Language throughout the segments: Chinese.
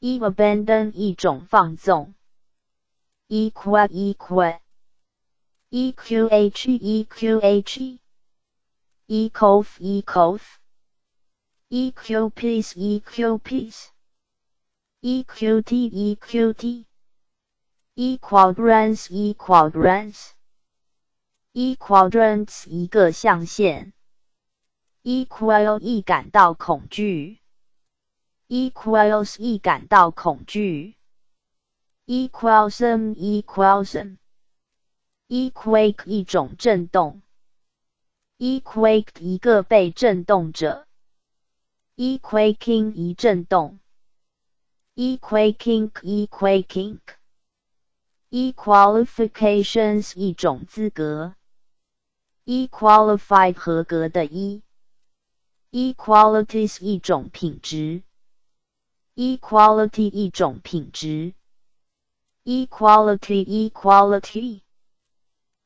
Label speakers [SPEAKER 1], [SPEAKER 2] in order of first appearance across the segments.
[SPEAKER 1] e abandon 一种放纵，equa equa eqh eqh eqof eqof eq peace eq peace eqt eqt equadrants equadrants equadrants 一个象限，equal 易感到恐惧。Equals 易感到恐惧，equalism equalism equake 一种震动，equake 一个被震动者，equaking 一震动，equaking equaking equalifications 一种资格，equalified 合格的一，equalities 一种品质。Equality 一种品质，equality equality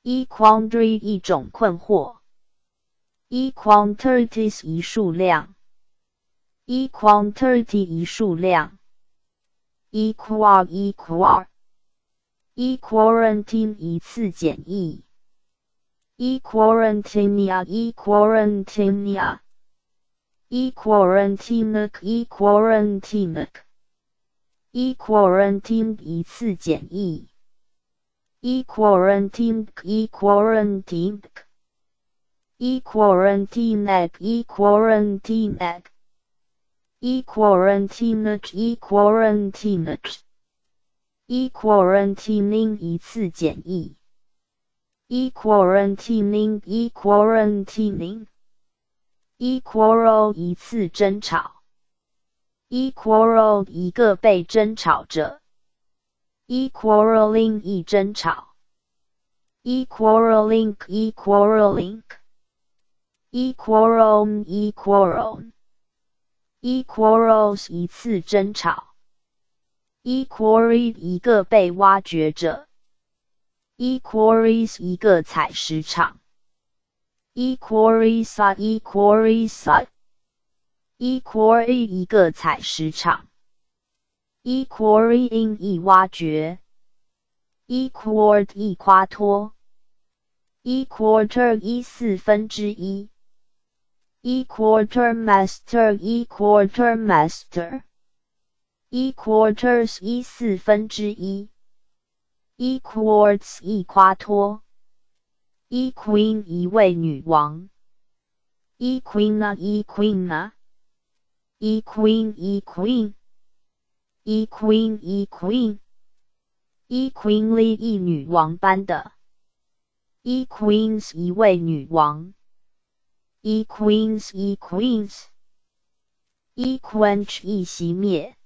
[SPEAKER 1] Equality 一种困惑，equantities 一数量，equantity 一数量，equal equal equarantine 一次检 疫，equarantinia equarantinia equarantinic equarantinic equarantine 一次检疫，equarantine equarantine equarantine equarantine equarantine equarantine equarantining 一次检疫，equarantining equarantining equal 一次争吵，equal 一个被争吵者，equaling 一争吵，equaling equaling equal equal equals 一次争吵，equary 一个被挖掘者，equaries 一个采石场。Equary site equary site equary 一个采石场，equarying 一挖掘，equart 一夸脱，equarter 一四分之一，equarter master equarter master equarters 一四分之一，equarts 一夸脱。E queen 一位女王，E queen 啊，E queen 啊，E queen，E queen，E queen，E queen，E queenly 一女王般的，E queens 一位女王，E queens，E queens，E quench 一熄灭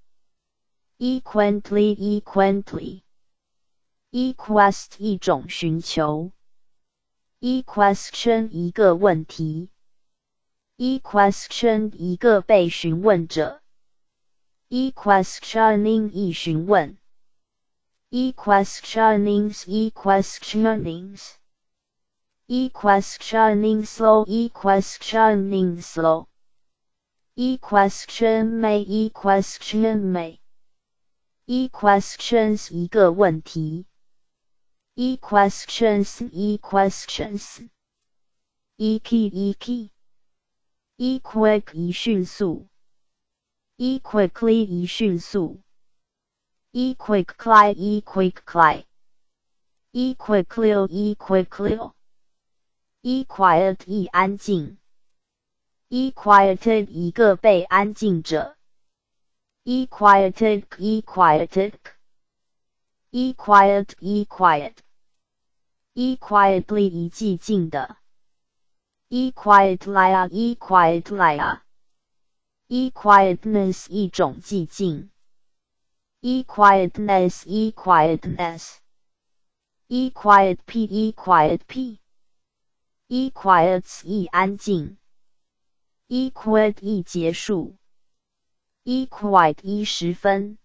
[SPEAKER 1] ，E quaintly，E quaintly，E quest 一种寻求。E question 一个问题，E question 一个被询问者，E questioning 一询问，E questionings，E questionings，E questioning slow，E questioning slow，E question may，E question may，E questions 一个问题。E questions, E questions, E key, E key, E quick 一迅速，E quickly 一迅速，E quickly, E quickly, E quickly, E quickly, E quiet 一安静，E quieted 一个被安静者，E quieted, E quieted, E quiet, E quiet。 E quietly 一寂静的，E quietly 啊，E quietly 啊，E quietness 一种寂静，E quietness，E quietness，E quiet p，E quiet p，E quiets 一安静，E quiet，一结束，E quite 一十分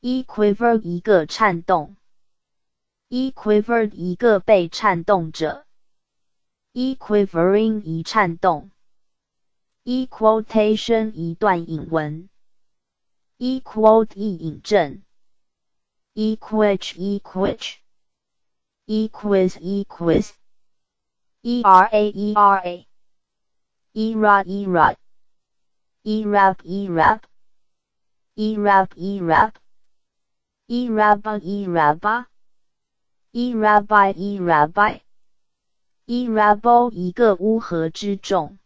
[SPEAKER 1] ，E quiver 一个颤动。e quivered 一个被颤动者，e quivering 一颤动，e quotation 一段引文，e quote 一引证，e quich 一 quich，e quiz 一 quiz，e r a e r a，e ra e ra，e rap e rap，e rap e rap，e e rabba。一 rabby 一 rabby 一 rabble 一个乌合之众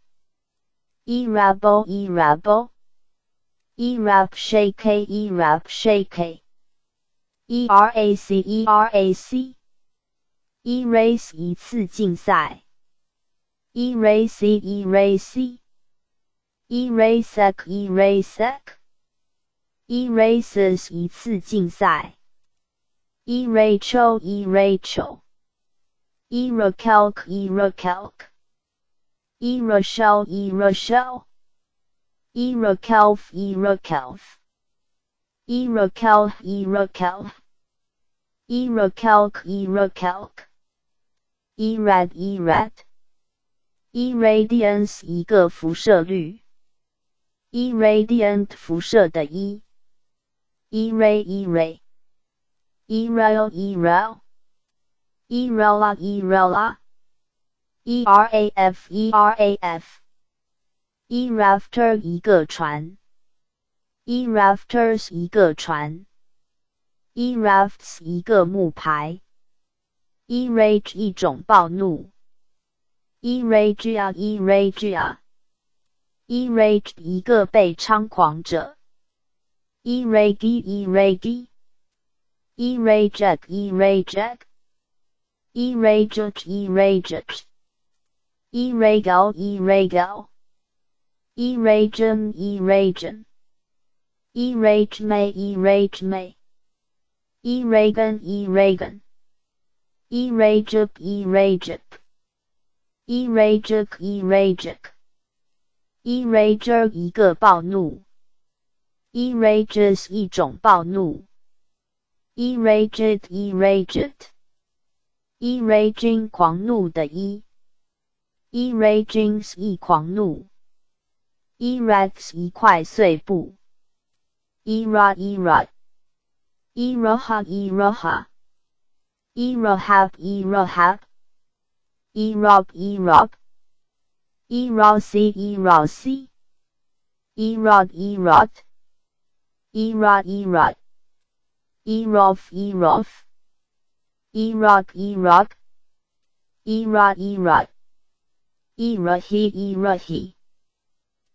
[SPEAKER 1] 一 rabble 一 rabble 一 rab shake 一 rab shake，E r a c，E erace erase 一次竞赛 erase erase erasek erasek erases 一次竞赛。E Rachel, E Rachel. E Raquel, E Raquel. E Rochelle, E Rochelle. E Raquel, E Raquel. E Raquel, E Raquel. E Raquel, E Raquel. E Rad, E Rad. E Radiance, 一个辐射率. E Radiant, 辐射的 E. E Ray, E Ray. eral eral erala erala eraf eraf erafter 一个船 erafters 一个船 erafts 一个木牌 erage 一种暴怒 eragia eragia Erage 一个被猖狂者。Erage erage e rage j e rage j e rage j e rage j e rage o e rage o e rage m e rage m e rage me e rage me e ragen e ragen e rage j e rage j e rage j e rage j e rage 一个暴怒 e rages 一种暴怒。Enraged, enraged, enraging 狂怒的一，enraging 一狂怒，erect 一块碎布，era era. Era ha era ha. Era have era have. Erop Erop Erosi Erosi Erod Erod Erod Erod Irov, Irov, Iraq, Iraq, Iraq, Iraq, Irahi, Irahi,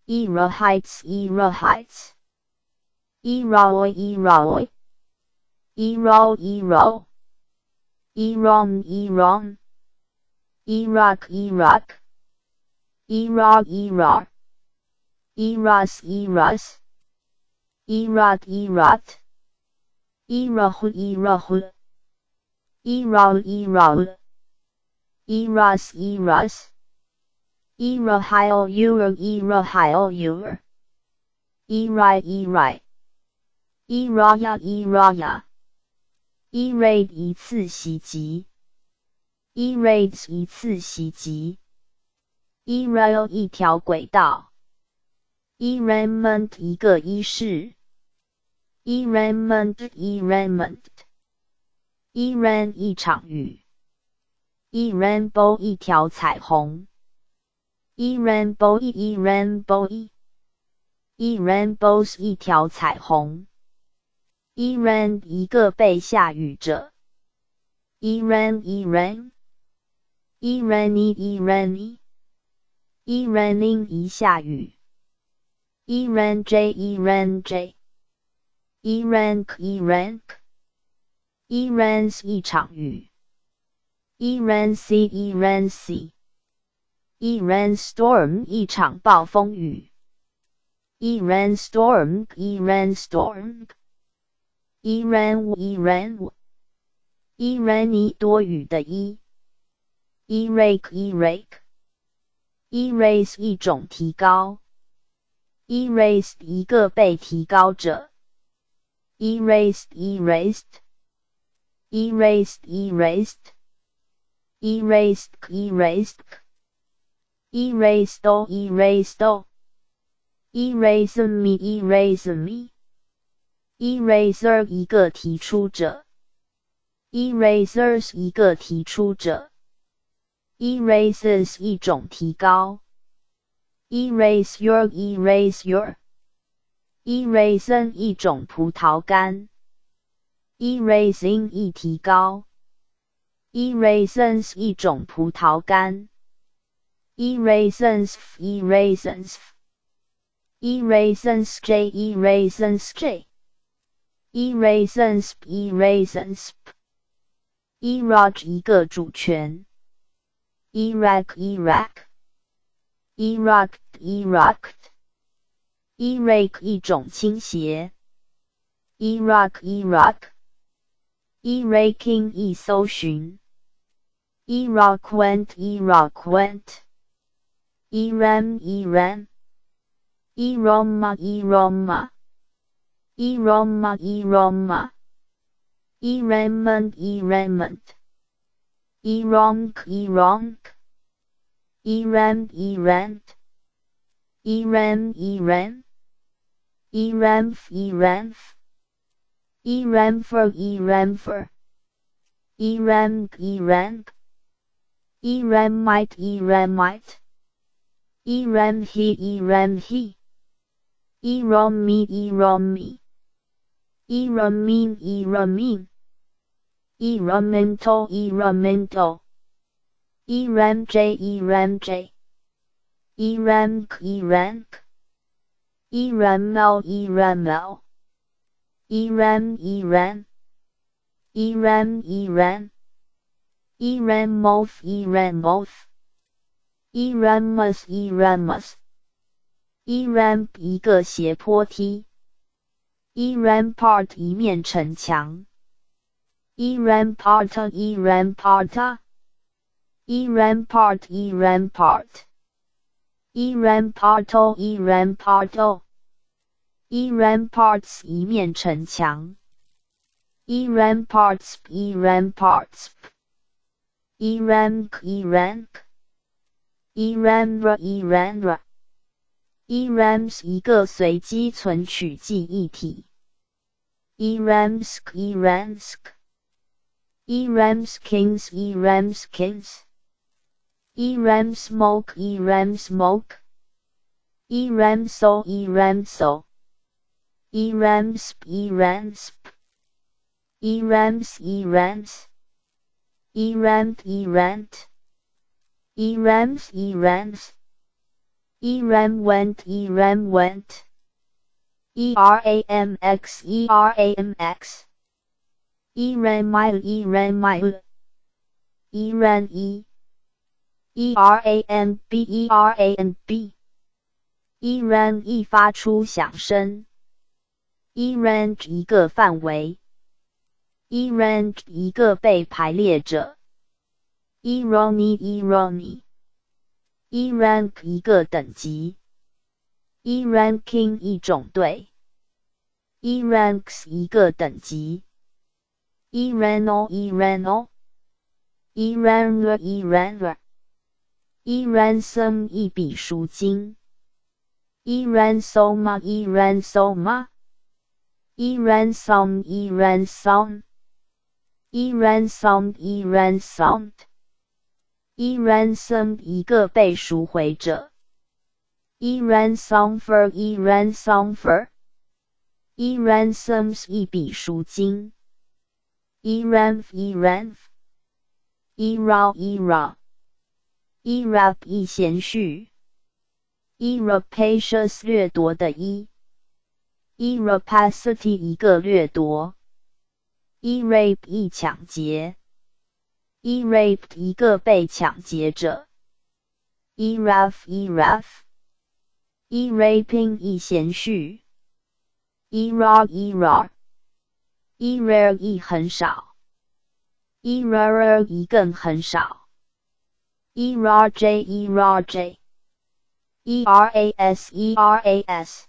[SPEAKER 1] Irahites, Irahites, Iroi, Iroi, Iro, Iro, Iran, Iran, Iraq, Iraq, Iraq, Iraq, Iras, Iras, Iraq, Iraq. e roll e roll e roll e roll e ross e ross e roll high all you roll e roll high all you roll e right e right e roll ya e roll ya e raid 一次袭击 e raids 一次袭击 e rail 一条轨道 e remnant 一个衣饰。E 一 rain，mon，一 rain，mon，一 rain 一场雨，一 rainbow 一条彩虹，一 rainbow，一，一 rainbow，一，一 rainbows 一条彩虹，一 rain 一个被下雨者，一 rain，一 rain，一 rainy，一 rainy，一 rainy 一下雨，一 rain，j，一 rain，j。E-rank E-rank. E-rank 一场雨 E-rancy E-rancy E-rainstorm 一场暴风雨。E-rainstorm E-rainstorm E-rain E-rain E-rainy 多雨的 E E-rake E-rake E-raise 一种提高。E-raised 一个被提高者。erased erased. Erased erased. Erased erased. Erased oh erased oh. Erase me erase me. Eraser 一个提出者. Erasers 一个提出者. Erases 一种提高. Erase your erase your. Erasen 一种葡萄干 e r a s i n 一提高，erasens 一种葡萄干，erasens erasens erasens j erasens j erasens erasens Iraq 一个主权，Iraq Iraq Iraq Iraq Iraq 一种倾斜，Iraq Iraq Iraking 一搜寻，Iraq went Iraq went Iran Iran Iroma Iroma Iroma Iroma Iremont Iremont Ironk Ironk Iran Iran Iran Iran ERAMF e ERAMFer ERAMFer ERAMG ERAMG ERAMite e ERAMhe ERAMhe ERAMme ERAMme ERAMine e ERAMental ERAMental ERAMJ ERAMJ ERAMG ERAMG Irank Iramite Iramite Iramhi Iramhi Irami Irami Iramin Iramin Iramento Iramento Iramj Iramj Irank Irank Iramel Iramel Iran Iran Iran Iran Iran Moth Iran Moth Iranmus Iranmus Iran 一个斜坡梯 Iran part 一面城墙 Iran part Iran part Iran part Iran part Iran parto Iran parto Iran parts 一面城墙 Iran parts Iran parts Iran Iran Iran Iran Irams 一个随机存取记忆体 Iramsk Iramsk Iramskins Iramskins Eram smoke, Eram smoke. Eram so, Eram so. Erams, Erams. Erams, Erams. Erant, Erant. Erams, Erams. Eram went, Eram went. ERAMX, ERAMX. Eramile, Eramile. Eran E. E R A N B E e r a N B。era nb era 一发出响声。Erange 一个范围。Erange 一个被排列者。Eroni Eroni。Erank 一个等级。Eranking 一种队。Eranks 一个等级。Erano e r a n o e r a n e r e r a n e r Erano。Eranra Eranra。一 ransom 一笔赎金。一 ransoma 一 ransoma。一 ransom 一 ransom。一 ransom 一 ransom。一 ransom 一个被赎回者。一 ransomer 一 ransomer。一 ransoms 一笔赎金。一 ranf 一 ranf。一 raw 一 raw。Erap 一贤序，Erapacious 掠夺的一，Erapacity 一个掠夺，Erape 一抢劫，Eraped 一个被抢劫者，Eraf Eraf，Eraping 一贤序，Era Era，Erar 一很少，Erar 一更很少。Eraj Eraj Eras Eras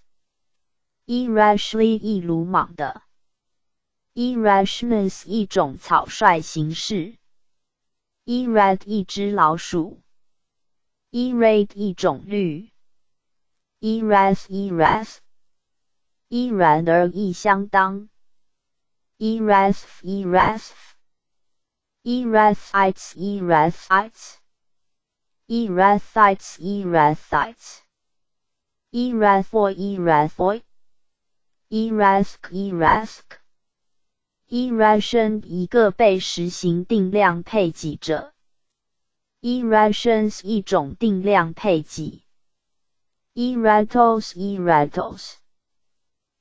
[SPEAKER 1] Irrationally 一鲁莽的 Irrationalness 一种草率形式 Erad 一只老鼠 Erade 一种绿 Eras Eras e rather 亦相当，e res e res e resites e resites e resites e resites e refoy e refoy e resk e resk e ration 一个被实行定量配给者，e rations 一种定量配给，e rattles e rattles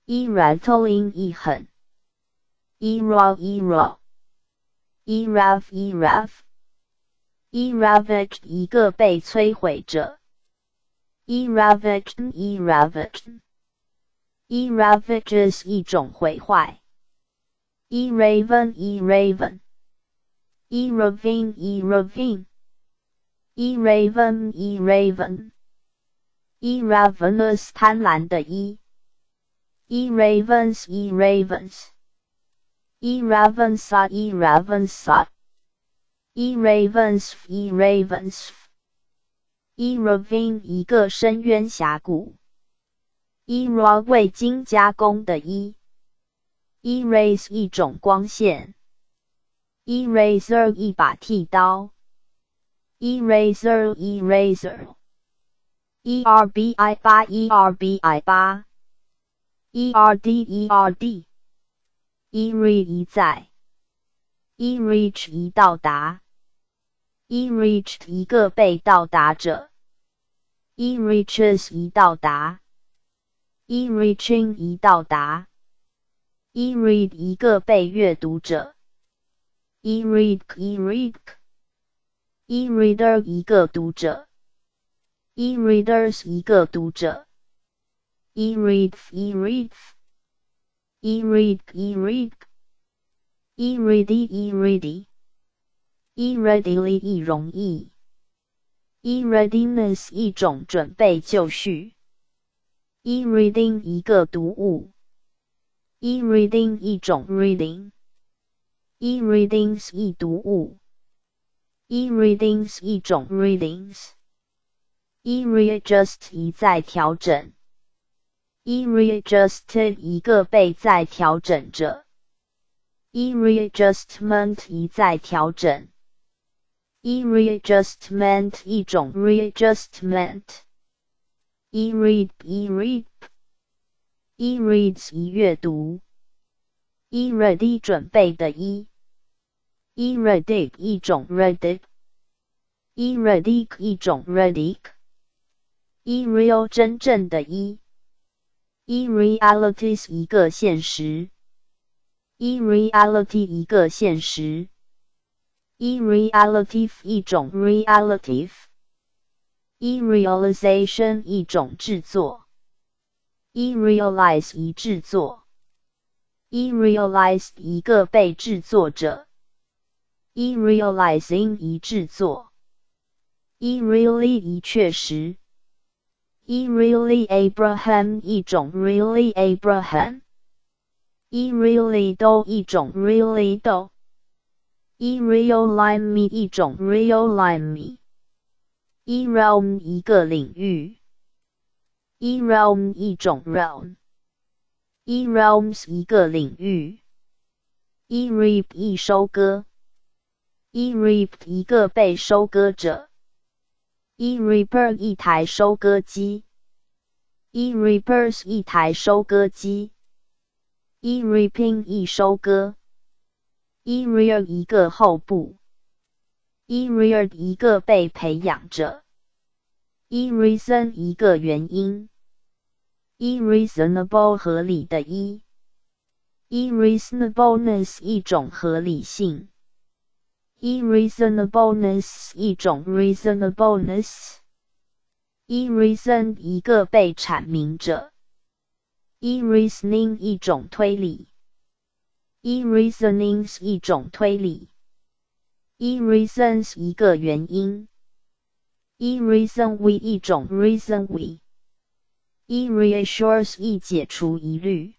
[SPEAKER 1] e rattling 一狠，e raw e raw e rav e rav e ravaged 一个被摧毁者，e ravaged e ravaged e ravages 一种毁坏，e raven e raven e ravine e ravine e raven e raven e ravenous 贪婪的 e E ravens, e ravens. e ravensa e ravensa E ravens, e ravens. E ravine 一个深渊峡谷。E raw 未经加工的 e。E rays 一种光线。E razor 一把剃刀。E razor, e razor. E R B I 八 E R B I 八。e r d e r d e re，一在 e reach 一到达 e reached 一个被到达者 e reaches 一到达 e reaching 一到达 e read 一个被阅读者 e read e read e reader 一个读者 e readers 一个读者 e read e read e read e read e ready e ready e readily 易容易 e readiness 一种准备就绪 e reading 一个读物 e reading 一种 reading e readings 一读物 e readings 一种 readings e readjust 一再调整 e readjusted 一个被再调整着，e readjustment 一再调整，e readjustment 一种 readjustment，e read e read，e reads 一阅读，e ready 准备的 e，e ready 一种 ready，e ready 一种 ready，e real 真正的 e。e realities 一个现实，e reality 一个现实，e relative 一种 relative，e realization 一种制作，e realize 一制作，e realized 一个被制作者，e realizing 一制作，e really 一确实。E really Abraham 一种 really Abraham。E really 都一种 really 都。E real lime me 一种 real lime me。E realm 一个领域。E realm 一种 realm。E realms 一个领域。E reap 一收割。E reap 一个被收割者。e reaper 一台收割机，e reapers 一台收割机一 reaping 一收割一 rear 一个后部一 reared 一个被培养者一 reason 一个原因一 reasonable 合理的 e，e reasonableness 一种合理性。一 reasonableness 一种 reasonableness，e reason 一个被阐明者，e reasoning 一种推理，e reasonings 一种推理，e reasons 一个原因，e reason we 一种 reason we，e reassures 一解除疑虑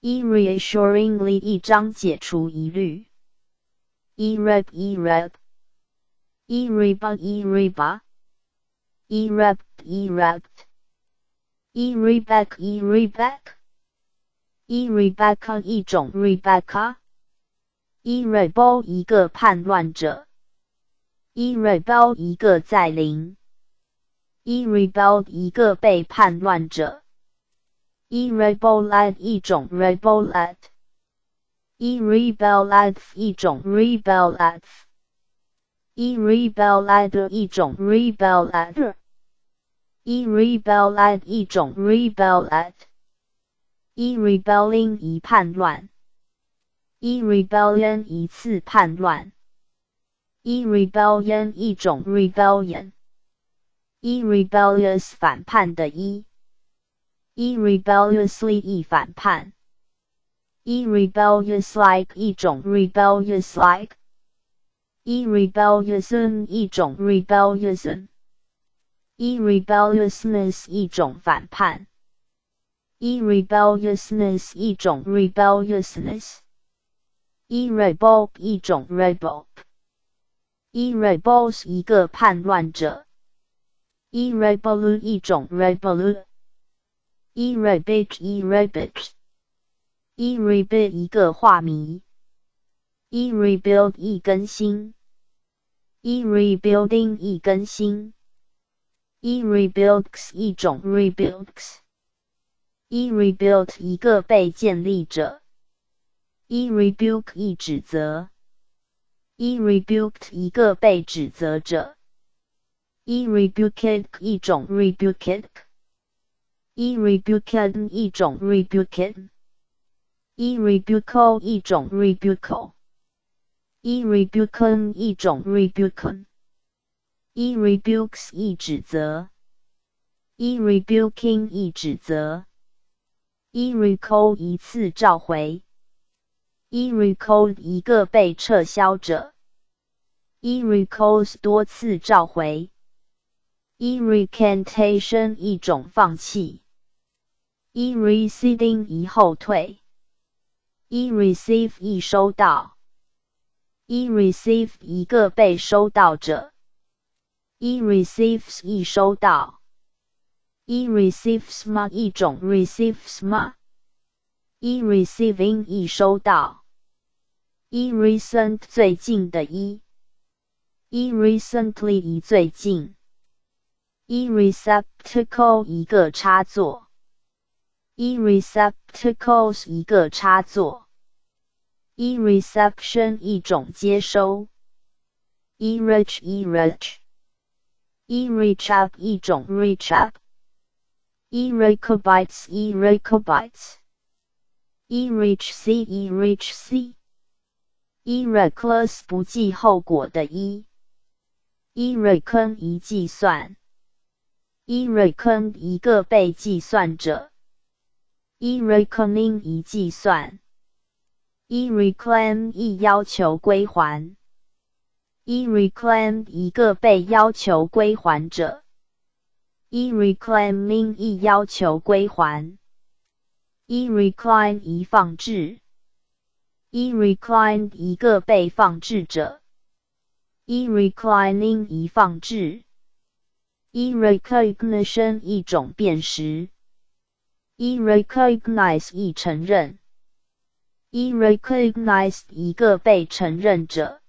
[SPEAKER 1] ，e reassuringly 一张解除疑虑。e rep e rep e reba e Rebecca e Rebecca e Rebecca 一种 Rebecca e Rebel 一个叛乱者 e Rebel 一个在零 e Rebel 一个被叛乱者 e Rebellion 一种 Rebellion e Rebellion 一种 Rebellion e Rebellion 一种 Rebellion。Rebel，e rebel 一种 rebel，e rebelling 一叛乱，e rebellion 一次叛乱，e rebellion 一种 rebellion，e rebellious 反叛的 e，e rebelliously 一反叛，e rebellious like 一种 rebellious like。e rebelliousn 一种 rebelliousn，e rebelliousness 一种反叛，e rebelliousness 一种 rebelliousness，e rebel 一种 rebel，e rebels 一个叛乱者，e rebel 一种 rebel，e rabbit e rabbit，e rabbit 一个化名，e rebuild 一更新。e rebuilding 一更新，e rebuilds 一种 rebuilds，e rebuild 一个被建立者，e rebuke 一指责，e rebuked 一个被指责者，e rebuked 一种 rebuked，e rebuked 一种 rebuked，e rebuke 一种 rebuke。e rebuken 一种 rebukan 一 rebukes 一指责一 rebuking 一指责一 recall 一次召回一 recall 一个被撤销者一 recalls 多次召回一 recantation 一种放弃一 receding 一后退一 receive 一收到。一 receive 一个被收到者，e receives 一收到，e receives 吗一种 receives 吗，e receiving 一收到，e recent 最近的 e，e recently 一最近，e receptacle 一个插座，e receptacles 一个插座。e reception 一种接收，e reach 一 reach e reach up 一种 reach up，e recobites e recobites，e reach c e reach c，e reckless 不计后果的 e，e reckon 一计算，e reckon 一个被计算者，e reckoning 一计算。e reclaim 一要求归还一 reclaim 一个被要求归还者一 reclaiming 一要求归还一 recline 一放置一 recline 一个被放置者一 reclining 一放置一 recognition 一种辨识一 recognize 一承认。一 recognized 一个被承认者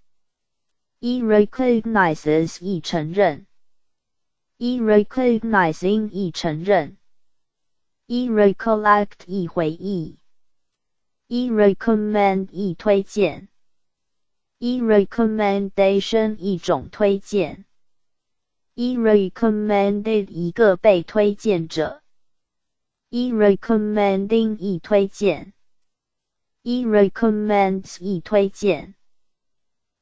[SPEAKER 1] ，e recognizes 一承认，e recognizing 一承认，e recollect 一回忆，e recommend 一推荐，e recommendation 一种推荐，e recommended 一个被推荐者，e recommending 一推荐。e recommends 一推荐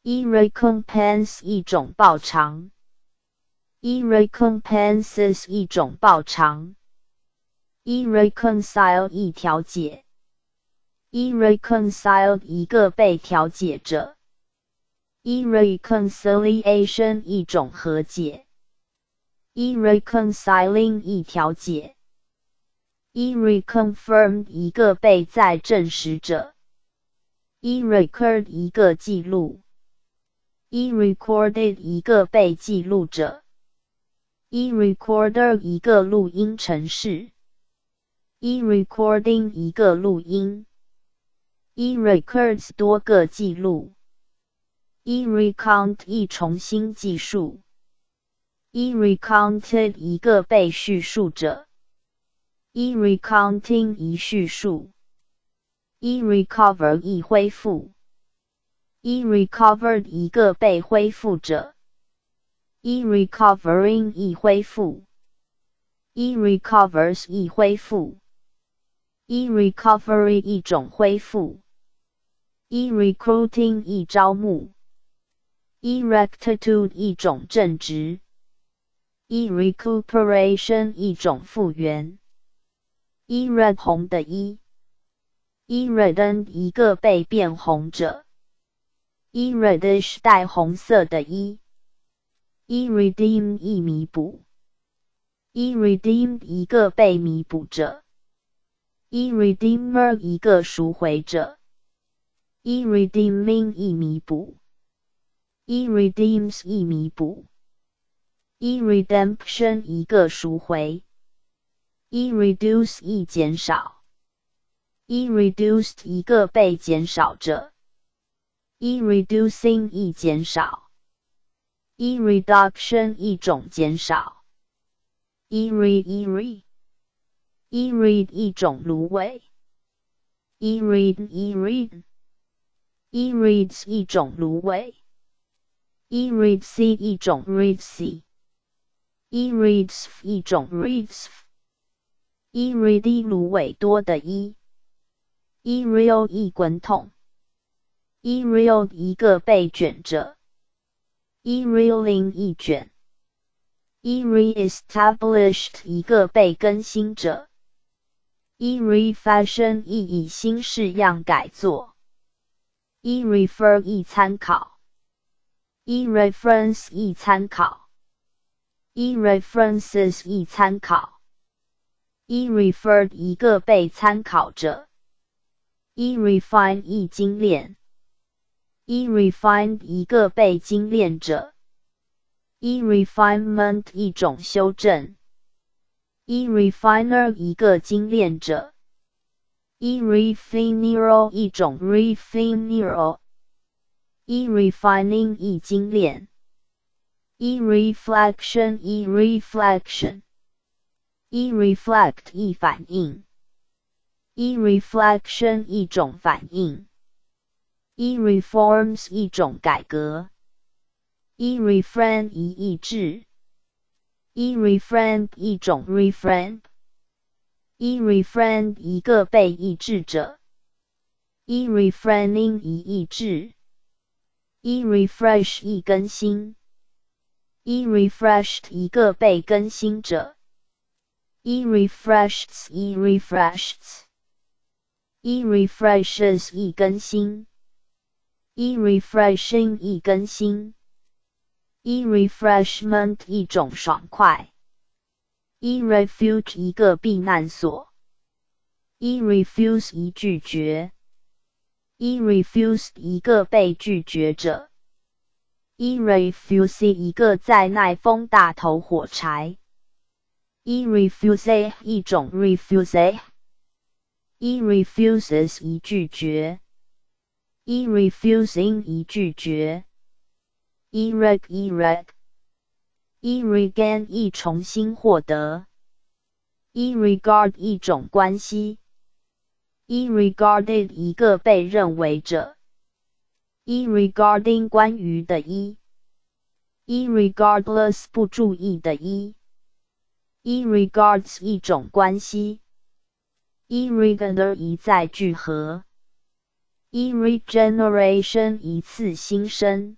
[SPEAKER 1] ，e recompense 一种报偿，e recompenses 一种报偿，e reconcile 一调解，e reconciled 一个被调解者，e reconciliation 一种和解，e reconciling 一调解，e reconfirmed 一个被再证实者。e record 一个记录，e recorded 一个被记录者，e recorder 一个录音程式 e recording 一个录音，e records 多个记录，e recount 一重新记述，e recounted 一个被叙述者，e recounting 一叙述，e recover 一恢复一 recovered 一个被恢复者一 recovering 一恢复一 recovers 一恢复。一 recovery 一种恢复一 recruiting 一招募一 rectitude 一种正直一 recuperation 一种复原一 red 红的 e，e redden 一个被变红者，e reddish 带红色的 e，e redeem 一弥补，e redeemed 一个被弥补者。e redeemer 一个赎回者，e redeeming 一弥补，e redeems 一弥补，e redemption 一个赎回，e reduce 一减少，e reduced 一个被减少者，e reducing 一减少，e reduction 一种减少，e re e re。e read 一种芦苇，e read e read，e reads 一种芦苇，e read c 一种 read c，e reads 一种 reads，e read 芦苇多的 e，e reel 一滚筒，e reel 一个被卷着，e reeling 一卷，e reestablished 一个被更新者。e refashion 意以新式样改作，e refer 一参考，e reference 一参考，e references 一参考，e referred 一个被参考者，e refine 一精炼一 refined 一个被精炼者一 refinement 一种修正。一 refiner 一个精炼者一 refineral 一种 refineral，e refining 一精炼，e reflection 一 reflection，e reflect 一反应，e reflection 一种反应一 reforms 一种改革一 refrain 一抑制。一 refrain 一种 refrain，e refrain 一个被抑制者一 refraining 一抑制，e refresh 一更新一 refreshed 一个被更新者，e refreshed 一 refreshed，e refreshes 一更新一 refreshing 一更新。一 refreshment 一种爽快一 refuge 一个避难所一 refuse 一拒绝一 refused 一个被拒绝者一 refuse 一个在耐风大头火柴一 refuse 一种 refuse，e refuses 一拒绝一 refusing 一拒绝。e reg 一 reg 一 regain 一重新获得一 regard 一种关系一 regarded 一个被认为者一 regarding 关于的一，一 regardless 不注意的一，一 regards 一种关系一 regular 一再聚合一 regeneration 一次新生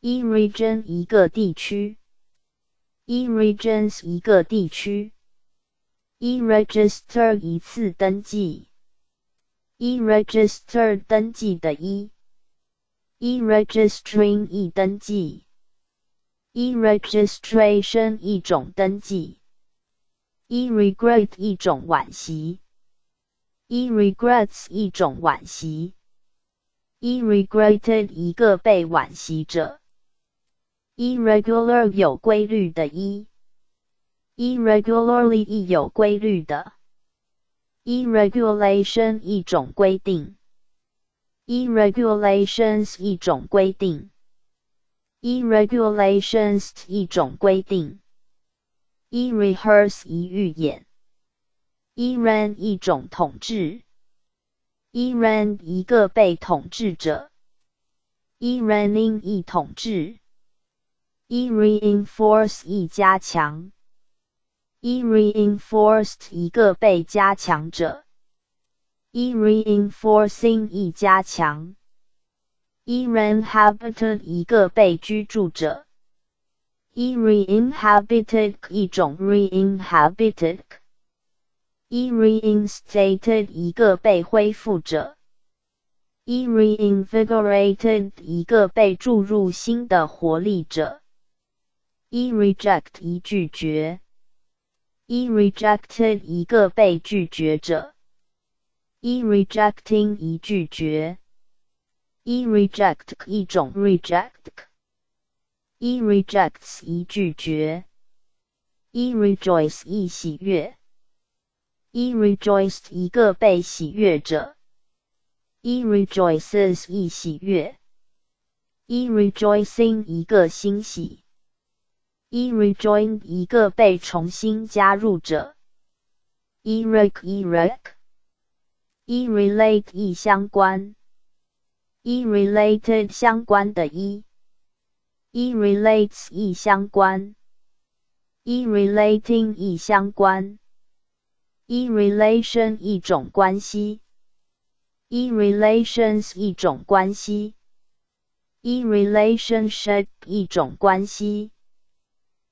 [SPEAKER 1] 一 region 一个地区一 regions 一个地区一 register 一次登记一 register 登记的一一 registering 一登记一 registration 一种登记一 regret 一种惋惜一 regrets 一种惋惜一 regretted 一个被惋惜者。irregular 有规律的，一 irregularly 亦有规律的，irregulation 一种规定，irregulations 一种规定，irregulations 一种规定，irrehearse 一预演，Iran 一种统治，Iran 一个被统治者，Iranian 一统治，reinforce 一加强。e reinforced 一个被加强者，e reinforcing 一加强，e reinhabited 一个被居住者，e reinhabited 一种一 reinstated 一个被恢复者一 reinvigorated 一个被注入新的活力者一 reject 一拒绝。一 rejected 一个被拒绝者一 rejecting 一拒绝一 reject 一种 reject，一 rejects 一拒绝一 rejoice 一喜悦一 rejoiced 一个被喜悦者一 rejoices 一喜悦一 rejoicing 一个欣喜。一 rejoin 一个被重新加入者一 rec e rec，e relate 一相关一 related 相关的 e，e relates 一相关一 relating 一相关，e relation 一种关系，e relations 一种关系，e relationship 一种关系。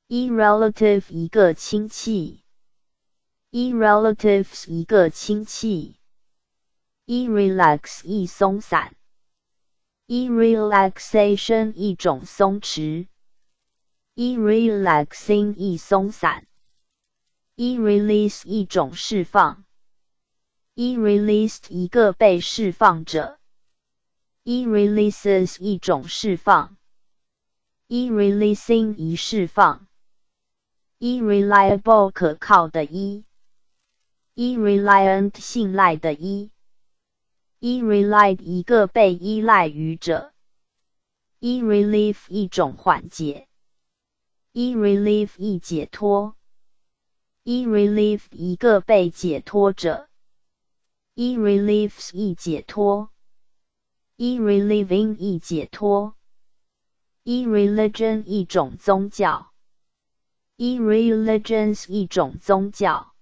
[SPEAKER 1] e relative 一个亲戚，e relatives 一个亲戚，e relax 一松散，e relaxation 一种松弛，e relaxing 一松散一 release 一种释放一 released 一个被释放者一 releases 一种释放一 releasing 一释放。一 reliable 可靠的，一一 reliant 信赖的，一一 rely 一个被依赖于者，一 relief 一种缓解，一 relief 一解脱，一 relief 一个被解脱者，一 reliefs 一解脱，一 relieving 一解脱，一 religion 一种宗教。e religions 一种宗教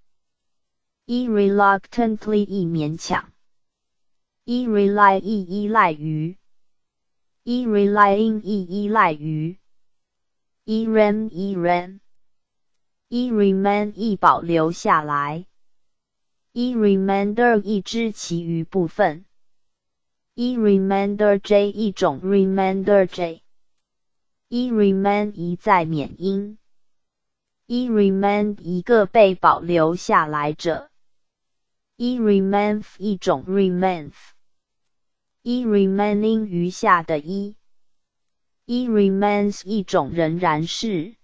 [SPEAKER 1] ，e reluctantly 一勉强，e rely 一依赖于，e relying 一依赖于，e rem e rem，e remain 一保留下来，e remainder 一知其余部分，e remainder j 一种 remainder j，e remain 一再缅因。e remain 一个被保留下来者，e remain 一种 remain，e remaining 余下的 e，e remains 一种仍然是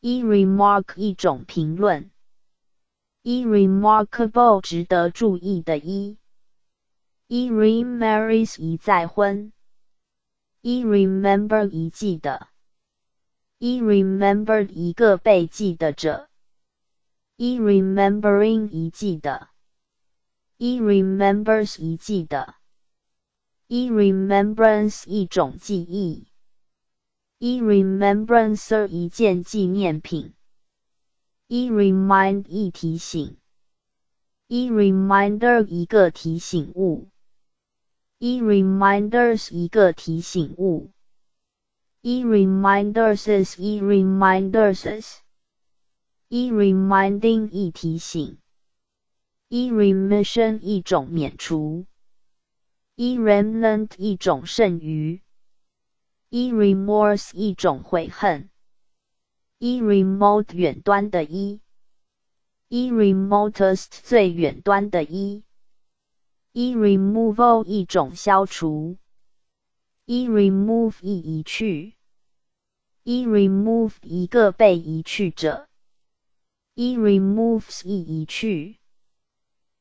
[SPEAKER 1] 一 remark 一种评论一 remarkable 值得注意的一一 remarries 一再婚一 remember 一记得。一 remembered 一个被记得者一 remembering 一记得一 remembers 一记得一 remembrance 一种记忆，e remembrancer 一件纪念品，e remind 一提醒，e reminder 一个提醒物，e reminders 一个提醒物。e reminders e reminders e reminding 一提醒 e remission 一种免除 e remnant 一种剩余 e remorse 一种悔恨 e remote 远端的 e e remotest 最远端的 e e removal 一种消除 e remove 一移去，e remove 一个被移去者，e removes 一移去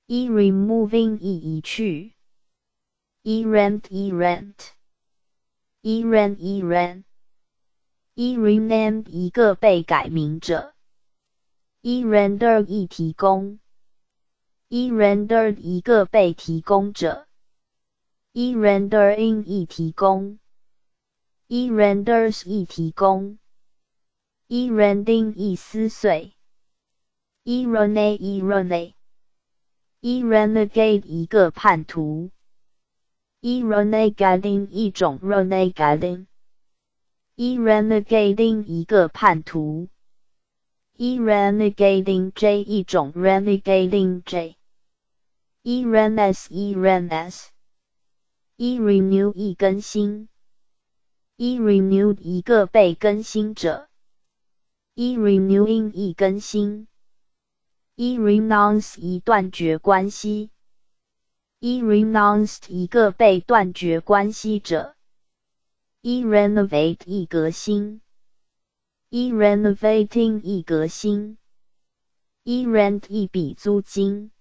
[SPEAKER 1] e removing 一移去，e rent e rent，e rent e rent，e rename 一个被改名者，e render 一提供，e render 一个被提供者，e rendering 一提供，e renders 一提供，e rending 一撕碎，e rename e rename。e renegade 一个叛徒，e renegading 一种 renegading，e renegading 一个叛徒，e renegading j 一种 renegading j，e renes e renes，e renew 一更新，e renewed 一个被更新者，e renewing 一更新。e renounce 一断绝关系，e renounced 一个被断绝关系者，e renovate 一革新，e renovating 一革新，e rent 一笔租金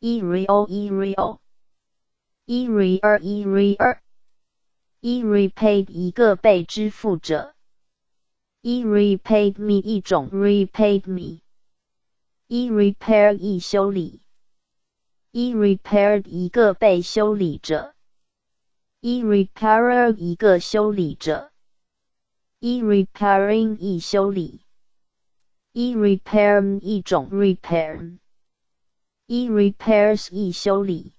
[SPEAKER 1] ，e real e real，e rear e rear，e repaid 一个被支付者，e repaid me 一种 repaid me。e repair 一修理，e repaired 一个被修理者，e repairer 一个修理者，e repairing 一修理，e repair 一种 repair，e repairs 一修理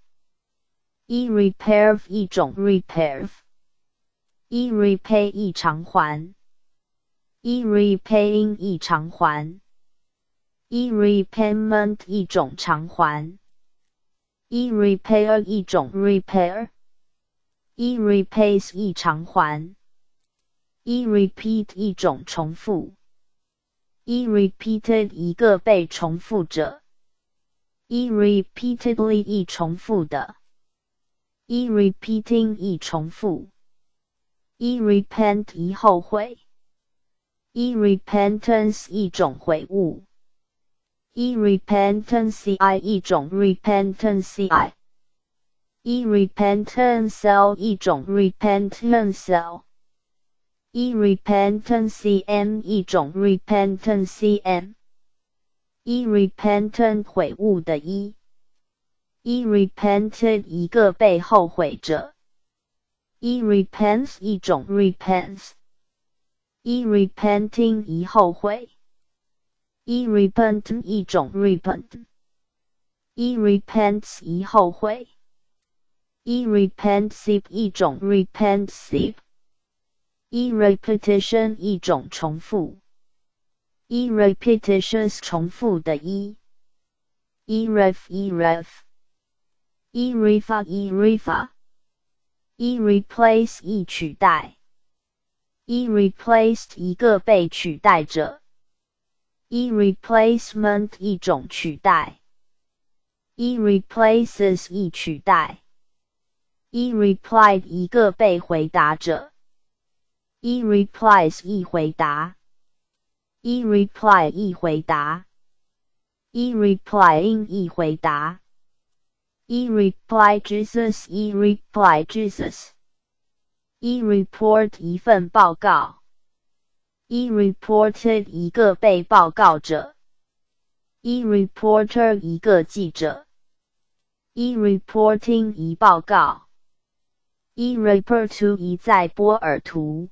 [SPEAKER 1] ，e repair 一种 repair，e repay 一偿还，e repaying 一偿还。e repayment 一种偿还，e repair 一种 repair，e repays 一偿还，e repeat 一种重复，e repeated 一个被重复者，e repeatedly 一重复的，e repeating 一重复，e repent 一后悔，e repentance 一种悔悟。E repentance i 一种 repentance i，e repentance 一种 repentance e repentance m 一种 repentance m，e repentant 悔悟的 e，e repented 一个被后悔者，e repents 一种 repents，e repenting 一后悔。e repent 一种 repent，e repents 一后悔，e repensive 一种 repensive，e repetition 一种重复，e repetitious 重复的 e，e ref e ref，e refa e refa，e replace 一取代，e replaced 一个被取代者。 E replacement 一种取代，e replaces 一取代，e replied 一个被回答者，e replies 一回答，e reply 一回答，e replying 一回答，e reply Jesus e reply Jesus，e report 一份报告。E reported 一个被报告者，e reporter 一个记者，e reporting 一报告，e report to 一在波尔图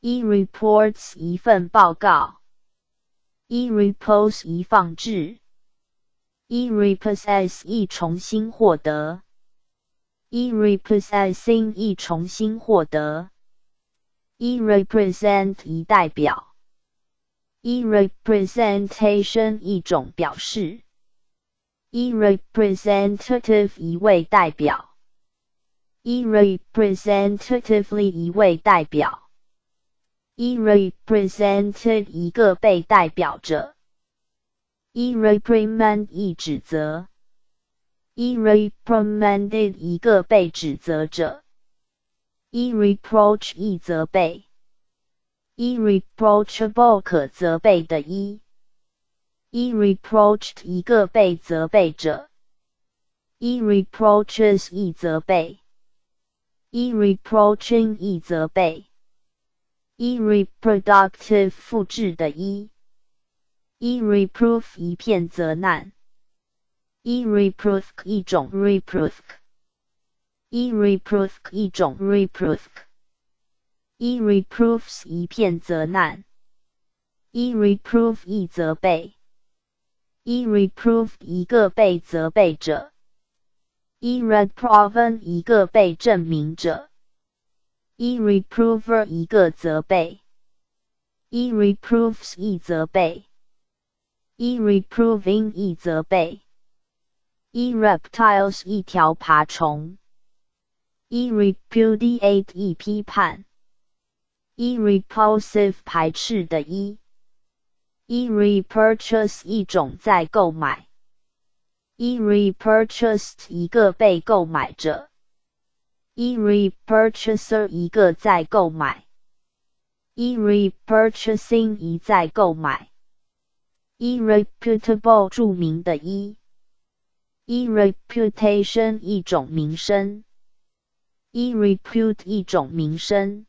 [SPEAKER 1] ，e reports 一份报告，e repose 一放置，e repossess 一重新获得，e repossessing 一重新获得。E represent 一代表，e representation 一种表示，e representative 一位代表，e representatively 一位代表，e represented 一个被代表者，e reprimand 一指责，e reprimanded 一个被指责者。e reproach 一责备，e reproachable 可责备的 e。 ，irreproached 一个被责备者，irreproaches 一责备，irreproaching 一责备，irreproductive 复制的一，irreproof 一片责难，irreproof 一种 reproof，irreproof 一种 reproof，irreproofs 一片责难。irreproof 一责备，irreproof 一个被责备者，irreproven 一个被证明者，irreprover 一个责备，irreproofs 一责备，irreproving 一责备，irreptiles 一条爬虫 ，irrepudiate 一批判，irrepulsive 排斥的一。e repurchase 一种在购买，e repurchased 一个被购买者，e repurchaser 一个在购买，e repurchasing 一再购买，e reputable 著名的一，e reputation 一种名声一 repute 一种名声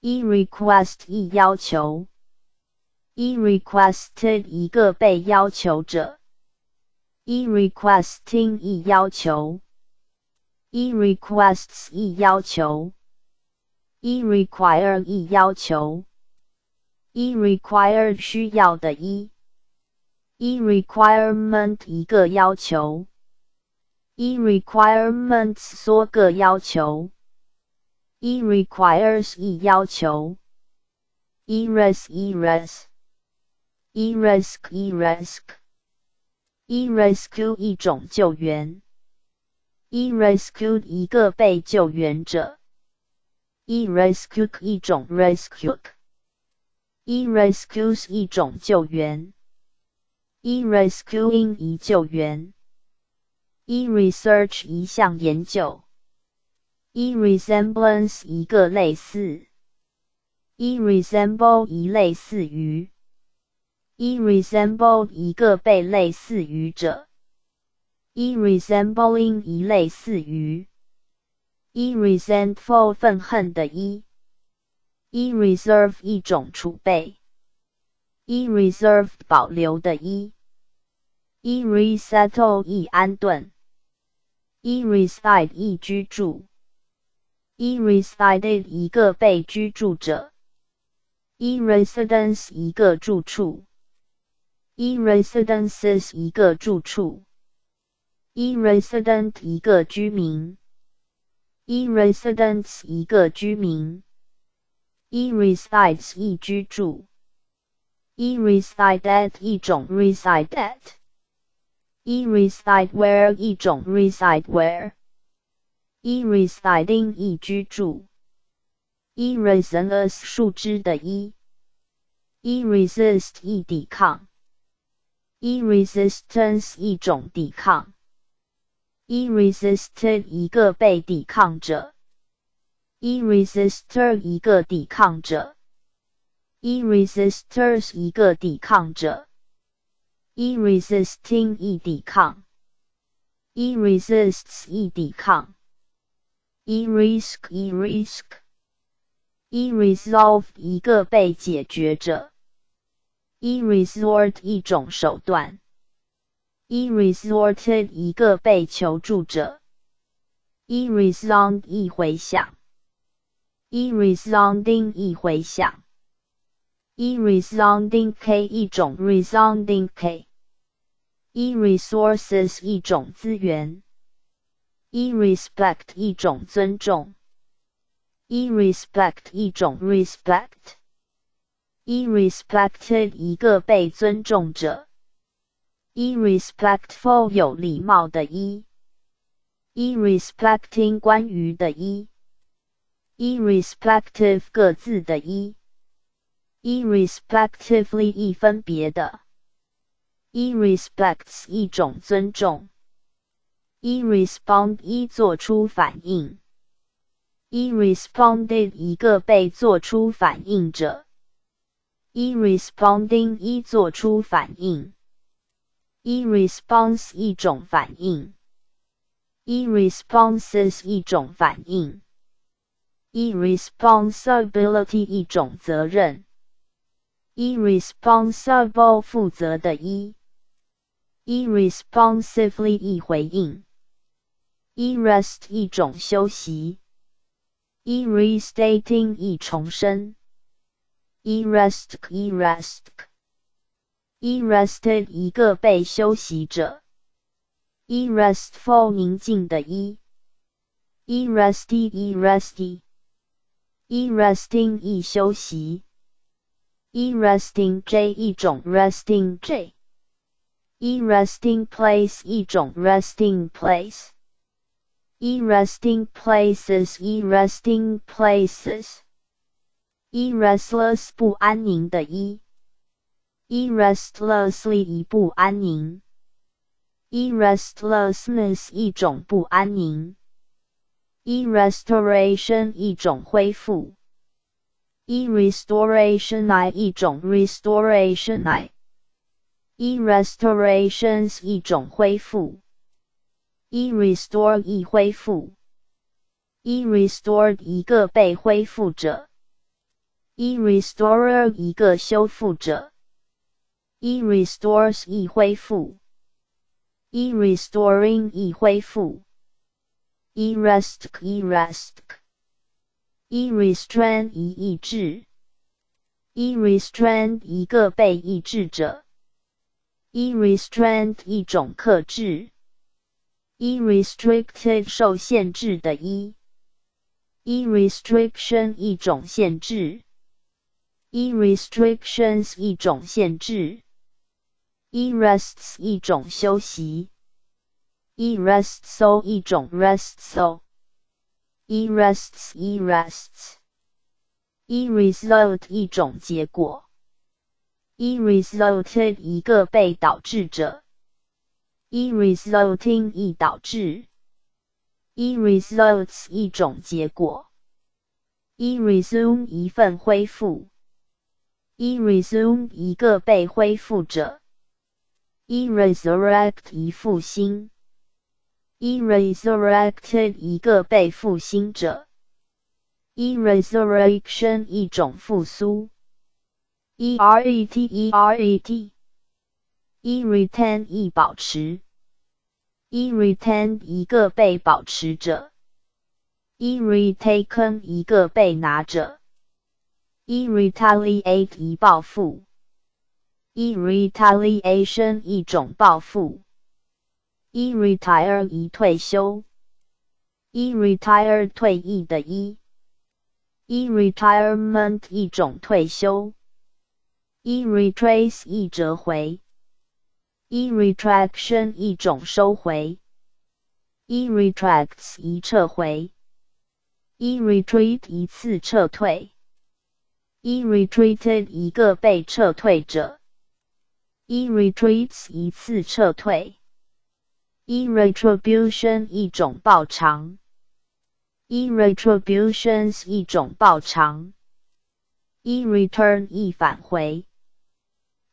[SPEAKER 1] 一 request 一要求。一 requested 一个被要求者一 requesting 一要求一 requests 一要求一 require 一要求一 require 需要的一一 requirement 一个要求 ，e requirements 多个要求，e requires 一要求，e res e res。e-rescue，e-rescue，e-rescue 一种救援，e-rescue 一个被救援者，e-rescue 一种 rescue，e-rescues 一种救援，e-rescuing 一救援 ，e-research 一项研究，e-resemblance 一个类似，e-resemble 一类似于。e resemble 一个被类似于者，e resembling 一类似于，e resentful 愤恨的一，e reserve 一种储备，e reserved 保留的一，e resettle 一安顿，e reside 一居住，e resided 一个被居住者，e residence 一个住处。e residences 一个住处，e resident 一个居民，e residents 一个居民，e resides 一居住，e resided 一种 resided 一种 reside where，e residing 一居住，e resinous 树枝的 e，e resist 一抵抗。e resistance 一种抵抗，e resisted 一个被抵抗者，e resistor 一个抵抗者，e resistors 一个抵抗者 ，e resisting 一抵抗，e resists 一抵抗，e risk 一 risk，e resolve 一个被解决者。e resort 一种手段，e resorted 一个被求助者，e resound 一回响，e resounding 一回响 ，e resounding k 一种 resounding k，e resources 一种资源，e respect 一种尊重，e respect 一种 respect。e respected 一个被尊重者，e respectful 有礼貌的 e，e respecting 关于的 e，e respective 各自的 Irrespectively，一分别的，irrespects 一种尊重，irrespond 一做出反应，irresponded 一个被做出反应者。，irresponding 一做出反应，e response 一种反应，e responses 一种反应，e responsibility 一种责任 Irresponsible，负责的一，e responsively 一回应，e rest 一种休息，e restating 一重申。Erest, erest, erested 一个被休息者。Erestful 宁静的一。Eresty, eresty, eresting 一休息。Eresting J 一种 resting J。Eresting place 一种 resting place。Eresting places, eresting places。e restless 不安宁的 e e restlessly 一不安宁 e restlessness 一种不安宁 e restoration 一种恢复 e restoration i 一种 restoration i e restorations 一种恢复 e restore 一恢复 e restored 一个被恢复者 e restorer 一个修复者，e restores 一恢复，e restoring 一恢复，e rest e Rest，e restrain 一抑制，e restrain 一个被抑制者，e restraint 一种克制，e restricted 受限制的一，e restriction 一种限制。e restrictions 一种限制，e rests 一种休息，e rests so 一种 rest so E rests e rests，e result 一种结果，e resulted 一个被导致者，e resulting 一导致，e results 一种结果，e resume 一份恢复。e resume 一个被恢复者，e resurrect 一复兴，e resurrected 一个被复兴者，e resurrection 一种复苏，e ret e ret，e retain 一保持，e retain 一个被保持者，e retaken 一个被拿者。e retaliate 一报复，e retaliation 一种报复一 retire 一退休一 retire 退役的一一 retirement 一种退休一 retrace 一折回一 retraction 一种收回一 retracts 一撤回一 retreat 一次撤退。一 retreated 一个被撤退者一 retreats 一次撤退，e retribution 一种报偿，e retributions 一种报偿，e return 一返回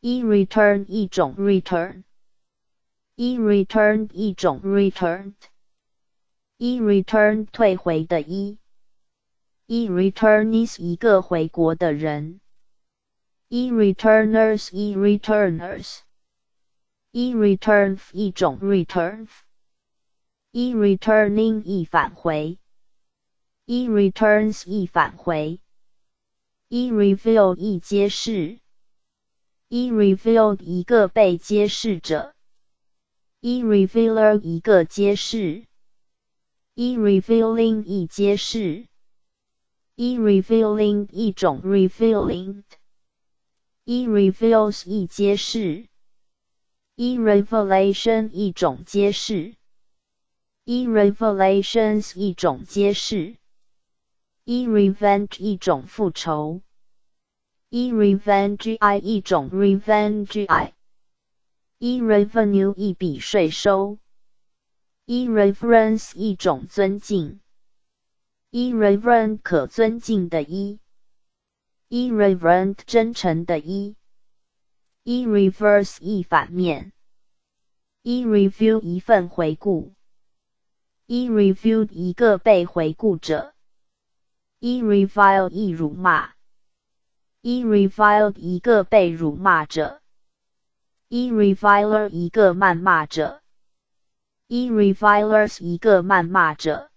[SPEAKER 1] ，e return 一种 return，e return 一种 returned，e return 退回的一。returnees 一个回国的人，e returners e returners，e 一 return 一种 return，一 returning 一返回一 returns 一返回一 reveal 一揭示一 revealed 一个被揭示者一 revealer 一个揭示一 revealing 一揭示。一 revealing 一种 revealing，一 reveals 一揭示，e revelation 一种揭示，e revelations 一种揭示，e revenge 一种复仇，e revenge i 一种 revenge i，e revenue 一笔税收，e reverence 一种尊敬。e reverent 可尊敬的 e irreverent 真诚的 e。E 一 reverse 一反面一，review 一份回顾一，review 一个被回顾者一，revile 一辱骂一，revile 一个被辱骂者一，reviler 一个谩骂者一，revilers 一个谩骂者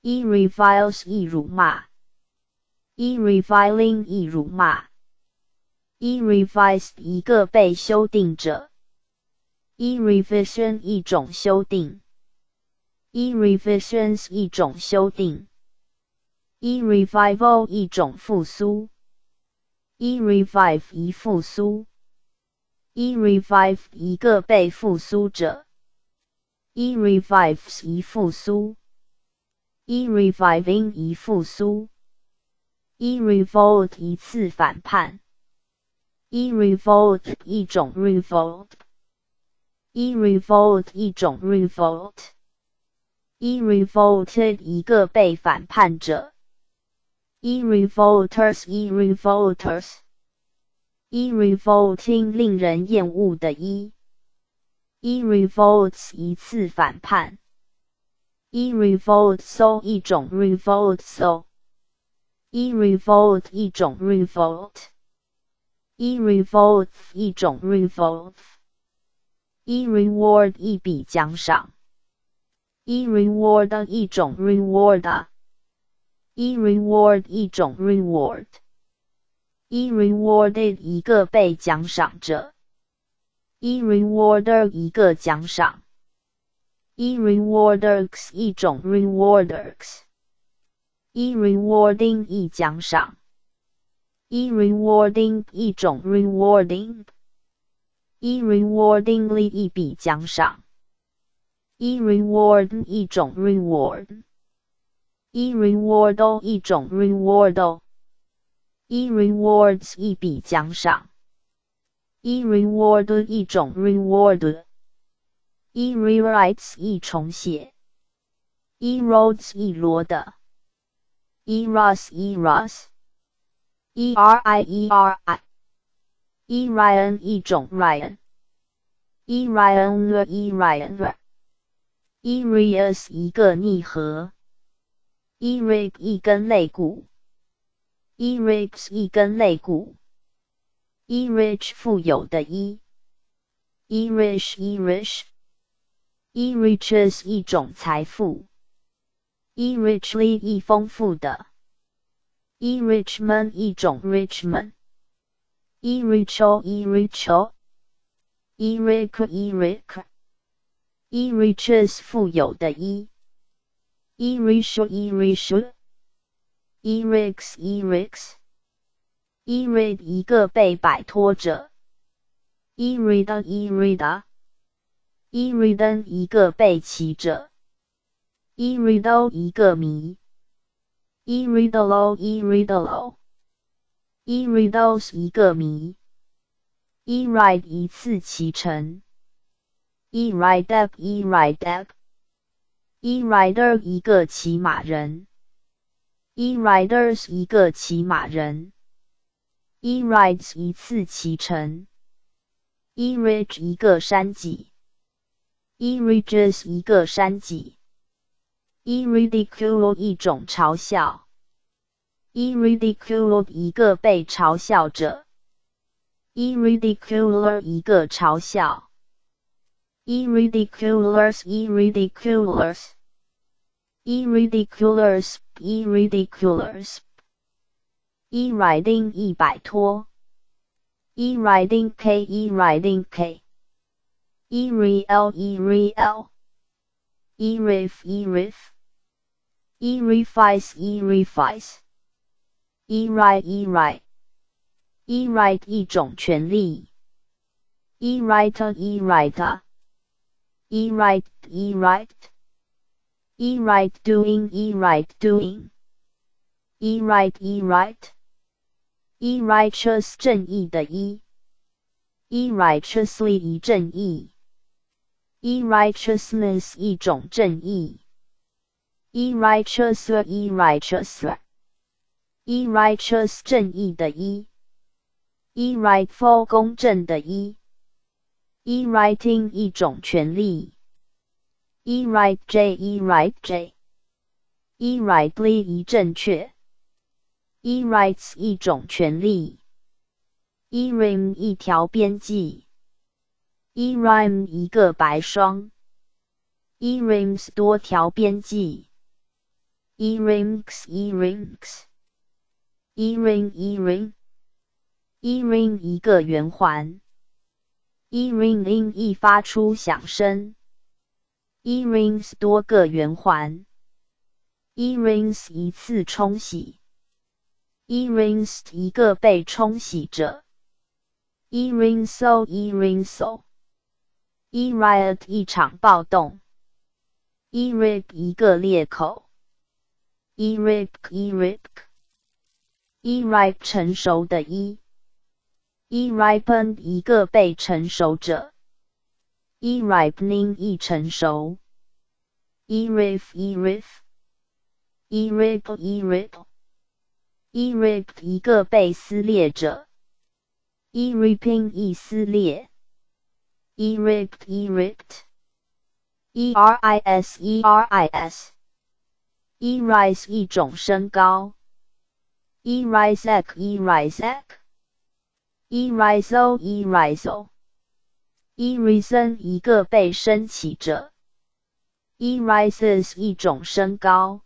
[SPEAKER 1] 一，reviles 一辱骂。一 reviling 一辱骂，e revised 一个被修订者，e revision 一种修订，e revisions 一种修订，e revival 一种复苏，e revive 一复苏，e revive 一个被复苏者，e revives 一复苏，e reviving 一复苏。e revolt 一次反叛，e revolt 一种 revolt，e revolt 一种 revolt，e revolted 一个被反叛者，e revolters e revolters，e revolting 令人厌恶的 e，e revolts 一次反叛，e revolt so 一种 revolt so。e revolt 一种 revolt revolt 一种 revolt，e reward 一笔奖赏，e reward 一种 reward，e reward 一种 reward，e rewarded 一个被奖赏者，e rewarder 一个奖赏，e rewarders 一种 rewarders。e rewarding 一奖赏 一 rewarding 一种 rewarding，一 rewardingly 一笔奖赏一 reward 一种 reward，一 reward 一种 reward，e rewards 一笔奖赏一 reward 一种 reward，一 rewrites 一重写一 roads 一罗的。Eros Eros E e r i e R I E Ryan 一种 Ryan E Ryan the E Ryan E Rius 一个逆合 E Rib 一根肋骨 E Ribs 一根肋骨 E Rich 富有的 E E Rich E Rich E Riches 一种财富 e richly 一丰富的，e richman 一种 richman，e richo e richo，e rich e rich，e riches 富有的 e，e richo e richo，e rix e rix，e rid 一个被摆脱者，e rid e rid，e ridden 一个被骑者。e riddle 一个谜，e riddle e riddle，e riddles 一个谜，e ride 一次骑乘，e ride up e ride up，e rider 一个骑马人，e riders 一个骑马人，e rides 一次骑乘，e ridge 一个山脊，e ridges 一个山脊。E ridicule 一种嘲笑，e ridicule 一个被嘲笑者，e ridiculer 一个嘲笑，e ridiculers e ridiculers，e ridiculers e ridiculers，e riding 一摆脱，e riding k e riding k，e real e real。e e ref e refice e refice e right e right e right 一种权利 e writer e writer e right e right e right doing e right doing e right e right e righteous 正义的 e e righteously 一正义 e righteousness 一种正义，e righteous e righteous，e e righteous 正义的 e e rightful 公正的 e e writing 一种权利 e right j e right j e rightly 一正确 e rights 一种权利 e rim 一条边际 e rhyme 一个白霜 e rims 多条边际 e rings e rings e ring e ring e ring 一个圆环 E-ringing 一发出响声 e rings 多个圆环 e rings 一次冲洗 e rings 一个被冲洗者 e ring so e ring so e riot 一场暴动 e rip 一个裂口 e rip e rip e ripe 成熟的 e e ripened 一个被成熟者 e ripening 一成熟 e riff e riff e rip e rip e ripped 一个被撕裂者 e ripping 一撕裂 e ripped e ripped e r i s e r i s e rise 一种升高 e rise e rise e rise e rise e reason 一个被升起者 e rises 一种升高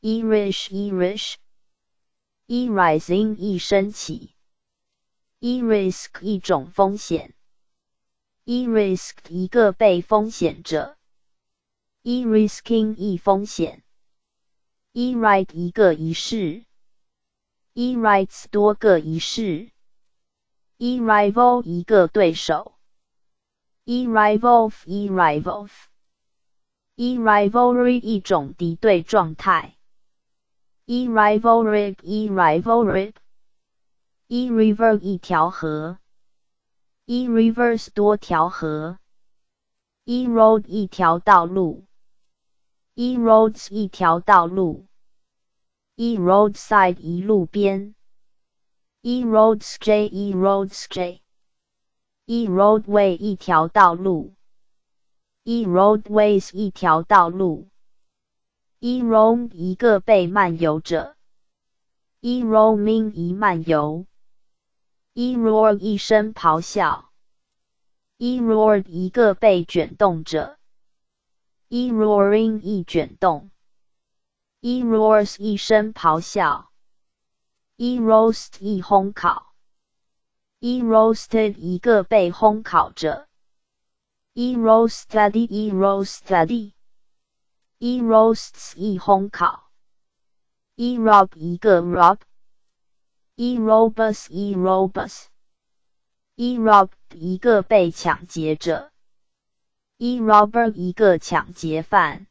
[SPEAKER 1] e rish e rish e rising 一升起 e risk 一种风险 e risk 一个被风险者 e risking 一风险 e write 一个仪式 e writes 多个仪式 e rival 一个对手 e rival e rival e rivalry 一种敌对状态 e rivalry e rivalry e river 一条河 e rivers 多条河一 road 一条道路一 roads 一条道路一 roadside 一路边一 roads j 一 roads j 一 roadway 一条道路一 roadways 一条道路一 roam 一个被漫游者 e roaming 一漫游 e roar 一声咆哮一 roar 一个被卷动者，e roaring 一卷动，e roars 一声咆哮，e roast 一烘烤，e roasted 一个被烘烤者，e roasted e roasted，e roasts 一烘烤，e rob 一个 rob。E robus e robus e rob 一个被抢劫者 e robber 一个抢劫犯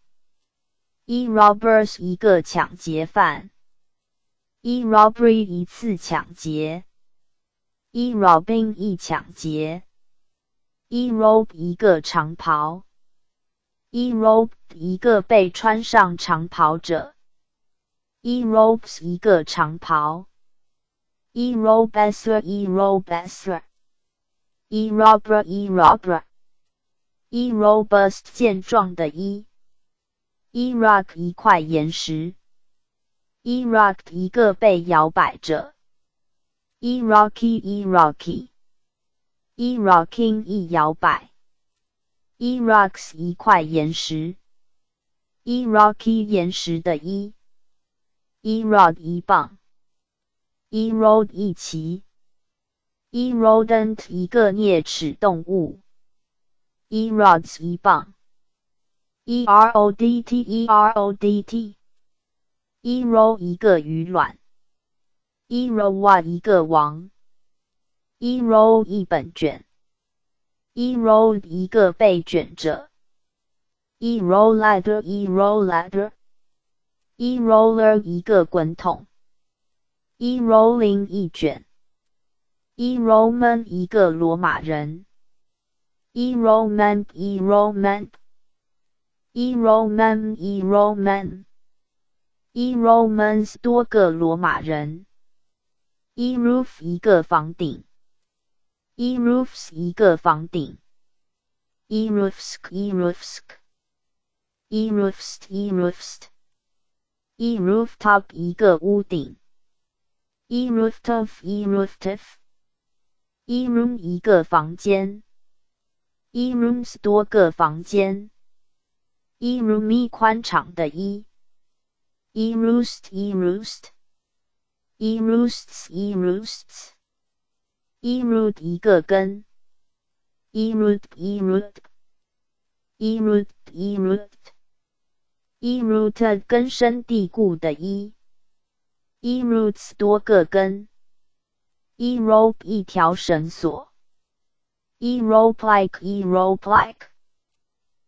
[SPEAKER 1] e robbers 一个抢劫犯 e robbery 一次抢劫 e robbing 一抢劫 e robe 一个长袍 e robe 一个被穿上长袍者 e robes 一个长袍 e robust e robust e robber e robber e robust 健壮的 e e rock 一块岩石 e rock，一个被摇摆着 e rocky e rocky e rocking 一摇摆 e rocks 一块岩石 e rocky 岩石的 e e rod 一棒 erode 一齐，erodent 一个啮齿动物，erods 一棒，erodt erodt，ero 一个鱼卵，erowa 一个王，E-Rod 一本卷，erode 一个被卷者，ero ladder ero ladder，eroller 一个滚筒。E rolling 一卷，e Roman 一个罗马人，e Roman e Roman e Roman e Roman e Romans 多个罗马人，e roof 一个房顶，e roofs 一个房顶，e roofs e roofs e roofs e roofs e rooftop 一个屋顶，e r o o f t o f e rooftop e room 一个房间，e rooms 多个房间，e roomy 宽敞的 e。e roost e roost e roosts e roosts e root 一个根 e root e root e root e root e root 根深蒂固的 e e roots 多个根 e rope 一条绳索 e rope like e rope like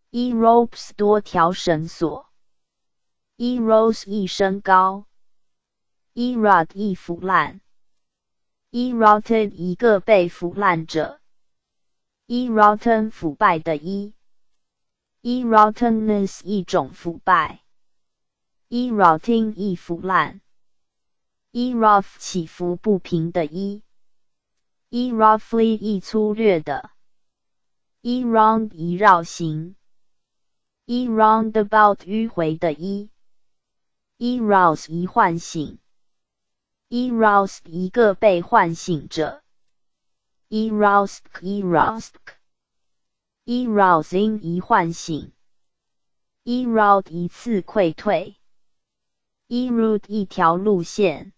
[SPEAKER 1] e ropes 多条绳索 e rose 一升高，e rot 一腐烂，e rotted 一个被腐烂者，e rotten 腐败的 e，e rottenness 一种腐败，e rotting 一腐烂，e rough 起伏不平的 e，e roughly 一粗略的，e round 一绕行，e roundabout 迂回的 e。Erouse 一唤醒 e roused 一个被唤醒者 e roused e roused Erousing 一唤醒，Eroute 一次溃退，Eroute 一条路线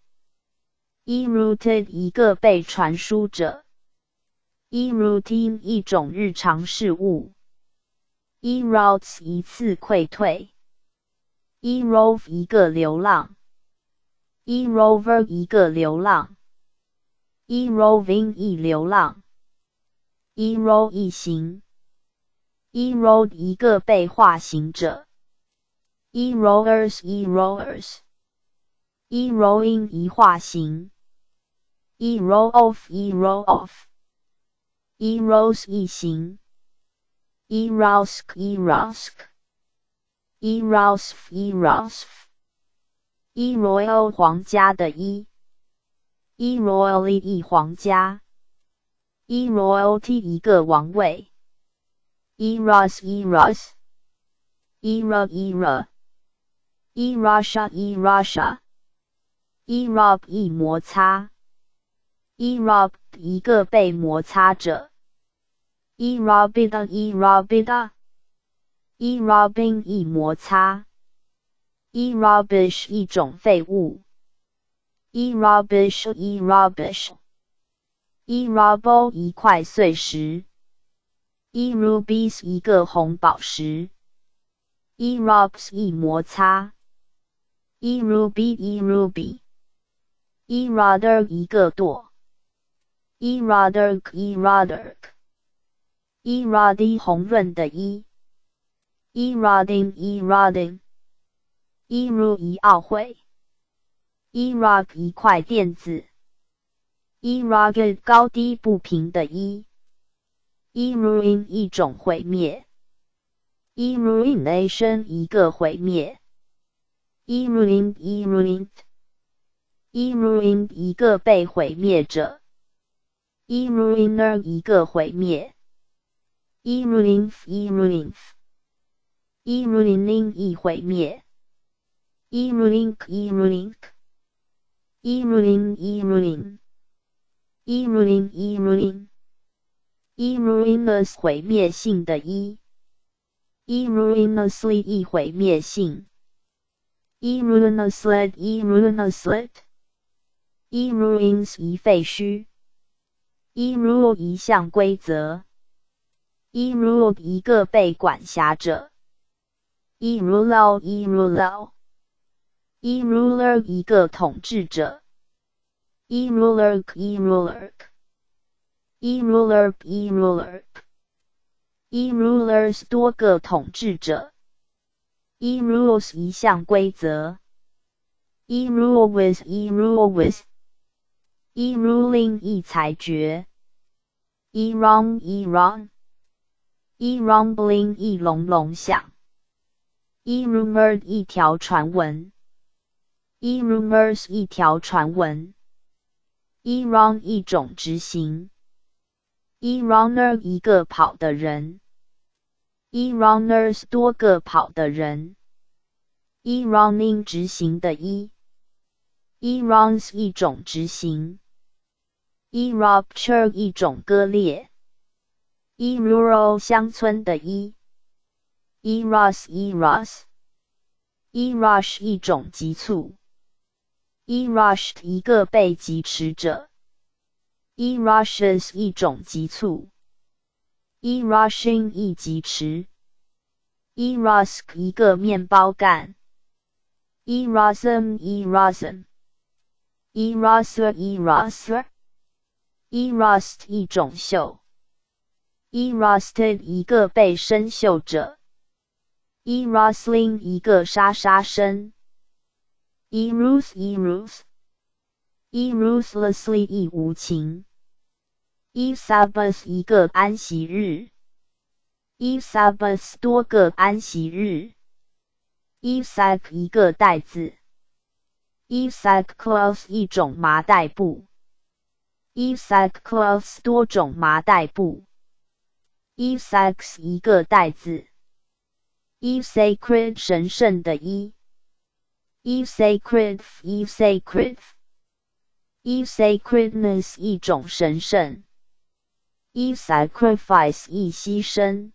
[SPEAKER 1] ，Erouted 一个被传输者，Eroutine 一种日常事务，Eroutes 一次溃退。e rove 一个流浪，e rover 一个流浪，e roving 一流浪，e roll 一行，e rolled 一个被化行者，e rollers e rollers，e rolling 一化行，e roll off e roll off，e rose 一行，e rusk e rusk。e Ralph e Ralph，e Royal 皇家的 e，e Royally 一皇家，e Royalty 一个王位，e Rus e Rus，e Ra e Ra，e Russia e Russia，e Rub 一摩擦，e Rub 一个被摩擦者，e Rubida e Rubida。e rubbing 一摩擦，e rubbish 一种废物，e rubbish e rubbish，e rubble 一块碎石 e r u b i s 一个红宝石，e rubs 一摩擦，e ruby e ruby，e rudder 一个舵，e rudder e rudder，e ruddy 红润的 e。Eroding, eroding, Eru 一奥会，Erog 一块垫子 e r o g e d 高低不平的 e，Eruin 一种毁灭，Eruination 一个毁灭，Eruin, Eruin, Eruin 一个被毁灭者，Eruiner 一个毁灭，Eruinf, Eruinf。e ruining 一毁灭，e ruin e ruin e ruin e ruin e ruin e ruin e ruinous 毁灭性的 e e ruinously 一毁灭性，e ruinously e ruinously e ruins 一废墟，e rule 一项规则，e ruled 一个被管辖者。e ruler e ruler e ruler 一个统治者 e ruler e ruler e ruler e ruler e rulers 多个统治者 e rules 一项规则 e rule with e rule with e ruling 一裁决 e wrong e wrong e rumbling 一隆隆响。e rumored 一条传闻 e rumors 一条传闻，e run 一种执行，e runner 一个跑的人，e runners 多个跑的人，e running 执行的 e，e runs 一种执行，e rupture 一种割裂，e rural 乡村的 e，e rush e rush。e rush 一种急促，e rushed 一个被疾驰者，e rushes 一种急促，e rushing 一疾驰，e rusk 一个面包干，e rosin e E-rust 一种锈，e rusted 一个被生锈者。e rustling 一个沙沙声，e ruth e ruth，e ruthlessly 一无情，e sabbath 一个安息日，e sabbath 多个安息日，e sack 一个袋子，e sackcloth 一种麻袋布，e sackcloth 多种麻袋布，e sacks 一个袋子。e sacred 神圣的 e，e sacred e sacred e sacredness 一种神圣，e sacrifice 一牺牲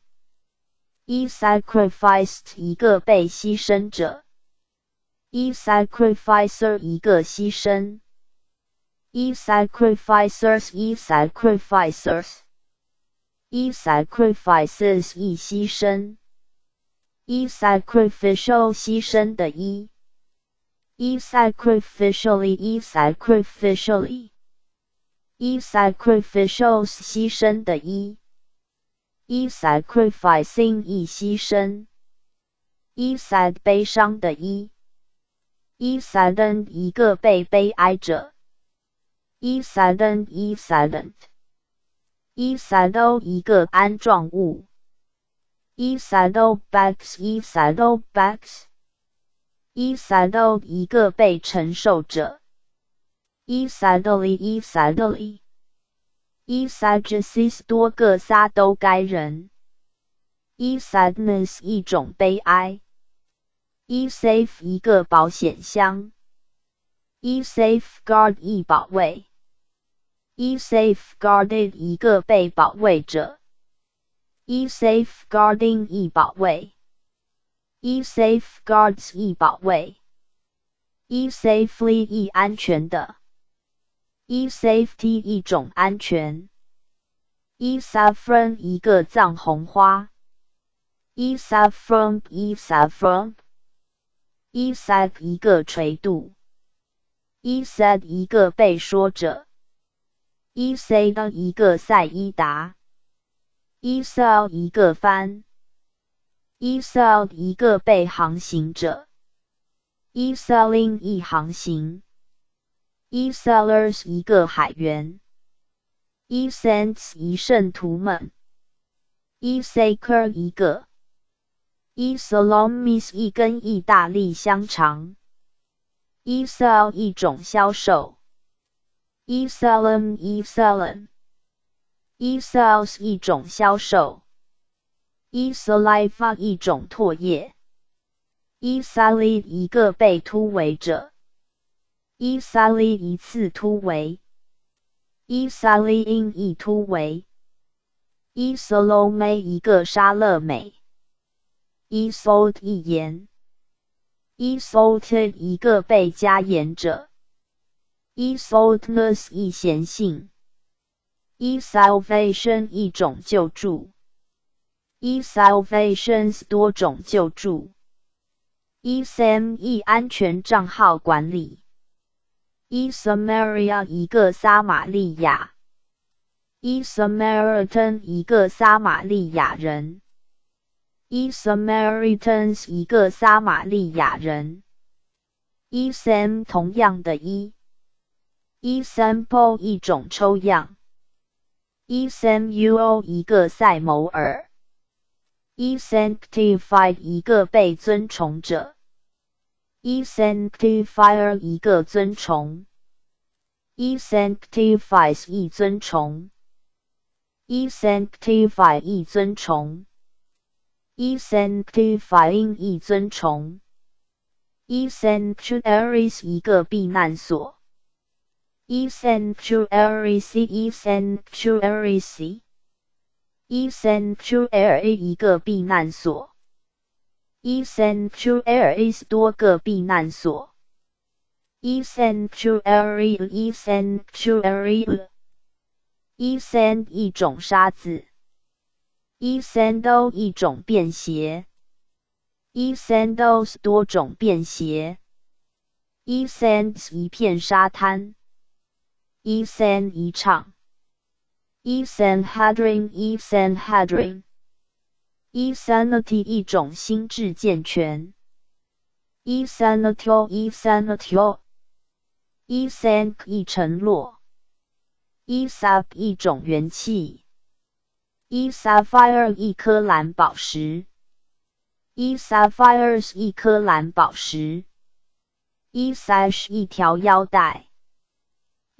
[SPEAKER 1] ，e sacrificed 一个被牺牲者，e sacrificer 一个牺牲，e sacrificers e sacrificers e sacrifices 一牺牲。e sacrificial 牺牲的 e e sacrificially e sacrificially E-sacrificials, 牺牲的 e e sacrificing 一牺牲 e sad 悲伤的 e e sadden 一个被悲哀者 e sadden e sadden e saddle 一个安状物 e saddlebags e saddlebags e saddle 一个被承受者 e saddly e saddly e sadducees 多个撒都该人 e sadness 一种悲哀 e safe 一个保险箱 e safeguard 一保卫 e safeguarded 一个被保卫者 e safeguarding 易保卫，e safeguards 易保卫，e safely 易安全的，e safety 一种安全，e saffron 一个藏红花，e saffron e saffron，e sag 一个垂度，e said 一个被说者，e said 一个赛伊达。e sail 一个帆，e sail 一个被航行者，e sailing 一航行，e sailors 一个海员，e saints 一圣徒们，e saker 一个，e salomis 一根意大利香肠，e sell 一种销售，e salem e salem。e sales 一种销售，e saliva 一种唾液，e sally 一个被突围者，e sally 一次突围，e sallying 一突围，e salome 一个沙乐美，e salt 一盐，e salted 一个被加盐者，e saltness 一咸性。e salvation 一种救助，e salvations 多种救助，e sam 一安全账号管理，e Samaria 一个撒玛利亚，e Samaritan 一个撒玛利亚人，e Samaritans 一个撒玛利亚人，e sam 同样的 e，e sample 一种抽样。e samuel 一个赛摩尔，e sanctified 一个被尊崇者 e sanctifier 一个尊崇，e sanctifies 一尊崇，e sanctify 一尊崇，e sanctifying 一尊崇，e sanctuaries 一个避难所，e sanctuaries e sanctuaries e sanctuary 一个避难所。e sanctuary 多个避难所。e sanctuary e sanctuary e sand 一种沙子。e sandal 一种便携。e sandals 多种便携。e sands 一片沙滩。E san 一场。e sanhedrin e sanhedrin Insanity 一种心智健全。Insanity Insanity Esank 一沉落。Esap 一种元气。Esapphire 一颗蓝宝石。Esapphires 一颗蓝宝石。Esash 一条腰带。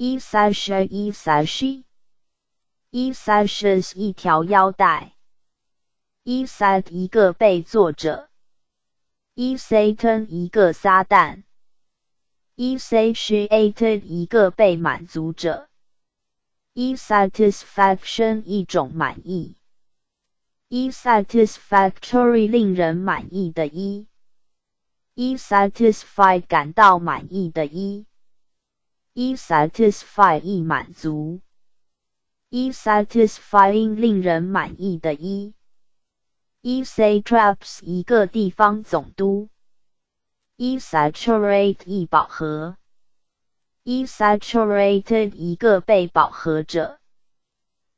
[SPEAKER 1] Esash Esash Esashes 一条腰带。e sat 一个被作者，e Satan 一个撒旦，e satiated 一个被满足者，e satisfaction 一种满意，e satisfactory 令人满意的，e e satisfied 感到满意的，e e satisfy 意满足，e satisfying 令人满意的，e e satraps 一个地方总督。e saturate 一饱和。e saturated 一个被饱和者。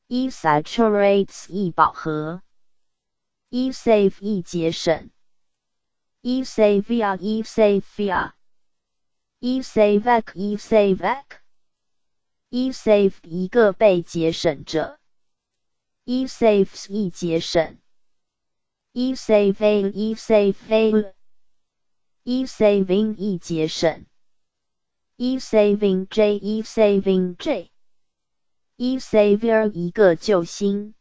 [SPEAKER 1] e saturates 一饱和。e save 一节省。e savia e savia e savec e savec e save 一个被节省者。e saves 一节省。e saving e saving e saving 一节省，e saving j e saving j e savior 一个救星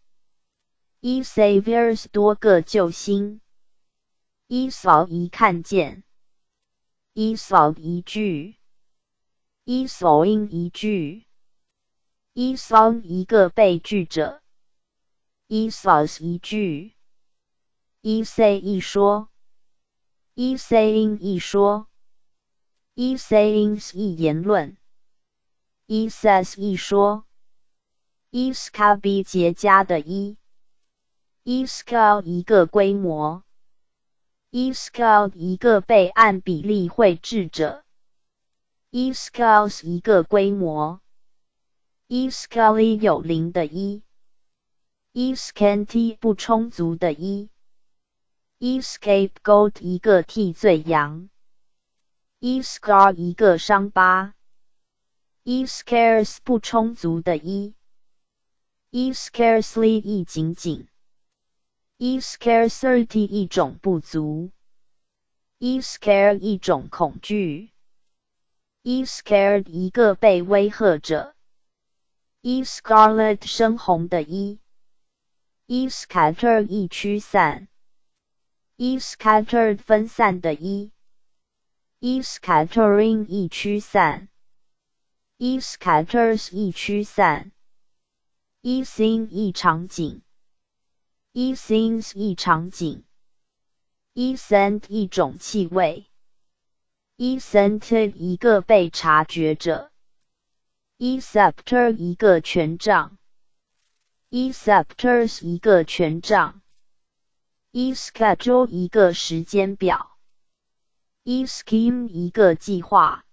[SPEAKER 1] ，e saviors 多个救星，e saw 一看见，e saw 一句，e sawing 一句，e song 一个被拒者，e saws 一句。e say 一说，e saying 一说，e sayings 一言论，e says 一说，e scale 结痂的 e，e scale 一个规模，e scale 一个被按比例绘制者，e scales 一个规模，e scaly 有鳞的 e，e scanty 不充足的 e。e scapegoat 一个替罪羊，e scar 一个伤疤，e scarce 不充足的 e，e scarcely 一仅仅，e scarcity 一种不足，e scare 一种恐惧，e scared 一个被威吓者，e scarlet 深红的 e，e scatter 一驱散。e scattered 分散的 e，e scattering 一驱散，e scatters 一驱散，e scene 一场景一 scenes 一场景一 scent 一种气味一 scented 一个被察觉者一 scepter 一个权杖一 scepters 一个权杖。一 schedule 一个时间表一 scheme 一个计划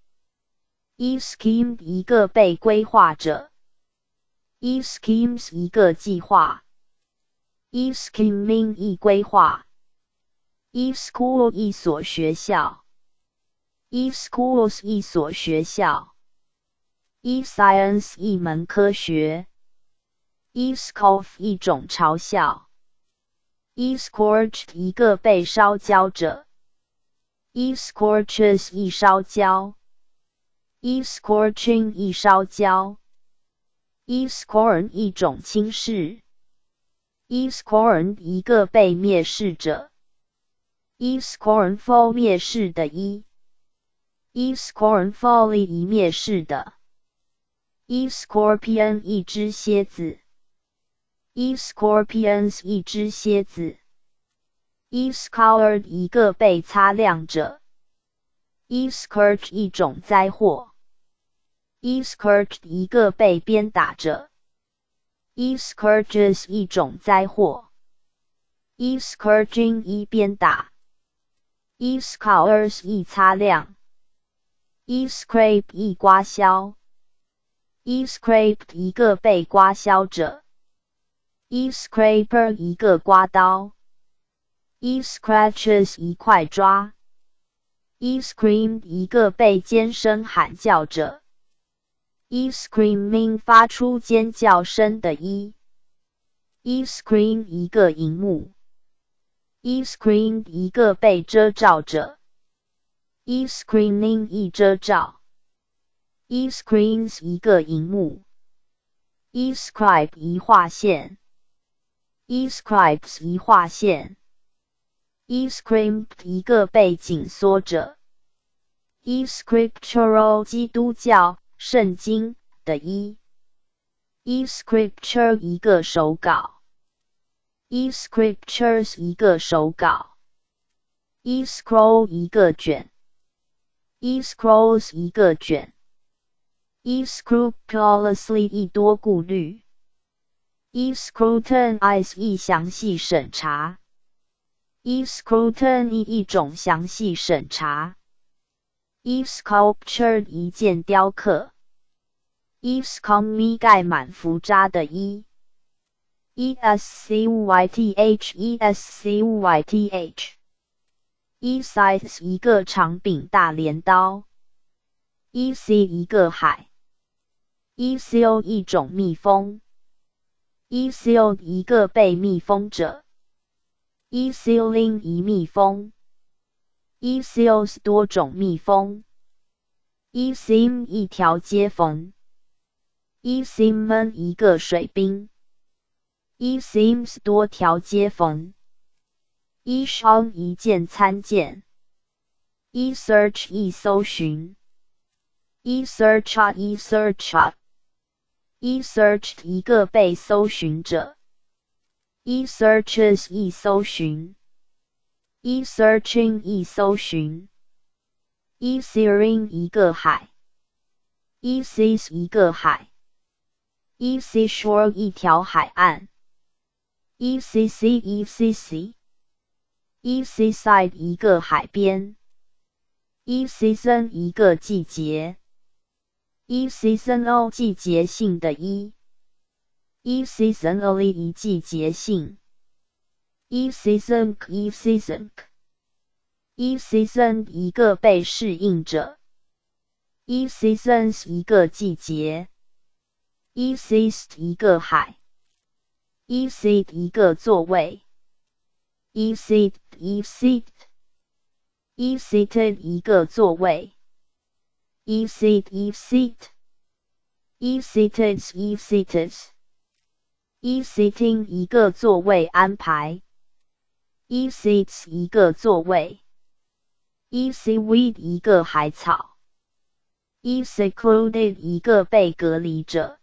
[SPEAKER 1] 一 scheme 一个被规划者一 schemes 一个计划，e scheming 一规划，e school 一所学校，e schools 一所学校，e science 一门科学，e scoff 一种嘲笑。e scorched 一个被烧焦者 e scorches 一烧焦，e scorching 一烧焦，e scorn 一种轻视，e scorn 一个被蔑视者，e scornful 蔑视的，e e scornfully 一蔑视的，e scorpion 一只蝎子，e scorpions 一只蝎子。e scoured 一个被擦亮者，e scourge 一种灾祸，e scourge 一个被鞭打着，e scourges 一种灾祸，e scourging 一鞭打，e scours 一擦亮，e scrape 一刮削，e scraped 一个被刮削者，e scraper 一个刮刀。e scratches 一块抓，e scream 一个被尖声喊叫着，e screaming 发出尖叫声的 e，e screen 一个荧幕，e screen 一个被遮罩者，e screening 一遮罩，e screens 一个荧幕，e scribe 一划线，e scribes 一划线。e screamed 一个被紧缩着，e scriptural 基督教圣经的一一 scripture 一个手稿，e scriptures 一个手稿，e scroll 一个卷，e scrolls 一个卷，e scrupulously 一多顾虑，e scrutinize 一详细审查。e scrutiny 一种详细审查，e sculpture 一件雕刻，e scummy 盖满浮渣的 e，e scyth，e scyth，e scythe 一个长柄大镰刀，e sea 一个海，e seal 一种蜜蜂，e seal 一个被密封者。e sealing 一蜜蜂，e seals 多种蜜蜂，e seam 一条接缝，e seaman 一个水兵，e seams 多条接缝，e shone 一件参见，e search 一搜寻，e searcher e searcher，e searched 一个被搜寻者。e searches 一搜寻，e searching 一搜寻，e searing 一个海，e seas 一个海，e seashore 一条海岸，e cc e cc，e seaside 一个海边，e season 一个季节，e seasonal 季节性的 e。e seasonally 一季节性，e season e season e season 一个被适应者，e seasons 一个季节，e seat 一个海，e seat 一个座位，e seat e seat e seated 一个座位，e seat e seat e seated e seated e sitting 一个座位安排，e seats 一个座位，e seaweed 一个海草，e secluded 一个被隔离者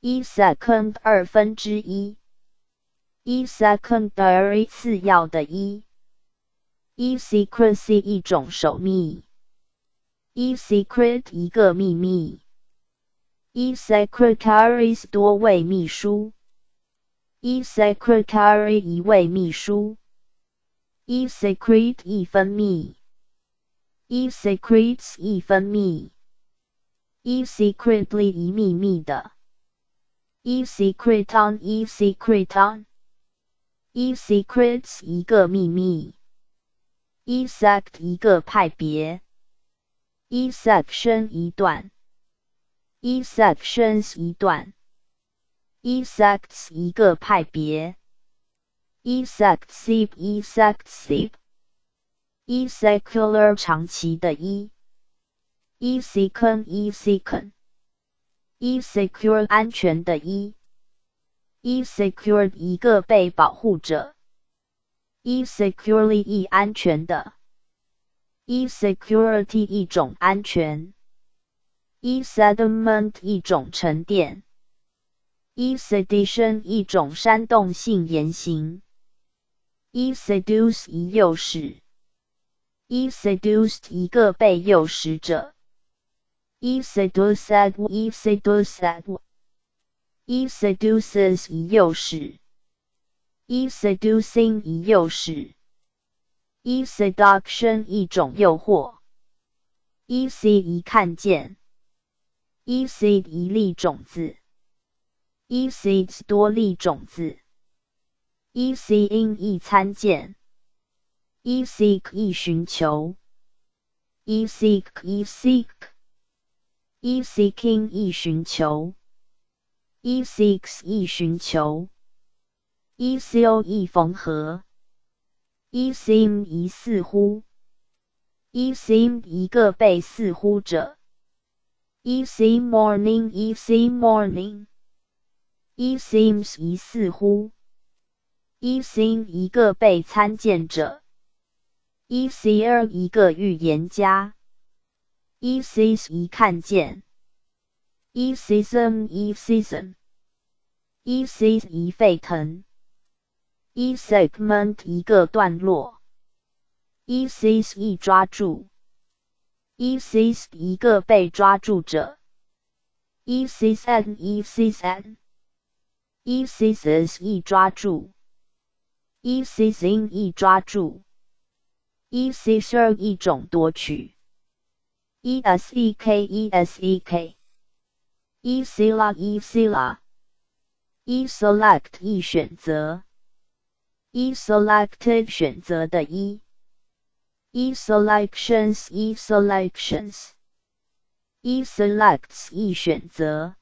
[SPEAKER 1] ，e second 二分之一，e secondary 次要的 e，e secrecy 一种守密，e secret 一个秘密。e secretaries 多位秘书，e secretary 一位秘书，e secret 一分泌，e secrets 一分泌，e secretly 一秘密的，e secreton e secreton，e secrets 一个秘密，e sect 一个派别，e section 一段。e sections 一段，e sects 一个派别，e sectsive e sectsive e secular 长期的 e e second e second e secure 安全的 e e secure 一个被保护者 e securely e 安全的 e security 一种安全 e sediment 一种沉淀 e sedition 一种煽动性言行 e seduce 一诱使 e seduced 一个被诱使者 e seduced e seduced e seduces 一诱使 e seducing 一诱使 e seduction 一种诱惑 e see 一看见 e seed 一粒种子 e seeds 多粒种子 e seeing 一参见 e seek 一寻求，e seek e seek，e seeking 一寻求，e seeks 一寻求，e seal 一缝合，e seem 一似乎，e seem 一个被似乎者，e see morning e see morning e seems 一似乎，e seem 一个被参见者。e seer 一个预言家，e sees 一看见，e season e season，e sees 一沸腾，e segment 一个段落，e sees 一抓住，e sees 一个被抓住者，e sees an e sees an，e seizes 一抓住，e seizing 一抓住。e seizure 一种夺取，e s e k e s e k，e select e select，e select 一选择，e selected 选择的 e，e selections e selections，e selects 一选择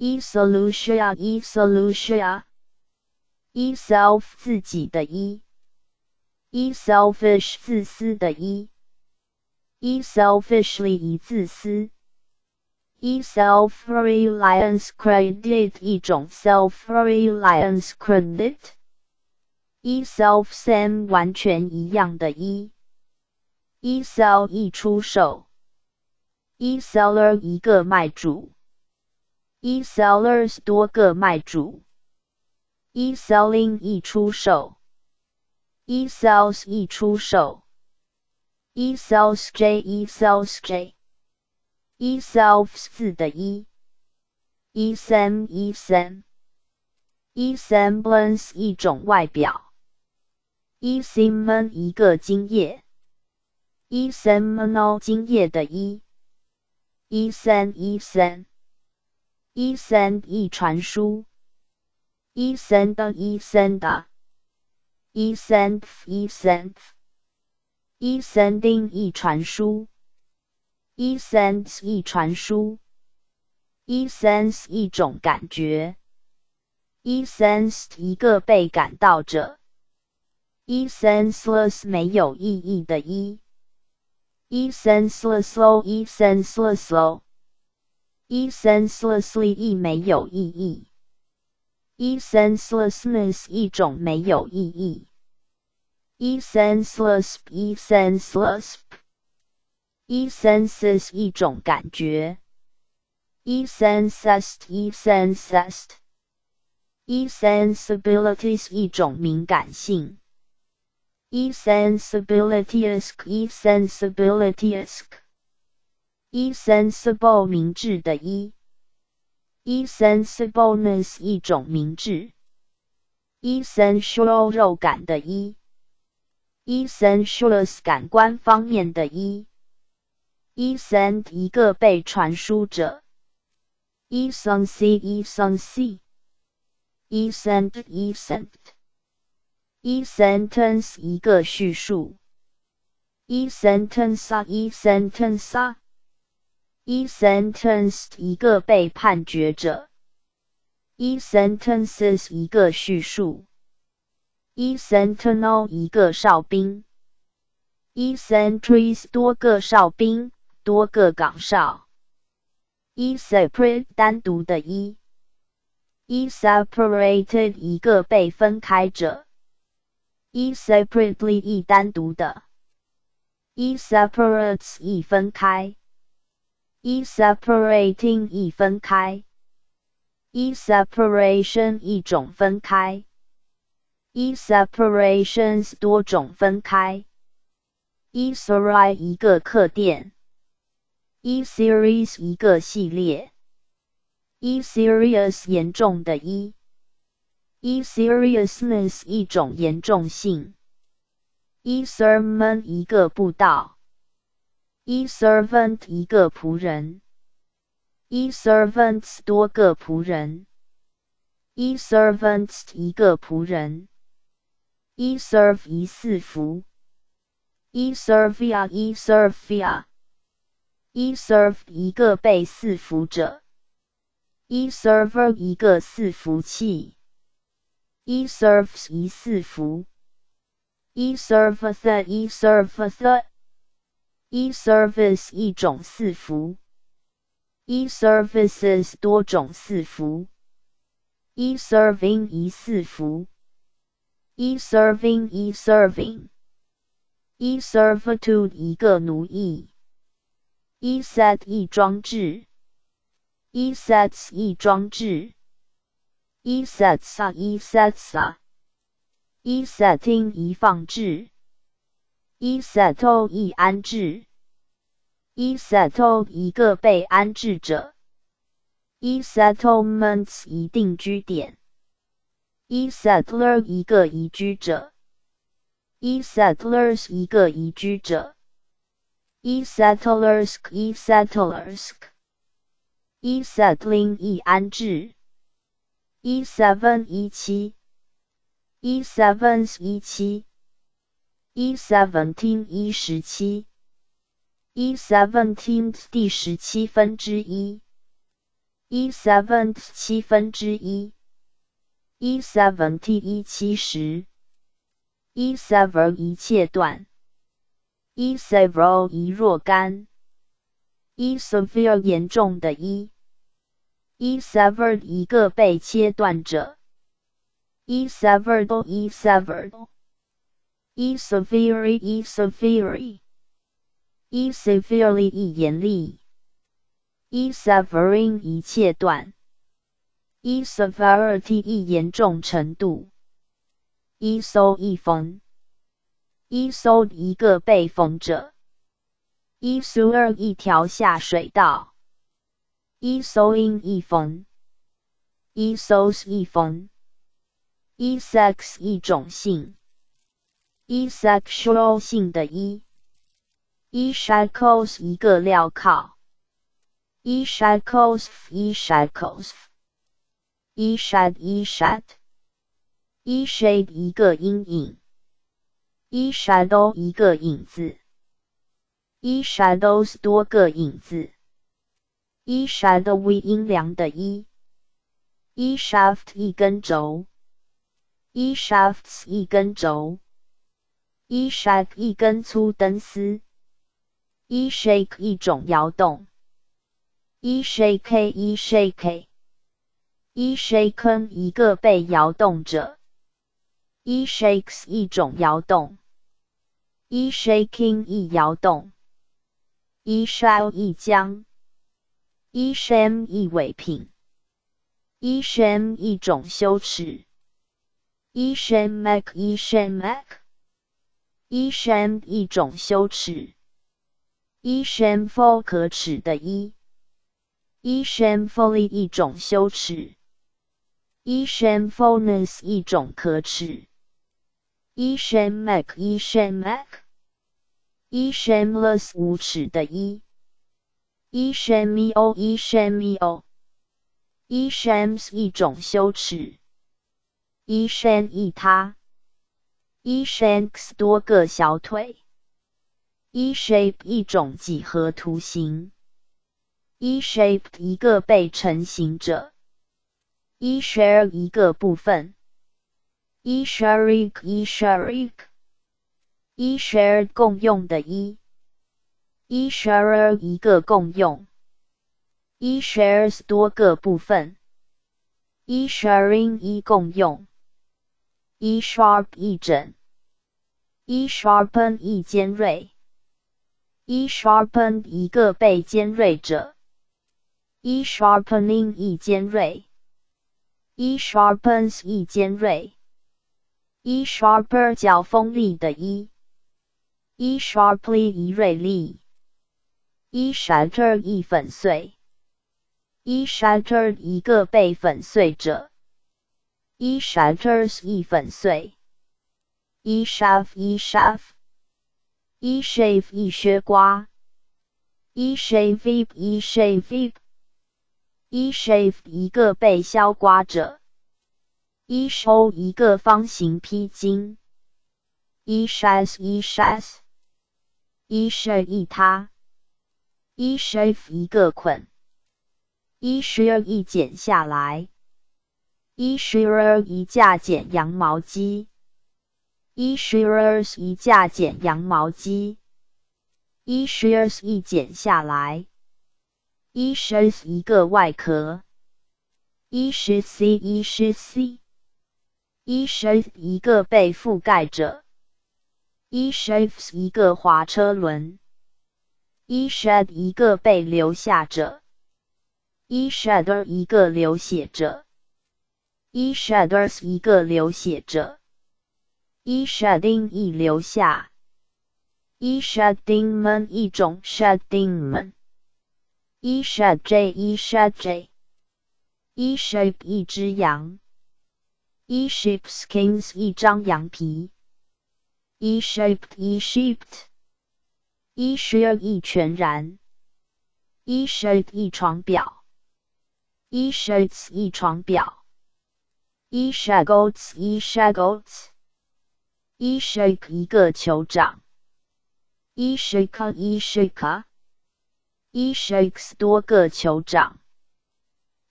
[SPEAKER 1] ，e solution e solution，e self 自己的 e。e selfish 自私的 e，e selfishly 一自私，e self reliance credit 一种 self reliance credit，e self same 完全一样的 e，e sell 一出售，e seller 一个卖主，e sellers 多个卖主，e selling 一出售。e sells 一出售，e sells j e sells j，e selves 字的 e，e sem e sem，e semblance 一种外表，e semen 一个精液，e seminal 精液的 e，e send e send，e send 一传输一 send e send。e send e send e sending 一传输一 sends 一传输一 sense 一种感觉一 sense 一个被感到者一 senseless 没有意义的一，一 senseless low e senseless low，e senselessly 亦没有意义。e senselessness 一种没有意义。e senseless e senseless e senses 一种感觉。e sensest e sensest e sensibilities 一种敏感性。e sensibilities e sensibilities e sensible 明智的 e。e sensibleness 一种明智，e sensual 肉感的 e，e sensuous 感官方面的 e e s e n t 一个被传输者，e sense e sense，e sent e sent，e sentence 一个叙述，e sentence e sentence。E sentenced 一个被判决者，e sentences 一个叙述，e sentinel 一个哨兵 e sentries 多个哨兵，多个岗哨。e separate 单独的 e。e separated 一个被分开者。e separately 一单独的。e separates 一分开。E separating 一分开。e separation 一种分开。e separations 多种分开。e series 一个客店。e series 一个系列。e serious 严重的 e。e seriousness 一种严重性。e sermon 一个布道。E servant 一个仆人。e servants 多个仆人。e servants 一个仆人。e serve 一四服，e servia e servia e serve 一个被四服者，e server 一个伺服器，e serves 一四服，e serveth e serveth e service 一种伺服，e services 多种伺服，e serving 一伺服。e serving e serving e servitude 一个奴役 e set 一装置 e sets 一装置 e sets e sets e setting 一放置 e settle 一安置 e settle 一个被安置者 e settlements 一定居点 e settler 一个移居者，e settlers 一个移居者，e settlers e settlers e settling 一安置，e seven 一七，e sevens 一七，e seventeen 一十七，e seventeenth 第十七分之一，e seventh 七分之一。e seventy 一七十，e sever 一切断，e several 一若干，e severe 严重的一，e severed 一个被切断者，e severed 一 severed severed，e severely e severely，e severely 一严厉，e severing 一切断。e severity 一严重程度，e so 一缝，e so 一个被缝者，e sewer 一条下水道，e sewing 一缝，e sews 一缝，e sex 一种性，e sexual 性的 e，e shackles 一个镣铐，e shackles e shackles。e shade e shade，e shade 一个阴影，e shadow 一个影子，e shadows 多个影子，e shadowy 阴凉的 e，e shaft 一根轴，e shafts 一根轴，e shake 一根粗灯丝，e shake 一种摇动，e shake e shake。e shaken 一个被摇动者，e shakes 一种摇动，e shaking 一摇动，e shall 一将，e shame 一伪品，e shame 一种羞耻，e shame make e shame make ishame 一种羞耻，e shameful 可耻的 e，e shamefully 一种羞耻。e shamefulness 一种可耻，e shame e shame e shameless 无耻的 e，e shame o e shame o，e shames 一种羞耻，e shame 一他，e shanks 多个小腿，e shape 一种几何图形，e shaped 一个被成型者。e share 一个部分，e sharik e sharik 一 share 共用的一，一 share 一个共用，一 shares 多个部分，一 sharing 一共用，一 sharp 一整，一 sharpen 一尖锐，一 sharpen 一个被尖锐者，一 sharpening 一尖锐，一 sharpens 一尖锐，一 sharper 较锋利的一。一 sharply 一锐利，一 shatter 一粉碎，一 shatter 一个被粉碎者，一闪 pers 一粉碎，一 shave 一 shave，一 shave 一削刮，一 shave 一 shave，一 shave 一个被削刮者，一收一个方形披巾，一 shas 一 shas。一 shave 一他，一 shave 一个捆，一 shear 一剪下来，一 shearer 一架剪羊毛机，一 shearers 一架剪羊毛机，一 shears 一剪下来，一 shave 一个外壳，一 shave 一 shave，一 shave 一个被覆盖着。一 shaves 一个滑车轮，一 shed 一个被留下者，一 shedder 一个流血着者，一 shedders 一个流血者，一 shedding 一留下，一 shedding 们一种 shedding man，一 shed j 一 shed j，一 shape 一只羊，一 sheepskins 一张羊皮。一 shaped 一 shaped，一 share 一全然，一 shade 一床表，一 shades 一床表，一 shagots 一 shagots，一 shake 一个酋长，一 shake 一 shake，一 shakes 多个酋长，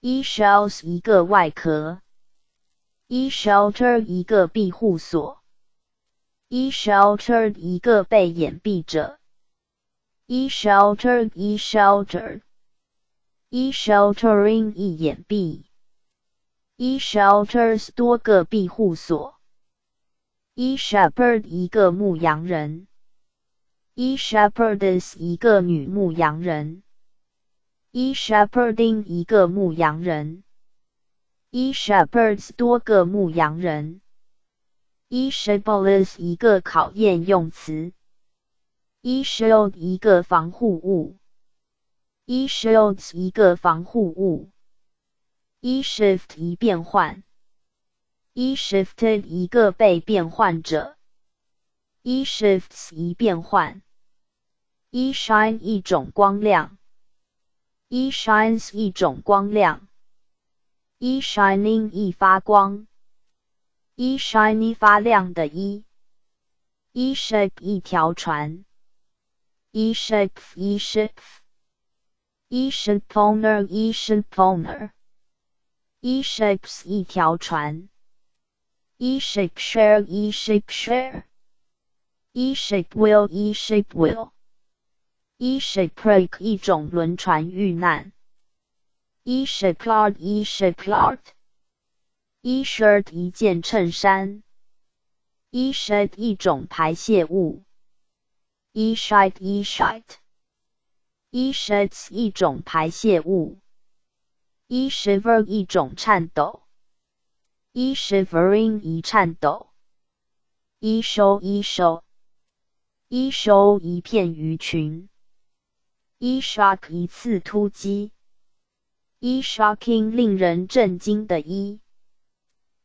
[SPEAKER 1] 一 shells 一个外壳，一 shelter 一个庇护所。一 sheltered 一个被掩蔽者，一 sheltered 一 sheltered，一 sheltering 一掩蔽，一 shelters 多个庇护所，一 shepherd 一个牧羊人，一 shepherdess 一个女牧羊人，一 shepherding 一个牧羊人，一 shepherds 多个牧羊人。一 shapeles 一个考验用词，一 shield 一个防护物，一 shields 一个防护物，一 shift 一变换，一 shifted 一个被变换者，一 shifts 一变换，一 shine 一种光亮，一 shines 一种光亮，一 shining 一发光。一 shiny 发亮的一，一 shape 一条船，一 shape 一 ship，一 shipowner 一 shipowner，shapes 一条船，一 shape share 一 shape share，一 shape wheel 一 shape wheel，一 shipwreck 一种轮船遇难，一 shipyard 一 shipyard。一 shirt 一件衬衫，一 shed 一种排泄物，一 shite 一 shite，一 sheds 一种排泄物，一 shiver 一种颤抖，一 shivering 一颤抖，一 show 一 show，一 show 一片鱼群，一 shock 一次突击，一 shocking 令人震惊的一。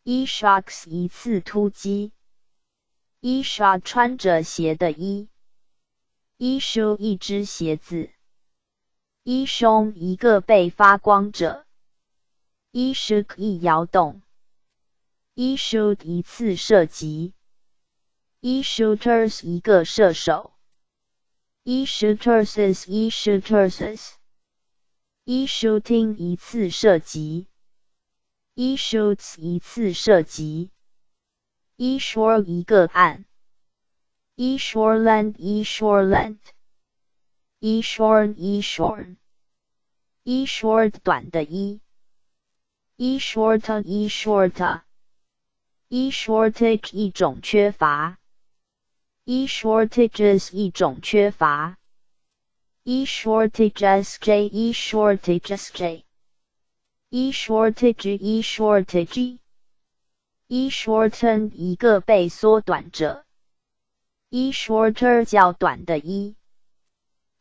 [SPEAKER 1] 一 shocks 一次突击，一 shock 穿着鞋的一，一 shoe 一只鞋子，一 show 一个被发光者，一 shook 一摇动，一 shoot 一次射击，一 shooters 一个射手，一 shooters 一 shooters，一 shooting 一次射击。一 shoots 一次射击，一 shore 一个岸，e shoreland e shoreland e shorn e shorn e short 短的 e e short e short e shortage 一种缺乏 e shortages 一种缺乏 e shortages j e shortages j e shortage e shortage e shorten 一个被缩短者 e shorter 较短的 e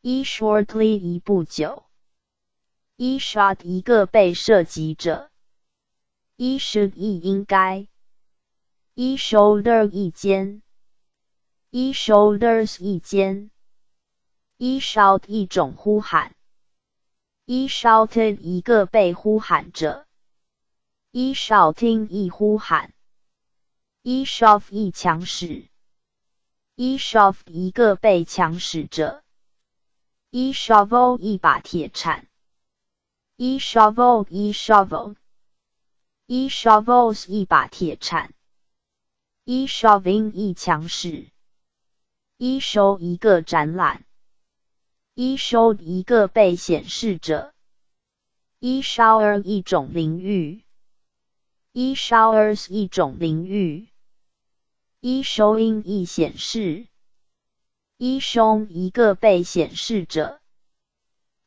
[SPEAKER 1] e shortly 一不久 e shot 一个被射击者 e should 一应该 e shoulder 一肩 e shoulders 一肩 e shout 一种呼喊 e shouted 一个被呼喊者 e shouting 一呼喊 e shove 一强使 e shove 一个被强使者 e shovel 一把铁铲 e shovel e shovel e shovels 一把铁铲 e shoving 一强使 e show 一个展览 e show 一个被显示者 e shower 一种淋浴 e showers 一种淋浴 e showing 一显示 e shown 一个被显示者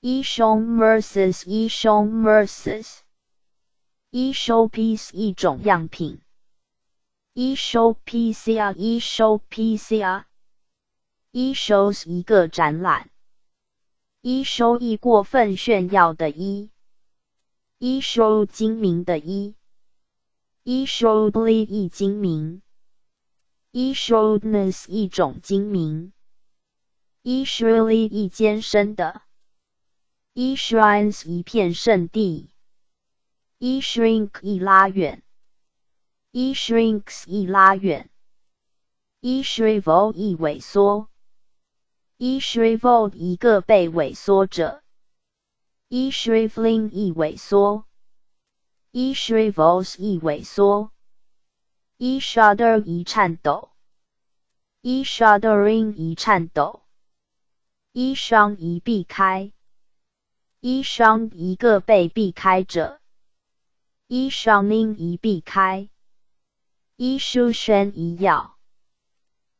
[SPEAKER 1] e shown merces e shown e showpiece 一种样品 e showpiece 啊 e show PCR e shows 一个展览 e show 一过分炫耀的 e e show 精明的 e e showedly 一精明 e showedness 一种精明 e surely 一艰深的 e shrines 一片圣地 e shrink 一拉远 e shrinks 一拉远 e shrivel 一萎缩 e shriveled 一个被萎缩者 e shriveling 一萎缩 e shrivels 一萎缩 e shudder 一颤抖 e shuddering 一颤抖 e shun 一避开 e shun 一个被避开者一 shunning 一避开一 shushan 一要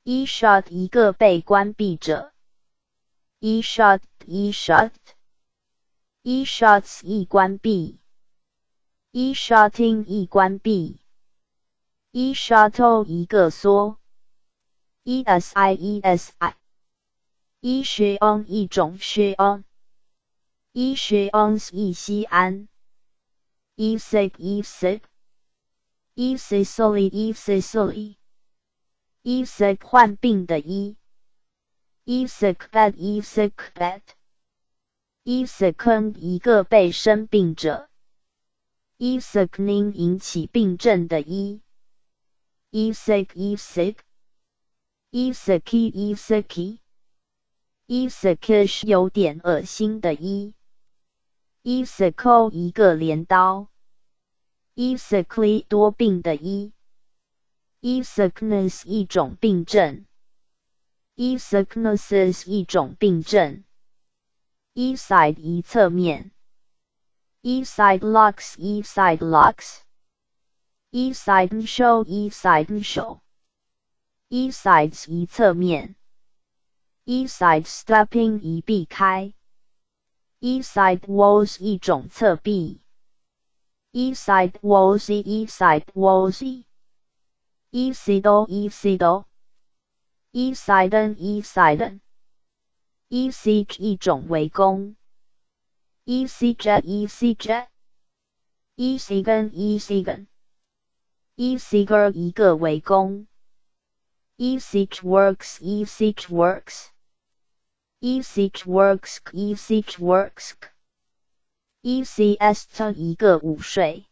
[SPEAKER 1] e shut 一个被关闭者一 shot 一 shot，一 shots 一关闭一 shutting 一关闭一 shuttle 一个缩 e s i e s i 一 shion 一种 shion，一 shions 一西安 e sick e Sicily e Sicily e sick 患病的 e e sick bed e sick bed e sicken 一个被生病者 e sickening 引起病症的 e e sick e sick e sicky e sicky e sickish 有点恶心的 e e sickle 一个镰刀 e sickly 多病的 e e sickness 一种病症 e sicknesses 一种病症 e side 一侧面 e side locks e side locks e side show e side show e sides 一侧面 e side stepping 一避开 e side walls 一种侧壁 e side walls e side walls e sido e sido e siden e siden e siege 一种围攻 e siege e siege e siegen e siegen e sieger 一个围攻 e siege works e siege works E-sit works, E-sit works. E-sit 一个午睡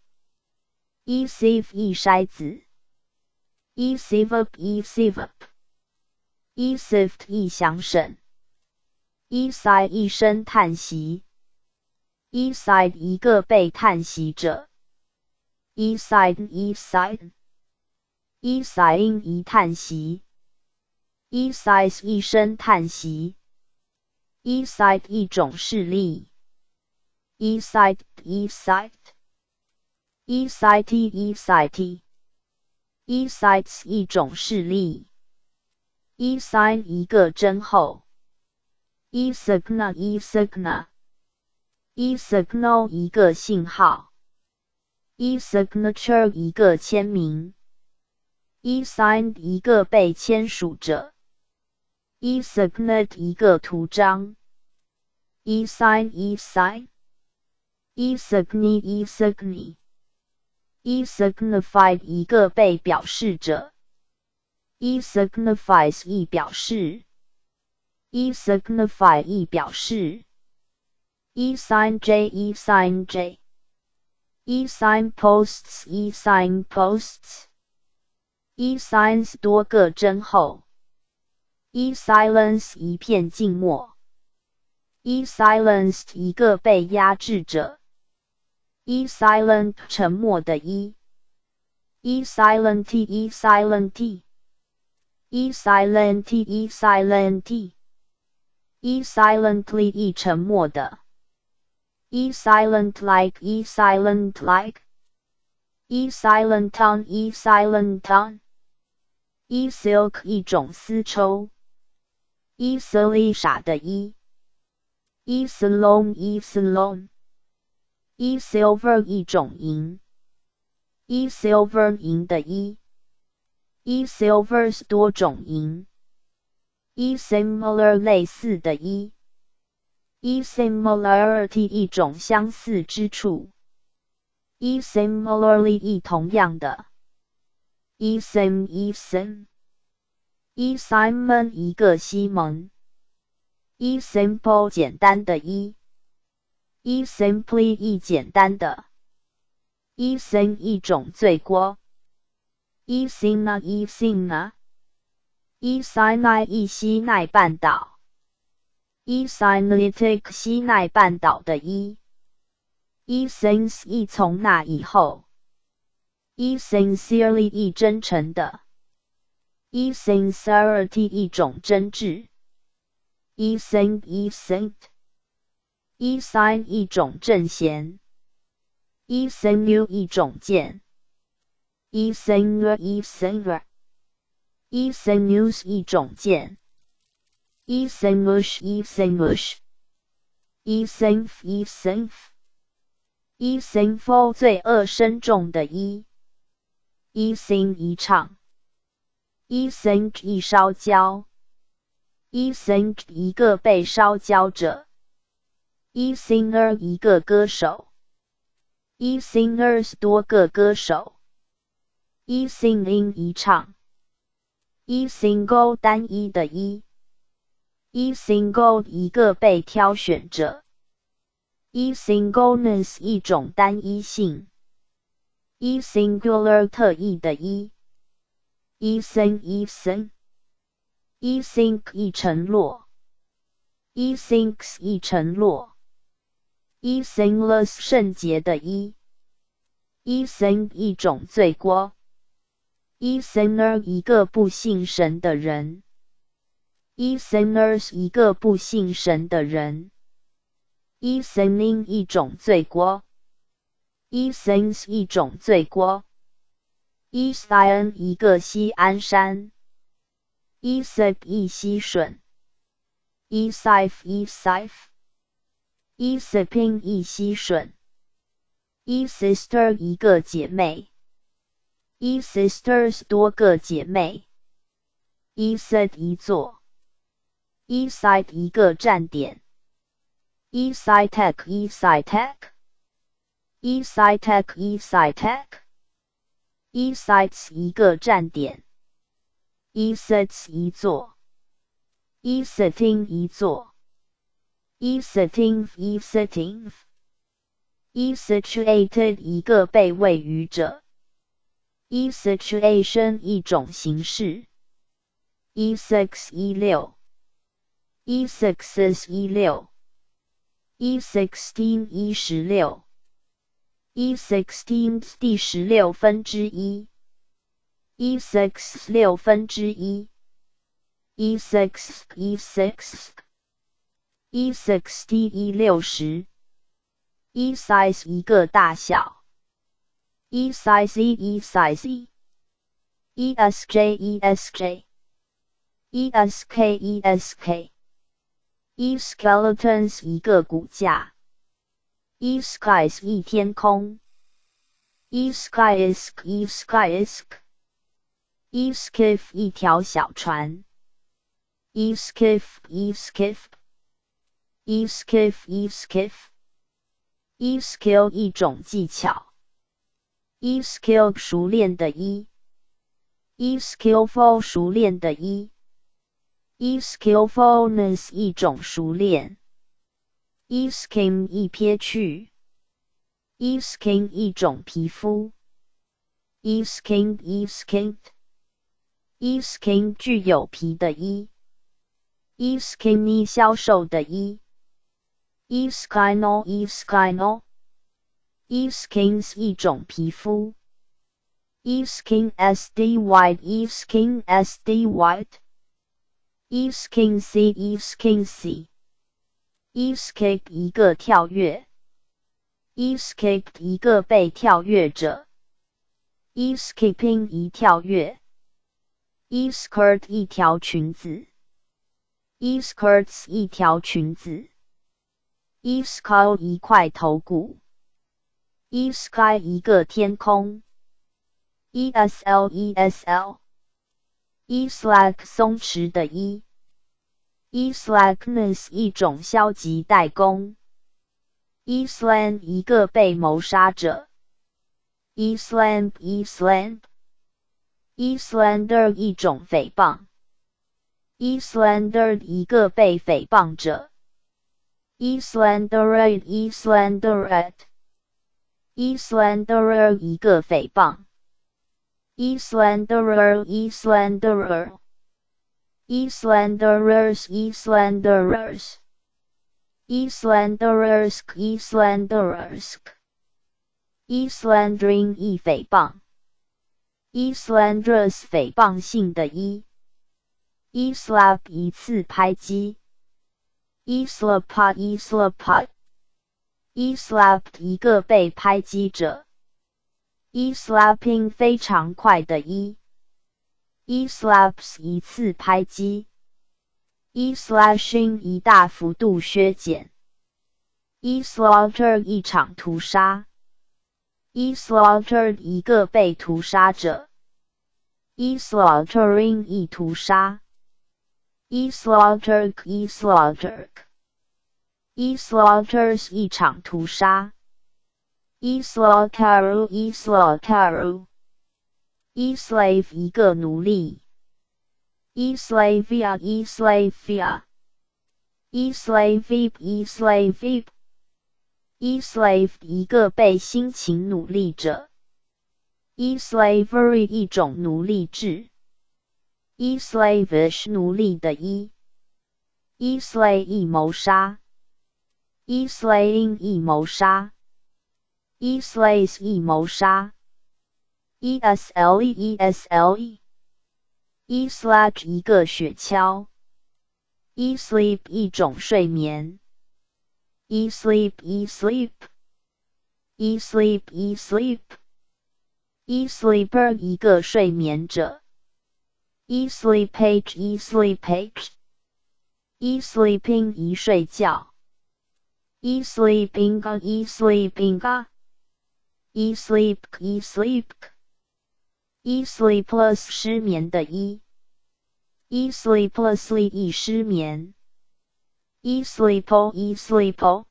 [SPEAKER 1] e sieve 一筛子 e sieve up e sieve up e sift 一响省 e sigh 一声叹息 e s i 一个被叹息者 e side e side e sighing 一叹息 e s i 一声叹息，e side 一种势力，e side e side e side e side e sides 一种势力，e sign 一个针后，e signal e signal e signal 一个信号，e signature 一个签名，e signed 一个被签署者。E signet 一个图章，e sign e sign，e signi e signi，e signified 一个被表示者，e signifies 意表示，e signify 意表示，e sign j e sign j，e sign posts e sign posts，e signs 多个针后。E silence 一片静默。E silenced 一个被压制者。E silent 沉默的 E。E silent E silent E silent E silent E silently 一沉默的。E silent like E silent like E silent on E silent on E silk 一种丝绸。伊瑟丽莎的伊，伊斯隆伊斯隆，伊 silver 一种银，伊 silver 银的伊，伊 silvers 多种银，伊 similar 类似的伊，伊 similarity 一种相似之处，伊 similarly 一同样的，伊 same 伊 same。一 Simon 一个西蒙，一 simple 简单的，一，一 simply 一简单的，一 sin 一种罪过，一 Sina 一 Sina，一 Sinai 一西奈半岛，一 Sinaitic 西奈半岛的，一，一 since 一从那以后，一 sincerely 一真诚的。E sincerity 一种真挚，e saint e saint，e sign 一种正弦，e sinew 一种剑，e singer e singer，e sinews 一种剑，e sinush e sinush，e sinf e sinf，e sinful 罪恶深重的 e，e sing 一唱。E sink 一烧焦，e sink 一个被烧焦者，e singer 一个歌手，e singers 多个歌手，e singing 一唱，e single 单一的 e，e single 一个被挑选者，e singleness 一种单一性，e singular 特异的 e。一生一生，一 sink 一沉落，一 sinks 一沉落，一 sinless 圣洁的，一，一 sin 一种罪过，一 sinner 一个不信神的人，一 sinners 一个不信神的人，一 sinning 一种罪过，一 sins 一种罪过。伊塞恩一个西安山，伊塞一西顺，伊塞夫伊塞夫，伊塞平一西顺，伊 sister 一个姐妹，伊 sisters 多个姐妹，伊 set 一座，伊 site 一个站点，伊 sitec 伊 sitec，伊 sitec 伊 sitec。E sites 一个站点，e sets 一座，e setting 一座，e setting e setting，e situated 一个被位于者，e situation 一种形式，e six 一六，e sixes 一六，e sixteen 一十六。E sixteenth 第十六分之一，e six 六分之一 e six e six e sixty e 六十 e size 一个大小 e size e size e s j e s j e s k e s k e skeletons 一个骨架 Eve skies 一天空 Eve sky is Eve sky is Eve skiff 一条小船 Eve skiff Eve skiff Eve skiff Eve skiff Eve skill 一种技巧 Eve skill 熟练的 Eve skillful 熟练的 Eve skillfulness 一种熟练 e skin 一撇去 e skin 一种皮肤 e skin e skin e skin 具有皮的 e e skinny 消瘦的 e e skinal e skinal e skins 一种皮肤 e skin sd white e skin sd white e skin c e skin c escape 一个跳跃，escape 一个被跳跃者，escaping 一跳跃，eskirt 一条裙子，eskirts 一条裙子，eskull 一块头骨，esky 一个天空，esl esl，eslack 松弛的 e。E slackness 一种消极怠工。e slam 一个被谋杀者。e slam e slam e slander 一种诽谤。e slander 一个被诽谤者。e slanderate e slanderate e slanderer 一个诽谤。e slanderer e slanderer Eastlanders, Eastlanders, Eastlanders, Eastlanders, Eastlanding 一诽谤，Islanders 诽谤性的一，Eslap 一次拍击，Eslap Eslap Eslap 一个被拍击者，Eslapping 非常快的一。E slaps 一次拍击，e slashing 一大幅度削减，e slaughter 一场屠杀，e slaughtered 一个被屠杀者，e slaughtering 一屠杀，e slaughter e slaughter，e slaughters 一场屠杀，e slaughter e slaughter。E slave 一个奴隶，e slavea e slavea e slave e slave e slave 一个被辛勤努力者，e slavery 一种奴隶制，e slavish 奴隶的 e，e slay 一谋杀，e slaying 一谋杀，e slays 一谋杀。E s l e e s l e e slash 一个雪橇，e sleep 一种睡眠，e sleep e sleep e sleep e sleep e sleeper 一个睡眠者，e sleepage e sleepage e sleeping 一睡觉，e sleeping e sleeping e sleep e sleep e sleepless 失眠的 e，e sleeplessly 易失眠，e sleepo e sleepo，e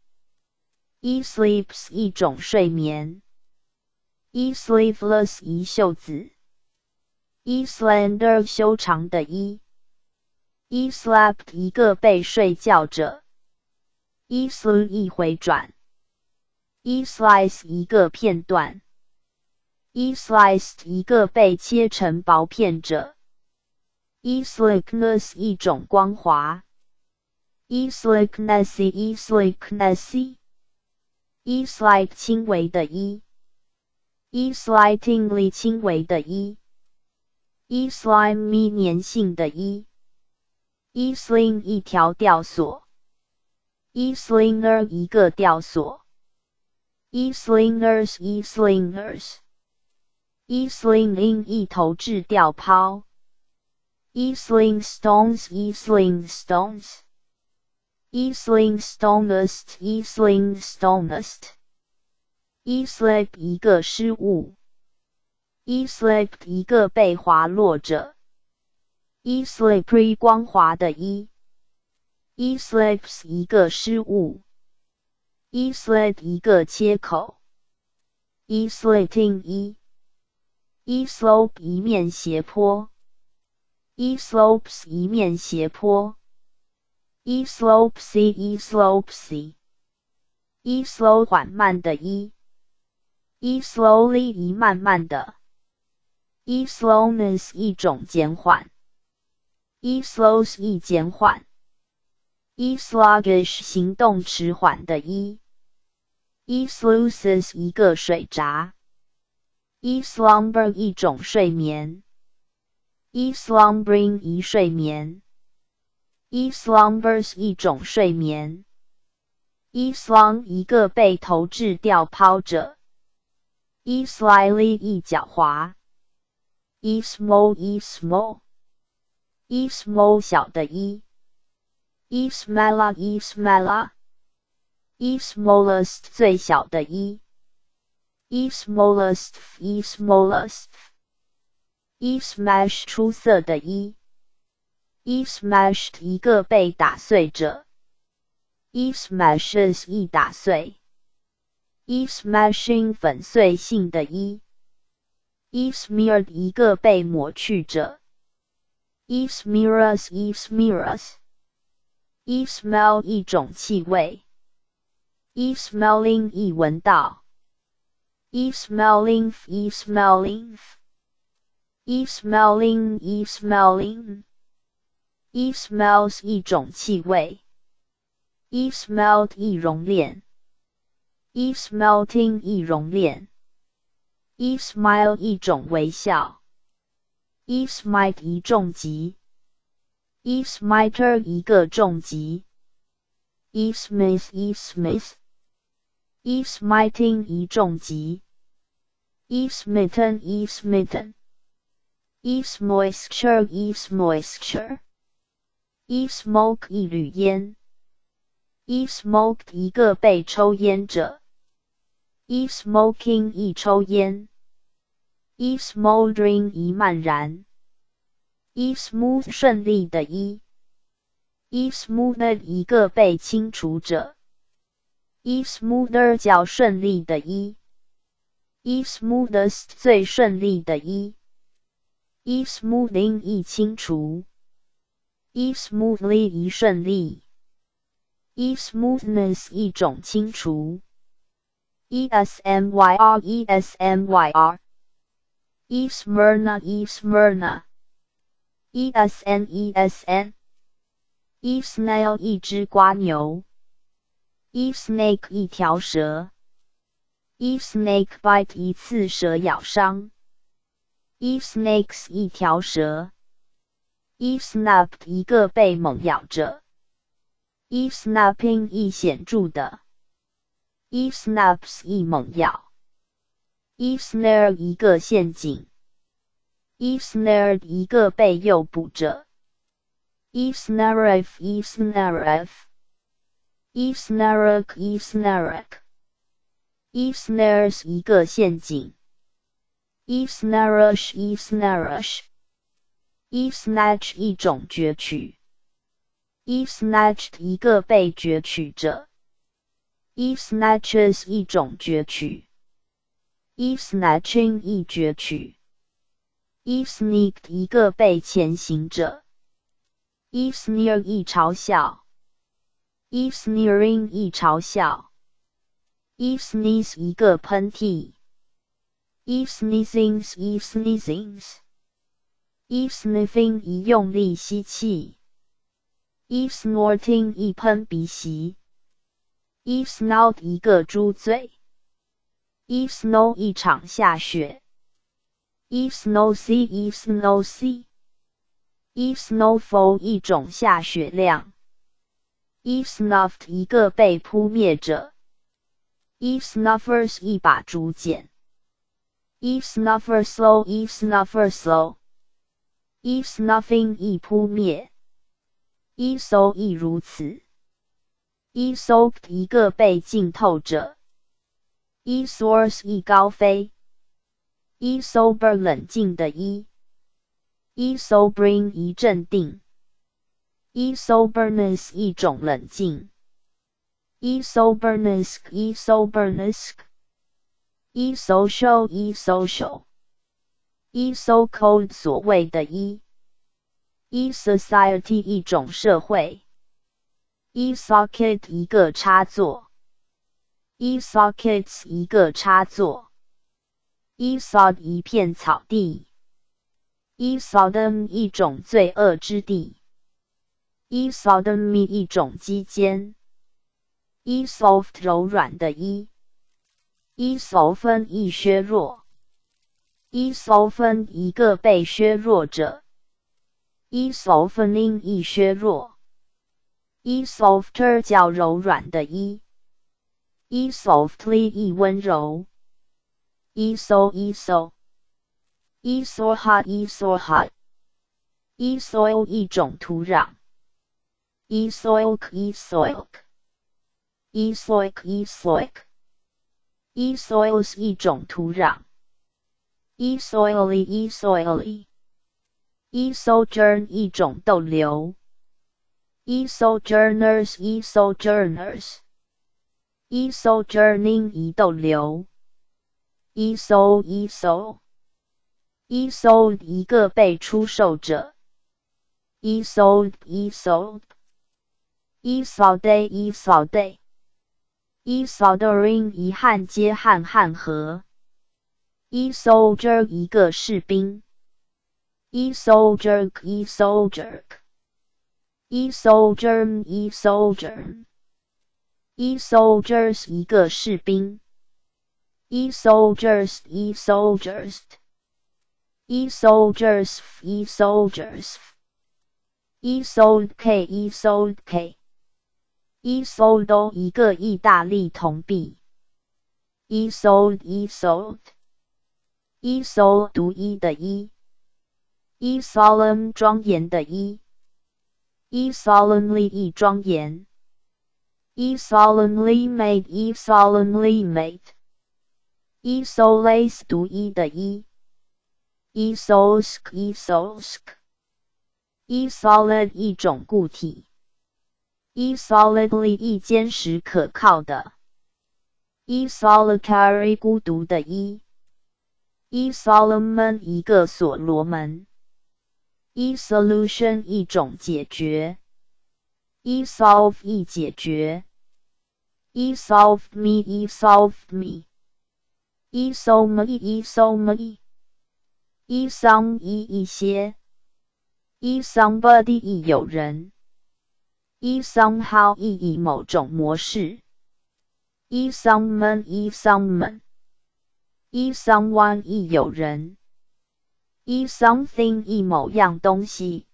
[SPEAKER 1] sleeps 一种睡眠，e sleeveless 一袖子，e slender 修长的 e，e slept 一个被睡觉者，e slew 一回转，e slice 一个片段。E sliced 一个被切成薄片者，e slickness 一种光滑，e slickness e slicknessy e slight 轻微的 e，e slightly 轻微的 e，e slimy 粘性的 e，e sling 一条吊索，e slinger 一个吊索，e slingers e slingers，e slinging 一头掷吊抛一 sling stones 一 sling stones。一 sling stonest 一 sling stonest。一 slip 一个失误一 slip 一个被滑落者。一 slippery 光滑的 e e slips 一个失误一 slit 一个切口一 slitting 一 e slope 一面斜坡 e slopes 一面斜坡 e slope c e slope c e slow 缓慢的 e e slowly 一慢慢的 e slowness 一种减缓 e slows 一减缓，e sluggish 行动迟缓的 e，e sluices 一个水闸，e slumber 一种睡眠，e slumbering 一睡眠，e slumbers 一种睡眠，e slung 一个被投掷掉抛者，e slyly 一狡猾，e small e small。e small 小的 e，e smaller e smaller，e smallest 最小的e，e smallest e smallest，e smash 出色的 e，e smashed 一个被打碎者，e smashes 一打碎，e smashing 粉碎性的 e，e smeared 一个被抹去者。e smears e smears e smell 一种气味 e smelling 一闻到 e smelling e smelling e smelling e smelling e smells 一种气味 e smelt 一熔炼 e smelting 一熔炼 e smile 一种微笑 e smite 一重击，e smiter 一个重击，e smith e smith，e smiting 一重击 ，e smitten e smitten，e moisture e moisture，e smoke 一缕烟，e smoked 一个被抽烟者，e smoking 一抽烟。e smoldering 一漫然，e smooth 顺利的 e，e smoothed 一个被清除者，e smoother 较顺利的 e，e smoothest 最顺利的 e，e smoothing 一清除，e smoothly 一顺利，e smoothness 一种清除，e smyr e smyr。e Smyrna e Smyrna e S N e S N e snail 一只瓜牛 e snake 一条蛇 E snake bite 一次蛇咬伤 e snakes 一条蛇 e snapped 一个被猛咬着 e snapping 一显著的 e snaps 一猛咬 e snare 一个陷阱，e snared 一个被诱捕者，e snaref e snaref，e snarek e s n a r e snares 一个陷阱，e snarush e snarush，e snatch 一种攫取，e snatched 一个被攫取者，e snatches 一种攫取。e snatching 一攫取，e sneaked 一个被潜行者，e sneer 一嘲笑，e sneering 一嘲笑，e sneeze 一个喷嚏，e sneezings e sneezings，e sniffing 一用力吸气，e snorting 一喷鼻息，e snout 一个猪嘴。e snow 一场下雪，e snow sea e snow sea e snowfall 一种下雪量，e snuffed 一个被扑灭者 Eve snuffers 一把竹简 Eve snuffers slow. Eve snuffers slow.。Eve snuffing 一扑灭，e so 亦如此，e soaked 一个被浸透者，e source 一高飞，e sober 冷静的 e，e sobering 一镇定，e soberness 一种冷静，e soberness e soberness，e social e social。e so called 所谓的 e e society 一种社会 e socket 一个插座 e sockets 一个插座 e sod 一片草地 e sodom 一种罪恶之地 e sodomy 一种基间 e soft 柔软的 e e soften 一削弱 e soften 一个被削弱者，e softening 一削弱，e softer 较柔软的 e，e softly 一温柔，e so e so，e so hot e so hot，e soil 一种土壤，e soil e soil，e soil e soil，e soils 一种土壤。e soily e soily e sojourn 一种逗留 e sojourners e sojourners e sojourning 一逗留 Eso, eso. e sold 一个被出售者 e sold e sold e solday Esolday solday e soldering 一焊接焊焊合 e soldier 一个士兵，e soldier e soldier e soldier e soldier e soldiers 一个士兵，e soldiers e soldiers e soldiers e soldiers e sold k e sold k e sold 一个意大利铜币，e sold e sold e sol 读一的 e，e solemn 庄严的 e，e solemnly 一庄严，e solemnly made e solemnly made，e solace 读一的 e，e solsk e solsk，e solid 一种固体，e solidly 一坚实可靠的，e solitary 孤独的 e。e Solomon 一个所罗门，e solution 一种解决，e solve 一解决，e solve me e solve me，e so me e so me，e some 一一些，e somebody 一有人，e somehow 一以某种模式，e someone e someone。一 someone 一有人，一 something 一某样东西，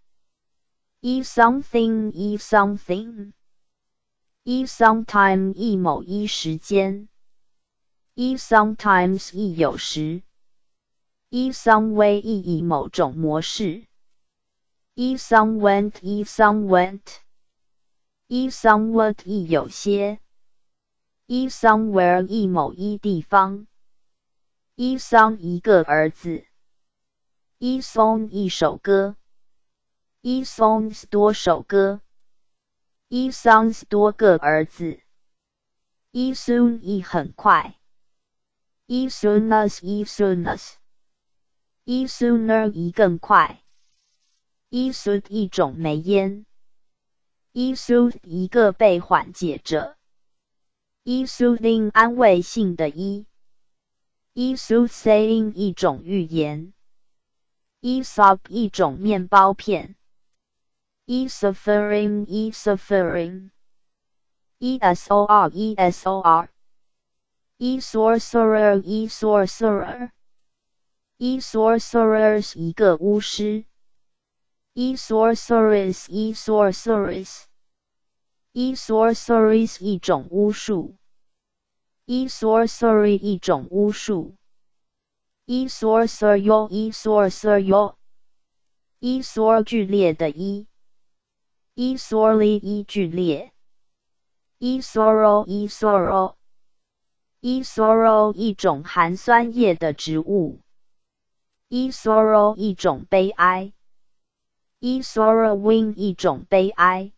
[SPEAKER 1] 一 something 一 something，一 sometime 一某一时间，一 sometimes 一有时，一 some way 一以某种模式，一 some went 一 some went，一 somewhat 一有些，一 somewhere 一某一地方。一桑一个儿子，一 song 一首歌，一 songs 多首歌，一 sons 多个儿子，一 soon 一很快，一 soonest 一 soonest，一 sooner 一更快，一 soot 一种煤烟，一 soothe 一个被缓解者，一 soothing 安慰性的一。e soothsaying 一种预言，e sop 一种面包片，e suffering e suffering，e s o r e s o r，e sorcerer e sorcerer，e sorcerers 一个巫师 e sorceress e sorceress e sorceress 一种巫术，e sorcery 一种巫术，e sorcerer e sorcerer e sor 剧烈的 e e sorely 一剧烈，e sorrow e sorrow e sorrow 一种含酸液的植物，e sorrow 一种悲哀。E sorrowing 一种悲哀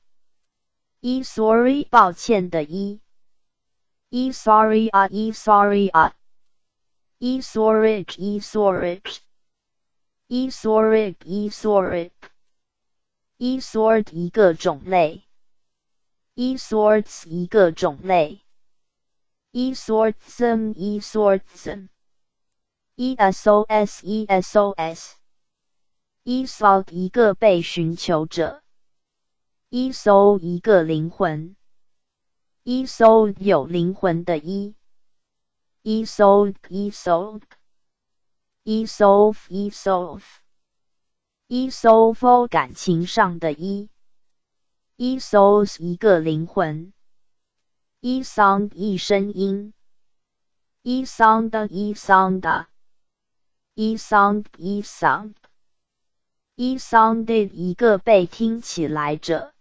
[SPEAKER 1] ，e sorry 抱歉的 e，e sorry 啊 e sorry 啊，e storage e storage，e sorry e sorry，e sort 一个种类，e sorts 一个种类，e sorts them e sorts them，e sos e sos。E soul 一个被寻求者，e soul 一个灵魂，e soul 有灵魂的 e，e soul e soul，e soul e soul，e soulful 感情上的 e，e souls 一个灵魂，e sound 一声音，e sound e sound，e sound e sound。E sounded 一个被听起来者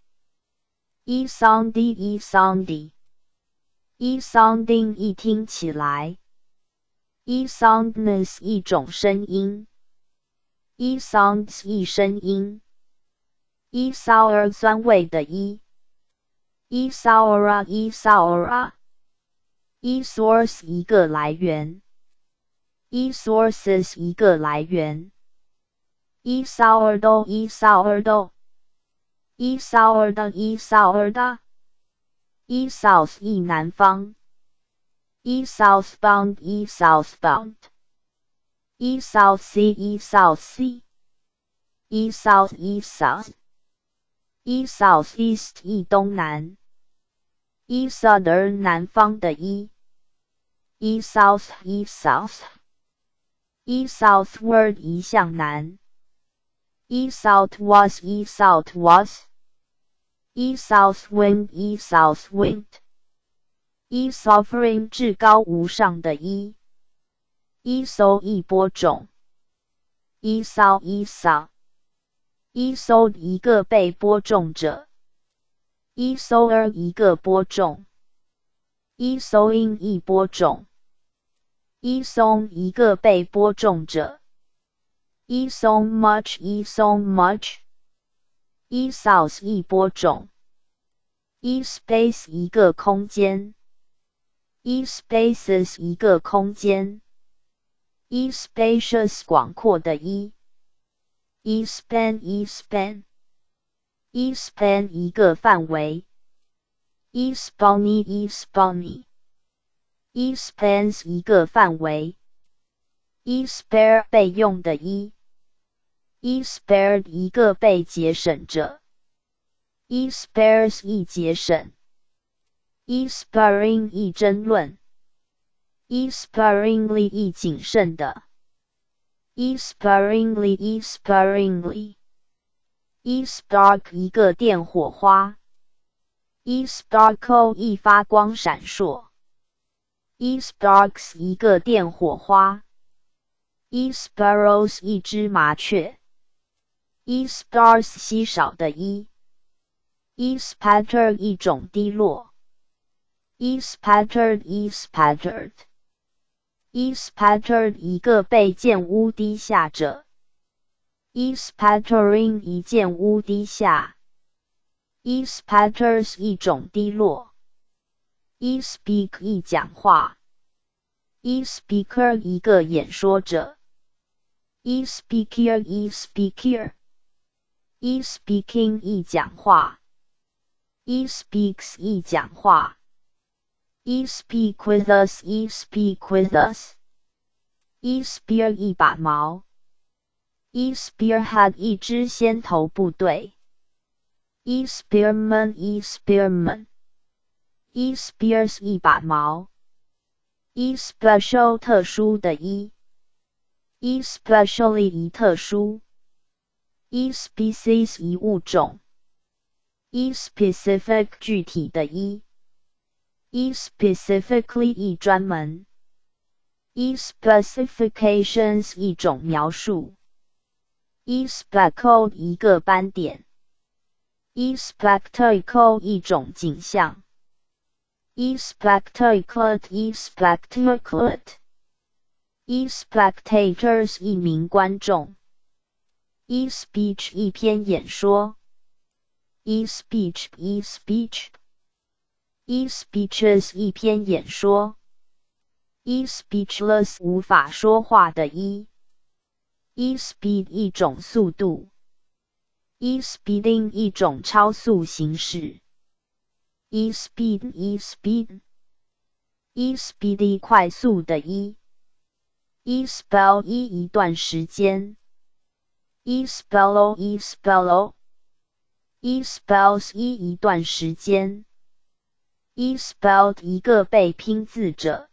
[SPEAKER 1] ，e sounded e sounded e sounding 一听起来，e soundness 一种声音，e sounds 一声音，e sour 酸味的 e，e sour e sour，e source 一个来源，e sources 一个来源。E sourdough e sourdough e sourdough e sourdough e south e 南方 e southbound e southbound e south sea e south sea e south e south e southeast e 东南 e southern 南方的 e e south e south e southward 移向南 E south was E south was E south wind E south wind E sovereign 至高无上的 E E so 一播种 E saw E saw E so 一个被播种者 E sower 一个播种 E sowing 一播种 E song 一个被播种者e so much e so much e south 一播种 e space 一个空间 e spaces 一个空间 e spacious 广阔的 e e span e span e span 一个范围 e spawny e spawny e spans 一个范围 e spare 备用的 e E spared 一个被节省者，e spares 一节省，e sparring 一争论，e sparingly 一谨慎的，e sparingly e sparingly，e spark 一个电火花，e sparkle 一发光闪烁，e sparks 一个电火花，e sparrows 一只麻雀。E stars 稀少的 e，e spatter 一种滴落，e spattered e spattered，e spattered 一个被溅污滴下者，e spattering 一件污滴下，e spatters 一种滴落，e speak 一讲话，e speaker 一个演说者，e speaker e speaker。e speaking 一讲话，e speaks 一讲话，e speak with us e speak with us，e spear 一把矛，e spearhead 一支先头部队，e spearman e spearman，e spears 一把矛，e special 特殊的 e，e specially 一特殊。 E species 一物种，e specific 具体的一，e specifically 一专门，e specifications 一种描述，e speckle 一个斑点，e spectacle 一种景象，e spectacle，e spectacle，e spectators 一名观众。E speech 一篇演说，e speech e speech e speeches 一篇演说，e speechless 无法说话的 e e speed 一种速度，e speeding 一种超速行驶，e speed e speed e speedy 快速的 e e spell 一一段时间。E spell e spell e spells 一一段时间，e spelled 一个被拼字者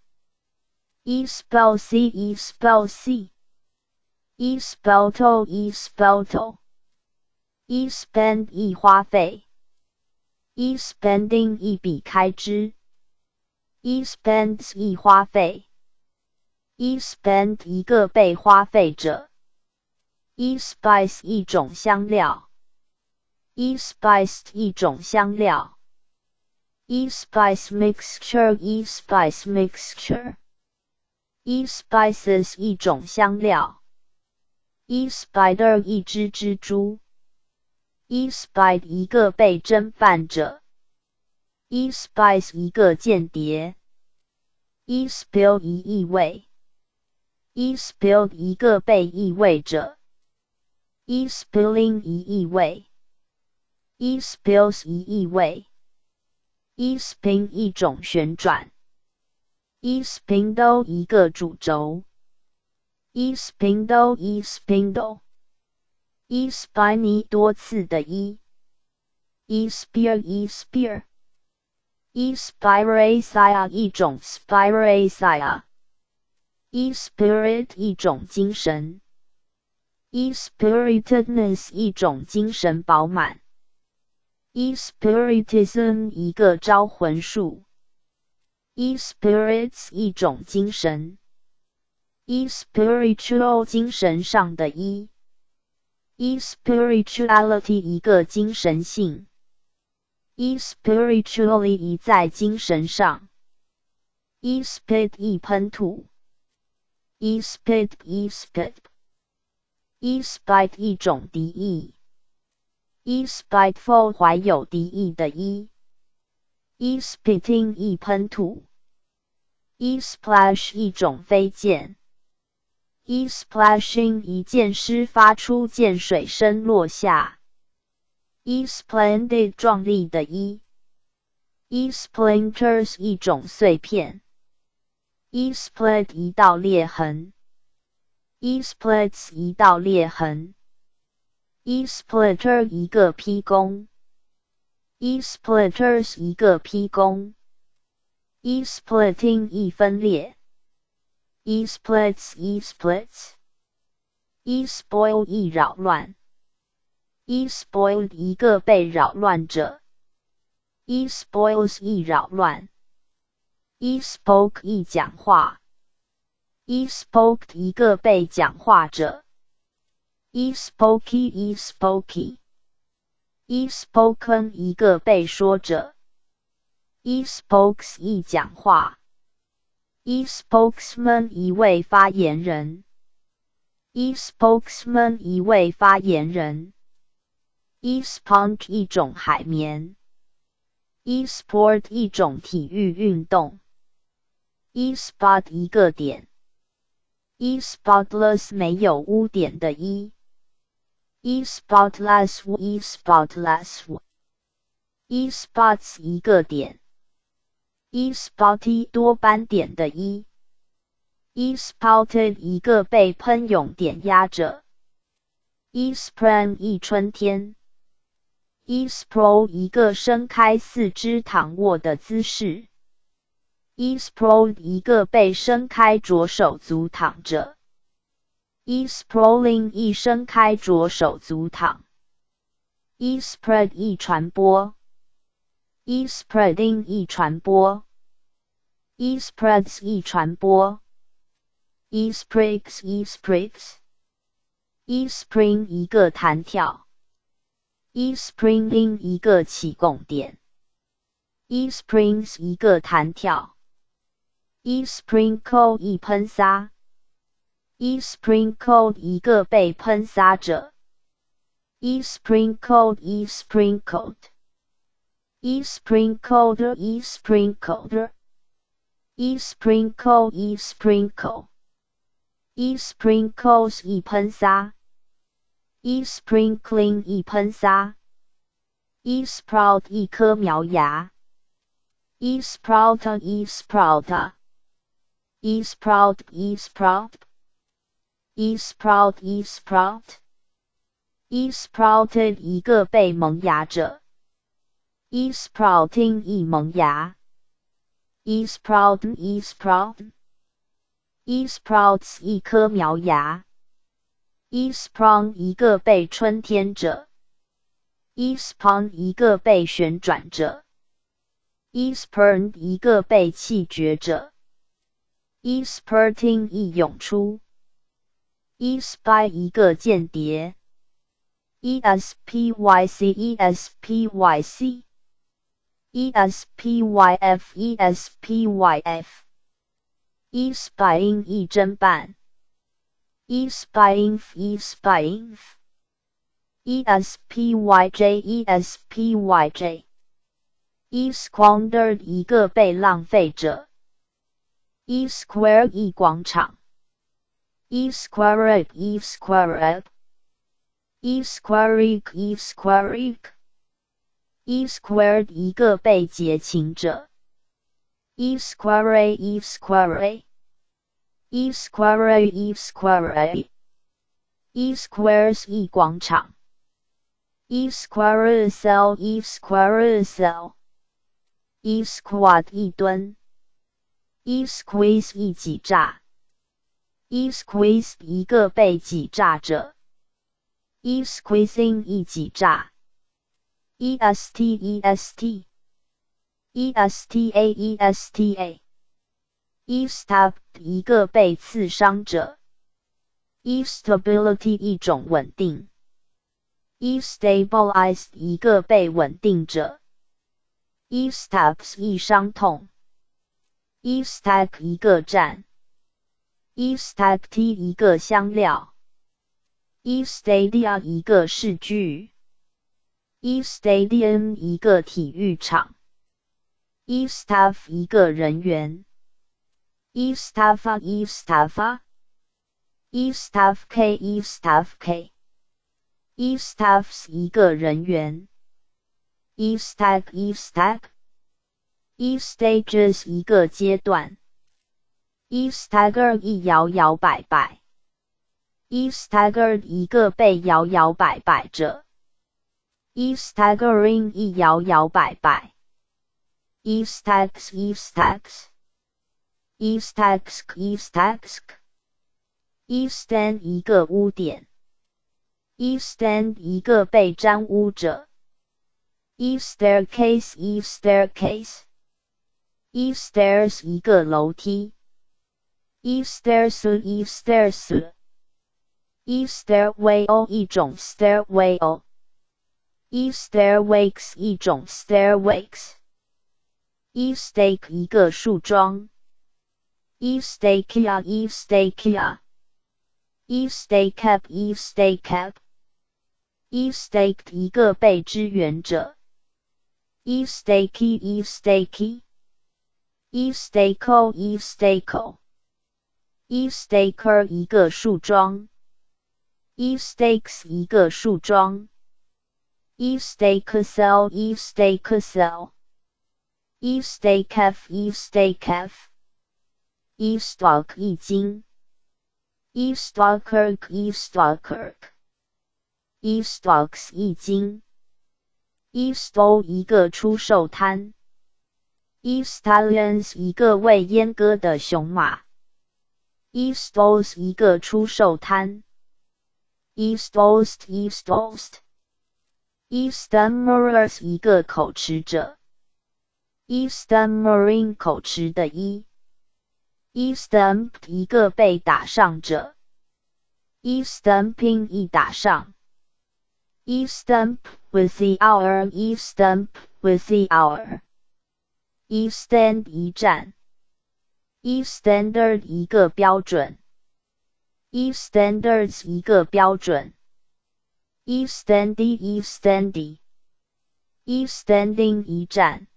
[SPEAKER 1] ，e spell c e spell c e spellto e spellto e spend 一花费，e spending 一笔开支，e spends 一花费，e spend 一个被花费者。E spice 一种香料，e spiced 一种香料，e spice mixture，e spice mixture，e spices 一种香料，e spider 一只蜘蛛，e spied 一个被侦犯者，e spice 一个间谍，e spill 一异味，e spilled 一个被异味者。E spilling 一异味，e spills 一异味，e spin 一种旋转，e spindle 一个主轴，e spindle e spindle，e spiny 多次的 e，e spear e spear，e spiraea 一种 spiraea，e spirit 一种精神。E spiritedness 一种精神饱满，e spiritism 一个招魂术，e spirits 一种精神，e spiritual 精神上的 e，e spirituality 一个精神性，e spiritually 一在精神上，e spit 一喷吐，e spit e spit。e 一种敌意，e spiteful 怀有敌意的 e。e spitting 一喷吐，e splash 一种飞溅，e splashing 一件诗发出溅水声落下，e splendid 壮丽的 e。e splinters 一种碎片，e split 一道裂痕。E splits 一道裂痕，e splitter 一个劈弓，e splitters 一个劈弓，e splitting 一分裂，e splits e splits，e spoil 一扰乱，e spoiled 一个被扰乱者，e spoils 一扰乱，e spoke 一讲话。E spoke 一个被讲话者，e spokey e spokey，e spoken 一个被说者，e spokes 一讲话，e spokesman 一位发言人，e spokesman 一位发言人，e sponge 一种海绵，e sport 一种体育运动，e spot 一个点。E spotless 没有污点的 e e spotless e spotless e spots 一个点 e spotty 多斑点的 e e spouted 一个被喷涌点压着 e spring 一春天 e sprawl 一个伸开四肢躺卧的姿势 e sprawl 一个被伸开左手足躺着 e sprawling 一伸开着手足躺，e spread 一传播，e spreading 一传播，e spreads 一传播，e sprigs e sprigs，e spring 一个弹跳，e springing 一个起供点，e springs 一个弹跳，e sprinkle 一喷洒。e sprinkled 一个被喷洒者，e sprinkled e sprinkled e sprinkled e sprinkled e sprinkle e sprinkle e sprinkles 一喷洒，e sprinkling 一喷洒，e sprout 一颗苗芽，e sprout e sprout E sprout e sprout e sprout e sprout e sprouted 一个被萌芽者，e sprouting 一萌芽，e sprout e sprout e sprouts 一颗苗芽，e sprung 一个被春天者，e spun 一个被旋转者，e spurned 一个被气绝者，e spurting 一涌出。e spy 一个间谍，e s p y c e s p y c e s p y f e s p y f e spying 一侦办，e spying e spying e s p y j e s p y j e squandered 一个被浪费者 ，e square 一广场。e squared e squared e squared e squared e squared 一个被结情者，e square e square e square e square e squares 一广场，e square cell e square cell e squat 一吨 ，e squeeze 一挤榨。e squeeze 一个被挤榨者，e squeezing 一挤榨，e s t e s t，e s t a e s t a，e stabbed 一个被刺伤者，e stability 一种稳定，e stabilized 一个被稳定者，e stabs 一伤痛，e stack 一个站。e stack 一个香料，e stadium 一个市剧，e stadium 一个体育场，e staff 一个人员，e staff e staff e staff k e staff k e staffs 一个人员，e stack e stack e stages 一个阶段。e stagger 一摇摇摆摆，e staggered 一个被摇摇摆摆着，e staggering 一摇摇摆摆，e stacks e stacks，e stacks e stacks，e stand 一个污点，e stand 一个被沾污者，e staircase e staircase staircase，e stairs 一个楼梯。e stairs e stairs e stairway 一种 stairway e stairways 一种 stairways e stake 一个树桩 e stakia e stakia e stake up e stake up e staked 一个被支援者 e stakey e stakey Eve stako e stako e staker 一个树桩 Eve stakes 一个树桩 Eve stake cell Eve stake sell, Eve stakef, Eve stakef, Eve stock 一斤。Eve stocker, Eve stocker, Eve stocks 一斤，e stall 一个出售摊，e stallions 一个未阉割的雄马。Eastos 一个出售摊。Eastost Eastost Eastamers 一个口吃者。Eastamerin 口吃的。E Eastamp 一个被打上者。Eastamping 一打上。Eastamp with the hour Eastamp with the hour 一 stand 一站，一 standard 一个标准，一 standards 一个标准，一 standy 一 standy，一 standing 一站，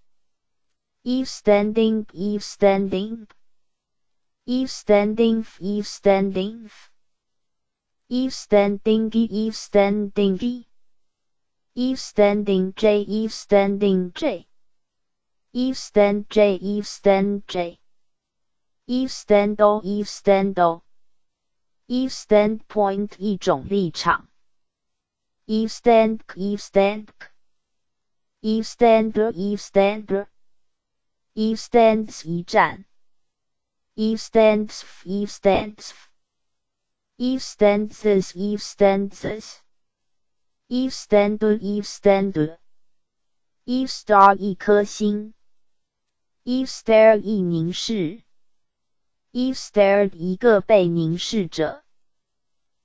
[SPEAKER 1] 一 standing 一 standing，一 standing 一 standing，一 standing Eve standing. Eve standing Eve standing. Eve standing, J. Eve standing j。Eve stand J Eve stand J Eves then O Eves then O Eves standpoint 一种立场 Eve stand Eve stand Eve stand Eve stand Eve stands 一站 Eves stands Eve stands Eve stands Eve stands Eve stand Eve stand Eves star 一颗星 E stare 一凝视。E stared 一个被凝视者。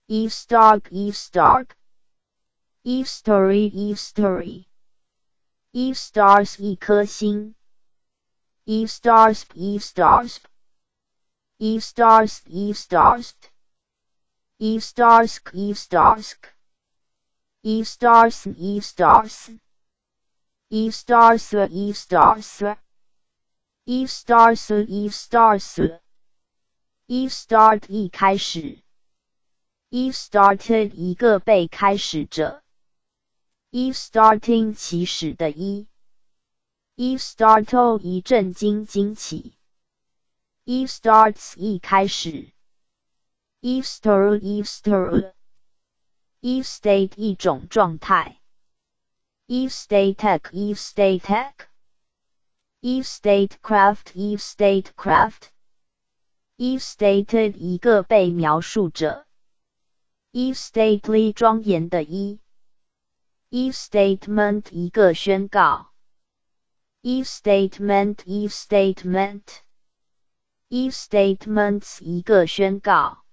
[SPEAKER 1] E stark E stark E story E story E stars 一颗星。E stars E stars E stars E stars E stars E stars Eve starts. Eve starts. Eve start. 一开始。Eve started. 一个被开始者。Eve starting. 起始的一。Eve startled. 一震惊惊起。Eve starts. 一开始。Eve start. Eve start. Eve state. 一种状态。Eve state. Eve state. state，E statecraft E statecraft。E stated 一个被描述者，E stately 庄严的 E，E statement 一个宣告，E statement E statement，E statements 一个宣告，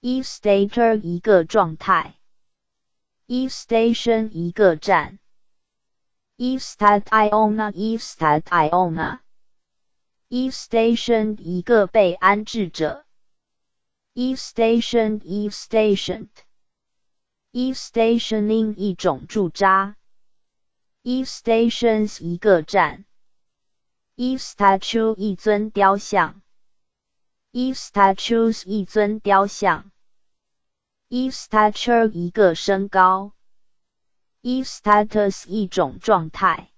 [SPEAKER 1] E stater 一个状态，E station 一个站 ，E stat Iona E stat Iona。E station 一个被安置者。E station E stationed E stationing 一种驻扎。E stations 一个站。E statue 一尊雕像。E statues 一尊雕像。E stature 一个身高。if status 一种状态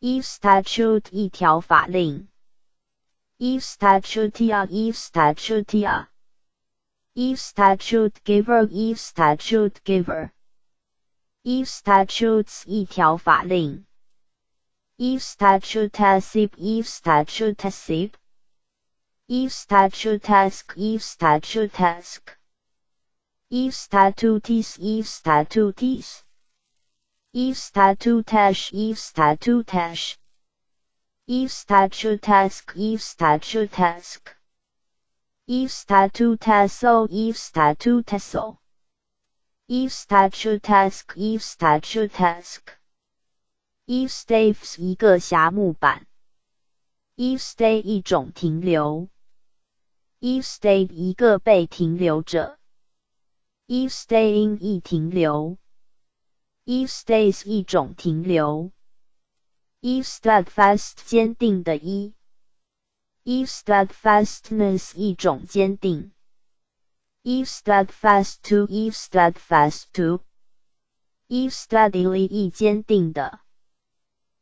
[SPEAKER 1] ，if statute 一条法令，if statutea if statutea。if statute giver if statute giver if statutes 一条法令。If statutesib if statutesib if statutesk if statutesk if statutis if statutis e statutash e statutash e statutask e statutask e statutaso e statutaso e statutask e statutask e staves 一个狭木板 e stay 一种停留 e stayed 一个被停留者 e staying 一停留 E stays 一种停留 E steadfast 坚定的 E，E steadfastness 一种坚定。E steadfast to E steadfast to，E steadily 一坚定的。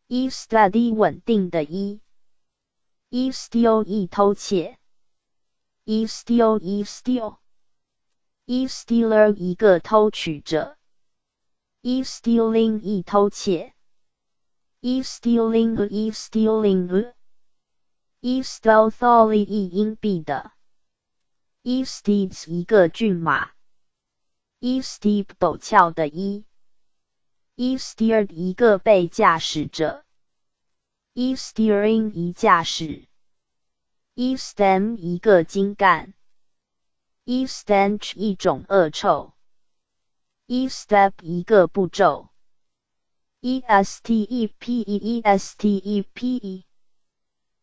[SPEAKER 1] E steady 稳定的 E，E steal 一偷窃。E steal E steal，E stealer 一个偷取者。E stealing 一偷窃。E stealing E stealing E stealthily 一隐蔽的 e steeds 一个骏马，e steep 陡峭的 e。e steered 一个被驾驶者，e steering 一驾驶，e stem 一个茎干，e stench 一种恶臭，e step 一个步骤，e step e step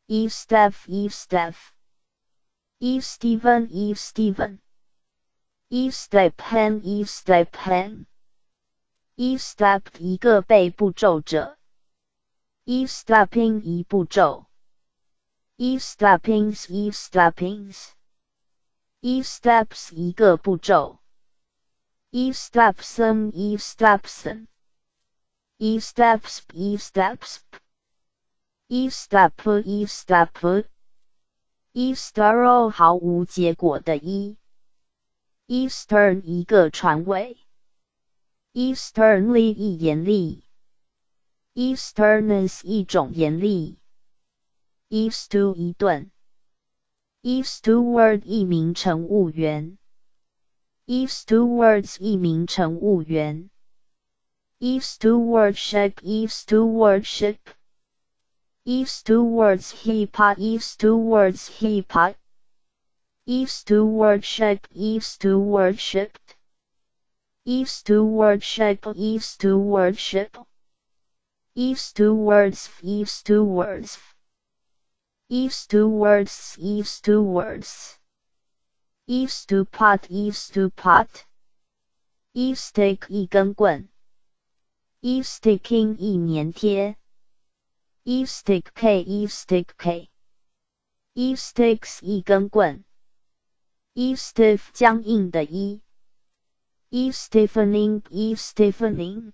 [SPEAKER 1] e step e step e Stephen e Stephen e step hen e step hen e step 一个被步骤者，e stepping 一步骤，e steppings e steppings，e steps 一个步骤 ，e stepson e stepson，e steps e steps，e step e step，e sterile 毫无结果的 e，e stern 一个船尾。Easternly 一严厉，Easterness 一种严厉，Eastu 一顿，Eastward 一名乘务员 ，Eastwards 一名乘务员，Eastwardship Eastwardship Eastwards hip Eastwards hip Eastwardship Eastwardship East to worship, east to worship, east to words, east to words, east to words, east to words, east to pot, east to pot, east stick 一根棍，east sticking 一粘贴，east stick K, east stick K, east sticks 一根棍，east stiff 僵硬的一。E stiffening, E stiffening.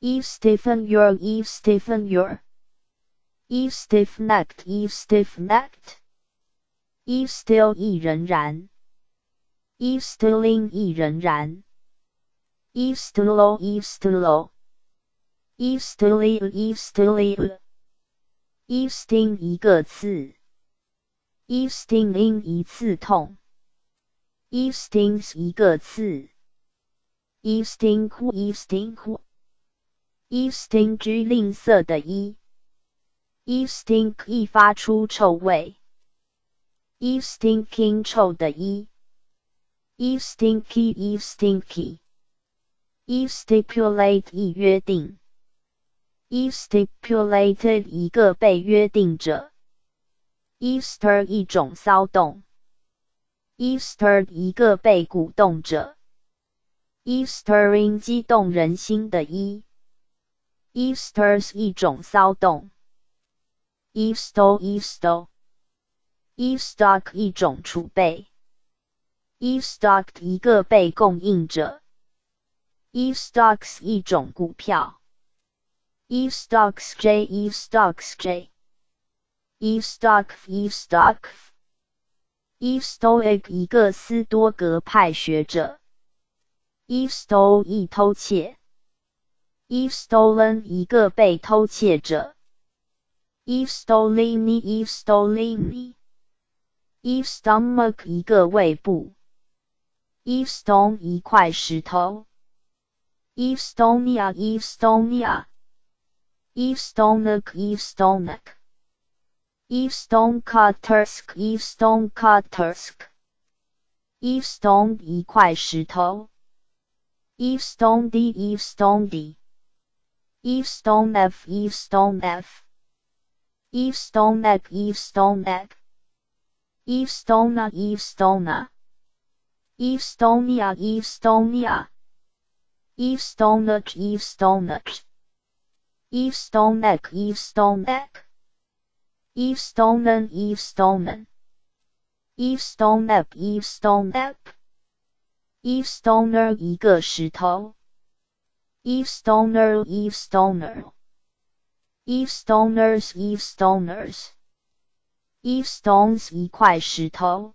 [SPEAKER 1] E stiffen your, E stiffen your. E stiff necked, E stiff necked. E still 亦仍然。E stilling 亦仍然。E stillo, E stillo. E stilly, E stilly. E sting 一个刺。E stinging 一刺痛。E stings 一个刺，E sting E sting E sting 吝啬的 E，E stink 易发出臭味，E stinking 臭的 E，E stinky E stinky，E stipulate 易约定，E stipulated 一个被约定者，E stir 一种骚动。Easter 一个被鼓动者，Eastering 激动人心的 E，Easters 一种骚动，Easto Easto，Estock 一种储备，Estocked 一个被供应者，Estocks 一种股票，Estocks J Estocks J，Estock Estock。E Stoic 一个斯多格派学者，E stole 一偷窃，E stolen 一个被偷窃者，E stoleni E stoleni，E stomach 一个胃部，E stone 一块石头，E stonia E stonia，E stonac E stonac。Eastone Cuttersk Eastone Cuttersk Eastone 一块石头 Eastone D Eastone D Eastone F Eastone F Eastone F Eastone F Eastona Eastona Estonia Estonia Eastonach Eastonach Eastonech Eastonech Eve Stonen, Eve Stonen. Eve Stonep, Eve Stonep. Eve Stoner 一个石头。Eve Stoner, Eve Stoner. Eve stones 一块石头。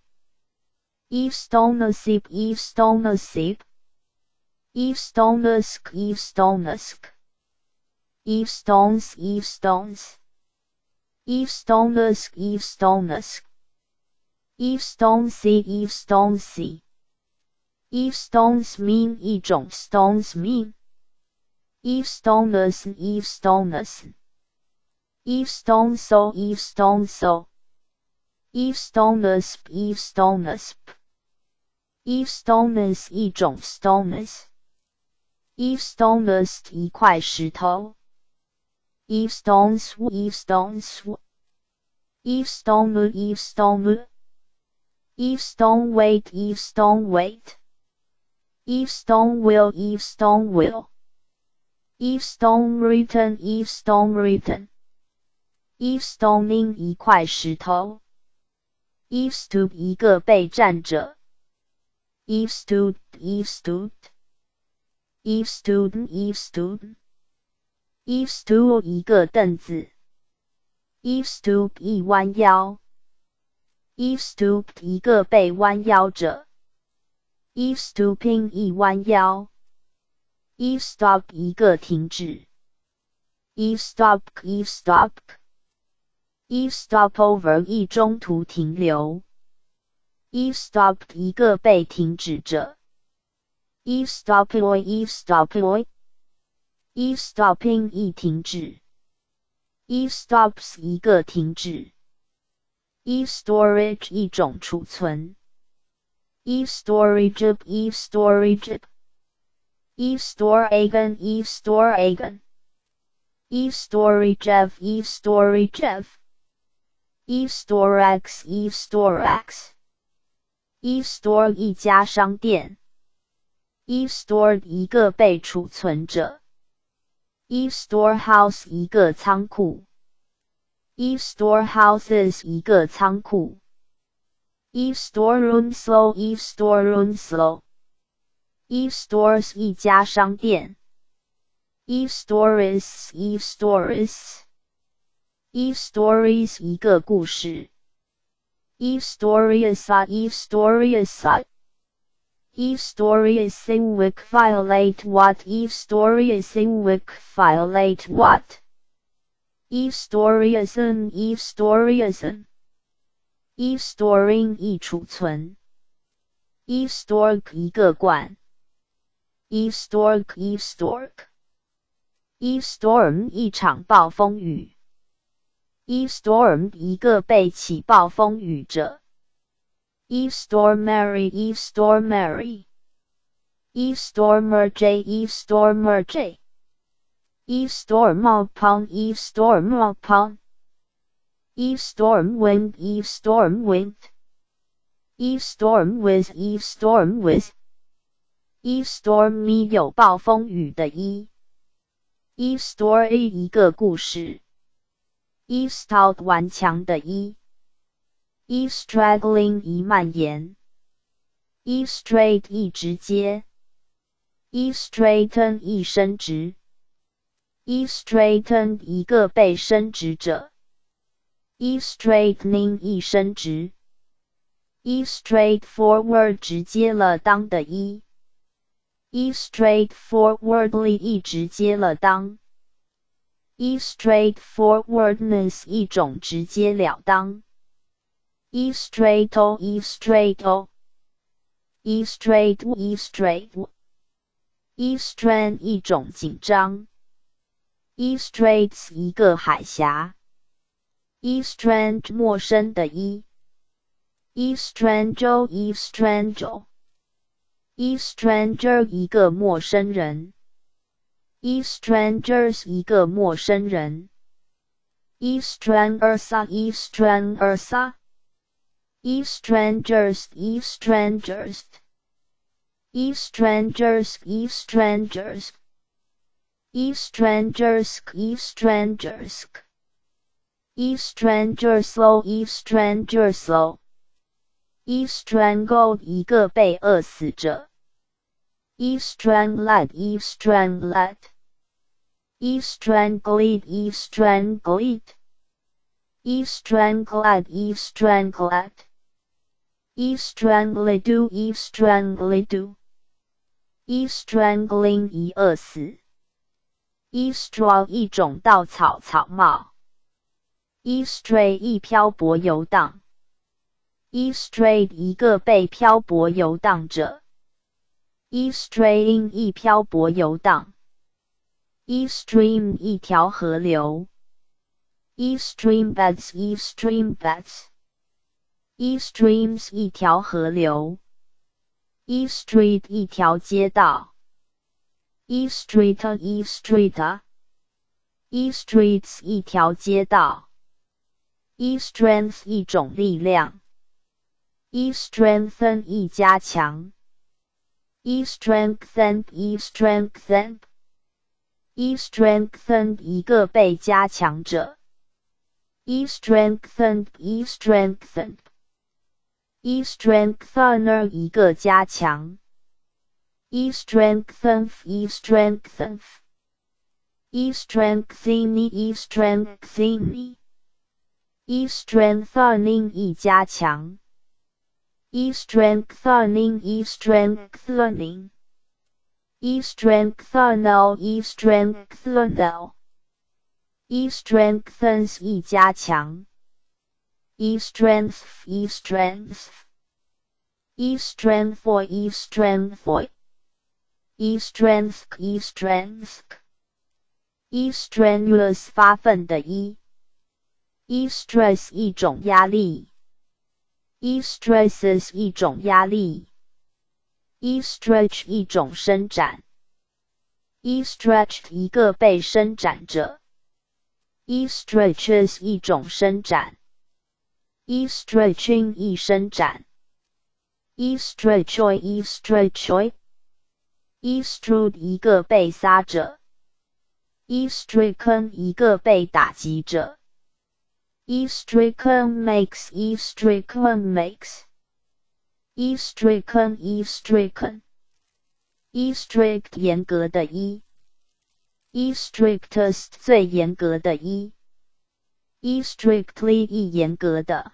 [SPEAKER 1] Eve stone a sip, Eve stone a sip. Eve stone a sk, Eve stone a sk. Eve stones, Eve stones. Eve stone a Eve stone a. Eve stone see, Eve stone see. Eve stones mean 一种 stones mean. Eve stone lesson, Eve stone lesson. Eve stone so, Eve stone so. Eavesstoneus Eavesstoneus Eavesstoneus 一种 stoneus Eavesstoneus 一块石头 Eavesstones Eavesstones Eavestone Eavestone Eavestone weight Eavestone weight. Eavestone will Eavestone will. Eavestone written Eavestone written Eve Eavestone 一块石头 Eve stood 一个被站着。Eve stood, Eve stood. Eve stood, Eve stood. Eve stood 一个凳子。Eve stood 一弯腰。Eve stooped 一个被弯腰着。Eve stooping 一弯腰。Eve stop 一个停止。Eve stop Eve stop Eve stopover 一中途停留。Eve stopped 一个被停止者。Eve stopboy, eve stopboy。Eve stopping 一停止。Eve stops 一个停止。Eve storage 一种储存。Eve storage, eve storage。Eve storeigan, eve storeigan。Eve storageev, eve storageev。Eve storage of Eve storax Eve storax Eve store 一家商店。Eve store 一个被储存者。Eve storehouse 一个仓库。Eve storehouses 一个仓库。Eve storeroom slow Eve storeroom slow Eve stores 一家商店。Eve stories Eve stories Eve stories 一个故事。Eve stories Eve stories Eve stories in week violate what Eve stories in week violate what Eve storyism, Eve storyism, Eve storing 一储存，Eve stork 一个罐，Eve stork, Eve stork, Eve storm 一场暴风雨 ，Eve storm 一个被起暴风雨者，Eve storm Mary, Eve storm Mary, Eve stormer J, Eve stormer J。Eve storm upon Eve storm upon Eve storm wind Eve storm wind Eve storm with Eve storm with Eve storm me 有暴风雨的一 Eve story 一个故事 e stout 顽强的一 Eve straggling 一蔓延 e straight 一直接一 straighten 一伸直 Eve straighten 一个被伸直者。e straightening 一伸直。e straightforward 直接了当的一。Eve straightforwardly 一直接了当。Eve straightforwardness 一种直截了当。Eve straighto Eve straighto Eve straight Eve straight Eve strain 一种紧张。Eve Straits 一个海峡。Eve Strange 陌生的 E。Eve Stranger Eve Stranger Eve Stranger 一个陌生人。 一 strangers 一个陌生人。一 strangers 啊，一 strangers 啊，一 strangers 一 strangers，一 strangers 一 strangers 一 strangers slow 一 strangers slow，一 strangled 一个被饿死者。一 strangled 一 strangled。一 strangle it，一 strangle it，一 strangle it，一 strangle it，一 strangle do，一 strangle do，一 strangling，一二四，一 straw，一种稻草草帽，一 stray，一漂泊游荡，一 stray，一个被漂泊游荡者，一 straying，一漂泊游荡。，estream 一条河流，estream beds，estream beds，estreams 一条河流，estreet 一条街道，estreet，estreet，estreets 一条街道，estrength 一种力量。e strengthen 一加强，e strengthen e strengthen e strengthen 一个被加强者，e strengthen e strengthen e strengthener 一个加强，e strengthen e strengthen e strengthen e strengthen e strengthening 一加强。e strengthening e strengthening e strengthen e strengthen e strengthens 一加强 e strength e strength e strength for e strength for e strength e strength e strenuous 发奋的 e e stress 一种压力 e stresses 一种压力 ，e stretch 一种伸展，e stretched 一个被伸展者，e stretches 一种伸展，e stretching 一伸展，e stretchoy，e stretchoy，e strewed 一个被撒者，e stricken 一个被打击者。E stricken makes E stricken makes E stricken E stricken E strict 严格的 E E strictest 最严格的 E E strictly 一严格的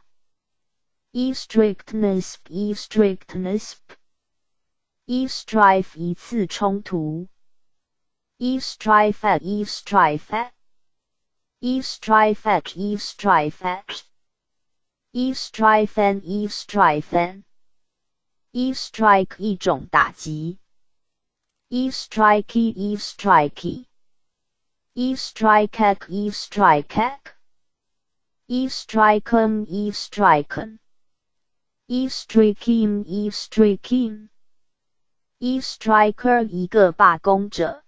[SPEAKER 1] E strictness E strictness E strife 一次冲突 E strife at E strife at e strife at e strife at e strife and e strife and e strike 一种打击 e strike e strike e strike at e strike at e striken e striken e striking e striking e striker 一个罢工者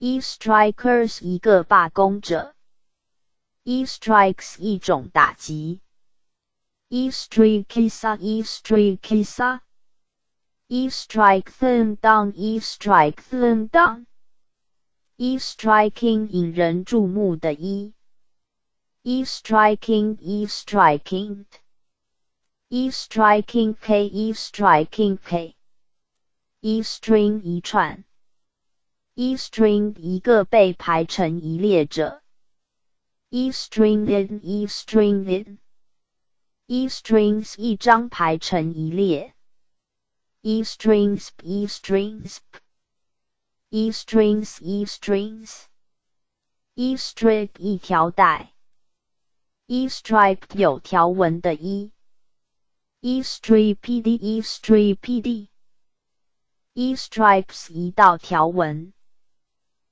[SPEAKER 1] e strikers 一个罢工者，e strikes 一种打击，e strikes e strikes e strike them down e strike them down e striking 引人注目的 e e striking e striking e striking k e striking k e string 一串。e string 一个被排成一列者，e stringed e stringed e strings 一张排成一列，e strings e strings e strings e strings e strip 一条带，e stripe 有条纹的 e，e striped e striped e stripes 一道条纹。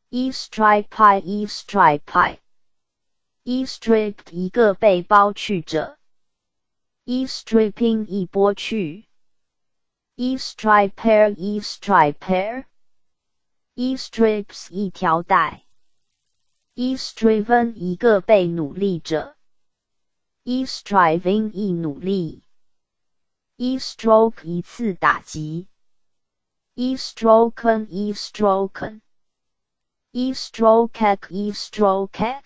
[SPEAKER 1] e stripe e stripe e stripped 一个被剥去者，e stripping 一剥去，e striper e striper e strips 一条带，e striven 一个被努力者，e striving 一努力，e stroke 一次打击，e stroken e stroken e stroke e stroke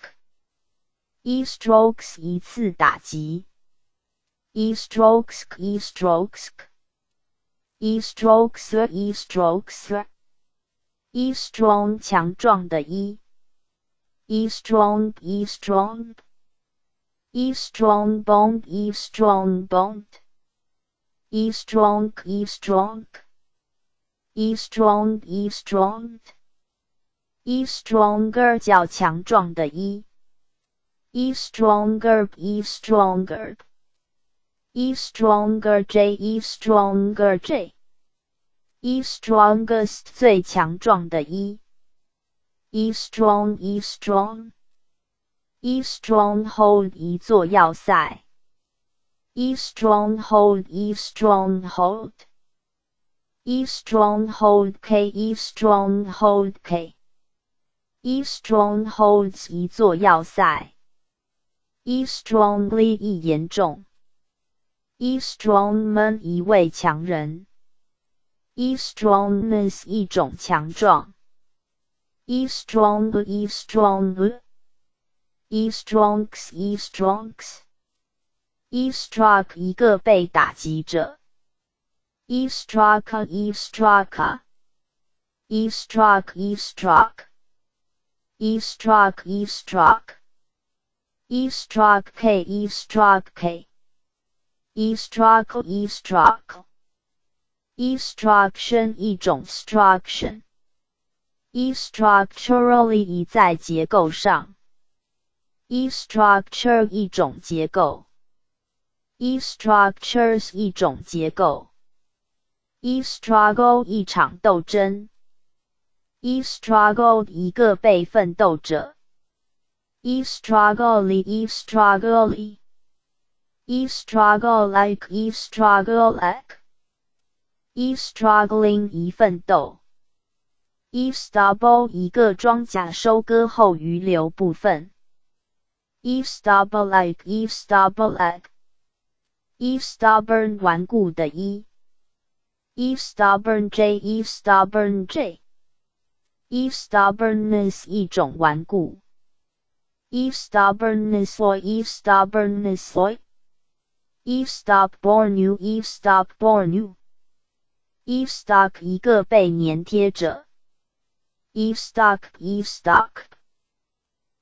[SPEAKER 1] e strokes 一次打击，e strokes e strokes e strokes e strokes e strong 强壮的 e e strong e strong e strong bone e strong bone e strong e strong e strong e strong e stronger 较强壮的 e，e stronger e stronger e stronger j e stronger j e strongest 最强壮的 e e strong e strong e stronghold 一座要塞 e stronghold e stronghold e stronghold k e stronghold k e strongholds 一座要塞 e strongly 一严重 e strongman 一位强人，e strongness 一种强壮，e strong e strong e strongs e strongs e struck 一个被打击者，e struck e struck e struck e struck e struck e struck e struck k e struck k Instruct, instruct, instruction 一种 struction, structurally 一在结构上，structure 一种结构，structures 一种结构，struggle 一场斗争，struggle 一个被奋斗者，struggle, struggle E struggle like E struggle like E struggling 一奋斗 E stubble 一个庄稼收割后余留部分 E stubble like E stubble like E stubborn 顽固的 E E stubborn J E stubborn J E stubbornness 一种顽固 E stubbornness or E stubbornness or Eve stop born you Eve stop born you Eve stock 一个被粘贴着 Eve stock Eve stock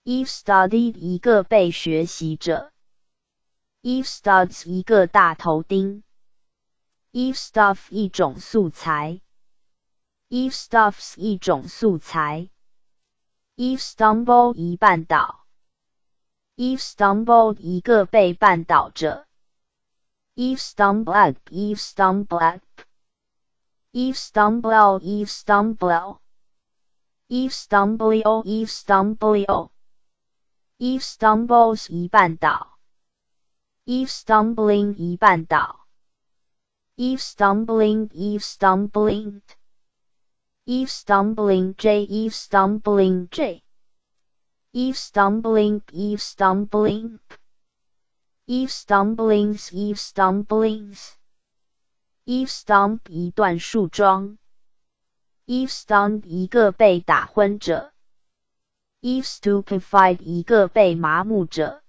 [SPEAKER 1] Eve studied 一个被学习者 Eve studs 一个大头钉 Eve stuff 一种素材 Eve stuffs 一种素材 Eve stumble 一绊倒 Eve stumbled 一个被绊倒着 Eve stumbled, Eve stumbled. Eve stumbled, Eve stumbled. Eve stumbled, Eve stumbled. Eve stumbles 一绊倒，Eve stumbling 一绊倒，Eve stumbling, Eve stumbling, Eve stumbling J, Eve stumbling J, Eve stumbling, Eve stumbling. Eve stumblings, Eve stumblings. Eve stump 一段树桩，Eve stunned 一个被打昏者，Eve stupefied 一个被麻木者，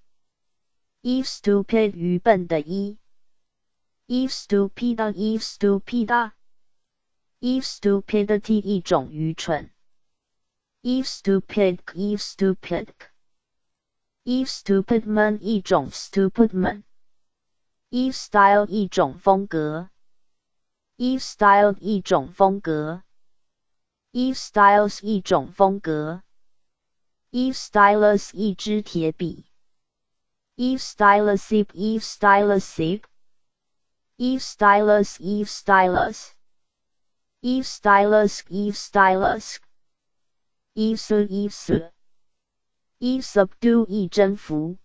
[SPEAKER 1] Eve stupid 愚笨的 e，Eve stupida Eve stupida，Eve stupidity 一种愚蠢，Eve stupid Eve stupid。 Eve stupid man 一种 stupid man，Eve style 一种风格，Eve style 一种风格，Eve styles 一种风格，Eve stylus 一支铁笔，Eve stylusip Eve stylusip Eve stylus Eve stylus Eve stylus Eve stylus Eve su Eve su E subdue 一征服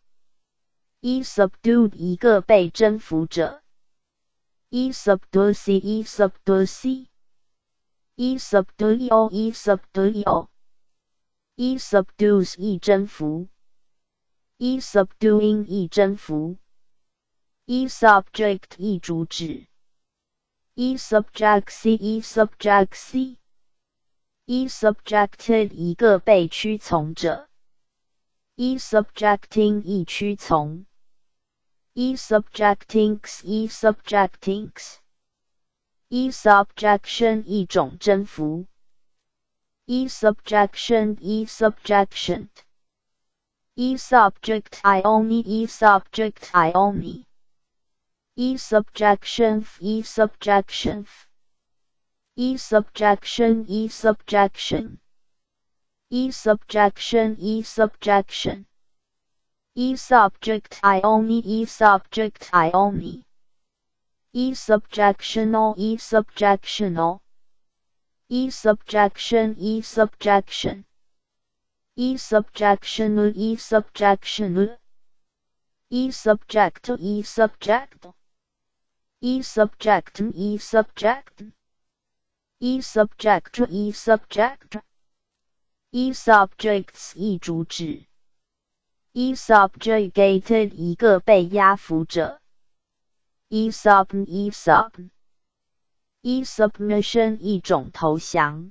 [SPEAKER 1] ，E subdued 一个被征服者，E subduce subdu c e subdue O E subdue O，E subdues 一征服，E subduing 一征服，E subject 一主旨，E subject C E subject C，E subjected 一个被屈从者。e subjecting 一屈从，e subjectings e subjectings e subjection 一种征服，e subjection e subjection e subject I only e subject I only e subjection e subjection e subjection e subjection E subjection E subjection. E subject I only E subject I only. E subjectional e subjectional. E subjection e subjection. E subjectional e subjectional. E subject e subject. E subject e subject. E subject e subject e subjects 一主旨 e subjugated 一个被压服者 e sub e sub e submission 一种投降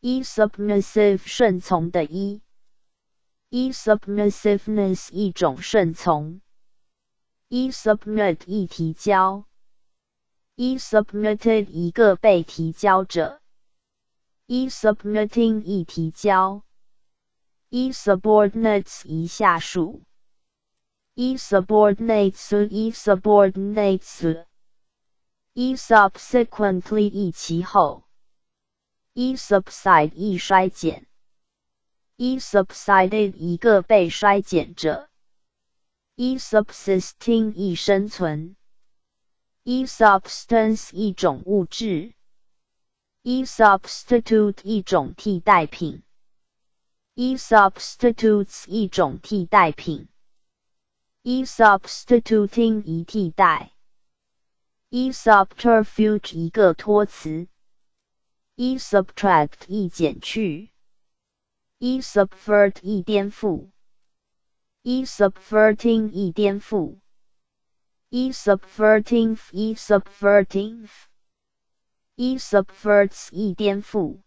[SPEAKER 1] e submissive 顺从的 e e submissiveness 一种顺从 e submit 一提交 e submitted 一个被提交者 e submitting 一提交 e subordinates 一下属 e subordinates e subordinates e subsequently 一其后 e subside 一衰减 e subsided 一个被衰减者 e subsisting 一生存 e substance 一种物质 e substitute 一种替代品 e substitutes 一种替代品 e substituting 一替代 e subterfuge 一个托词，e subtract 一减去，e subvert 一颠覆，e subverting 一颠覆，e subverting e subverting e subverts 一颠覆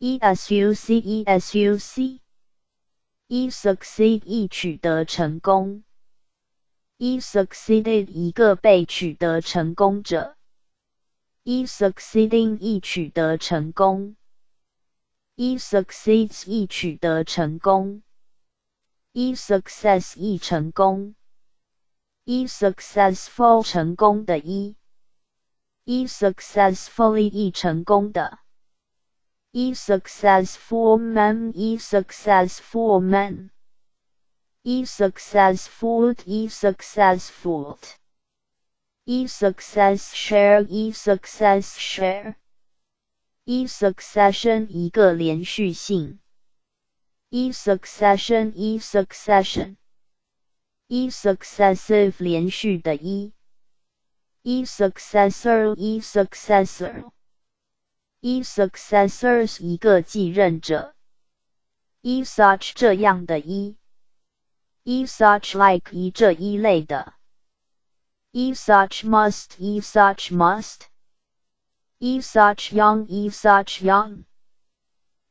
[SPEAKER 1] ，e suc e suc，e succeed 一取得成功。e succeeded 一个被取得成功者。e succeeding 一取得成功。e succeeds 一取得成功。e success 一成功。e successful 成功的 e。e successfully 一成功的。e successful man e successful man。e successful e successful e success share e success share e succession 一个连续性 e succession e succession e successive 连续的 e e successor e successor e successors 一个继任者 e such 这样的 e e such like 一这一类的，e such must e such must e such young e such young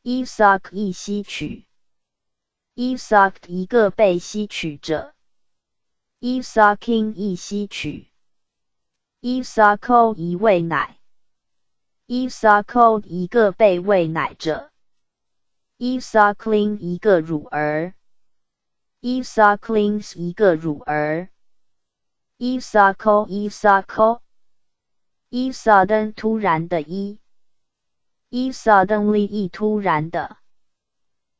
[SPEAKER 1] e suck 一吸取，e sucked 一个被吸取者，e sucking 一吸取 i sa co 一喂奶 i sa co 一个被喂奶着 i sa clean 一个乳儿 i sa coins 一个乳儿 i sa co i sa co i sudden 突然的 i i sa don't leave to 燃的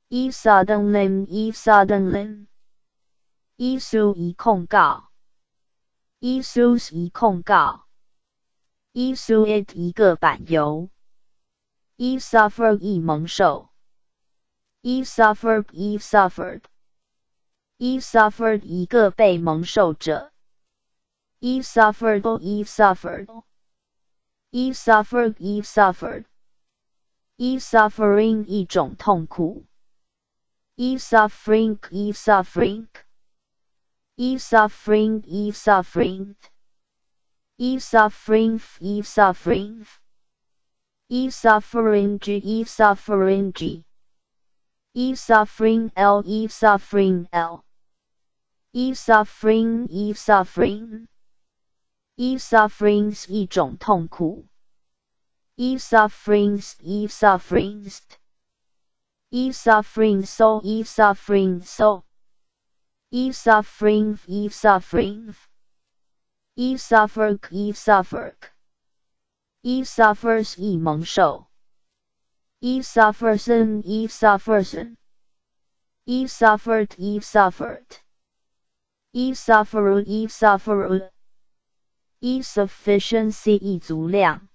[SPEAKER 1] i sa don't leave i sa don't leave i su 一控告 esus 一控告，e sued 一个板油，e suffer 一蒙受，e suffered e suffered。e suffered 一个被蒙受者，e suffered e suffered e suffered e suffered e suffering 一种痛苦，e suffering e suffering e suffering e suffering e suffering e suffering e suffering e suffering e suffering l e suffering l e suffering e suffering e sufferings 一种痛苦 e sufferings e sufferings e suffering so e suffering so Eve suffering, Eve suffering. Eve suffer, Eve suffer. Eve suffers, Eve 蒙受。Eve suffers, Eve suffers. Eve suffered, Eve suffered. Eve suffered, Eve suffered. Eve sufficiency 一足量。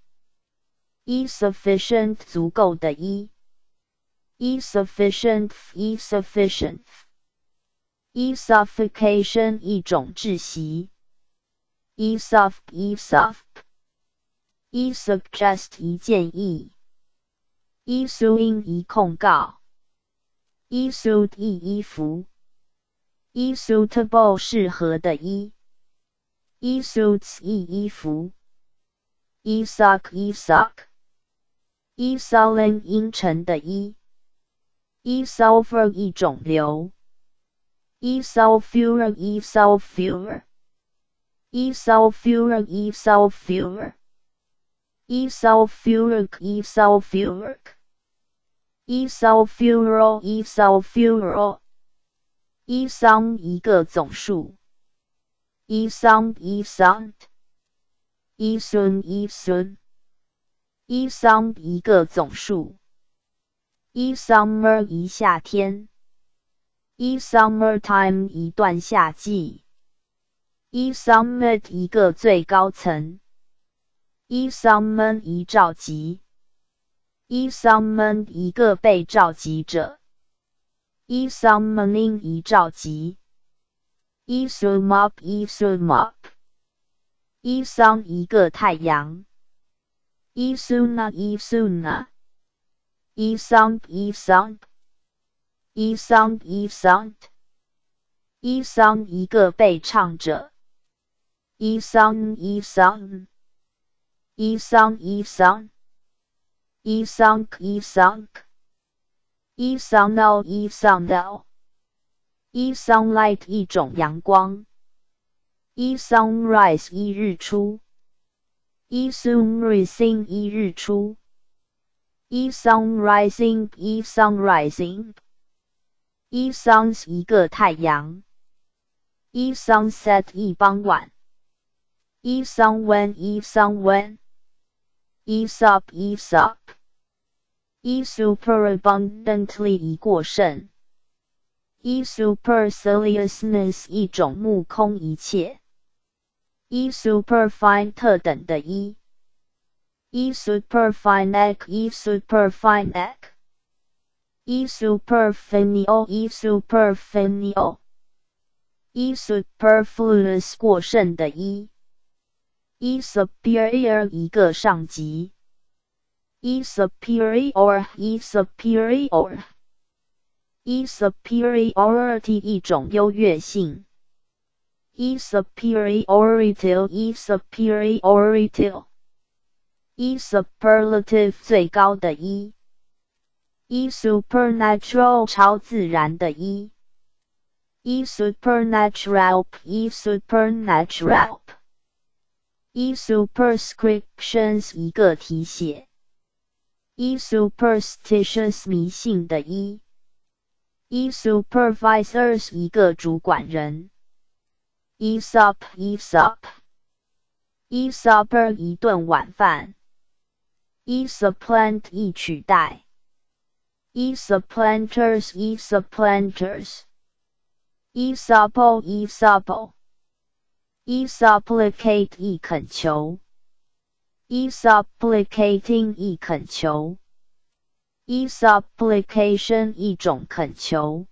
[SPEAKER 1] Eve sufficient 足够的一。Eve sufficient, Eve sufficient. E suffocation 一种窒息，e suff e suff e suggest 一建议，e suing 一控告，e suit 一衣服，e suitable 适合的衣。e suits 一衣服，e sock 一 sock，e sullen 阴沉的 e，e sulfur 一肿瘤，e sulfur e sulfur，e sulfur e sulfur，e sulfuric e sulfuric，e sulfural e sulfural，e sum 一个总数。一桑一桑，一孙一孙，一桑一个总数。一 summer 一夏天，一 summer time 一段夏季。一 summit 一个最高层，一 summon 一召集，一 summon 一个被召集者，一 summoning 一召集。一 sum up，一 sum up，一 sun 一个太阳，一 suna，一 suna，一 sun，一 sun，一 sun，一 sun，一 sun 一个被唱者，一 sun，一 sun，一 sun，一 sun，一 sunk，一 sunk，一 sunno，一 sunno。一 sunlight 一种阳光，一 sunrise 一日出，一 sunrising 一日出，一 sunrising 一 sunrising，一 suns 一个太阳，一 sunset 一傍晚，一 sunwen 一 sunwen，一 sup 一 sup，一 superabundantly 一过剩。一 superciliousness 一种目空一切，一 superfine 特等的一，一 superfine neck 一 superfine neck，一 superfinial 一 superfinial，一 superfluous 过剩的一，一 superior 一个上级，一 superior 一 superior。一 superiority 一种优越性，一 superiority 一 superiority 一 superlative 最高的一，一 supernatural 超自然的一，一 supernatural 一 supernatural 一 superscriptions 一个题写，一 superstitious 迷信的一。一 supervisors 一个主管人，一 sup 一 sup，一 supper 一顿晚饭，一 supplant 一取代，一 supplanters 一 supplanters，一 supple 一 supple，一 supplicate 一恳求，一 supplicating 一恳求。一 supplication 一种恳求，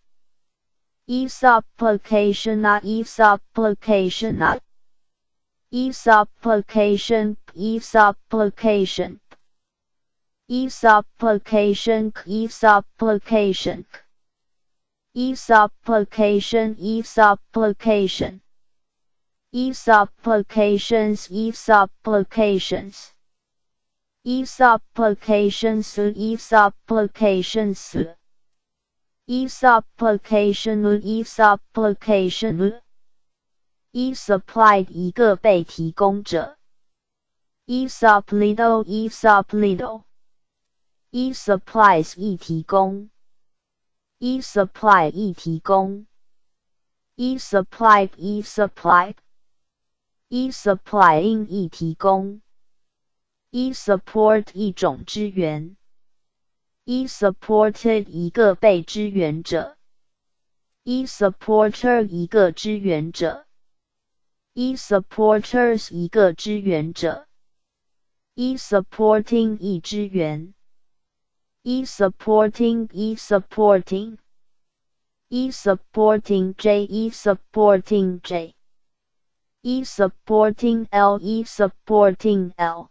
[SPEAKER 1] 一 supplication 啊，一 supplication 啊，一 supplication，一 supplication，一 supplication，一 supplication，一 supplication，一 supplication，一 supplications，一 supplications。e supplications e supplications e supplication e supplication e supplied 一个被提供者 e supplido e supplido e supplies 一提供 e supply 一提供 e supplied e supplied e supplying 一提供一 support 一种支援，一 supported 一个被支援者，一 supporter 一个支援者，e supporters 一个支援者，e supporting 一支援 ，e supporting e supporting e supporting j e supporting j e supporting l e supporting l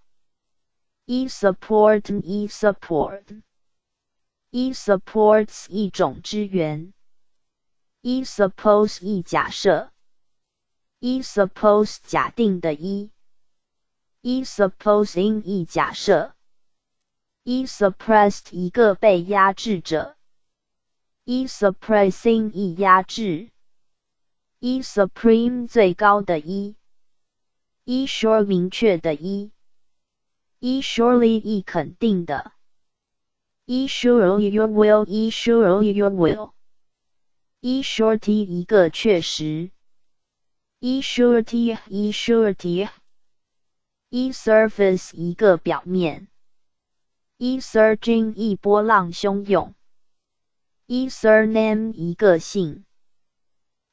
[SPEAKER 1] e support e support e supports 一种支援，e suppose 一假设。e suppose 假定的 e e supposing 一假设 e suppressed 一个被压制者 e suppressing 一压制 e supreme 最高的 e e sure 明确的 e e surely 一肯定的 e surely your will e surely your will e surety 一个确实 e surety e surety e surface 一个表面 e surging 一波浪汹涌 e surname 一个姓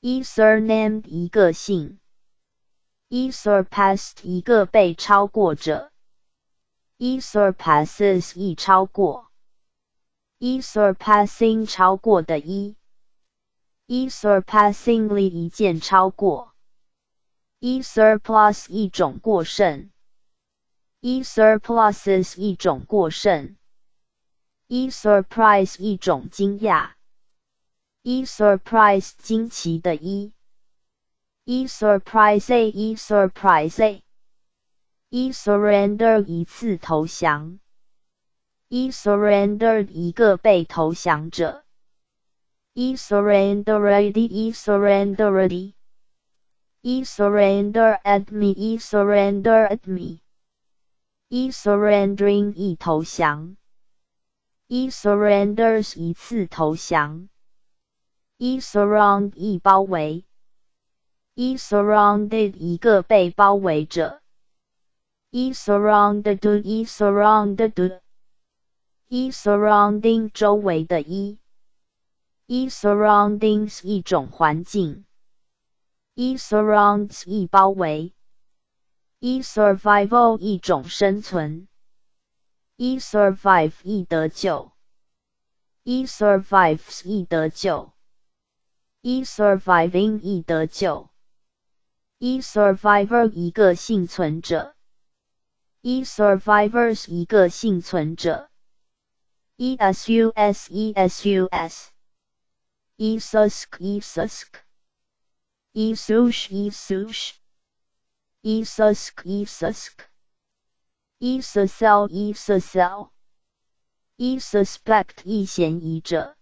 [SPEAKER 1] e surname 一个姓 e surpassed 一个被超过者 e surpasses 一超过 e surpassing 超过的 e e surpassingly 一件超过 e surplus 一种过剩，e surpluses 一种过剩，e surprise 一种惊讶，e surprise 惊奇的 e，e surprise e surprise e surrender 一次投降，e surrender 一个被投降者，e surrender ready e surrender ready。E surrender at me, E surrender at me. 一 surrendering 一投降。一 surrenders 一次投降。一 surround 一包围。一 surrounded 一个被包围者。一 surrounded, E surrounded. E surrounding 周围的 E。E surroundings 一种环境。一 surrounds 一包围，e survival 一种生存，e survive 一得救，e survives 一得救，e surviving 一得救，e survivor 一个幸存者，e survivors 一个幸存者，e sus e sus，e susk e susk。e sush e sush e susk e susk e susel e susel e suspect 一嫌疑者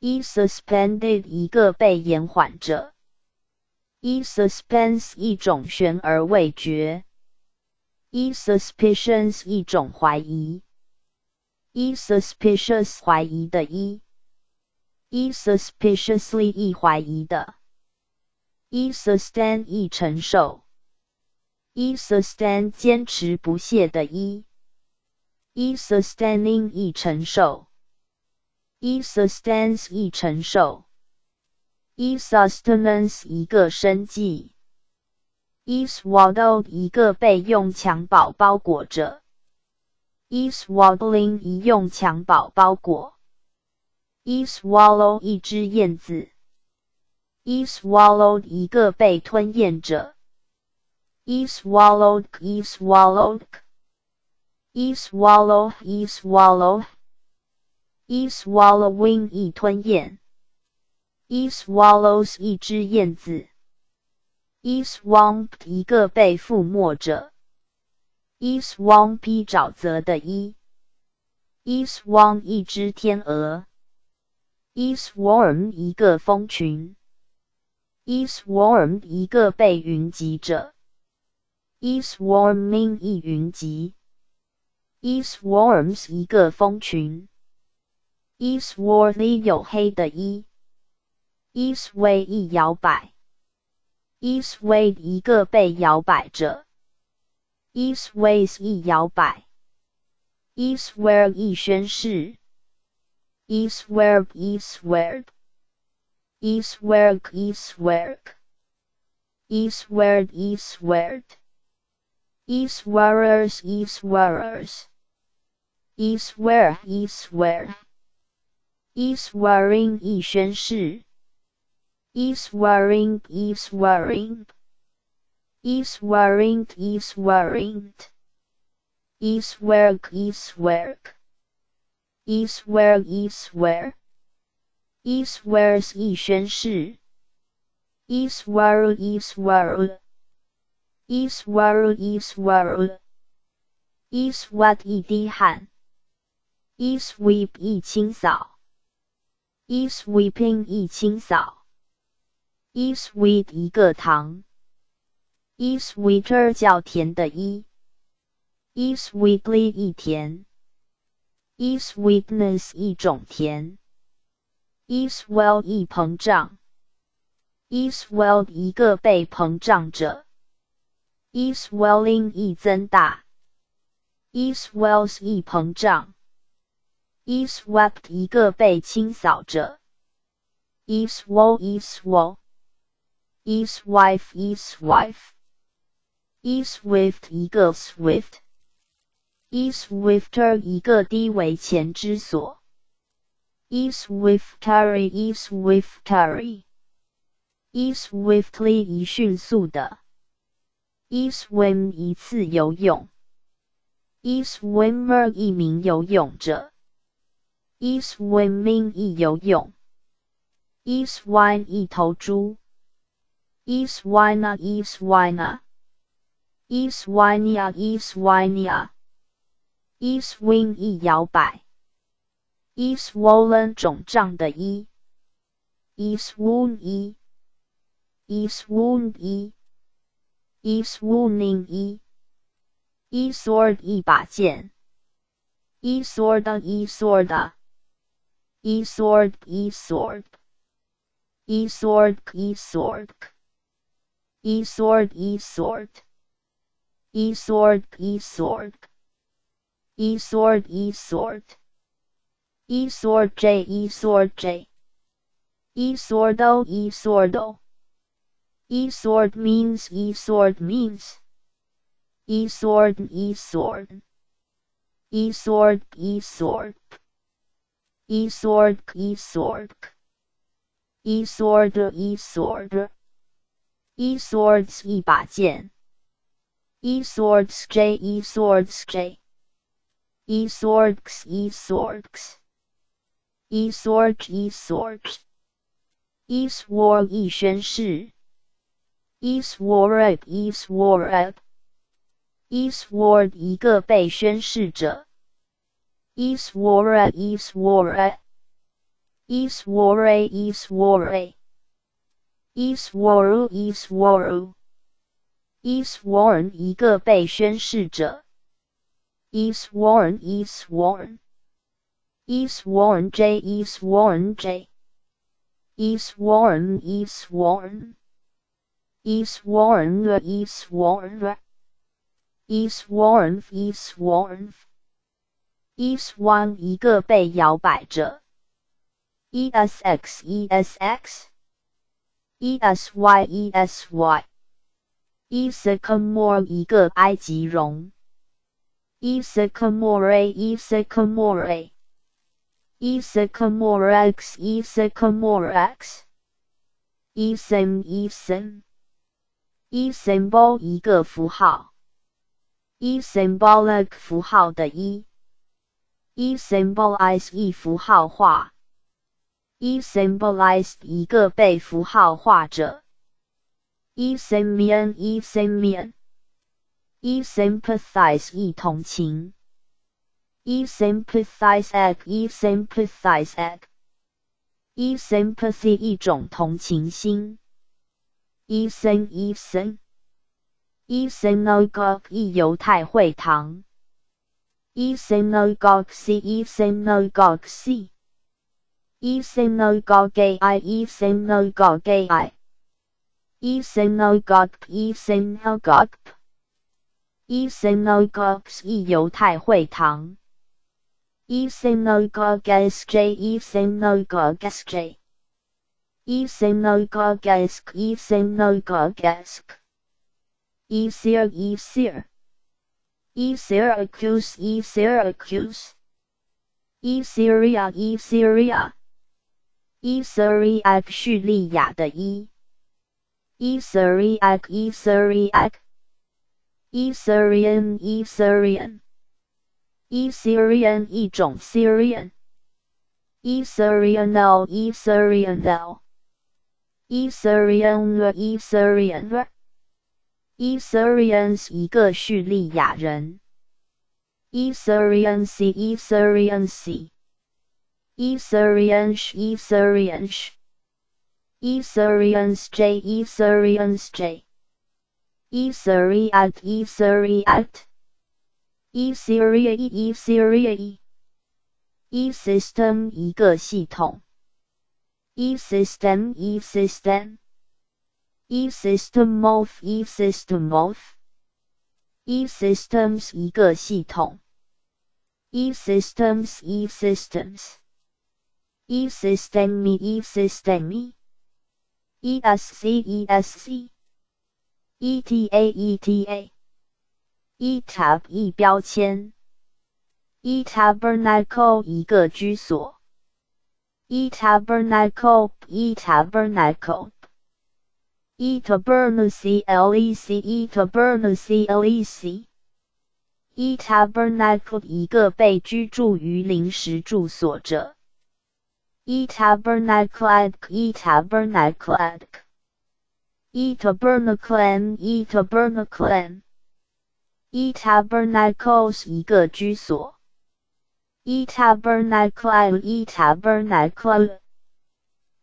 [SPEAKER 1] e suspended 一个被延缓者 e suspense 一种悬而未决 e suspicions 一种怀疑 e suspicious 怀疑的 e e suspiciously 一怀疑的 e sustain 一承受，e sustain 坚持不懈的 e，e sustaining 一承受，e sustains 一承受，e sustenance 一个生计，e swaddled 一个被用襁褓包裹着，e swaddling 一用襁褓包裹，e swallow 一只燕子。e swallowed 一个被吞咽着，e swallowed e swallowed e swallow e swallow e swallowing 一吞咽，e swallows 一只燕子，e swamped 一个被覆没者，e swampy 沼泽的 e，e swan 一只天鹅，e swarm 一个蜂群。e swarmed 一个被云集者，e swarming 一云集，e swarms 一个蜂群，e swarthy 黝黑的 e，e sway 一摇摆，e swayed 一个被摇摆者，e sways 一摇摆，e swear 一宣誓，e swear e swear。Eastwork, Eastwork, eastward eastward Eve's warriors, Eve's warriors. Eve's wear, Eve's wear. Eve's wearing 一宣誓。Eve's wearing, Eve's wearing. Eve's wearing, Eve's wearing. Eve's work, Eve's work. Eve's wear, Eve's wear. Eve's wears 一宣誓。Eve's wear, Eve's wear. is world is world is what e d 喊 is sweep 一清扫 is sweeping 一清扫 is sweet 一个糖 is sweeter 较甜的 e is sweetly 一甜 is sweetness 一种甜 is well 一膨胀 is well 一个被膨胀着。，is welling 亦增大，is swept, 亦膨胀，is wept 一个被清扫着，is woe. Is woe，is wife. Is wife，is swift. 一个 swift，is swifter 一个低为前之所，is swift carry is swift carry，is swiftly 一迅速的。e swim 一次游泳，e swimmer 一名游泳者，e swimming 一游泳，e swine 一头猪，e swina e swina。e swinia e swinia，e swing 一摇摆，e swollen 肿胀的 e，e swoon 一，e swoon 一。E, e swoon e, e swoon e, 一 swooning 一，一 sword 一把剑，一 sword 一 sword，一 sword 一 sword，一 sword 一 sword，一 sword 一 sword，一 sword 一 sword，一 sword 一 sword，一 sword J 一 sword J，一 sword 一 sword。eSword means eSword means eSword eSword eSword eSword eSword eSword eSword eSword eSwords 一把剑 eSwords J eSwords J eSwords eSwords eSword eSword eSword 一宣誓 Eastward Eastward Eastward 一个被宣誓者。Eastward Eastward Eastward Eastward Eastward Eastward Eastward 一个被宣誓者。Eastward Eastward Eastward J Eastward J. Eastward Eastward is warned, is warned, is warned, is warned, is one 一个被摇摆着，esx esx, esy esy, escamore 一个埃及绒，escamore escamore, escamore x escamore x, esen esen 一 symbol 一个符号，一 symbolic 符号的一，一 symbolize 一符号化，一 symbolize 一个被符号化者，一 symbian 一 symbian，一 sympathize 一同情，一 sympathize act 一 sympathize act，一 sympathy 一种同情心。医生，医生，医生，no god，一犹太会堂。医生，no god，是医生，no god，是医生，no god，给爱，医生，no god，给爱。医生，no god，医生，no god，医生，no god，一犹太会堂。医生，no god，sj，医生，no god，sj。No god, Isenogagesk Isenogagesk Isir Isir. Isir accuse Isir accuse Isiria Isiria. 伊瑟瑞埃克叙利亚的伊，伊瑟瑞埃克伊瑟瑞埃克，Etherian Etherian Etherian 一种 Syrian Etherianal Etherianal e t h e r e u m e t h e r e u m e t h e r e u m s 一个叙利亚人 e t h e r e u m s e t h e r e u m s e t h e r e u m s e t h e r e u m s e t h e r e u m s j e t h e r e u m s j e t h e r e a t e t h e r e a t e t h e r e a e t h e r e a e e system 一个系统 E system, E system, E system of, E system of, E systems 一个系统。E systems, E systems, E system me, E system me。E S C E S C。E T A E T A。E tab E 标签。E tabernacle 一个居所。e tabernacle e tabernacle e tabernacle e tabernacle e tabernacle 一个被居住于临时住所者 e tabernacle e tabernacle e tabernacle e tabernacle e tabernacles 一个居所 e tabernacle e tabernacle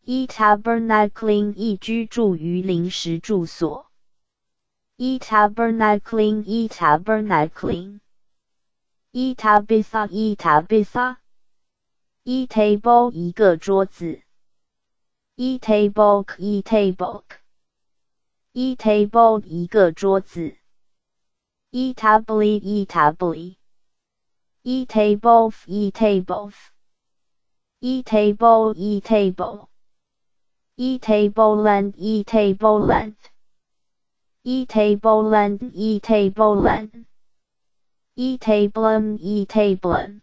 [SPEAKER 1] e tabernacling 一居住于临时住所 e tabernacling e tabernacling e tabitha e tabitha e table 一个桌子 e table e table e table 一个桌子 e table e table e table e table e table e table e table land e table land e table land e table land e table e table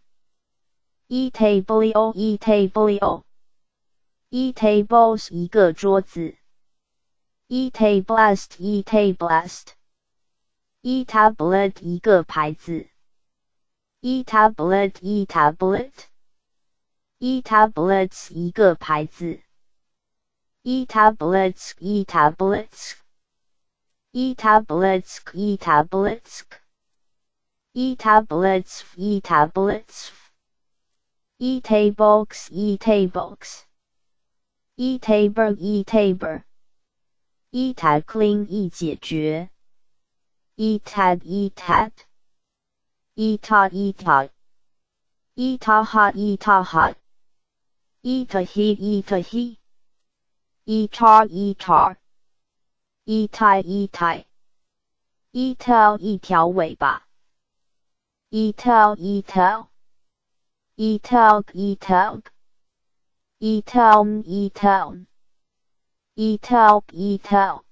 [SPEAKER 1] e table o e table o e tables 一个桌子 e tablest e tablest e tablet 一个牌子 e tablet e eTablet eTablet eTablets 一个牌子 eTablets eTablets eTablets eTablets eTablets eTablets eTablebox eTablebox eTable eTable 解决。E-tab, E-tab. 一它一它，一它哈一它哈，一它嘿一它嘿，一叉一叉，一太一太，一条一条尾巴，一条一条，一条一条，一条一条，一条一条，一条一条，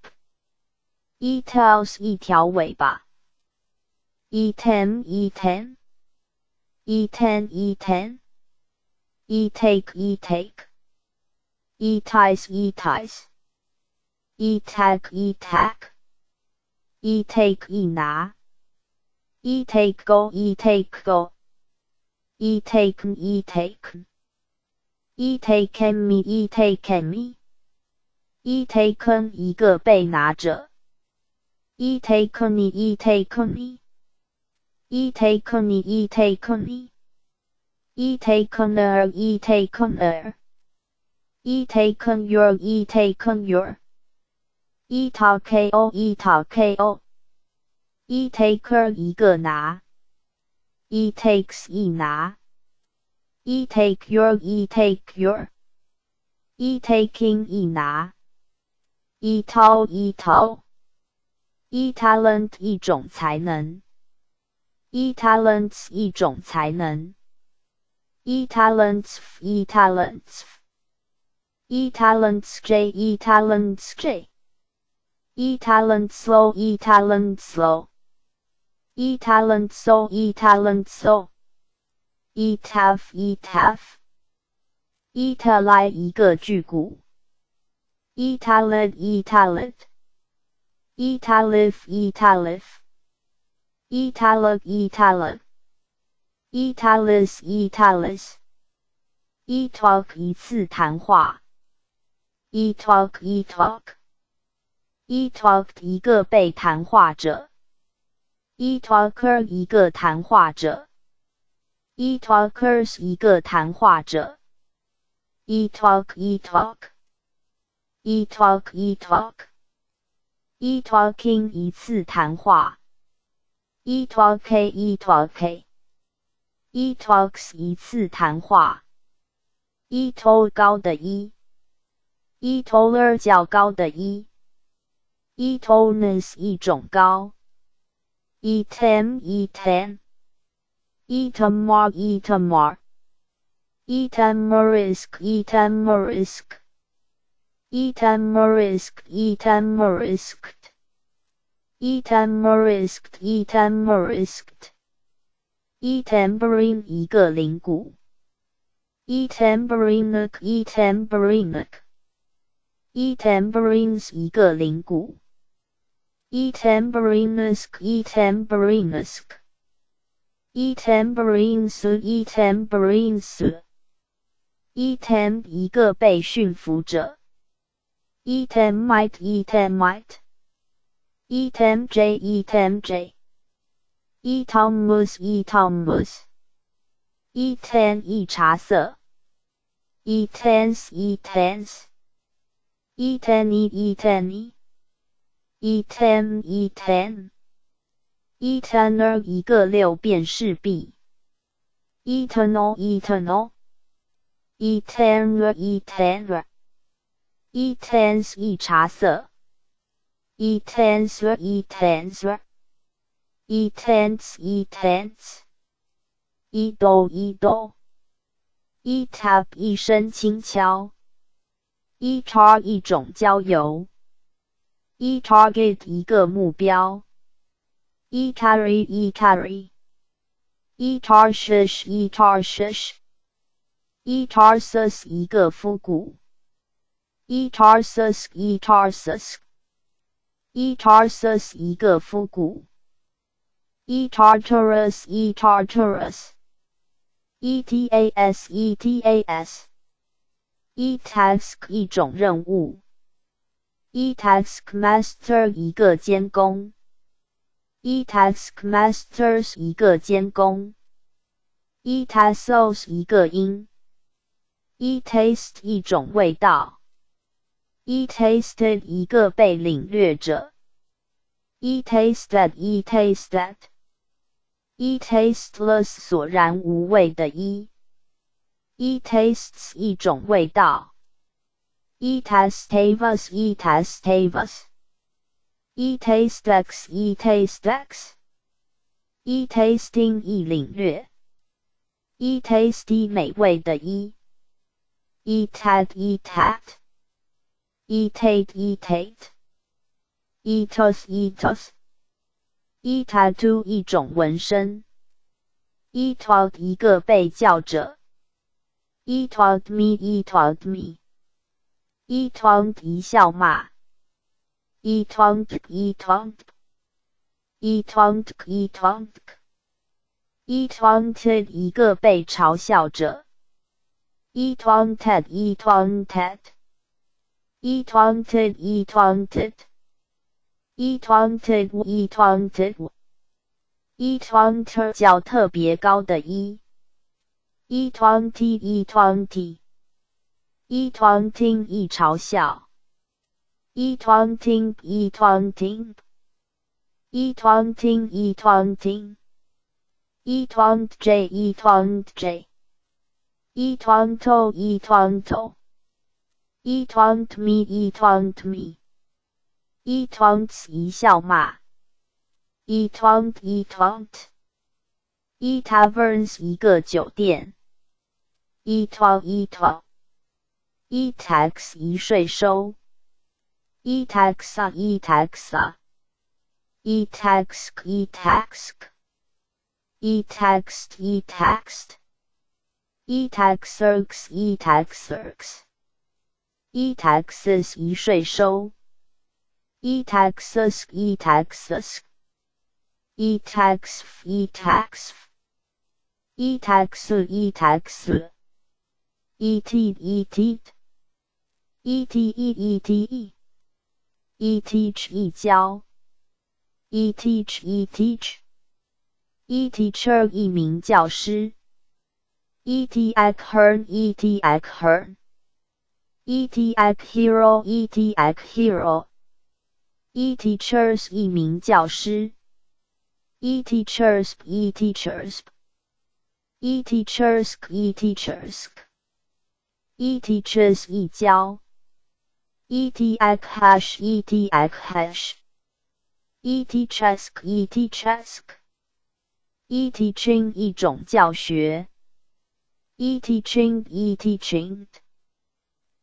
[SPEAKER 1] 一条一条尾巴。e ten e ten e ten e ten e take e take e ties e ties e tag e tag e take 一拿 e take go e take go e taken e taken e taken me e taken me e taken 一个被拿着 e taken e taken 一 take on 一 take on 一 take on 二一 take on 二一 take on your 一 taken your 一 ta ko 一 ta ko 一 taker 一个拿一 takes 一拿一 take your 一 take your 一 taking 一拿一掏一掏一 talent 一种才能。e-talents 一种才能。E-talents e-talents e-talents j e-talents j e-talent slow e-talent slow e-talent so e-talent so E tough, E tough, e-ta 来一个巨鼓 e-talent e-talent e-talif e-talif e talis e talis e talk 一次谈话 e talk e talk e talk 一个被谈话者 e talker 一个谈话者 e talkers 一个谈话者 e talk e talk e talk e talk e talking 一次谈话 e talk k e talk k e talks 一次谈话，e tall 高的 e，e taller 较高的 e，e tallness 一种高，e ten e ten，e tomorrow e tomorrow，e tamarisk e tamarisk，e tamarisk e tamarisk。E tamarisk e tamarisk e tamarisk e tamarisked e tamarisked e tamarisked e tambourine 一个铃鼓 e tambourine e tambourine e tambourines 一个铃鼓 e tambourines e tambourines e tambourines e tambourines e tam 一个被驯服者 e tamite e tamite e tamj e tamj e Thomas e Thomas e ten 一茶色 e tense e tense e tenny e tenny e ten e ten e tenor 一个六便士币 eternal eternal e tenor e tenor e tense 一茶色 e tensor e tensor e tense e tense e do e do e tap 一声轻敲 e char 一种郊游 e target 一个目标 e carry e carry e tarshish e tarshish e tarsus 一个复古 e tarsus e tarsus e tarsus 一个夫骨 e Tartarus e Tartarus ETAS ETAS e task 一种任务 e task master 一个监工 e task masters 一个监工 e tassels 一个音 e taste 一种味道 e tasted 一个被领略者 e tasted e tasted e tasteless 索然无味的 e e tastes 一种味道 e tastavus e tastavus e tastex e tastex e tasting 一领略 e tasty 美味的 e e E-tate E-tate，E-tos E-tos，E-tatto 一种纹身，E-told 一个被叫着，E-told me E-told me，E-told 一笑骂，E-tongt E-tongt，E-tongt E-tongt，E-tunted 一个被嘲笑着，E-tunted E-tunted。Taunted，e taunted，e taunted，e taunted。e taunted e taunted e taunter 较特别高的 e e twenty e twenty e twenty 一嘲笑 e twenty e twenty e twenty e twenty e twenty j e twenty j e twenty e twenty It won't me, it won't me. It won't 一笑骂。It won't, it won't. E taverns 一个酒店。It won't, it won't. E tax 一税收。E tax 啊，E tax 啊。E tax, E tax. E tax, E tax. E tax, E tax. e-taxes 一税收，e-taxes e-taxes e-tax e-tax e-tax e-tax e-t e-t e-t e-t e-teach 一教 e-teach e-teach e-teacher 一名教师 e-t-ac-hern e-t-ac-hern e E-Tech E. Teachers. E. Teachers. E-Teachers E-Teachers E-Teachers 一教。E-Tech E. Teachers. E. Teaching. 一种教学. E. Teaching. 一种教学。E-Teaching，E-Teaching。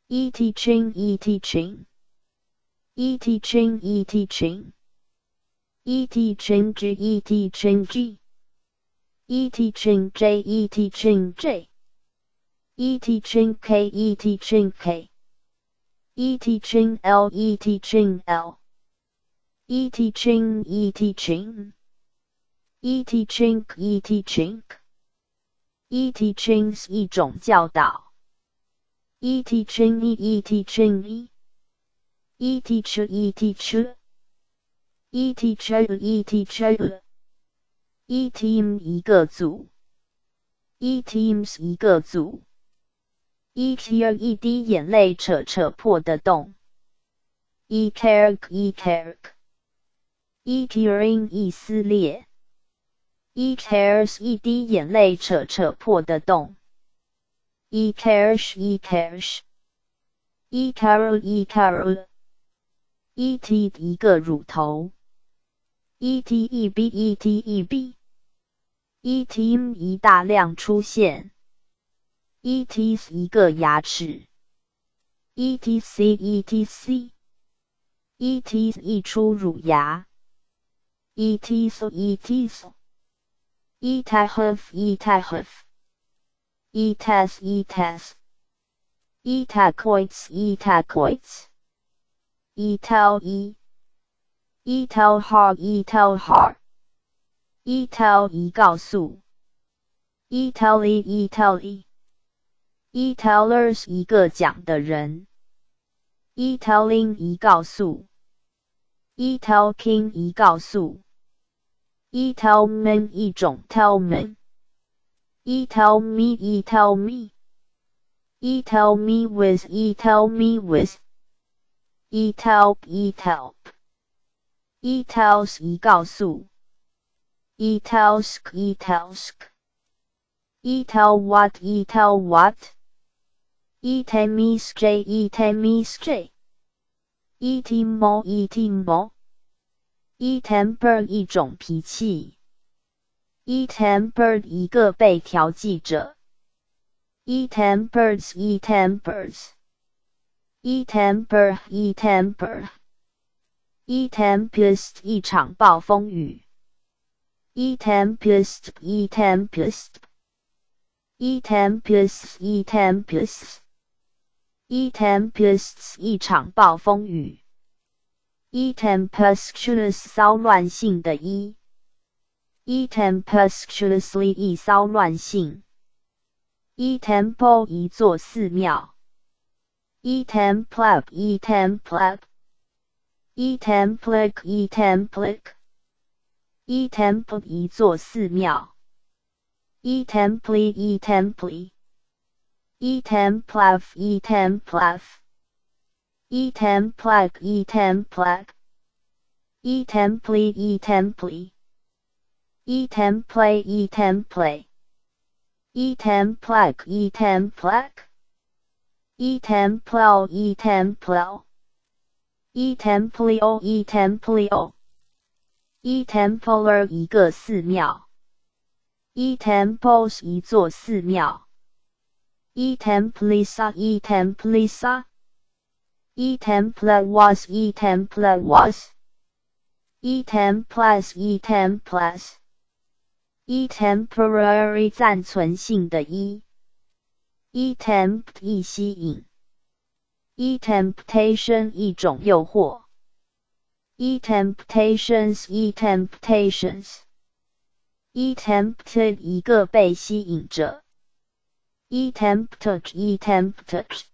[SPEAKER 1] E teaching e teaching e teaching e teaching e teaching e teaching g e teaching g e teaching j e teaching j e teaching k e teaching k e teaching l e teaching l e teaching e teaching e teaching e teaching e teachings 一种教导 e teaching e teaching e e teacher e teacher e teacher e teacher e team 一个组 e teams 一个组 e tear 一滴眼泪扯扯破的洞 e care e care e tearing 一撕裂，e tears 一滴眼泪扯扯破的洞 etish etish etal etal et 一个乳头 et eb et eb etm 一大量出现 et 一个牙齿 etc etc et 溢出乳牙 etso etso etahuf etahuf etas etas etacoids etacoids etal e. Etal har etal har. Etal e 告诉 Italy Italy Etalers 一个讲的人 Etaling 一告诉 Etal King 一告诉 Etalman 一种 Talman e tell me e tell me e tell me with e tell me with e tell e tell e tells 一告诉 e tells e tells e tell what e tell what e tell me j e tell me j e t mo e t mo e temper 一种脾气 e temper 一个被调剂者 e temper 一 temper e temper e temper e tempest 一场暴风雨 e tempest e tempest e tempest e tempest e tempests 一场暴风雨 e tempestuous 骚乱性的 e e tempestuously 一骚乱性 e temple 一座寺庙 e temple e temple e temple e temple e temple 一座寺庙 e temple e temple e temple e temple e temple e temple e temple e temple e-template e-template e-template e-template e-template e-template e-templio e-templio e-templar 一个寺庙。E-temples 一座寺庙。E-templisa e-templisa e-template was e-template was e-templates e-templates e temporary 暂存性的 e e tempt 一吸引 e temptation 一种诱惑 e temptations e temptations e tempted 一个被吸引者 e tempted e tempted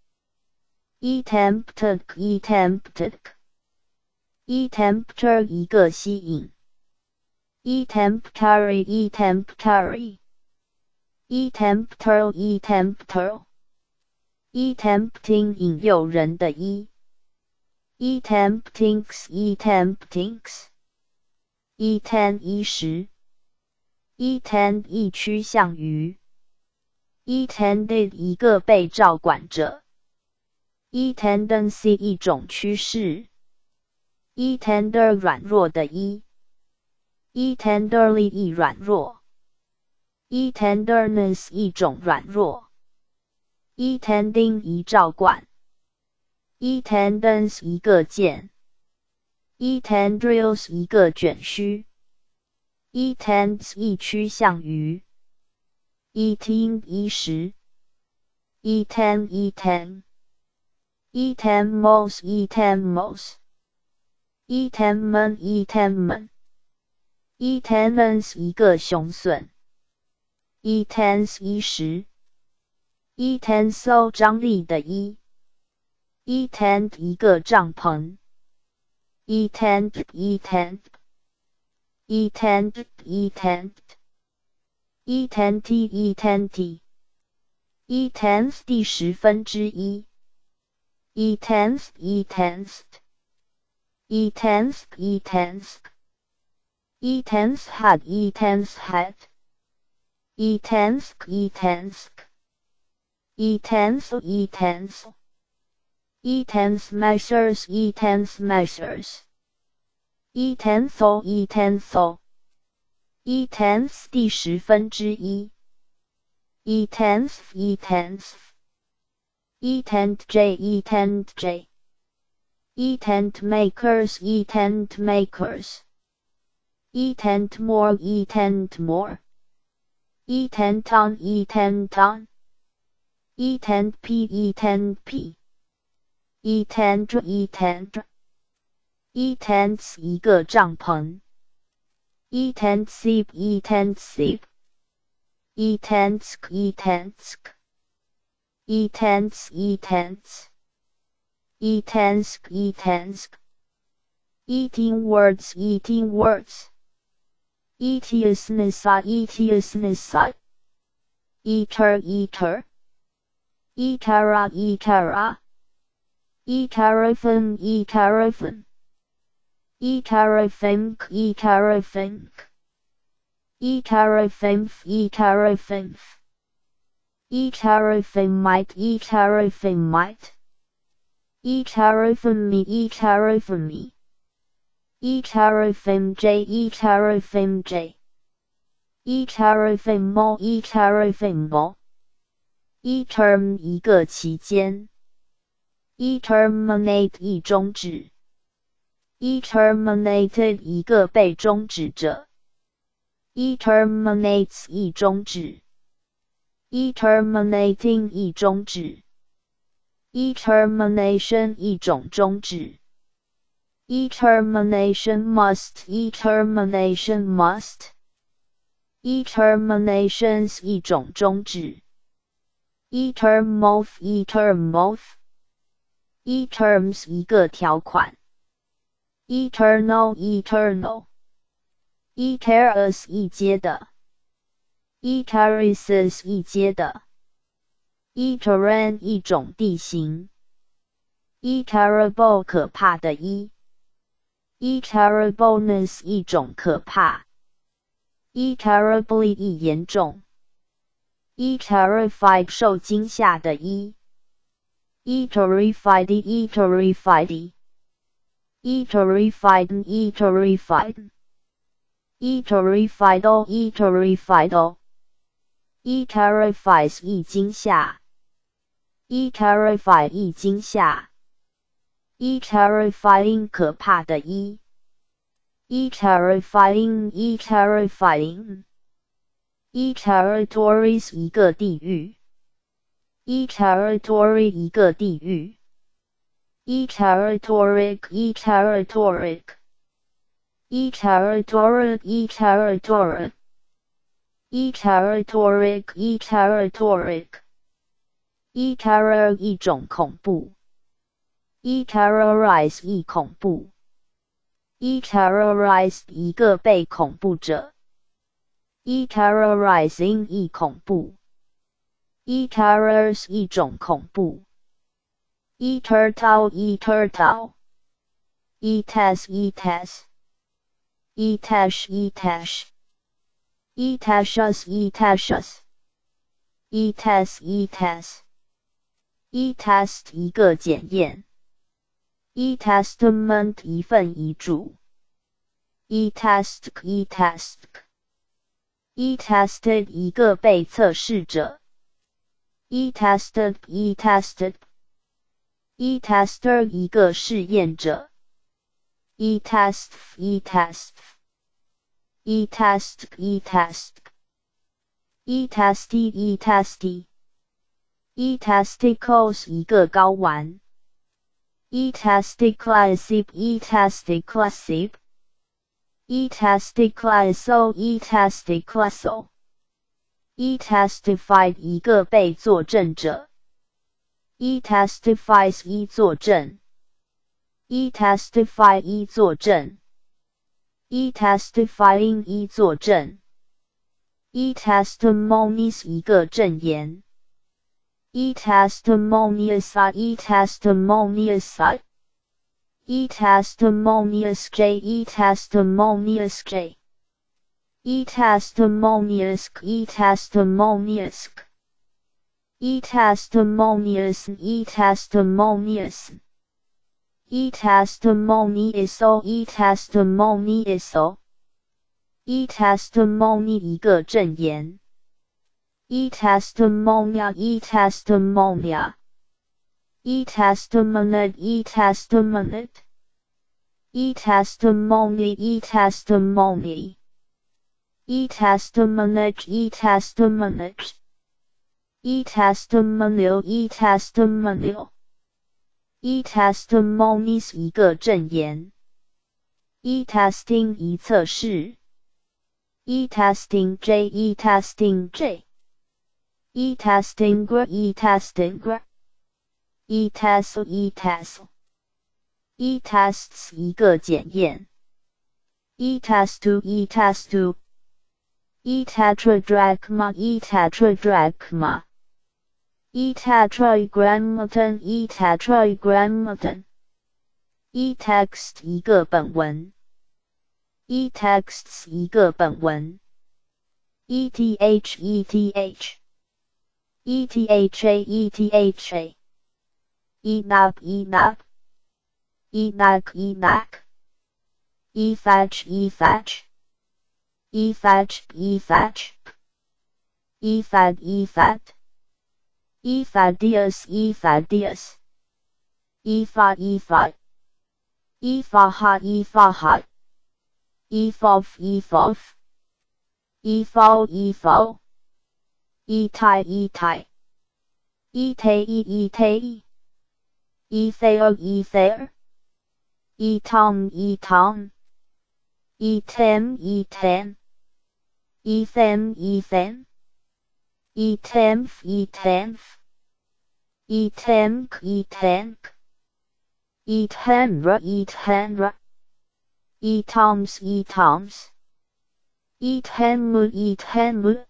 [SPEAKER 1] e tempted e tempted e tempter 一个吸引 e temptary e temptary e tempter e tempter e tempting 引诱人的 e e temptings e temptings e ten 一时 e tend 一趋向于 e tended 一个被照管者 e tendency 一种趋势 e tender 软弱的 e e tenderly 一软弱 e tenderness 一种软弱 e tending 一照管 e tendons 一个键 e tendrils 一个卷须 e tends 一趋向于 e ten 一时 e ten e ten e temos e temos e temen e temen tenens 一个雄隼 e tens 一时 e tensile 张力的 e e tent 一个帐篷 e tent e tent e tent e tent e tenty e tenty e tenth 第十分之一 e tenth e tenth e tenth e tenth e tenth had e tenth had e tenth e tenth e tenth e tenth e tenth measures e tenth measures e tenthal e tenthal e tenth 第十分之一 e tenth e tenth e tent j e tent j e tent makers e tent makers e tent more e tent more e tent on e tent on e tent p e tent p e tent e tent e tents 一个帐篷 e tent sleep e tent sleep e tents e tents e tents e tents e tents e tents eating words eating words ETSNISA ETSNISA Eater Eater Etera Etera. Eterafin Eterafin Eterafink Eterafink Eterafimf Eterafimf Eterafimite Eterafimite Eterafimi Eterafimi eterofim j eterofim j eterofim mo eterofim mo eterm 一个期间 eterminate 一终止 eterminated 一个被终止者 eterminates 一终止 eterminating 一终止 etermination 一种终止 etermination must etermination must eterminations 一种终止 etermorph etermorph eterms 一个条款 eternal eternal eteris 一阶的 eterisis 一阶的 eterrain 一种地形 eterrible 可怕的 E terribleness 一种可怕 eterribly 一严重，e terrified 受惊吓的 e eterified eterified eterified eterified eterified eterified eterifies 一惊吓 e terrify 一惊吓，e terrifying 可怕的，e e terrifying e terrifying，e territories 一个地域，e territory 一个地域，e territoric e territoric。e territorial e territorial e territoric e territoric e terror 一种恐怖 e terrorize 一恐怖 e terrorized 一个被恐怖者 e terrorizing 一恐怖 e terrors 一种恐怖 e turtle e turtle e test e test Etash etash etashus etashus etas etas etast 一个检验 etestament 一份遗嘱 E test E test。E tested 一个被测试者 etested etested etester 一个试验者 e test e test e test e test e testy e testy e testicles 一个睾丸 e testicles e testicles e testicles e testicles e testified 一个被作证者 e testifies 一作证 e testify 一作证，e testifying 一作证，e testimonies 一个证言 ，e testimonious e testimonious e testimonious j e testimonious j e testimonious e testimonious e testimonious e testimonious e testimony is o e testimony is o e testimony 一个证言 e testimonia e testimonia e testament e testament e testimony e testimony e testimony e testimony e testimonial e testimonial e testimonies 一个证言，e testing 一测试，e testing j e testing j e testing e testing gr e test e test e tests 一个检验，e test to e test to e tetradrachma e tetradrachma e tetragrammaton e tetragrammaton e text 一个本文 e texts 一个本文 eth eth E T H A E T H A. E map E map E map E map E fetch E ETHA E ENAP E ENAC E EFATCH E EFATCH EFAD EFAD EFADIUS EFADIUS E EFA E EFAHA E EFOF E EFO Ephol, Etai, Etai, Etei, Etei, Ether, Ether, Etam, Etam, Etem, Etem, Ethem, Ethem, etenf etenf etenk etenk etenra etenra etams etams etenmu etenmu etenmu etenmu ethemi ethemi ethen 比的一 ethank ethank ethan ethan ethan ethan 一汤一汤，一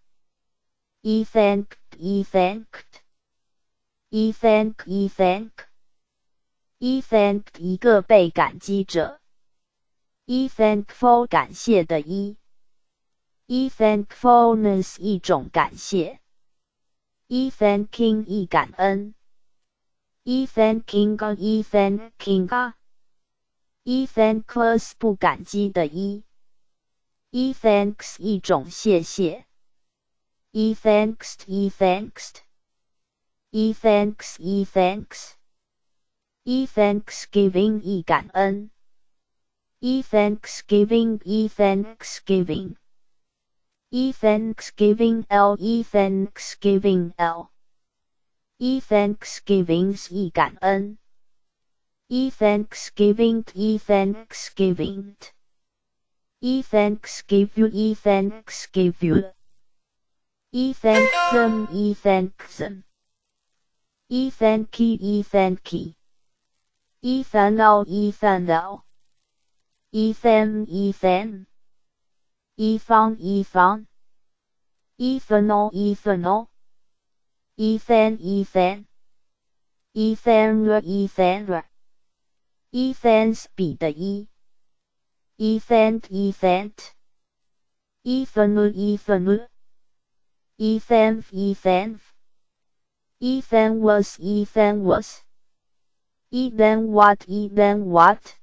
[SPEAKER 1] 一分一分，e thank e thank e thank e-thank 一个被感激者，e thankful 感谢的 e。e thankfulness 一种感谢，e thanking 一感恩，e thanking e thanking e thankless 不感激的 e。e thanks 一种谢谢 ，e thanks e thanks e thanks e thanks e thanksgiving 一感恩，e thanksgiving e thanksgiving E Thanksgiving L E Thanksgiving L E Thanksgivings 一感恩 E Thanksgiving E Thanksgiving E Thanksgive E イーセンクスン、イーセンクスン。イーセンキー、イーセンキー。イーサンオ、イーサンオ。イーセン、イーセン。イーサン、イーサン。イーサノ、イーサノ。イーセン、イーセン。イーセンル、イーセ。スピードイ。イーセント、イーセント。Ethan, Ethan. Ethan was, Ethan was. Ethan what, Ethan what?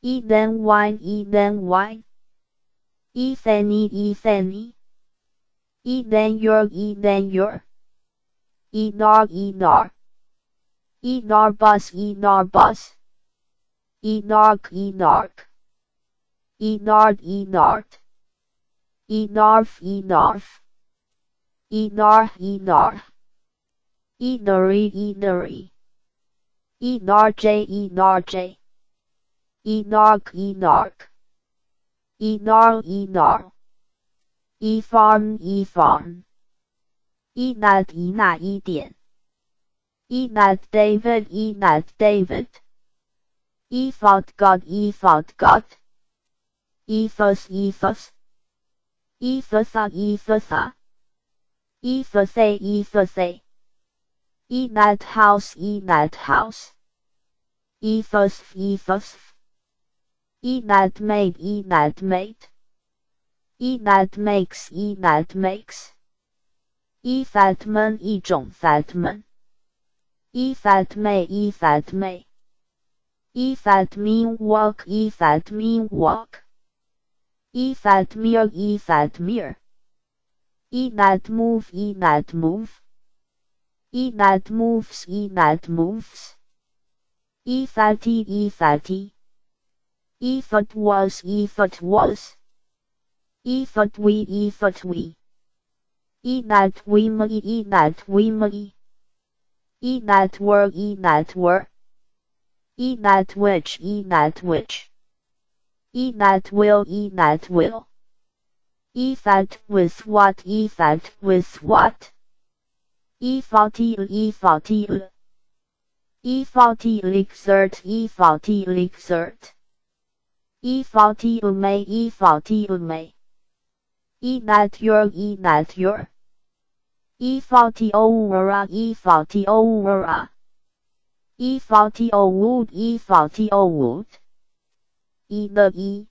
[SPEAKER 1] Ethan why Ethan why, Ethany, Ethany. Ethan your, Ethan your. Edar, Edar. Edar bus, Edar bus. enark Edark. enard Edart. enarf enarf. Enar Enar Enary Enary Enarj Enarj Enarg Enarg Enar Enar Efarn Efarn Enad Enad Eden Enad David Enad David. Ephod God Ephod God. Ephos Ephos Ephosa Ephosa Ethos Ethos Ethosa Ethosa Ethose Ethose Enad House Enad House. Ethos Ethos E that made E that made E that makes E that makes. E that man 一种 that man. E that may E that may E that mean walk E that mean walk. E that mere E that mere E that move E that move E that moves E that moves E that E E E thought was, E thought was. E thought we, E thought we. E that we may, E that we may. E that were, E that were. E that which, E that which. E that will, E that will. E that with what, E that with what. E faulty, E faulty. E faulty exert, E faulty exert. E faulty ume E faulty ume E that your E that your E faulty over E faulty over E faulty o wood E faulty o wood E the E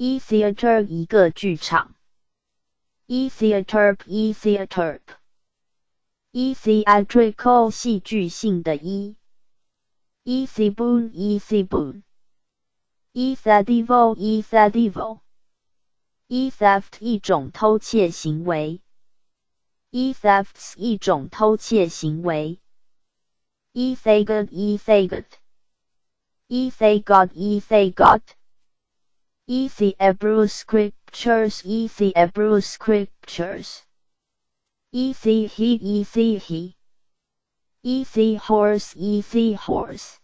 [SPEAKER 1] E theater 一个剧场 E theater E theater E theatrical 戏剧性的 E E boon E boon e theft e theft e theft 一种偷窃行为，e thefts 一种偷窃行为，e thagot e thagot e thagot e thagot e the Hebrew scriptures e the Hebrew scriptures e the he e the he e the horse e the horse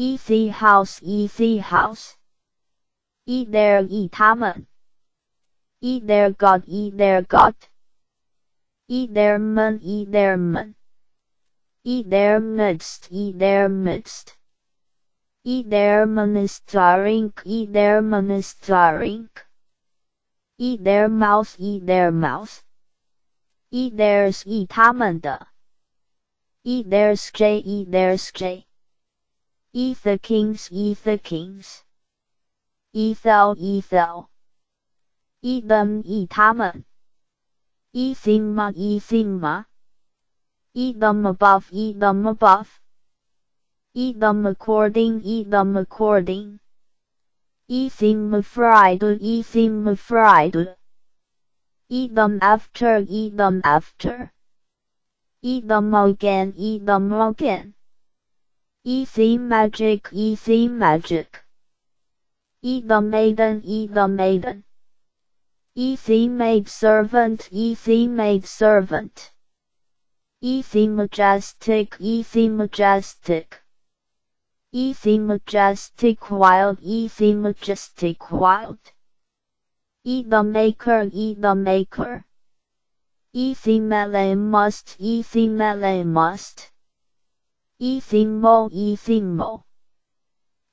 [SPEAKER 1] Easy house, easy house. Eat their 们。Eat their God, eat their God. Eat their man, eat their man. Eat their midst, eat their midst. Eat their ministering, eat their ministering. Eat their mouth, eat their mouth. Eat theirs, eat 他们的。E there's J E there's J E the kings E the kings E thou E thou E them E 他们 E sigma E sigma E them above E them above Eat them according Eat them according. Isim Friday fried. Eat them after Eat them after. Eat them again Eat them again. Easy magic easy magic. Eat the maiden Eat the maiden. Easy maid servant easy maid servant. Easy majestic easy majestic. Easy majestic wild, easy majestic wild. Eat the maker, eat the maker. Easy melee must, easy melee must. Easy mo, easy mo.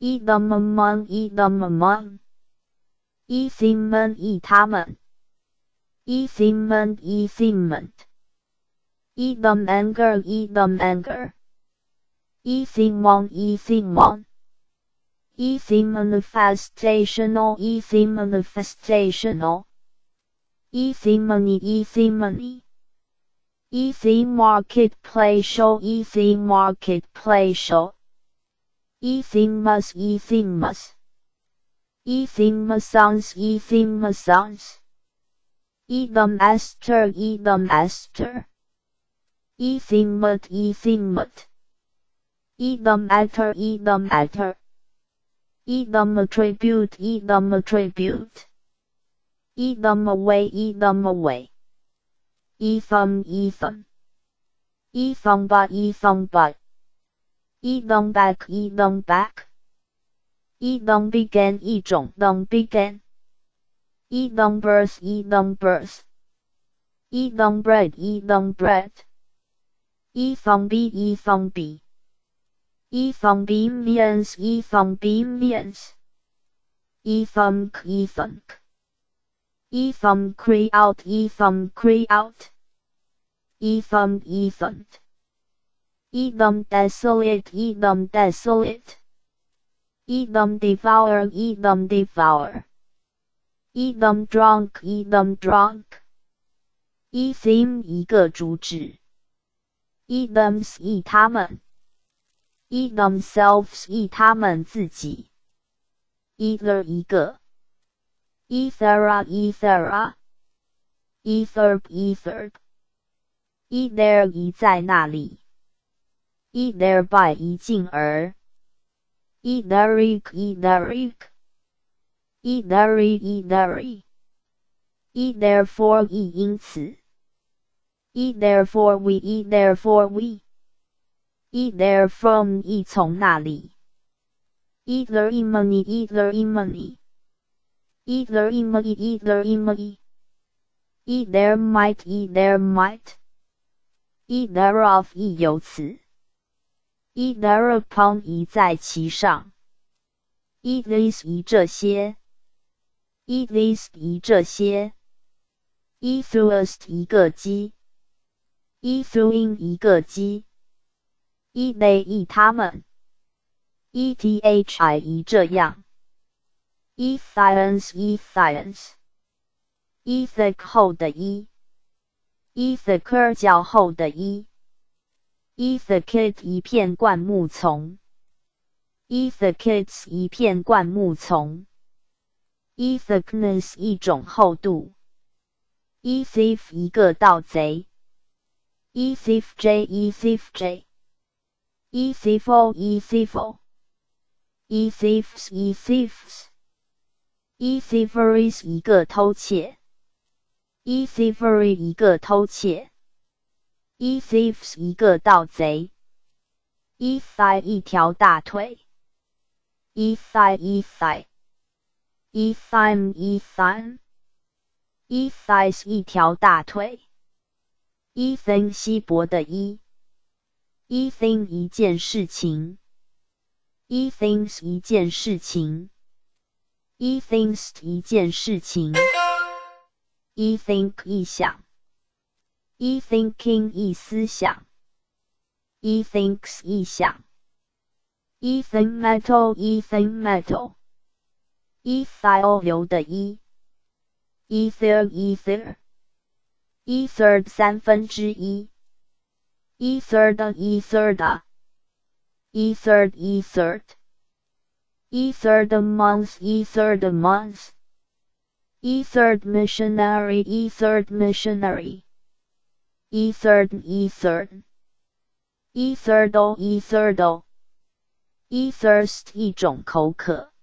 [SPEAKER 1] Eat them among, eat them among. Easy men, 们。Easy men, easy men. Eat them anger, eat them anger. Easy one, easy one. Easy manifestational, easy manifestational. Easy money, easy money. Easy marketplace show, easy marketplace show. Easy mas, easy mas. Easy masons, easy masons. the master, the master. Easy mut, easy mut. The matter, the matter. the attribute, the attribute. Eat them away, eat them away. Eat them, eat them. Eat them but, eat them but. Eat them back, eat them back. Eat them begin, 一种 them begin. Eat them birth, eat them birth. Eat them bread, eat them bread. Eat them be, eat them be. Eat them be means, eat them be means. Eat them, eat them. E thumb cree out, E thumb cree out. E thumb, E thumb. E them desolate, E them desolate. E them devour, E them devour. E them drunk, E them drunk. E theme 一个主旨。E thems 一他们。E themselves 一他们自己。Either 一个。Ethera, Ethera, Etherb, Etherb. E there 一在那里。E thereby 一进而。E therik, E therik. E there, E there. E therefore 一因此。E therefore we, E therefore we. E there from 一从那里。Either imani, either imani. Either in money，Either in money e t h e r e might E there might，Either of 亦由此，Either upon 一在其上 E these 一这些 E these 一这些 e t h e r e s t 一个机 E throughing 一个机 E they 一他们 E thi e 这样 e science e science e thick 厚的 e e thicker 较厚的 e e thicket 一片灌木丛 e thickets 一片灌木丛 e thickness 一种厚度 e thief 一个盗贼 e thief j e thief j e thieful e thieful e thieves e thieves e thieveries 一个偷窃，e thievery 一个偷窃，e thieves 一个盗贼，e thigh 一条大腿，e thigh e thigh，e thigh e thigh，e thighs 一条大腿，e thing 稀薄的 e thing 一件事情，e things 一件事情。E thinks 一件事情，E think 一想，E thinking 一思想 ethinks 一想，ethin metal ethin metal。ethyl 流的 e，ether ether e third 三分之一，ether 的 ether 的，ether ether，ether 的 month ether 的 month，ether missionary ether missionary，ether ether，ether 都 ether 都，ethirst 一种口渴。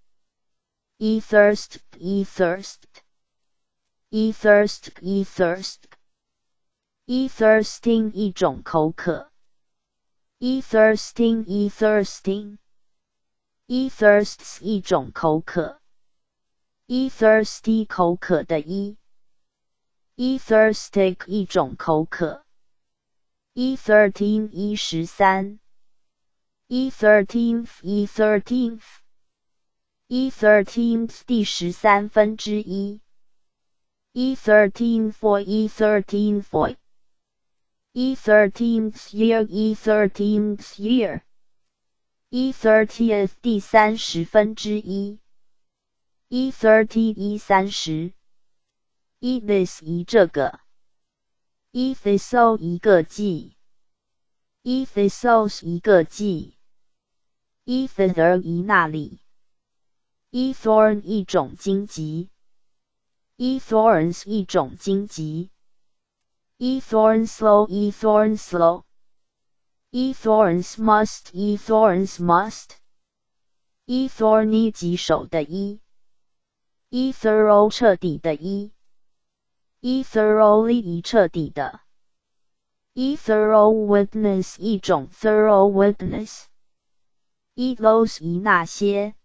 [SPEAKER 1] e thirst, e thirsting 一种口渴，e thirsting, e thirsting, e thirsts 一种口渴，e thirsty 口渴的 e，e thirstic 一种口渴，e thirteen 一十三，e thirteenth, e thirteenth。e thirteenth 第十三分之一，e thirteen for e thirteen for e thirteenth year e thirteenth year e thirtieth 第三十分之一，e thirty 一三十，e this 一这个，e thistle 一个季，e thistles 一个季，e thither 一那里。e thorn 一种荆棘，e thorns 一种荆棘 ，e thorn slow，e thorn slow，e thorns must，e thorns must，e thorny 棘手的 e，e thorough 彻底的 e，e thoroughly 一彻底的，e thorough witness 一种 thorough witness，e those 一那些。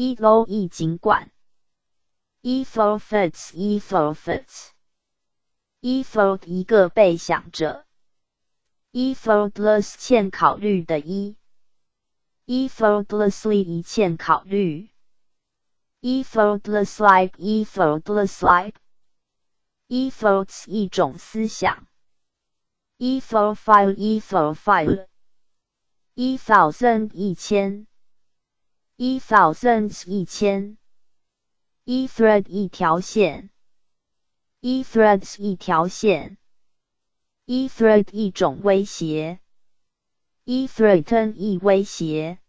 [SPEAKER 1] e low 一尽管，e forfeits e forfeits，e Thought 一个被想着，effortless 欠考虑的，e effortlessly 一欠考虑，e thoughtless like e thoughtless like，e thoughts 一种思想，e profile e profile，e thousand 一千。，e thousands 一千，一 thread 一条线，e threads 一条线，，e threat 一种威胁，，e threaten 一威胁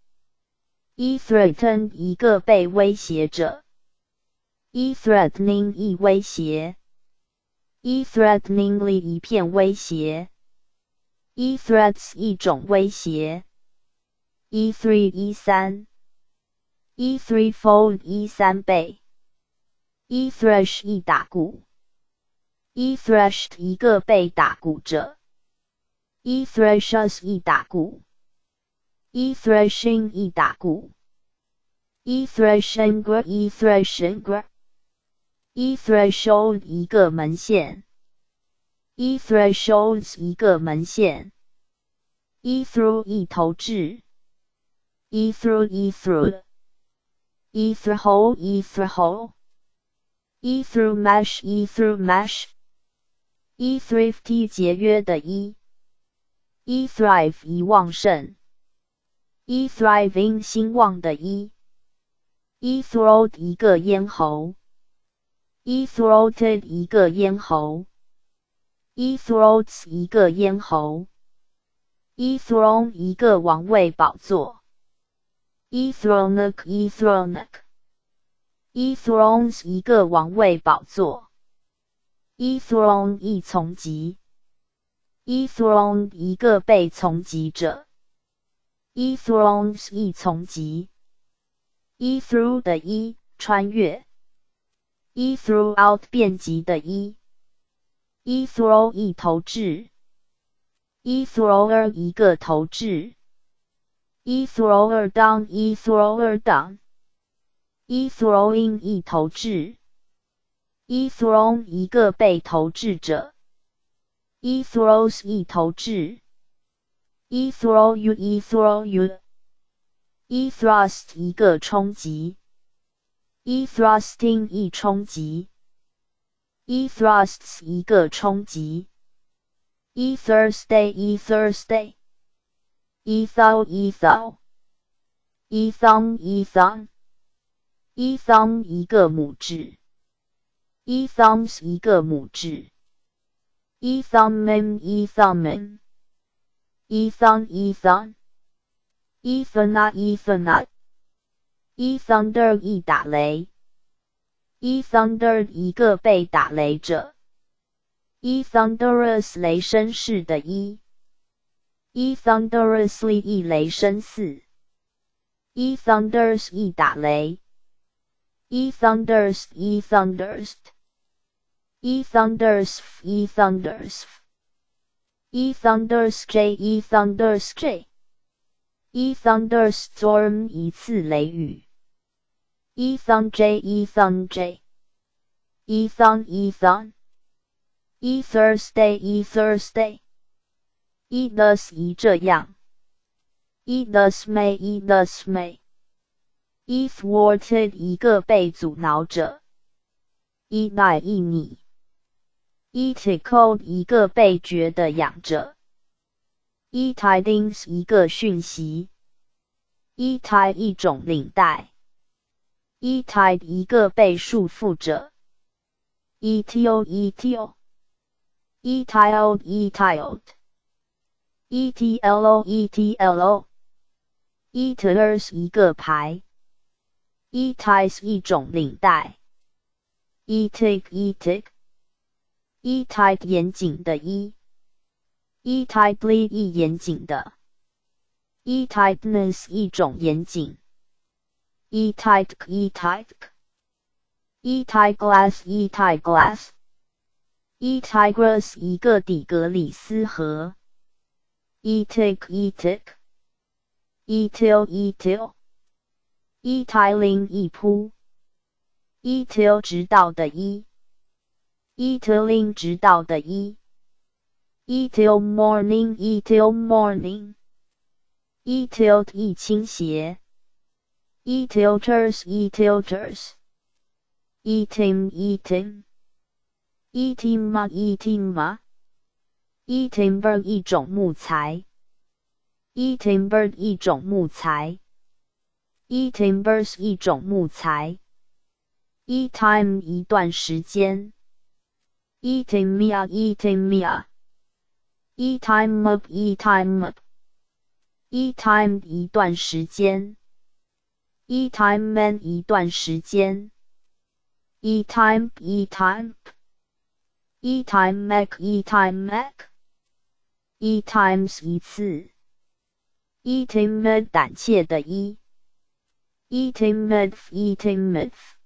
[SPEAKER 1] ，，e threaten 一个被威胁者，，e threatening 一威胁，，e threateningly 一片威胁，，e threats 一种威胁，，e three 一三。e threefold 一三倍，e thresh 一打鼓，e threshed 一个被打鼓者，e threshes 一打鼓，e threshing 一打鼓，e threshing e threshing e threshold 一个门线，e thresholds 一个门线，e through 一头掷，e through e through e through hole, e through hole, e through mesh, e through mesh, e thrifty 节约的 e, e thrive 一旺盛，e thriving 兴旺的 e, e throat 一个咽喉，e throated 一个咽喉，e throats 一个咽喉，e throne 一个王位宝座。e throne e throne e thrones 一个王位宝座，e throne 一从级，e throne 一个被从级者，e thrones 一从级，e through 的 e 穿越，e throughout 遍及的 e，e throw 一投掷，e thrower 一个投掷。e thrower down, e thrower down, e throwing 一投掷，e thrown 一个被投掷者，e throws 一投掷，e throw you, e throw you, e thrust 一个冲击，e thrusting 一冲击，e thrusts 一个冲击，e Thursday, e Thursday。e thou e thou e thumb e thumb e thumb 一个拇指，e thumbs 一个拇指，e thumbm e thumbm e thumb e thumb e thuna e thuna e thunder 一打雷，e thunder 一个被打雷者，e thunderous 雷声式的 e，e thunderously 一雷声似，e thunders 一打雷。E thunders, E thunders, E thunders, E thunders, E thunders J, E thunders J, E thunderstorm 一次雷雨。E thun J, E thun J, E thun, E thun, E Thursday, E Thursday, E thus 一这样。E thus may, E thus may。e thwarted 一个被阻挠者，e 奈一你 ，e tickled 一个被觉的痒者，e tidings 一个讯息，e tie 一种领带，e tied 一个被束缚者，e till e till，e tiled e tiled，e tlo e tlo，e tellers 一个牌。e ties 一种领带，e tick e tick，e tight 严谨的 e，e tightly 一严谨的，e tightness 一种严谨，e tight e tight，e tight glass e tight glass，e tigress 一个底格里斯河，e tick e tick，e till e till。一台零一铺，一 till 直到的一，一 tilling 直到的一，一 till morning 一 till morning，一 tilt 一倾斜，一 tilters 一 tilters，一 team 一 team，一 team 吗一 team 吗，一 timber 一种木材，一 timber 一种木材。e timbers 一种木材，e time 一段时间 ，e timea e timea，e time up e time up，e time 一段时间，e time man 一段时间，e time e time，e time make e time make，e times 一次，e timid 胆怯的 e。Eating myth, eating myth,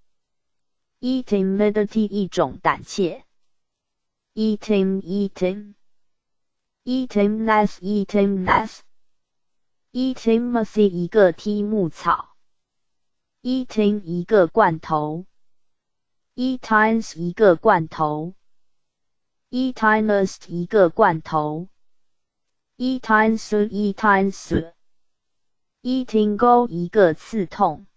[SPEAKER 1] eating medity 一种胆怯。 Eating, eating, eating less, eating less, eating musy 一个梯木草。Eating 一个罐头。Eat times 一个罐头。Eat timest 一个罐头。，eat times, eat times, eating go 一个刺痛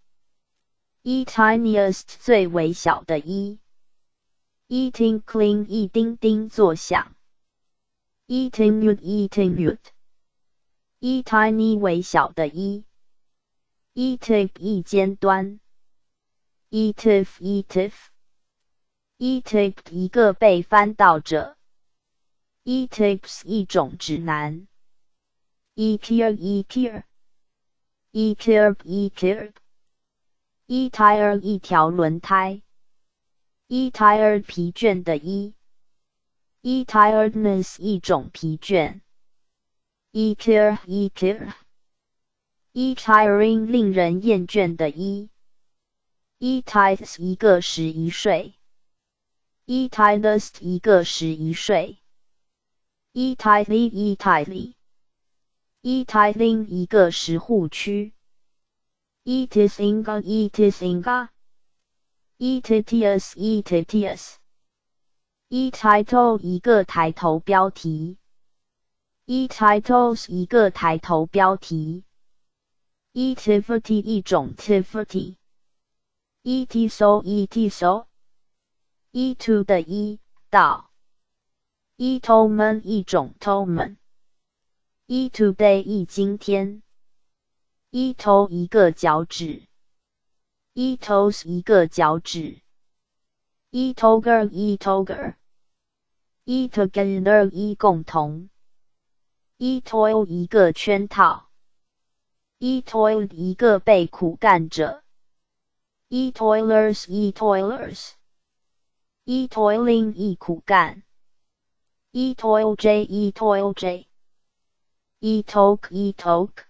[SPEAKER 1] ，E tiniest 最微小的 e。Eating clean，一叮叮作响，E tinute E tinute，E tiny 微小的 e。E tip 一尖端，E tiff E tiff，E tipped 一个被翻倒者，E tips 一种指南，E peer E peer。e curb e curb e tire 一条轮胎 e tired 疲倦的 e e tiredness 一种疲倦 e care e care e tiring 令人厌倦的 e e tithes 一个十一岁 e tithest 一个十一岁 e tightly e tightly e tithing 一个十户区，e tisinga e tisinga，e titius e titius，e title 一个抬头标题，e titles 一个抬头标题，e tivity 一种 tivity，e tiso e tiso，e to 的 e 到，e toman 一种 toman。e today 一今天，e toe 一个脚趾，e toes 一个脚趾，e together e together，e together 一共同，e toil 一个圈套，e toil 一个被苦干者，e toilers e toilers，e toiling 一苦干，e toil j e toil j。e token e token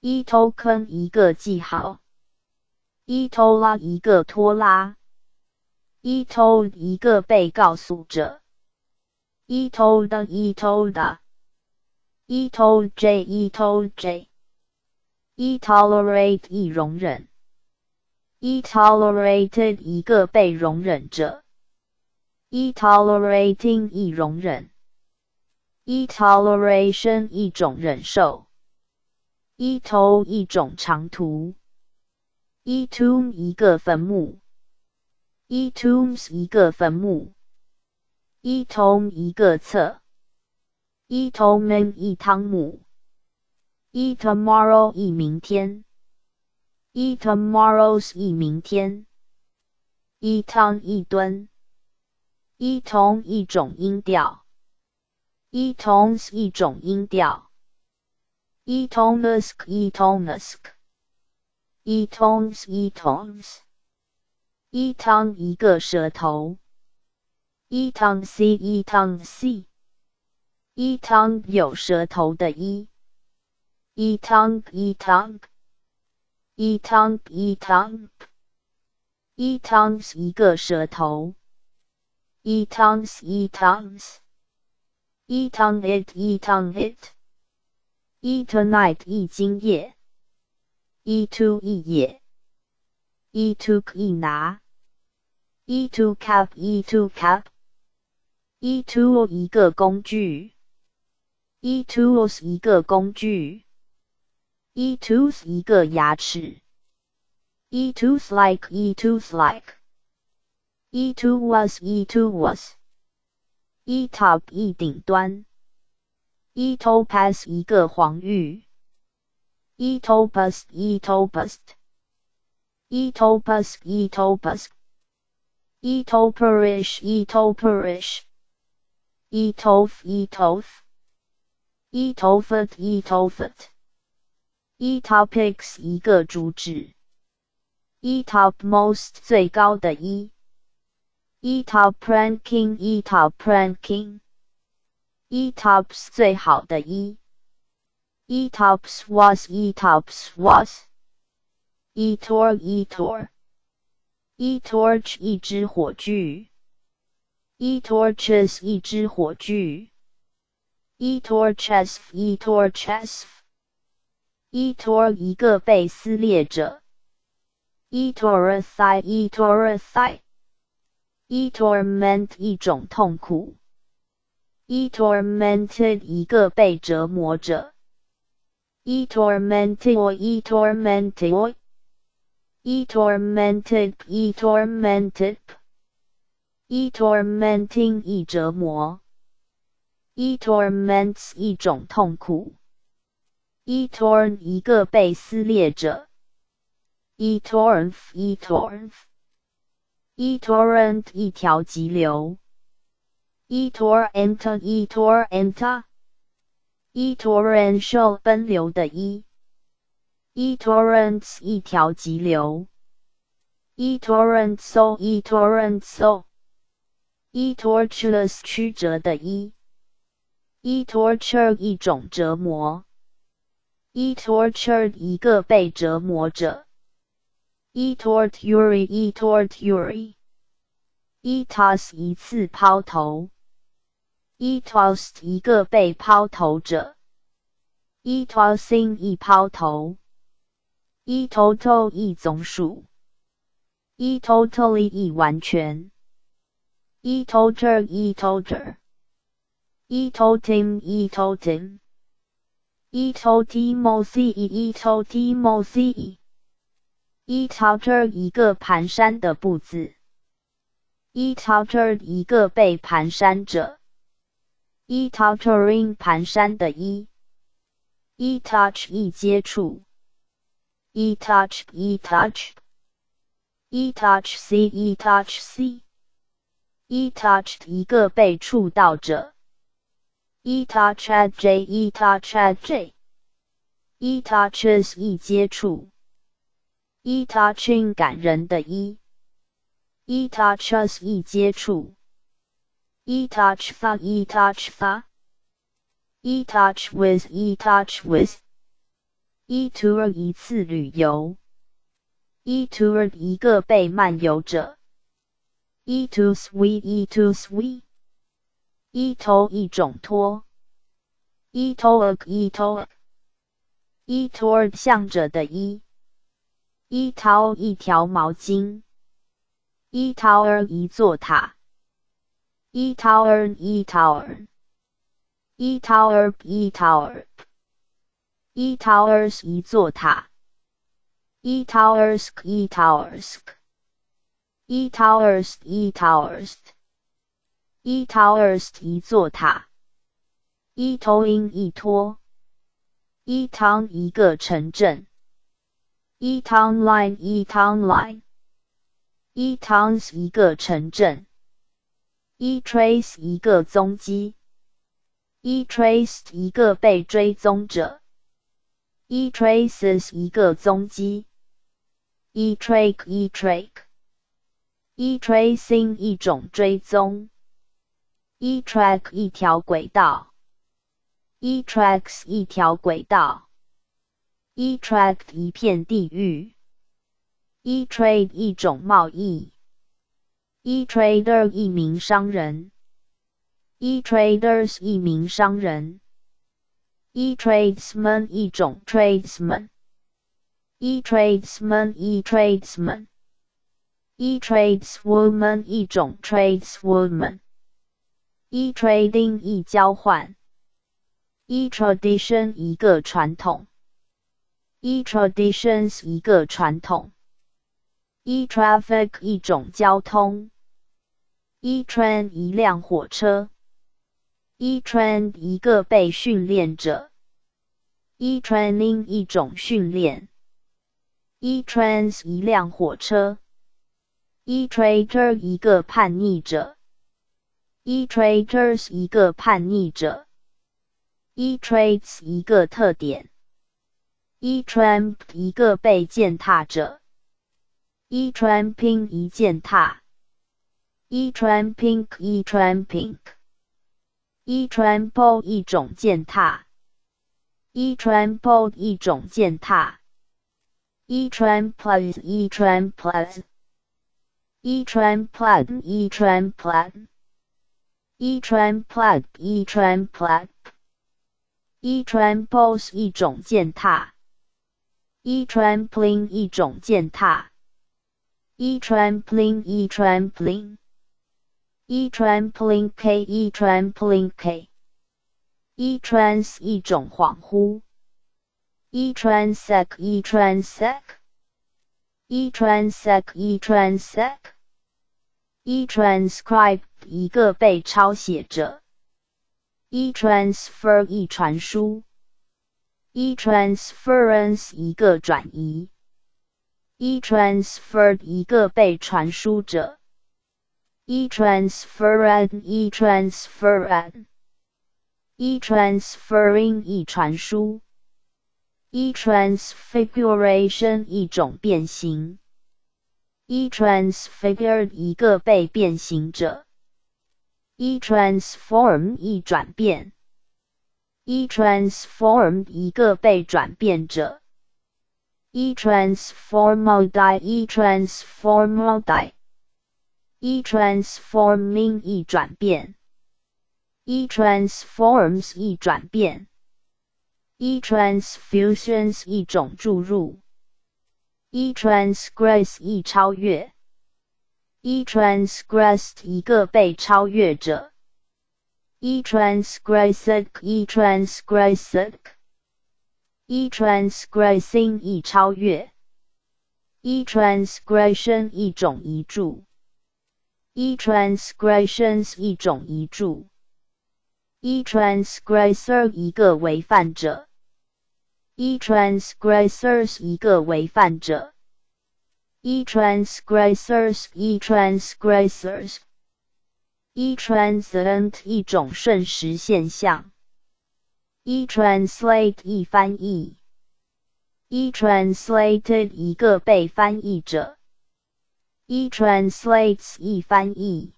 [SPEAKER 1] e token 一个记号一拖拉一个拖拉，一偷一个被告诉着，一偷的一偷的，一偷 J 一偷 J，一 tolerate 一容忍，一 tolerated 一个被容忍着，一 tolerating 一容忍，一 toleration 一种忍受，一偷一种长途。，e tomb 一个坟墓，e tombs 一个坟墓，e tome 一个册，e tome 一汤姆，e tomorrow 一明天，e tomorrows 一明天，e ton 一吨，e tone 一种音调。e tones 一种音调，e tonesk e tonesk，e tones e tones，e tongue 一个舌头，e tongue c e tongue c，e tongue 有舌头的 e，e tongue e tongue，e tongue e tongue，e tongues 一个舌头，e tongues e tongues。Eat on it, eat on it. Eat tonight, 一今夜。Eat to 一也。一 took 一拿。e to cup e to cup e tool 一个工具。e tools 一个工具。一 tooth 一个牙齿。e toothlike e toothlike Eat to was, eat to was. e top 一顶端，e topaz 一个黄玉，e topaz e topaz e topaz e topaz e toperish e toperish e tof e tof e tofet e tofet e topics 一个主旨，e topmost 最高的一。e top ranking e top ranking e tops 最好的一 e tops was e tops was e tor e tor e torch 一支火炬 e torches 一支火炬 e torches e torches e tor 一个被撕裂者 e torethai e torethai e torment 一种痛苦，e tormented 一个被折磨者 ，e tormented e tormented e tormented e tormented e tormenting 一折磨，e torments 一种痛苦，e torn 一个被撕裂者，e torrent e torrent e torrent 一条急流，e torrent e torrent，e Torrential 奔流的 e，e torrents 一条急流，e torrent so e torrent so，e tortuous 曲折的 e，e torture 一种折磨，e tortured 一个被折磨者。e torture e torture e toss 一次抛投，e tossed 一个被抛投者，e tossing 一抛投，e total 一总数，e totally 一完全，e total e total e totem e totem e totimosi e totimosi e totter 一个蹒跚的步子，e totter 一个被蹒跚者，e tottering 蹒跚的 e e touch 一接触，e touch e touch e touch c e touch c e touch 一个被触到者，e touch at j e touch at j e touches 一接触，e touching 感人的 e e touches 一接触，e touch 发 e touch 发。e touch with e touch with e tour 一次旅游，e tour 一个被漫游者，e to sweet e to sweet e 头一种托，e towel e towel e toward 向着的 e e towel 一条毛巾，e tower 一座塔，e tower e tower E tower, E tower, E towers 一座塔。E towers, E towers, E towers, E towers, E towers 一座塔。E towing 一托。E town 一个城镇。E town line, E town line, E towns 一个城镇。一 trace 一个踪迹。一 traced 一个被追踪者一 traces 一个踪迹一 track 一 track 一 tracing 一种追踪一 track 一条轨道一 tracks 一条轨道一 tract 一片地域一 trade 一种贸易，e trader 一名商人。e traders 一名商人，e tradesman 一种 tradesman，e tradesman e tradesman，e tradeswoman 一种 tradeswoman，e trading 一交换，e tradition 一个传统，e traditions 一个传统，e traffic 一种交通，e train 一辆火车。e train 一个被训练者，e training 一种训练，e trains 一辆火车，e traitor 一个叛逆者，e traitors 一个叛逆者，e traits 一个特点，e tramp 一个被践踏者，e tramping 一践踏一穿 pink，一穿 pink，一穿 pole 一种践踏，一穿 pole 一种践踏，一穿 plus，一穿 plus，一穿 plus，一穿 plus，一穿 plus，一穿 plug，一穿 pose 一种践踏，一穿 pling 一种践踏，一穿 pling，一穿 pling。K e trampling k e trance 一种恍惚 e transec e transec e transec e transec e transcribe 一个被抄写者 e transfer 一传输 e transference 一个转移 e transferred 一个被传输者 e transferred e transferred e transferring 一传输 e transfiguration 一种变形 e transfigured 一个被变形者 e transform 一转变 e transformed 一个被转变者 e transformody e transformody e transforming 一转变，e transforms 一转变，e transfusions 一种注入，e transgress 一超越，e transgressed 一个被超越者，e transgressed e transgressed e transgressing 一超越，e transgression 一种遗注。E transgressions 一种遗嘱，e transgressor 一个违犯者 e transgressors 一个违犯者，e transgressors e transgressors e transient 一种瞬时现象，e translate 一翻译，e translated 一个被翻译者，e translates 一翻译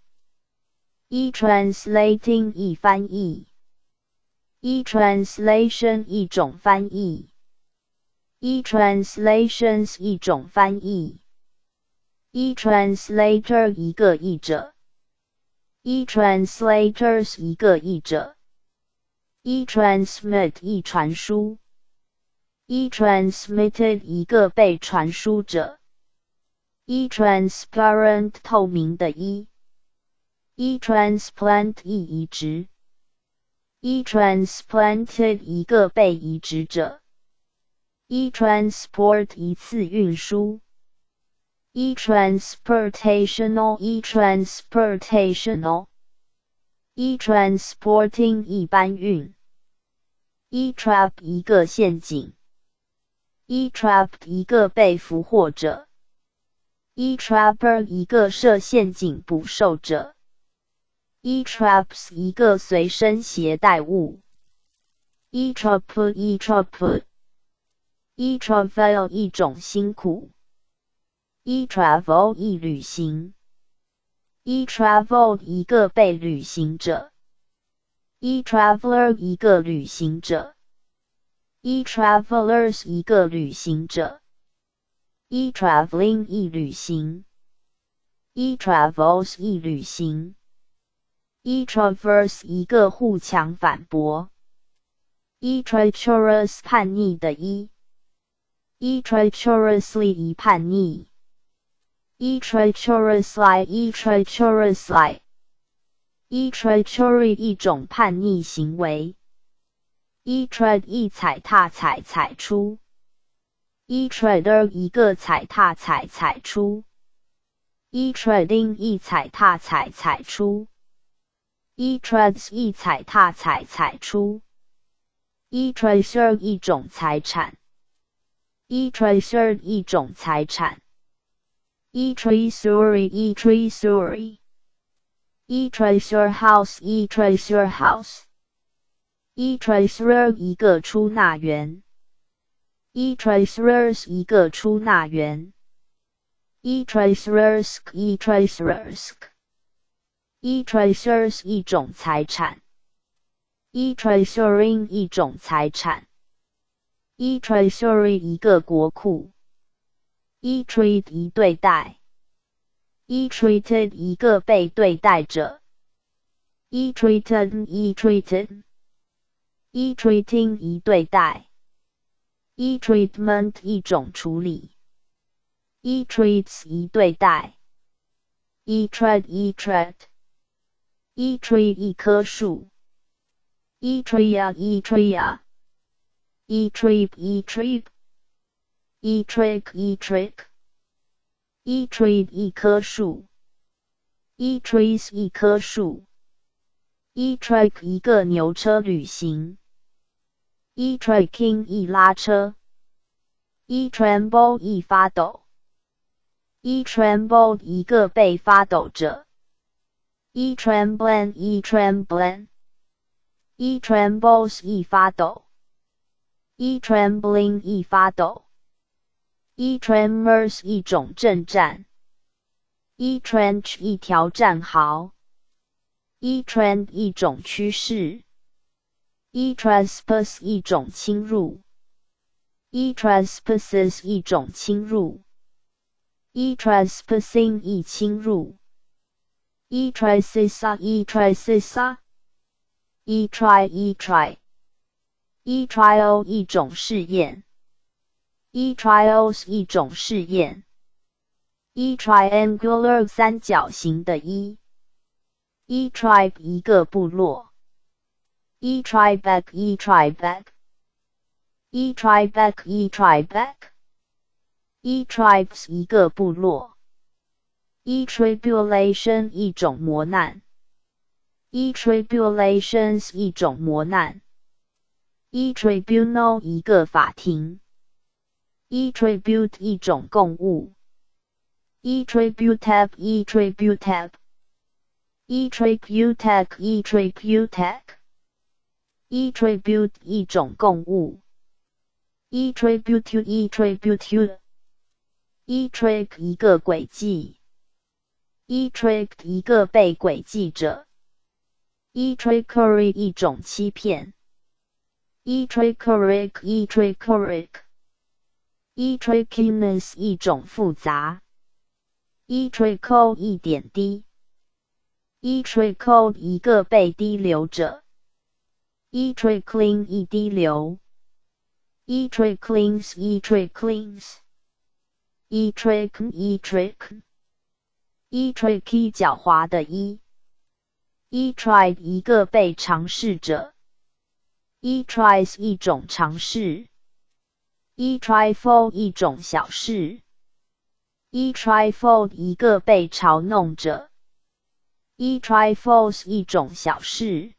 [SPEAKER 1] ，e translating 一翻译。e translation 一种翻译，e translations 一种翻译，e translator 一个译者，e translators 一个译者，e transmit 一传输，e transmitted 一个被传输者，e transparent 透明的，e e transplant 一移植。e transplanted 一个被移植者，e transport 一次运输，e transportational e transportational e transporting 一搬运，e trap 一个陷阱，e trapped 一个被俘获者，e trapper 一个设陷阱捕兽者。e traps 一个随身携带物，e trap e trap e travel 一种辛苦，e travel 一旅行，e travel 一个被旅行者，e traveler 一个旅行者，e travelers 一个旅行者，e traveling 一旅行，e travels 一旅行。e traverse 一个互强反驳，e treacherous 叛逆的 e，e treacherously 一叛逆，e treacherously e treacherously，e treachery 一种叛逆行为，e tread 一踩踏踩踩出，e treader 一个踩踏踩踩出，e treading 一踩踏踩踩出。e treads 一踩踏踩踩出，e treasure 一种财产，e treasure 一种财产，e treasury e treasury，e treasure house e treasure house，e treasurer 一个出纳员，e treasurers 一个出纳员，e treasurers e treasurers。e treasures 一种财产，e treasuring 一种财产，e treasury 一个国库，e treat 一对待，e treated 一个被对待者，e treated e treated，e treating 一对待，e treatment 一种处理，e treats 一对待，e treat e treat，。e tree 一棵树，e tree 啊 e tree 啊，e trip e trip，e trick e trick，e tree 一棵树，e trees 一棵树，e track 一个牛车旅行一 tracking 一拉车一 tremble 一发抖一 tremble 一个被发抖者。一 trembling, e trembling, e trembles, 一发抖一 trembling, 一发抖一 tremors, 一种震颤，一 trench, 一条战壕一 trend, 一种趋势，e trespass, 一种侵入，e trespasses, 一种侵入，e trespassing, 一侵入。e try sisa e try sisa e try e try e trial 一种试验 e trials 一种试验 e triangular 三角形的 e e tribe 一个部落 e tribe e tribe e tribe e tribe e tribes 一个部落 e tribulation 一种磨难，e tribulations 一种磨难 e tribunal 一个法庭，e tribute 一种贡物，e tributab e tributab e tributag e tributag E tribute 一种共物，e tribute e tribute e trick 一个轨迹，e trick 一个被诡计者，e trickery 一种欺骗。e trickery e trickery e trickiness 一种复杂，e trickle 一点滴，e trickle 一个被滴流者，e trickling 一滴流，e tricklings e tricklings e trick e trick e tricky 狡猾的 e，e tried 一个被尝试者。e tries 一种尝试，e trifle 一种小事，e trifle 一个被嘲弄者，e trifles 一种小事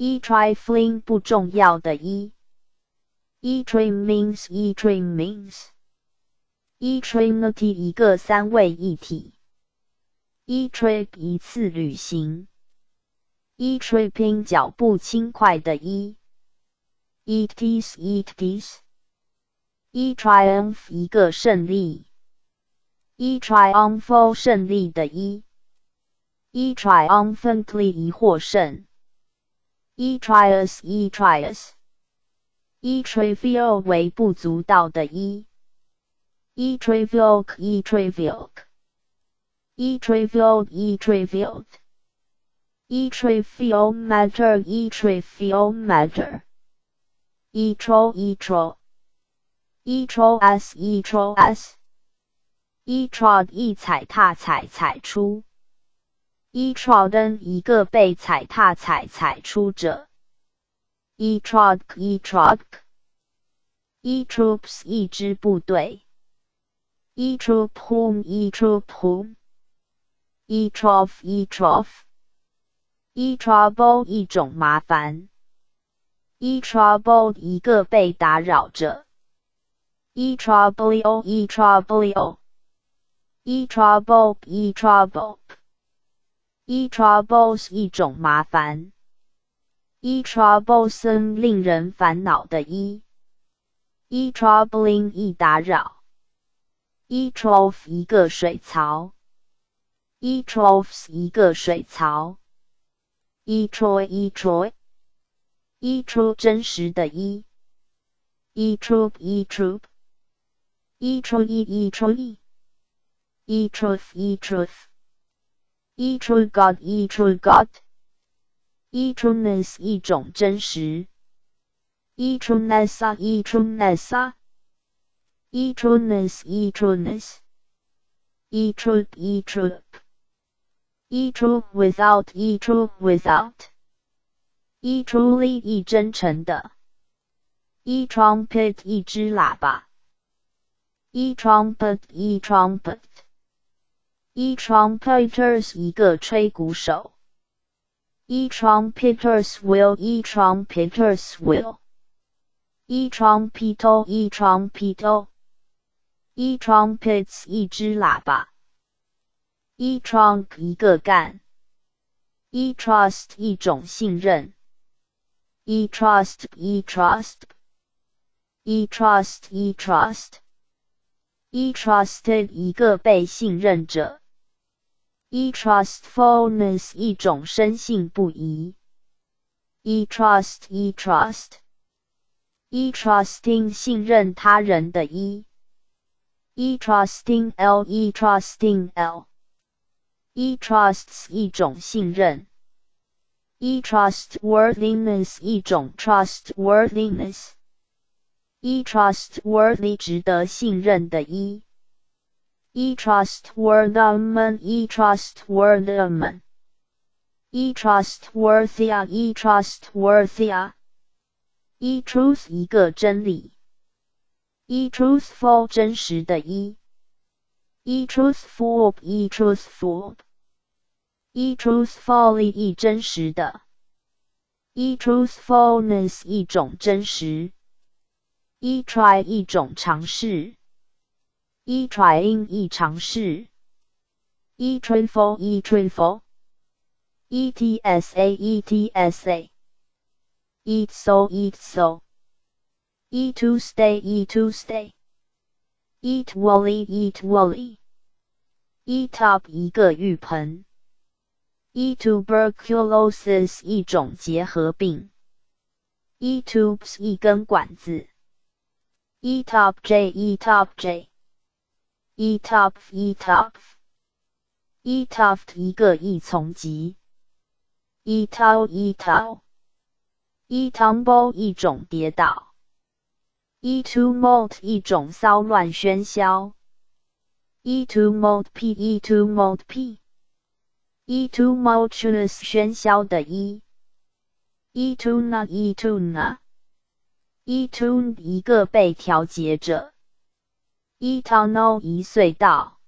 [SPEAKER 1] ，e trifling 不重要的 e，e trimmings e trimmings，e trinity 一个三位一体，e trip 一次旅行。e tripping 脚步轻快的 e eat this eat this e triumph 一个胜利 e triumphal 胜利的 e e triumphantly 一获胜 e trius e trius e trivial 微不足道的 e e trivial e trivial e trivial e trivial e trivial matter e trivial matter e tro e tro e tro s e tro s e trod 一踩踏踩踩出一 trodden 一个被踩踏踩踩出者一 trod 一 trod 一 troops 一支部队一 troop whom 一 troop whom 一 trough 一 trough 一 trouble 一种麻烦一 trouble 一个被打扰者一 trouble 一 trouble 一 trouble 一 trouble e troubles 一种麻烦，e troublesome 令人烦恼的 e，e troubling 一打扰，e trough 一个水槽，e troughs 一个水槽。e true e true e true 真实的 e e true e true e true e e true e e truth e truth e true God e true God e trueness 一种真实 e trueness e trueness e trueness e trueness e truth e truth E true without e true without e truly 一真诚的 e trumpet 一支喇叭 e trumpet e trumpet e trumpeters 一个吹鼓手 e trumpeters will e trumpeters will e trumpeto e trumpeto e trumpets 一支喇叭 e trunk 一个干，e trust 一种信任，e trust e trust e trust e trust e trusted 一个被信任者 ，e trustfulness 一种深信不疑，e trust e trust e trusting 信任他人的 e e trusting l e trusting l e trusts 一种信任，e trustworthiness 一种 trustworthiness，e trustworthy 值得信任的 e，e trustworthy，e trustworthy，e trustworthy，e trustworthy，e truth 一个真理，e truthful 真实的 e，e truthful，e truthful。e truthfully 一真实的 e truthfulness 一种真实，e try 一种尝试 ，e trying 一尝试，e truthful e truthful，e t s a e t s a，eat so eat so，e to stay e to stay，eat woolly eat woolly，eat up 一个浴盆。e tuberculosis 一种结核病，e tubes 一根管子，e top j e top j，e E top e top，e tuft 一个一丛集，e tall e tall，e tumble 一种跌倒，e tumult 一种骚乱喧嚣，e tumult p e tumult p。e tumultuous 喧嚣的 e，e tuna e tuna，e tune 一个被调节者，e tunnel 一隧道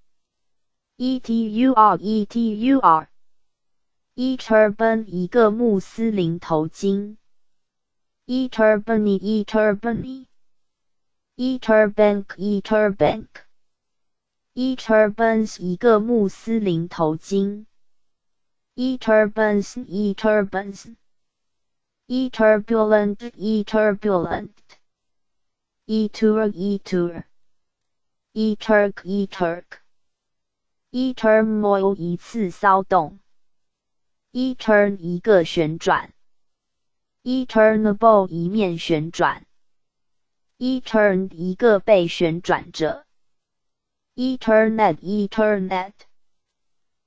[SPEAKER 1] ，e tur e tur，e turban 一个穆斯林头巾，e turbany e turbany，e turbank e turbank，e turbans 一个穆斯林头巾。e turbulence e turbulence e turbulent e turbulent e tour e tour e turk e turk e turmoil 一次骚动 e turn 一个旋转 e turnable 一面旋转 e turn 一个被旋转者 e turnet e turnet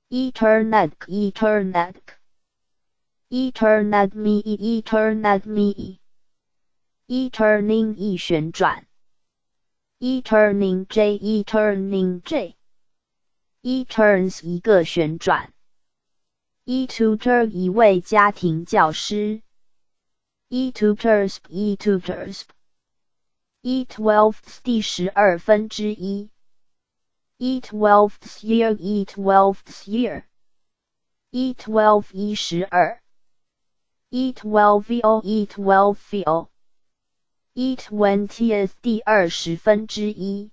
[SPEAKER 1] Ethernet, Ethernet, Ethernet me, Ethernet me, Eterning 一旋转 ，Eterning J, Eterning J, Eterns 一个旋转，E-tutor 一位家庭教师，E-tutors, E-tutors, E-twelfth 第十二分之一。E twelfth year, E twelfth year, E twelve 一十二，E twelve o, E twelve o, E twentieth 第二十分之一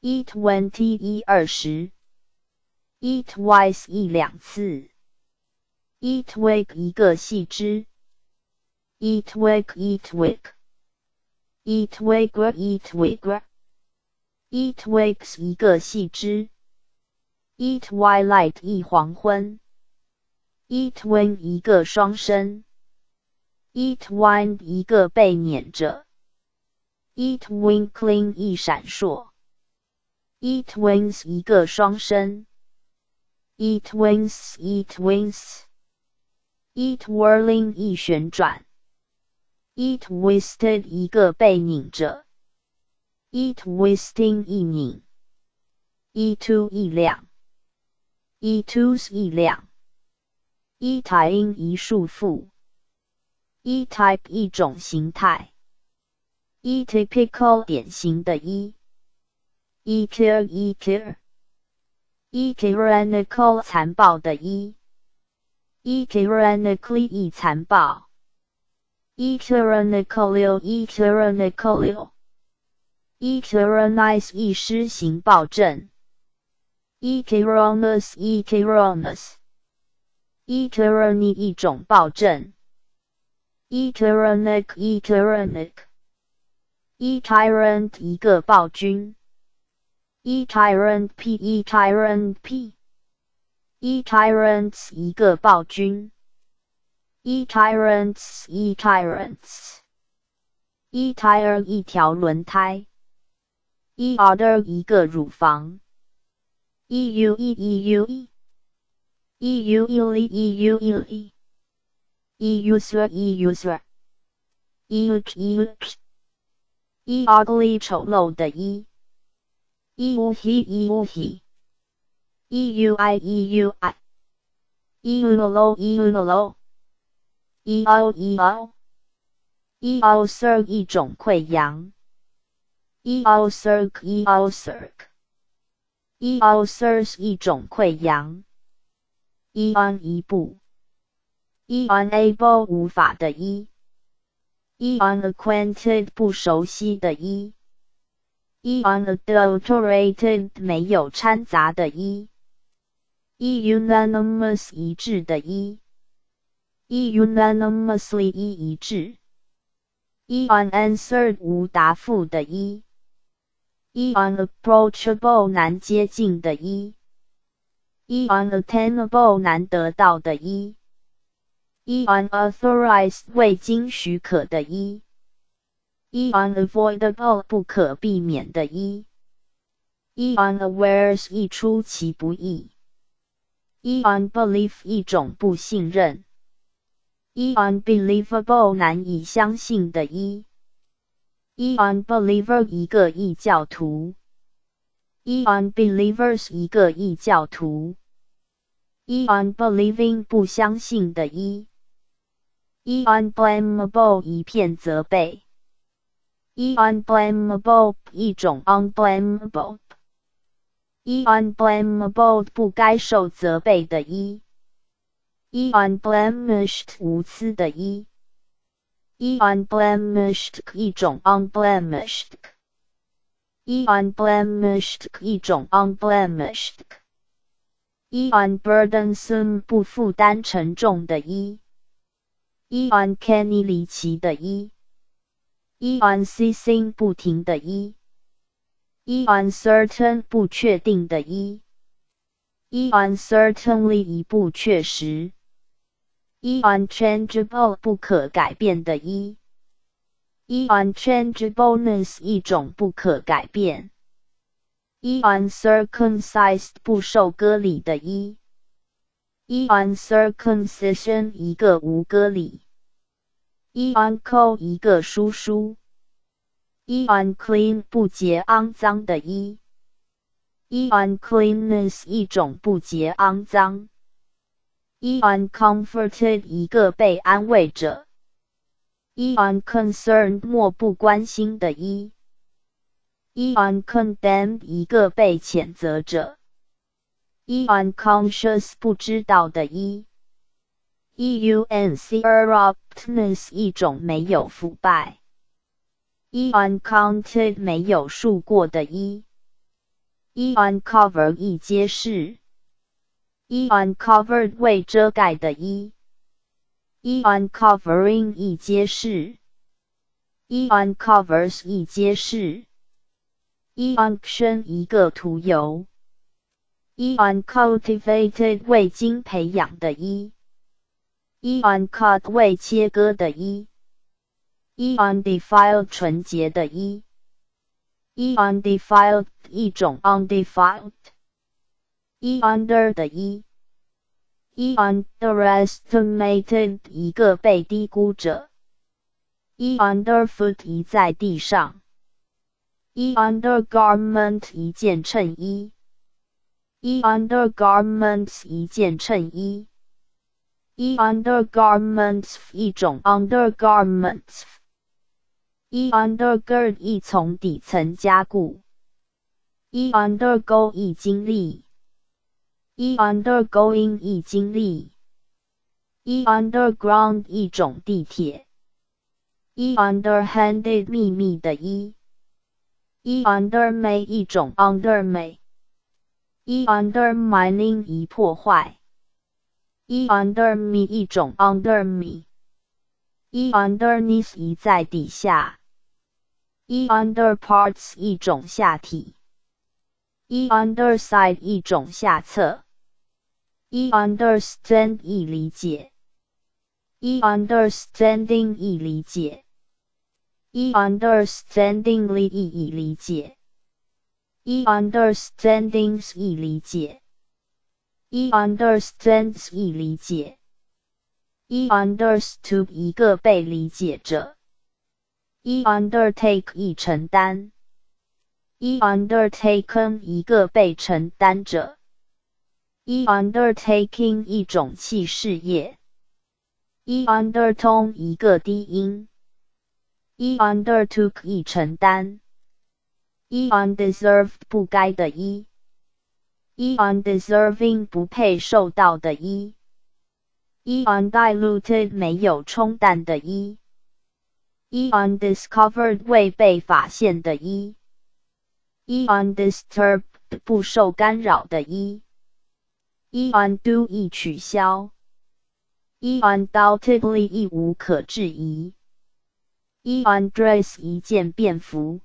[SPEAKER 1] ，E twenty 一二十，E twice 一两次，E twig 一个细枝，E twig, E twig, E twigger, E twigger。E twigs 一个细枝，E twilight 一黄昏，E twin 一个双生，E twine 一个被碾着，E twinkling 一闪烁，E twins 一个双生，E twins E twins，E twirling 一旋转，E twisted 一个被拧着。e twisting 一拧，e two 一亮，e twos 一亮，e tying 一束缚，e type 一种形态，e typical 典型的 e，e clear e clear，e tyrannical 残暴的 e，e tyrannically 一残暴，e tyrannical e tyrannical。e tyrannize 一施行暴政，e tyrannous e tyrannous，e tyranny 一种暴政，e tyrannic e tyrannic，e tyrant 一个暴君，e tyrant p e tyrant p，e tyrants 一个暴君，e tyrants e tyrants，e tire 一条轮胎。e order 一个乳房，e u e e u e e u e l e u e l e e user e user e u e e ugly 丑陋的 e e u he e u he e u i e u i e u low e u low e o e o e ulcer 一种溃疡。e ulcer e ulcer e ulcers 一种溃疡，e on 一步一，unable 无法的一，unacquainted 不熟悉的一，unadulterated 没有掺杂的一，unanimous 一致的一，unanimously 一一致，unanswered 无答复的一，unapproachable 难接近的一。unattainable 难得到的一 ，unauthorized 未经许可的一，unavoidable 不可避免的一，unawares 一出其不意，unbelief 一种不信任，unbelievable 难以相信的一，unbeliever 一个异教徒。一 unbelievers 一个异教徒，一 unbelieving 不相信的一， 一 unblamable 一片责备，一 unblamable 一种 unblamable，一 unblamable 不该受责备的一，一 unblemished 无私的一，一 unblemished 一种 unblemished。一 unblemished 一种 unblemished，一 unburdensome 不负担沉重的一，一 uncanny 离奇的一，一 unceasing 不停的一，一 uncertain 不确定的一，一 uncertainly 一不确实，一 unchangeable 不可改变的一。一 unchangeableness 一种不可改变，一 uncircumcised 不受割礼的，一，一 uncircumcision 一个无割礼，一 uncle 一个叔叔，一 unclean 不洁肮脏的，一，一 uncleanness 一种不洁肮脏，一 uncomforted 一个被安慰者。一 unconcerned 漠不关心的，一，一 uncondemned 一个被谴责者，一 unconscious 不知道的，一，一 uncorruptness 一种没有腐败，一 uncounted 没有数过的，一，一 uncover 一揭示，一 uncovered 未遮盖的，一。一 uncovering 一揭示，一 uncovers 一揭示，一 unction 一个涂油，一 uncultivated 未经培养的，一，一 uncut 未切割的，一，一 undefiled 纯洁的，一，一 undefiled 一种 undefiled，一 under 的，一。一 underestimated 一个被低估者，一 underfoot 一在地上，一 undergarment 一件衬衣，一 undergarments 一件衬衣，一 undergarments 一种 undergarments，一 undergird 一从底层加固，一 undergo 一经历。一 undergoing 一经历，一 underground 一种地铁，一 underhanded 秘密的，一，一 undermay 一种 undermay， 一 undermining 一破坏，一 underme 一种 underme，一 underneath 一在底下，一 underparts 一种下体，一 underside 一种下侧。一 understand 一理解，一 understanding 一理解，一 understandingly 一理解，一 understandings 一理解，一 understands 一理解，一 understood 一个被理解者，一 undertake 一承担，一 undertaken 一个被承担者。一 undertaking 一种器事业，一 undertone 一个低音，一 undertook 一承担，一 undeserved 不该的，一，一 undeserving 不配受到的，一，undiluted 没有冲淡的一。undiscovered 未被发现的一。undisturbed 不受干扰的一。undo 易取消。一 undoubtedly 亦无可置疑。一 undress 一件便服。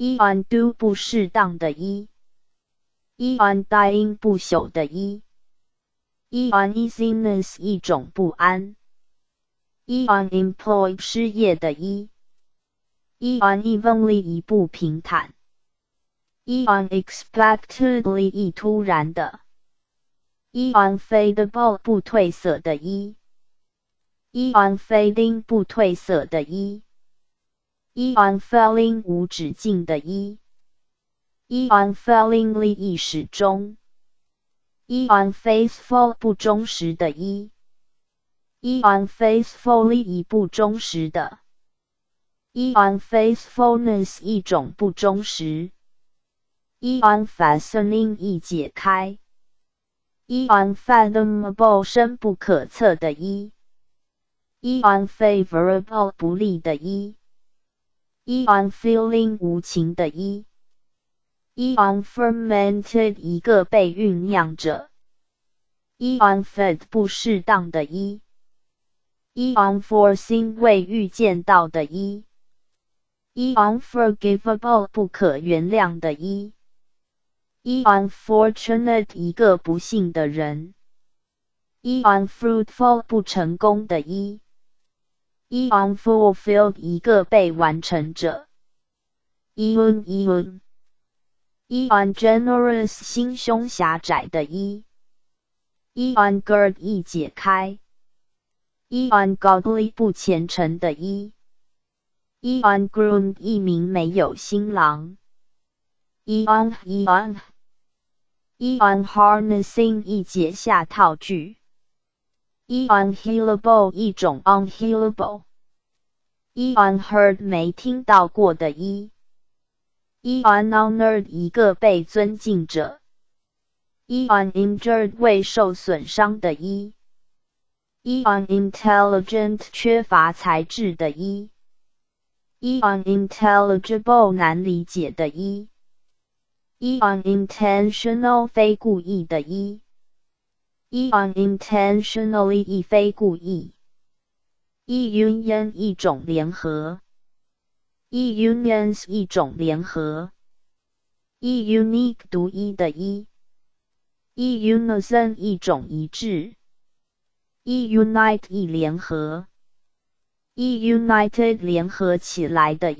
[SPEAKER 1] Undo 不适当的 e。undying 不朽的 e。uneasiness 一种不安。unemployed 失业的 e。unevenly 一不平坦。unexpectedly 一突然的。unfadable 不褪色的 e。unfading 不褪色的 e。unfailing 无止境的 e。unfailingly 意始终。unfaithful 不忠实的 e。unfaithfully 一不忠实的。unfaithfulness 一种不忠实。unfastening 一解开。unfathomable 深不可测的 e。unfavorable 不利的一。unfeeling 无情的一。unfermented 一个被酝酿着。unfed 不适当的一。unforeseen 未预见到的一。unforgivable 不可原谅的一。unfortunate 一个不幸的人。一 unfruitful 不成功的。Unfulfilled 一个被完成者。un un ungenerous 心胸狭窄的。ungird 一解开。ungodly 不虔诚的。ungroomed 一名没有新郎。un un unharnessing 一解下套一。unhealable 一种 unhealable 一。unheard 没听到过的。一 unhonored 一个被尊敬者。一 uninjured 未受损伤的。一 unintelligent 缺乏才智的。一 unintelligible 难理解的。一 unintentional 非故意的。Unintentionally 亦非故意。union 一种联合。unions 一种联合。unique 独一的。unison 一种一致。unite 一联合。united 联合起来的。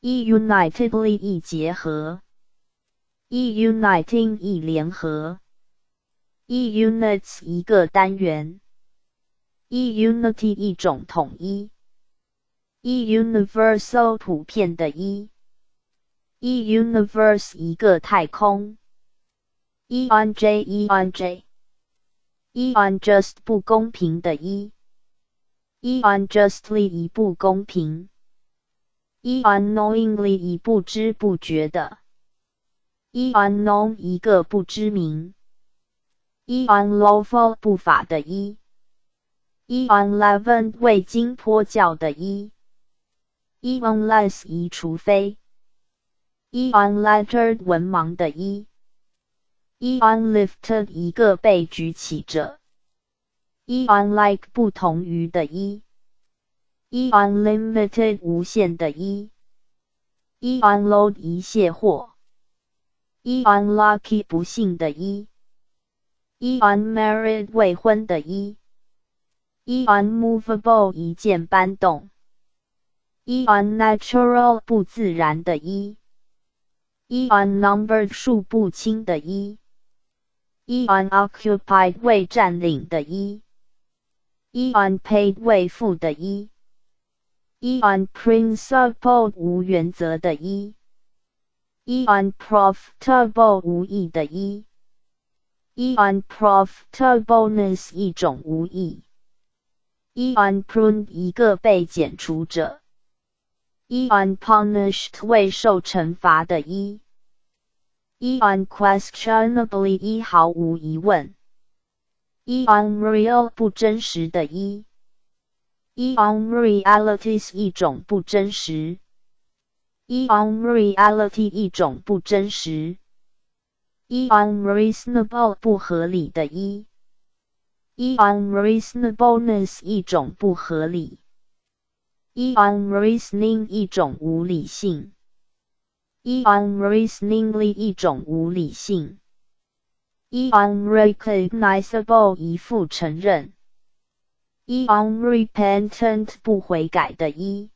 [SPEAKER 1] unitedly 一结合。uniting 一联合，units 一个单元，unity 一种统一，universal 普遍的，universe 一个太空，unj unj，unjust 不公平的，unjustly 一不公平，unknowingly 一不知不觉的。unknown 一个不知名一，unlawful 不法的一，一，unleavened 未经泼教的一，一，unless 一除非一，unlettered 文盲的一，一，unlifted 一个被举起者一，unlike 不同于的一，一，unlimited 无限的一，一，unload 一卸货。一 unlucky 不幸的，一一 unmarried 未婚的，一 unmovable 一键搬动，一 unnatural 不自然的，一 unnumbered 数不清的，一 unoccupied 未占领的，一 unpaid 未付的，一 unprincipled 无原则的，一。unprofitable 无益的一，unprofitableness 一种无益，unpruned 一个被剪除者，unpunished 未受惩罚的一，unquestionably 一毫无疑问 e unreal 不真实的 e。e unrealities 一种不真实。e unreality 一种不真实。E unreasonable 不合理的 e。e unreasonableness 一种不合理。e unreasoning 一种无理性。e unreasoningly 一种无理性。e unrecognizable 一副承认。e unrepentant 不悔改的 e。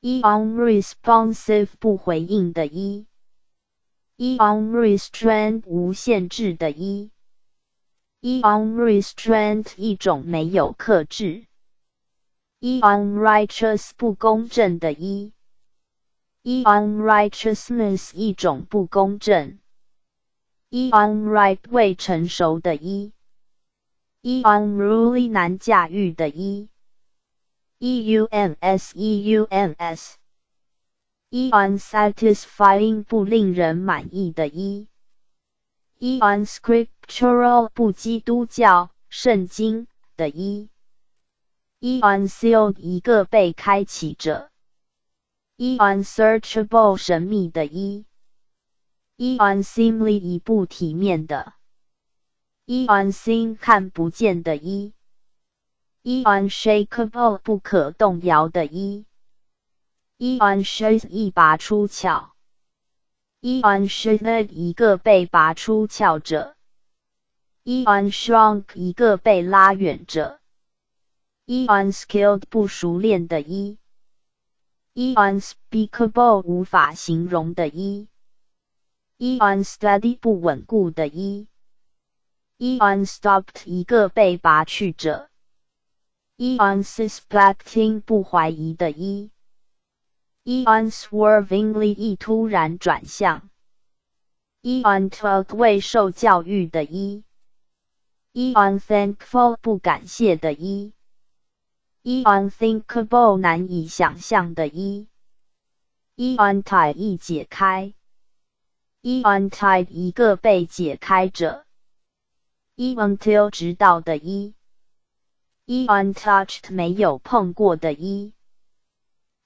[SPEAKER 1] e unresponsive 不回应的 e。E unrestrained 无限制的 e。e unrestrained 一种没有克制。e unrighteous 不公正的 e。e unrighteousness 一种不公正。e unripe 未成熟的 e。e unruly 难驾驭的 e。e ums e ums。E unsatisfying 不令人满意的 e。e unscriptural 不基督教圣经的 e。e unsealed 一个被开启者。e unsearchable 神秘的 e。e unseemly 一不体面的。e unseen 看不见的 e。e unshakable 不可动摇的 e。e unsheathed 一拔出鞘。e unsheathed 一个被拔出鞘者。e unshrunk 一个被拉远者。e unskilled 不熟练的 e。e unspeakable 无法形容的 e。e unsteady 不稳固的 e。e unstopped 一个被拔去者。e unsuspecting 不怀疑的 e。E unswervingly 一突然转向。e untaught 未受教育的 e。e unthankful 不感谢的 e。e unthinkable 难以想象的 e，e untied 一解开。e untied 一个被解开者。e until 直到的 e。e untouched 没有碰过的 e。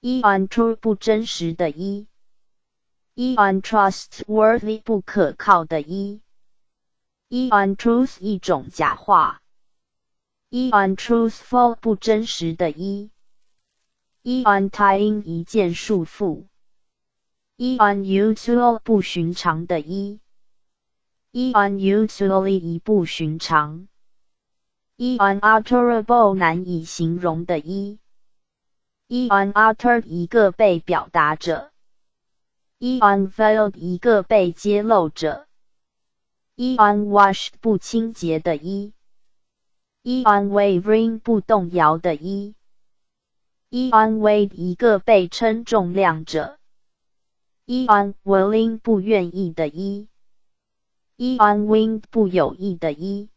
[SPEAKER 1] E untrue 不真实的 e。e untrustworthy 不可靠的 e。e untruth 一种假话。e untruthful 不真实的 e。e untying 一件束缚。e unusual 不寻常的 e。e unusually 一不寻常。e unutterable 难以形容的 e。E unuttered 一个被表达者。e unveiled 一个被揭露者。e unwashed 不清洁的 e。e unwavering 不动摇的 e。e unweighed 一个被称重量者。e unwilling 不愿意的 e。e unwind 不有意的 e。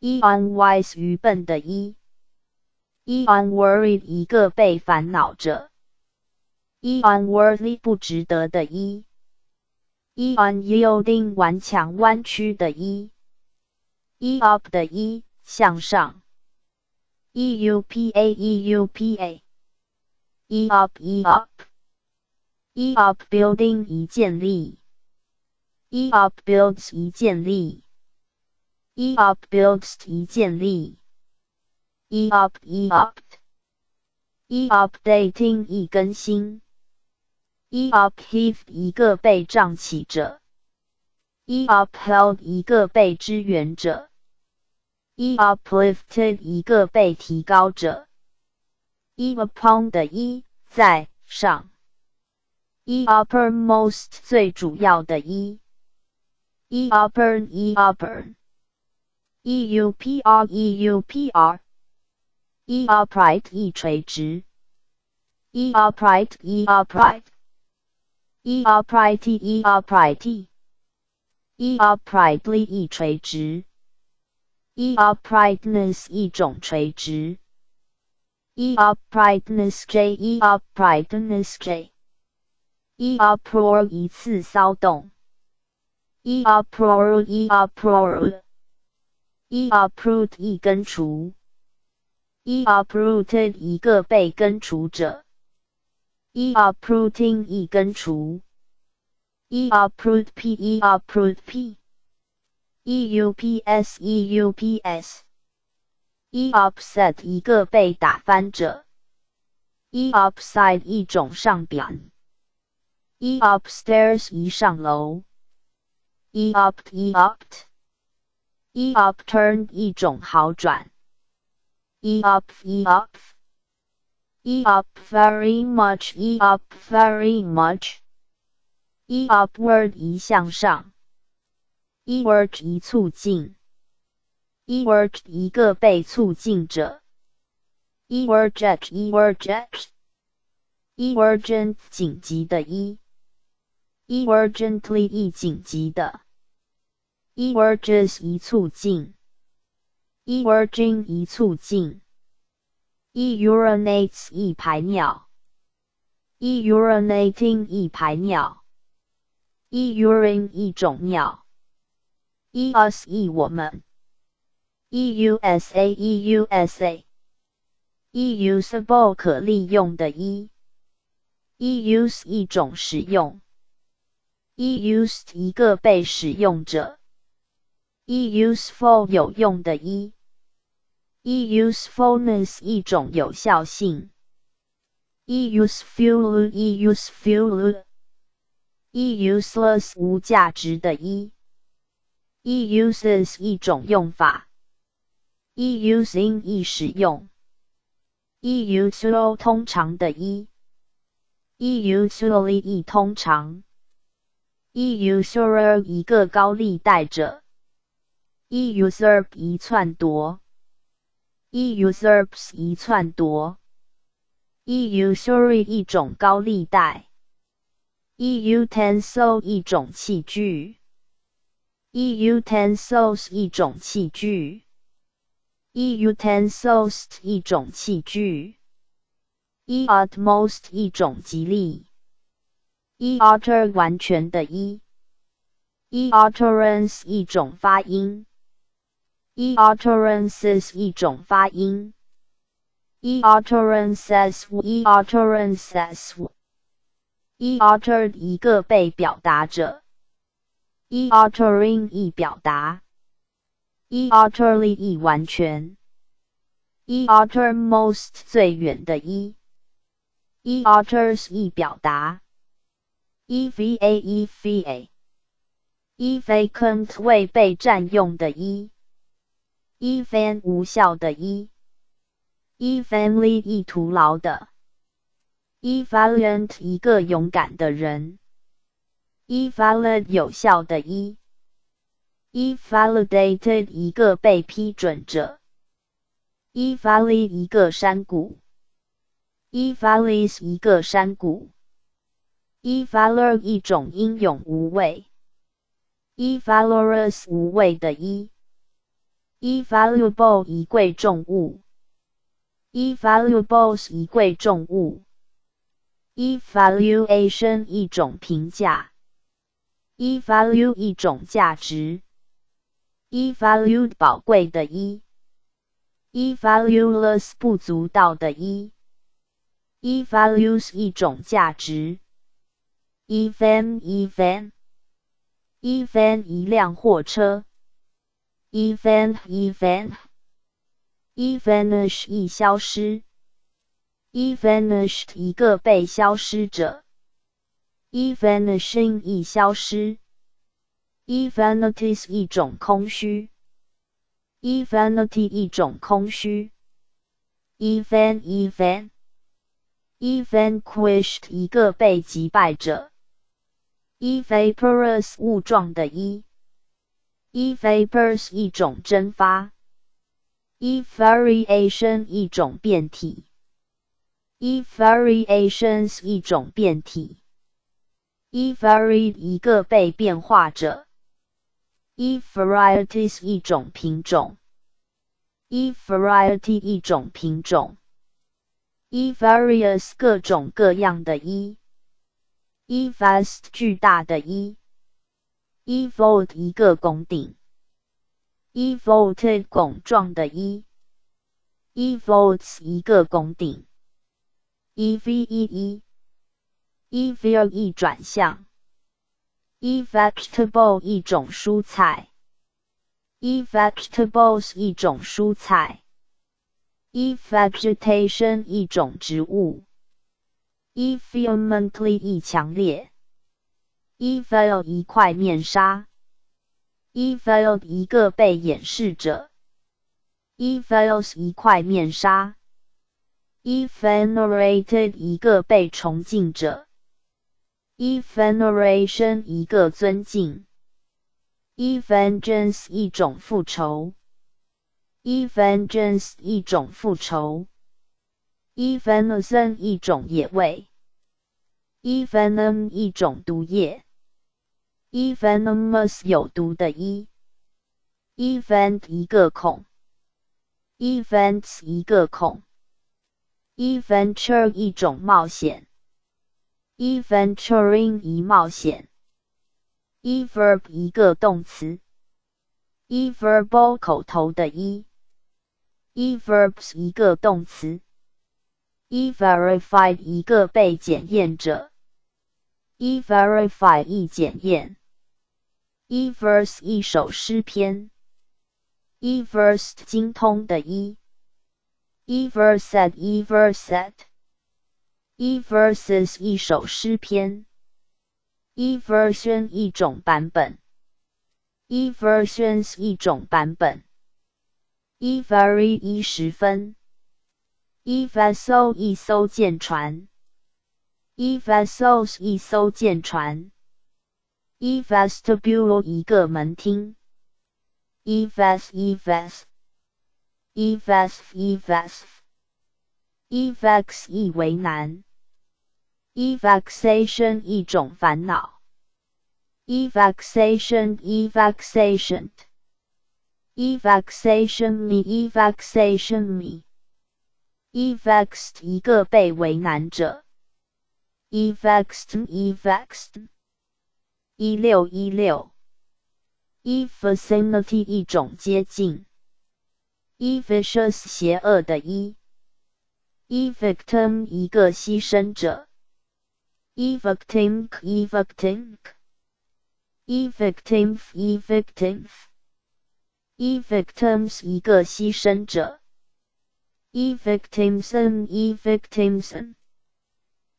[SPEAKER 1] e unwise 愚笨的 e。E unworried 一个被烦恼者。e unworthy 不值得的 e。e unyielding 顽强弯曲的 e。e up 的 e。向上，e u p a e u p a，e up e up，e up building 一建立，e up builds 一建立，e up builds 一建立，e up e up，e updating 一更新，e upheave 一个被胀起者，e upheld 一个被支援者。e uplifted 一个被提高者。e upon 的 e 在上。e uppermost 最主要的 e。e upper e upper。e upr e upr。E upright 一垂直。e upright e upright。e upright e upright。e uprightly 一垂直。e uprightness 一种垂直。e uprightness j e uprightness j。e uproar 一次骚动。e uproar e uproar。e uproot 一根除，e uprooted 一个被根除者，e uprooting 一根除，e uproot p e uproot p。eups eups e upset 一个被打翻者，e upside 一种上表，e upstairs 一上楼，e upped e upped e upturned 一种好转，e up e up e up very much e up very much e upward 一向上。e work 一促进，e work 一个被促进者，e urgent e urgent，e urgent 紧急的，e e urgently 一紧急的，e urges 一促进，e urging 一促进，e urinates 一排尿，e urinating 一排尿，e urine 一种尿。e us e 我们，e u s a e u s a，e usable 可利用的，e e use 一种使用，e used 一个被使用者，e useful 有用的，e e usefulness 一种有效性，e useful e useful，e useless 无价值的，e e uses 一种用法，e using 一使用，e usual 通常的 e，e usually 一通常，e usurer 一个高利贷者，e usurp 一篡夺，e usurps 一篡夺，e usury 一种高利贷，e utensil 一种器具。e utensils 一种器具，e utensils 一种器具，e utmost 一种吉利，e utter 完全的 e，e utterance 一种发音，e utterances 一种发音，e utterances e utterances，e uttered 一个被表达者。e uttering 意表达，e utterly 意完全，e uttermost 最远的 e，e utters 意表达，e va e va，e vacant 未被占用的 e e，e van 无效的 e，e family 意徒劳的，e valiant 一个勇敢的人。e valid 有效的 e，e validated 一个被批准者，e valley 一个山谷，e valleys 一个山谷，e valor 一种英勇无畏，e valorous 无畏的 e，e evaluable 一贵重物，e valuables 一贵重物，e valuation 一种评价。e value 一种价值，e valued 宝贵的 e，e valueless 不足道的 e，e values 一种价值，e van e van，e van 一辆货车 Even, e van，e vanish 一消失，e vanished 一个被消失者。e vanishing 一消失，e vanities 一种空虚，e vanity 一种空虚 Even, e van，e vanquished 一个被击败者，e vaporous 雾状的 e-vapors 一种蒸发，e variation 一种变体，e variations 一种变体。e varied 一个被变化者，e varieties 一种品种，e variety 一种品种，e various 各种各样的 e，e vast 巨大的 e，e vault 一个拱顶 Evolt 拱状的 e。evolts 一个拱顶。ev e e evil 一转向。e vegetable 一种蔬菜。e vegetables 一种蔬菜。e vegetation 一种植物。e vehemently 一强烈。E veil 一块面纱。e veiled 一个被掩饰者。，Evils 一块面纱。e venerated 一个被崇敬者。e veneration 一个尊敬。e vengeance 一种复仇。e vengeance 一种复仇，e venison 一种野味，e venom 一种毒液，e venomous 有毒的 e，event 一个孔，events 一个孔，e venture 一种冒险，e venturing 一冒险，e verb 一个动词，e verbal 口头的 e。e verbs 一个动词，e verified 一个被检验者，e verify 一检验，e verse 一首诗篇，e versed 精通的 e，e versed e versed，e verses 一首诗篇，e version 一种版本，e versions 一种版本。e very 一十分，e vessel 一艘舰船，e vessels 一艘舰船 ，e vestibule 一个门厅，e vest e vest，e vest e vest，e vex 一为难，e vexation 一种烦恼，e vexation e vexation。Evexation me, evexation me. Evexed 一个被为难者。Evexed, evexed. 一六一六。Evicinity 一种接近。Evicious 邪恶的 e。Evictim 一个牺牲者。Evictim, evictim. Evictim, evictim. e victims 一个牺牲者，e victimson e victimson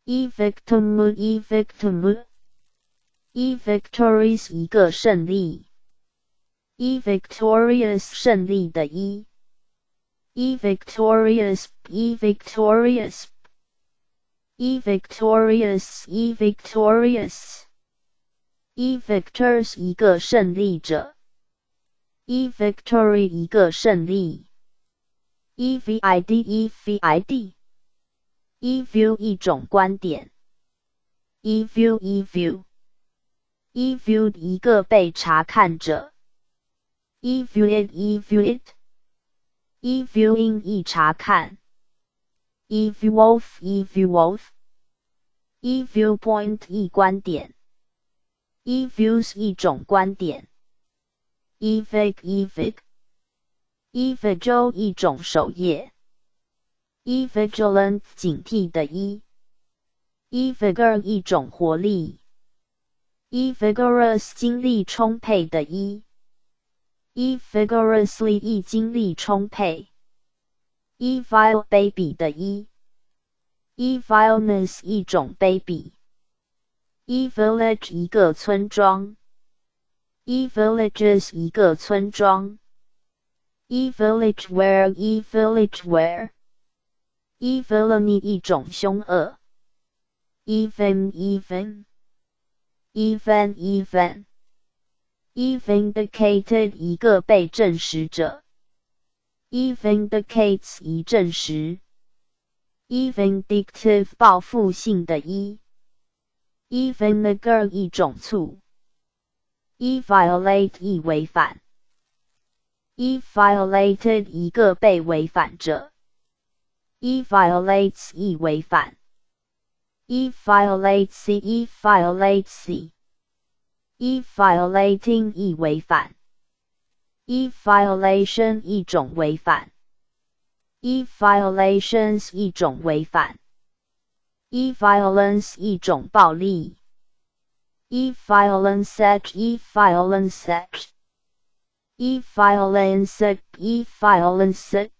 [SPEAKER 1] e victim e victim e victories 一个胜利，e victorious 胜利的 e e victorious e victorious e victorious e victorious e victors 一个胜利者。e victory 一个胜利，e vid e vid，e view 一种观点，e view e view，e E viewed 一个被查看者，e viewed e viewed，e viewing 一查看，e view e view，e viewpoint 一观点，e views 一种观点。Evig, evig, evigil 一种守夜。Evigilant 警惕的 e。Evigor 一种活力。Evigorous 精力充沛的 e。Evigorously 一精力充沛。Evil baby 的 e。e vileness 一种卑鄙。Evillage 一个村庄。e villages 一个村庄，e village where e village where e villainy 一种凶恶，even even even even e vindicated 一个被证实者，e vindicates 一证实，e vindictive 报复性的 e, even-the-girl 一种醋。e violate 一违反，e violated 一个被违反者，e violates 一违反，e violates e violates e violating 一违反 e violation 一种违反，e violations 一种违反，e violence 一种暴力，e violence e violence e violence e violence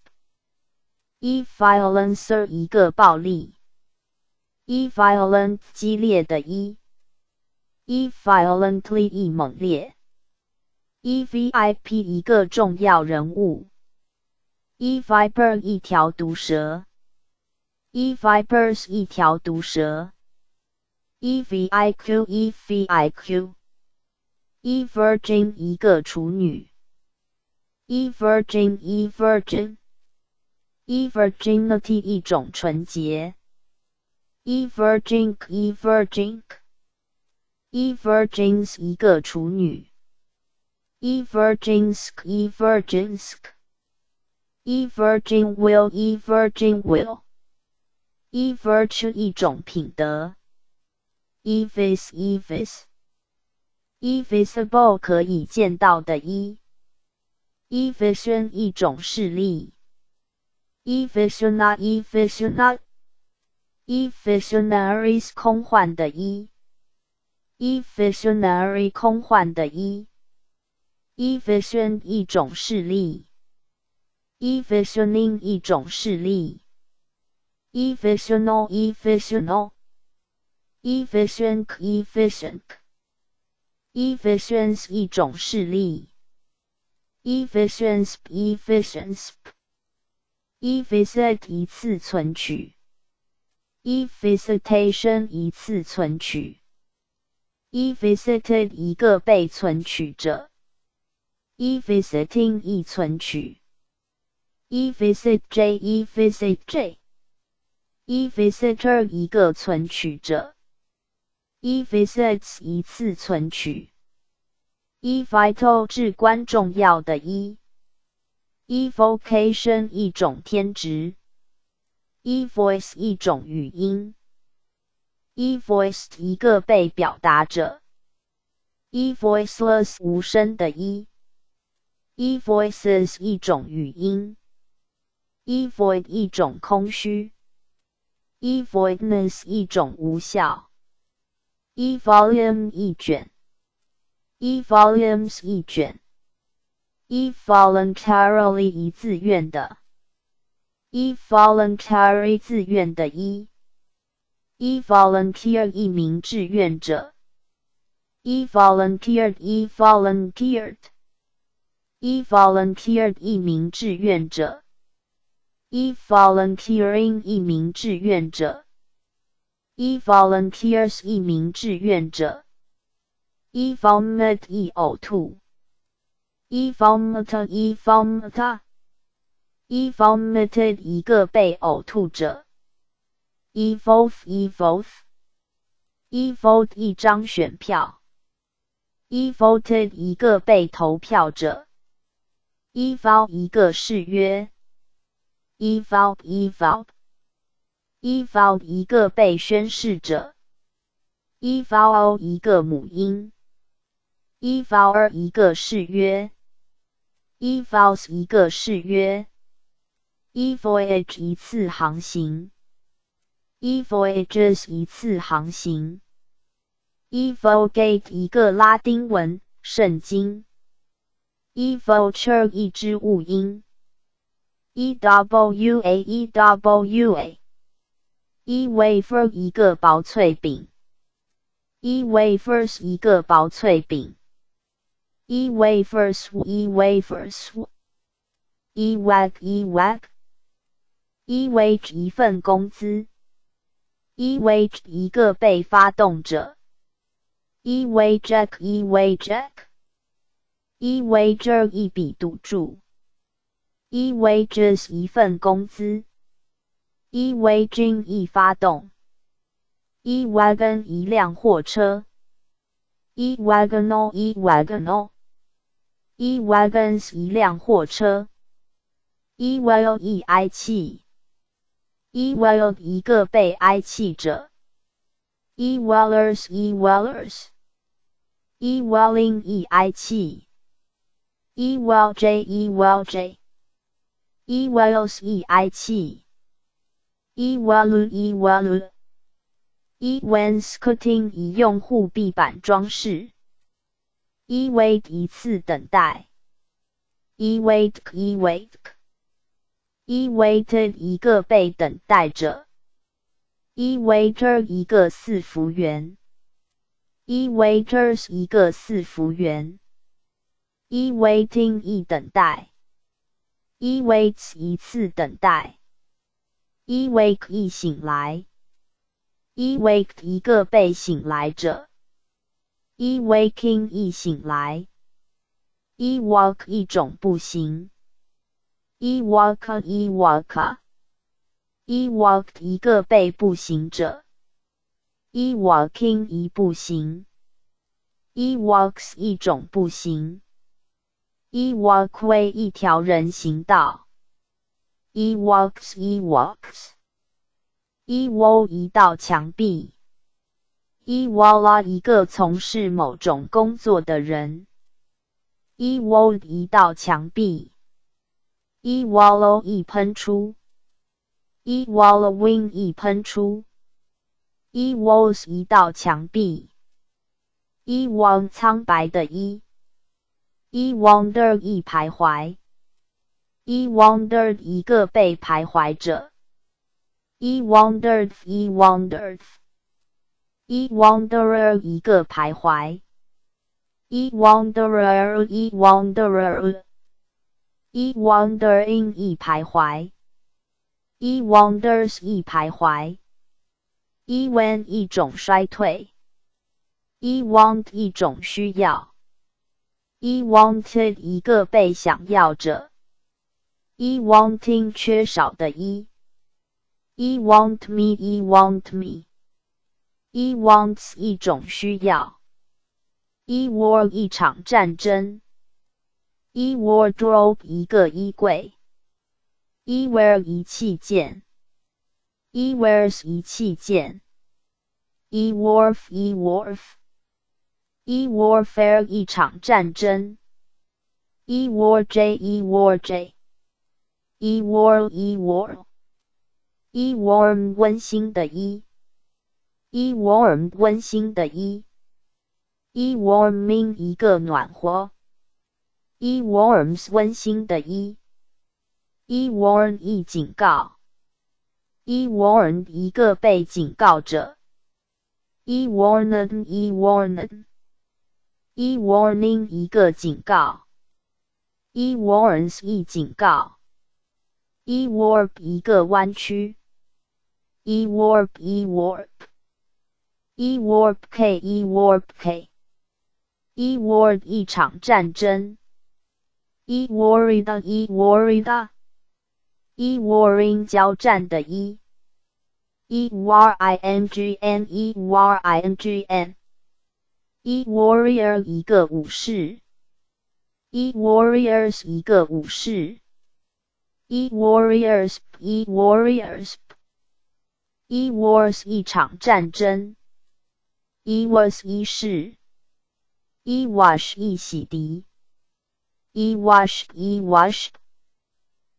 [SPEAKER 1] e violencer 一个暴力，e violent 激烈的，e e violently 一猛烈。E V I P 一个重要人物。E Viper 一条毒蛇。E Vipers 一条毒蛇。E V I Q E V I Q。E Virgin 一个处女。E Virgin E Virgin。E Virginity 一种纯洁。E Virgin E Virgin。E Virgins 一个处女。E virgin's, e virgin's, e virgin will, e virgin will. E virtue 一种品德。E vis, e vis. E visible 可以见到的 e。E vision 一种视力。E visiona, e visiona. E visionaries 空幻的 e。E visionary 空幻的 e。e vision 一种视力 e f i s i o n i n g 一种视力 e f i s i o n a l e f i s i o n a l e f i s i o n t e vision，e visions 一种视力 e f i s i o n s e visions，e visit 一次存取，e visitation 一次存取，e visited 一个被存取者。e visiting 一存取，e visit j e visit j，e visitor 一个存取者，e visits 一次存取，e vital 至关重要的 e，e vocation 一种天职，e voice 一种语音，e voiced 一个被表达者，e voiceless 无声的 e。e voices 一种语音，e void 一种空虚，e voidness 一种无效，e volume 一卷，e volumes 一卷，e voluntarily 一自愿的 ，e voluntary 自愿的 e，e volunteer 一名志愿者，e volunteered e volunteered。e volunteered 一名志愿者，e volunteering 一名志愿者，e volunteers 一名志愿者，e vomit 一呕吐，e vomit e vomit E vomited 一个被呕吐者，e vote e vote e vote 一张选票，e voted 一个被投票者。e vow 一个誓约，e vow e vow e vow 一个被宣誓者，e vow 一个母婴，e vow 一个誓约，e vows 一个誓约，e voyage 一次航行，e voyages 一次航行，e-vogate 一个拉丁文圣经。e vulture 一只雾鹰，e w a e w a e wafer 一个薄脆饼，e wafers 一个薄脆饼，e wafers e wafers e wag e 一份工资，e wage 一个被发动者，e wage e wage e wager 一笔赌注，e wages 一份工资，e waging 一发动，e wagon 一辆货车，e wagonal e wagonal，e wagons 一辆货车，e wail 一哀泣，e wailed 一个被哀泣者，e wailers e wailers，e wailing 一哀泣。e well j e well j e wells e i 气 e well e well e wainscoting 以用户壁板装饰 e wait 一次等待，e wake e wake E waited 一个被等待者 e waiter 一个伺服员 e waiters 一个伺服员 e waiting 一等待 e waits 一次等待 e wake 一醒来 e wake 一个被醒来者 e waking 一醒来 e walk 一种步行 e walk e walk e walk 一个被步行者 e walking 一步行，e walks 一种步行，e walkway 一条人行道，e walks e walks，e wall 一道墙壁，e walla 一个从事某种工作的人，e wall 一道墙壁，e wallow 一喷出，e wallowing 一喷出。e walls 一道墙壁，e won 苍白的 e，e wander 一徘徊，e wandered 一个被徘徊者，e wandered e wandered，e wanderer 一个徘徊，e wanderer e wanderer，e wandering 一徘徊，e wanders 一徘徊。e when 一种衰退，e want 一种需要，e wanted 一个被想要者，e wanting 缺少的 e，e want me，e want me，e wants 一种需要，e war 一场战争，e wardrobe 一个衣柜，e wear 一器件。e wears 一器件，e warf e warf，e warfare 一场战争，e war j e war j，e war e war，e warm 温馨的 e，e warm 温馨的 e，e warming 一个暖和，e warms 温馨的 e，e warn 一警告。e warn 一个被警告者，e warned e warned，e warning 一个警告，e warns 一警告，e warp 一个弯曲，e warp e warp，e warp k e warp k，e war 一场战争，e worried e worried。e warring 交战的 e e war i n g n e war i n g n e warrior 一个武士 e warriors 一个武士 e warriors e warriors e wars 一场战争 e was 一世 e wash 一洗涤 e wash e wash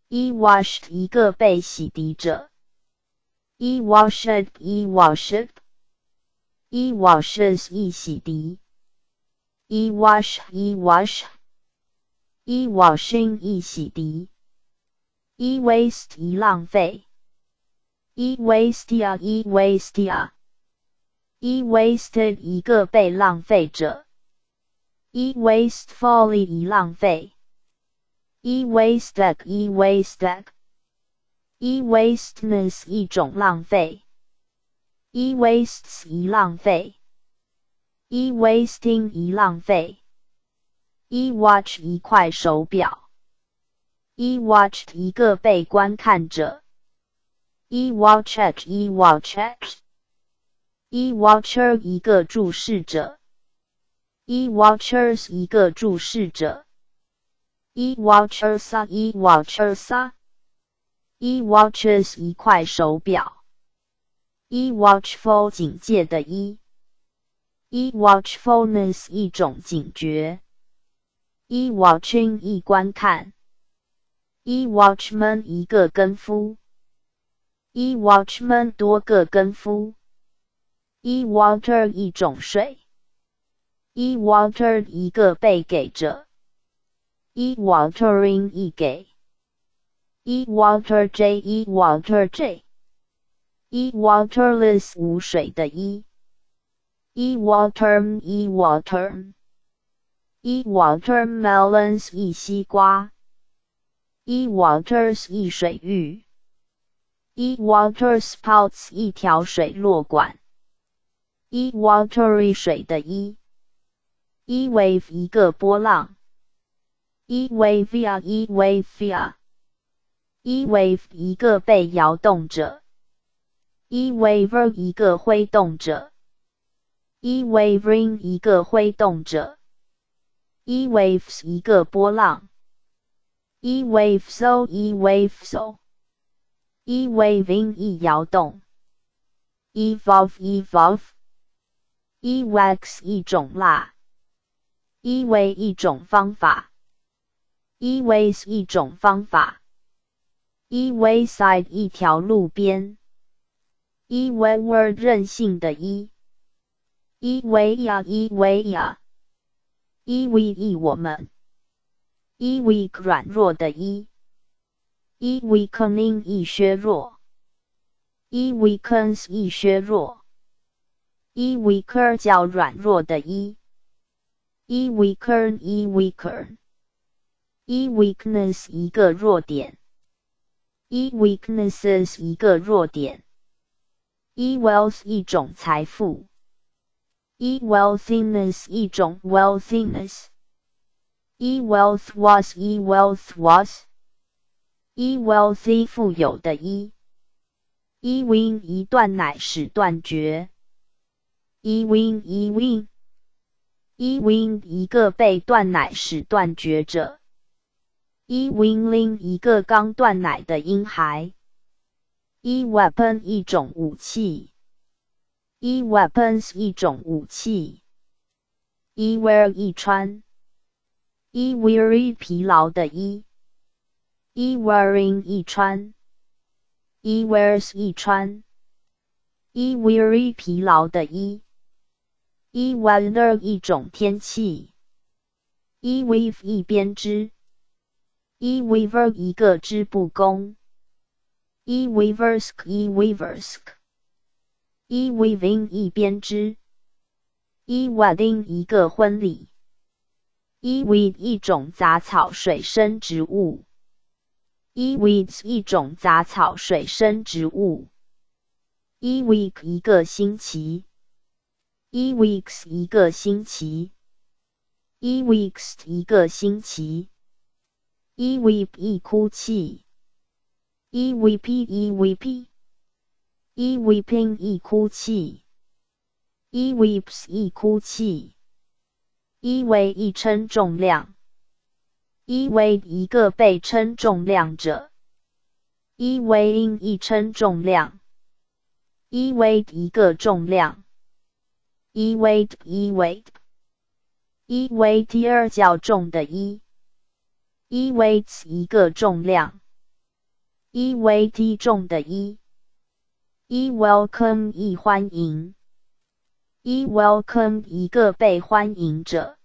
[SPEAKER 1] e washed 一个被洗涤者，e washed e washed，e washes 一洗涤，e wash e wash，e washing 一洗涤，e waste 一浪费，e wastea e wastea，e wasted 一个被浪费者，e wastefully 一浪费。e waste e waste e wasteness 一种浪费，e wastes 一浪费，e wasting 一浪费，e watch 一块手表，e watched 一个被观看者，e watched e watched，e watcher 一个注视者，e watchers 一个注视者。e watchers e watchers e watches 一块手表，e watchful 警戒的 e，e watchfulness 一种警觉 e watching 一观看，e watchman 一个跟夫，e watchman 多个跟夫，e water 一种水，e water 一个被给着，e watering 一给，e water j e water j，e waterless 无水的 e，e water e water。e watermelons 一西瓜，e waters 一水域，e waterspouts 一条水落管，e watery 水的 e wave 一个波浪，e wavea e wavea，e wave 一个被摇动着，e waver 一个挥动着，e wavering 一个挥动着。e waves 一个波浪，e wave so e wave so，e waving 一摇动，evolve evolve，e wax 一种蜡，e way 一种方法，e-way 一种方法，e wayside 一条路边，e wayward 任性的 e，e way 呀 e way 呀。e weak 我们，e weak 软弱的 e，e weakening 易削弱，e weakens 易削弱，e weaker 较软弱的 e e，e weaker e weaker，e weakness 一个弱点，e weaknesses 一个弱点，e wealth 一种财富。e wealthiness 一种 wealthiness。e wealth was e wealth was。e wealthy 富有的 e。e win 一段乃是断绝。e win e win。 e win 一个被断乃是断绝者。e winling 一个刚断奶的婴孩。e weapon 一种武器。e weapons 一种武器。e wear 一穿。e weary 疲劳的 e。e wearing 一穿。e wears 一穿。e weary 疲劳的 e。E weather 一种天气。e weave 一编织。e weaver 一个织布工。e weavers e weavers。e weaving 一编织，e wedding 一个婚礼，e weed 一种杂草水生植物，e weeds 一种杂草水生植物，e week 一个星期，e weeks 一个星期，e weeks 一个星期，e weep 一哭泣，e weep e weep。e weeping 一哭泣，e weeps 一哭泣，e weigh 一称重量，e weigh 一个被称重量者，e weighing 一称重量，e weight 一个重量，e weight e weight，e weightier 较重的 e，e weights 一个重量，e weighty 重的 e。e welcome 一欢迎，e welcome 一个被欢迎者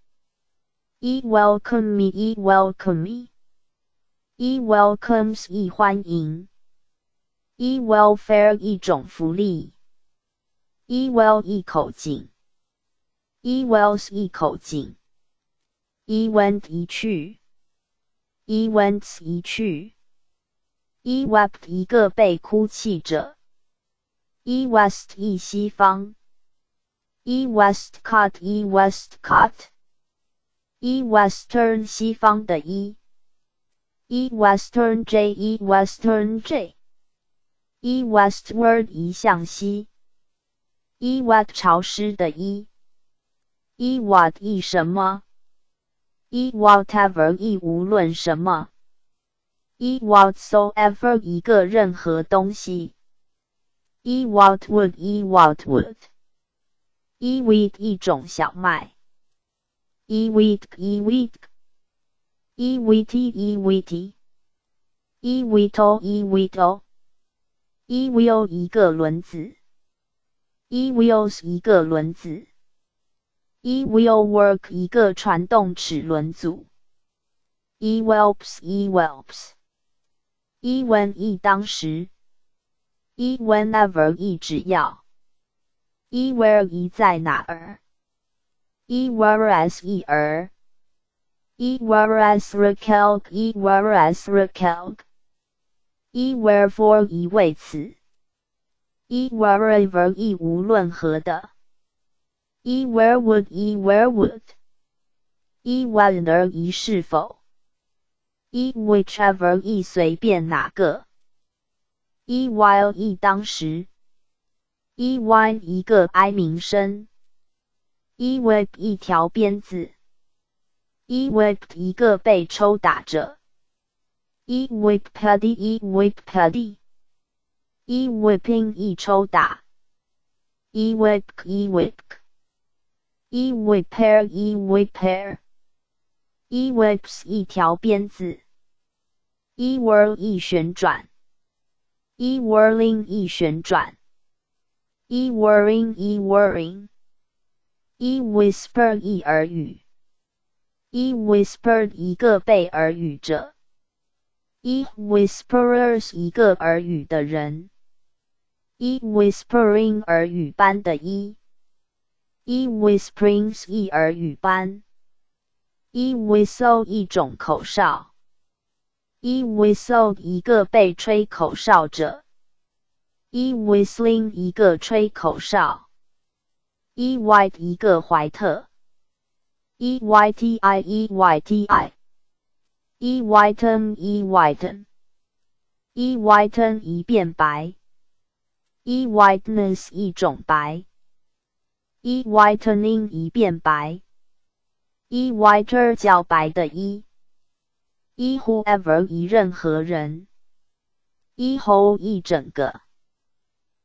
[SPEAKER 1] ，e welcome me e welcome me，e welcomes 一欢迎，e welfare 一种福利，e well 一口井，e wells 一口井，e went 一去，e went 一去，e wept 一个被哭泣者。e west 一西方，e westcott e westcott，e western 西方的 e，e western j e western j，e westward 移向西，e wet 潮湿的 E e，e what 一什么，e whatever 一无论什么，e whatsoever 一个任何东西。e Waltwood e Waltwood，e wheat 一种小麦，e wheat e wheat，e v t e v t e v t o e v t o e wheel 一个轮子，e wheels 一个轮子 ，e wheel work 一个传动齿轮组，e whelps e whelps，e when 一当时，e whenever 一只要，e where 一在哪儿，e whereas 一儿。E whereas Raquel, E whereas Raquel, E wherefore 一为此，E wherever 一无论何的 ，E wherewould E wherewould，E whether 一是否，E whichever 一随便哪个，E while 一当时，E whine 一个哀鸣声，E whip 一条鞭子。e whip 一个被抽打着，e whip paddy，e whip paddy，e whipping 一抽打一 whip 一 whip ，e whip，e whip，e whipper，e whipper，e whips 一条鞭子，e whirl 一旋转，e whirling 一旋转，e whirring，e whirring，e whisper 一耳语。e whispered 一个被耳语者，e whisperers 一个耳语的人，e whispering 耳语般的 E whisperings 一耳语般，e whistle 一种口哨，e whistle 一个被吹口哨者，e whistling 一个吹口哨，e white 一个怀特。e y t i e y t i e whiten e whiten e whiten 一变白 e whiteness 一种白 e whitening 一变白 e whiter 较白的 e 一 whoever 一任何人一 whole 一整个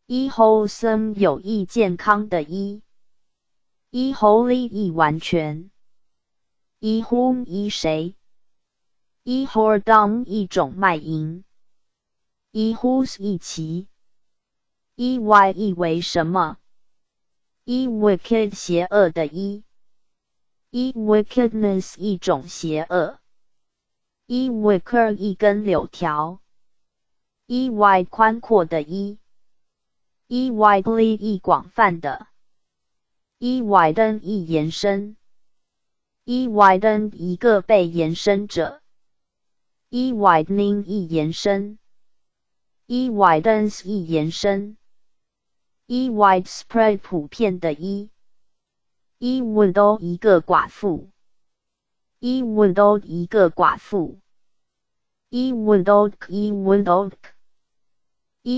[SPEAKER 1] 一 wholesome 有益健康的一一 wholly 一完全一 whom 一谁，一 whoredom 一种卖淫，一 whose 一其，一 why 一为什么，一 wicked 邪恶的，一，一 wickedness 一种邪恶，一 wicker 一根柳条，一 wide 宽阔的，一，一 widely 一广泛的，一 widen 一延伸。e widen 一个被延伸者，e widening 一延伸，e widens 一延伸，e widespread 普遍的 e，e widow 一个寡妇，e widow 一个寡妇，e widowed e widowed，e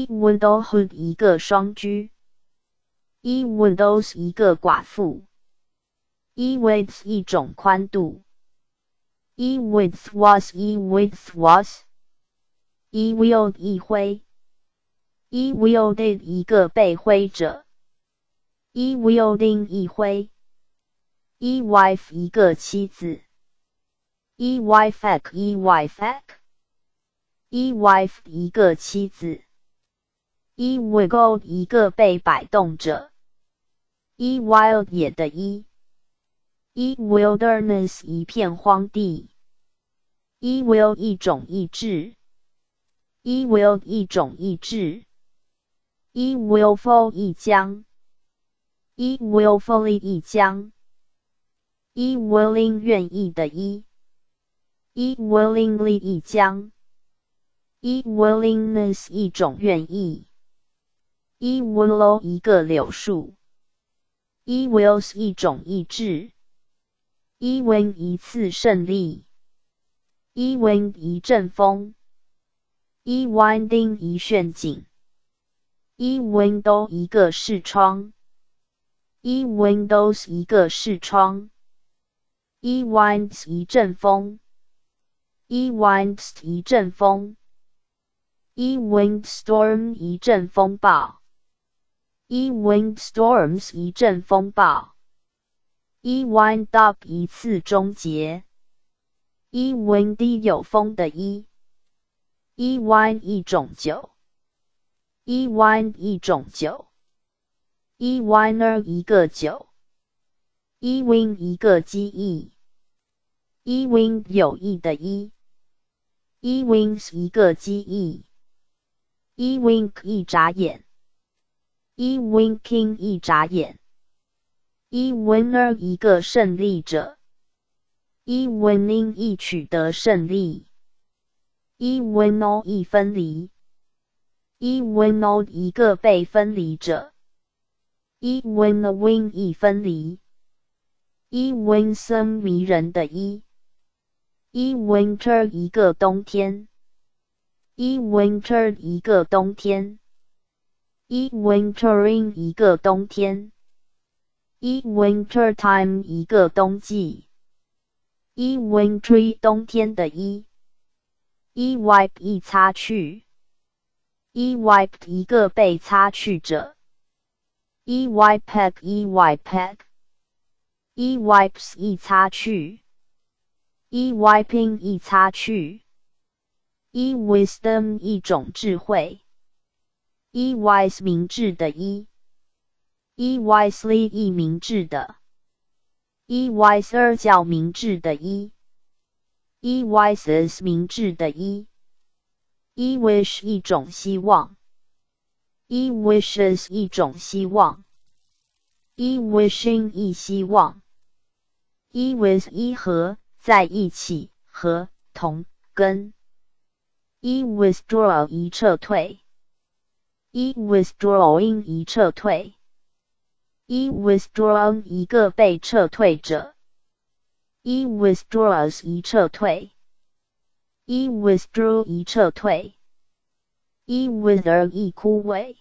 [SPEAKER 1] widowhood 一个双居，e widows 一个寡妇。e width 一种宽度，e width was e width was，e wield 一挥，e wielded 一个被挥者，e wielding 一挥，e wife 一个妻子，e wife e wife，e wife 一个妻子，e wiggled 一个被摆动者，e wild 野的 e。一 wilderness 一片荒地，一 will 一种意志，一 will 一种意志，一 willful 一将，一 willfully 一将，一 willing 愿意的，一，一 willingly 一将，一 willingness 一种愿意，一 willow 一个柳树，一 wills 一种意志。一 win 一次胜利，一 win 一阵风，一 winding 一旋景，一 window 一个视窗，一 windows 一个视窗，一 winds 一阵风，一 winds 一阵风，一 windstorm 一阵风暴，一 windstorms 一阵风暴。一 wind up 一次终结，一 windy 有风的一，一 wine 一种酒。一 wine 一种酒。一 winer 一个酒。一 win 一个机翼。一 win 有翼的 e。e wings 一个机翼。一 wink 一眨眼。一 winking 一眨眼。一 winner 一个胜利者。一 winning 一取得胜利。一 winnow 一分离。E winnowed 一个被分离者。e winnowing 一分离。e winsome 迷人的 e。e winter 一个冬天。e winter 一个冬天。e wintering 一个冬天。e winter time 一个冬季。e wintry 冬天的 e。e wipe 一擦去。E wiped 一个被擦去者。e wipe e wipe e wipes 一擦去。e wiping 一擦去。e wisdom 一种智慧。e wise 明智的 e。e wisely 一明智的。e wiser 较明智的 e。e wises 明智的 e。E wish 一种希望。e wishes 一种希望。e wishing 一希望。e with 一和在一起和同跟。e withdraw 一撤退。e withdrawing 一撤退。e withdrawn 一个被撤退者。e withdraws 一撤退。E withdrew 一撤退。e wither 一枯萎。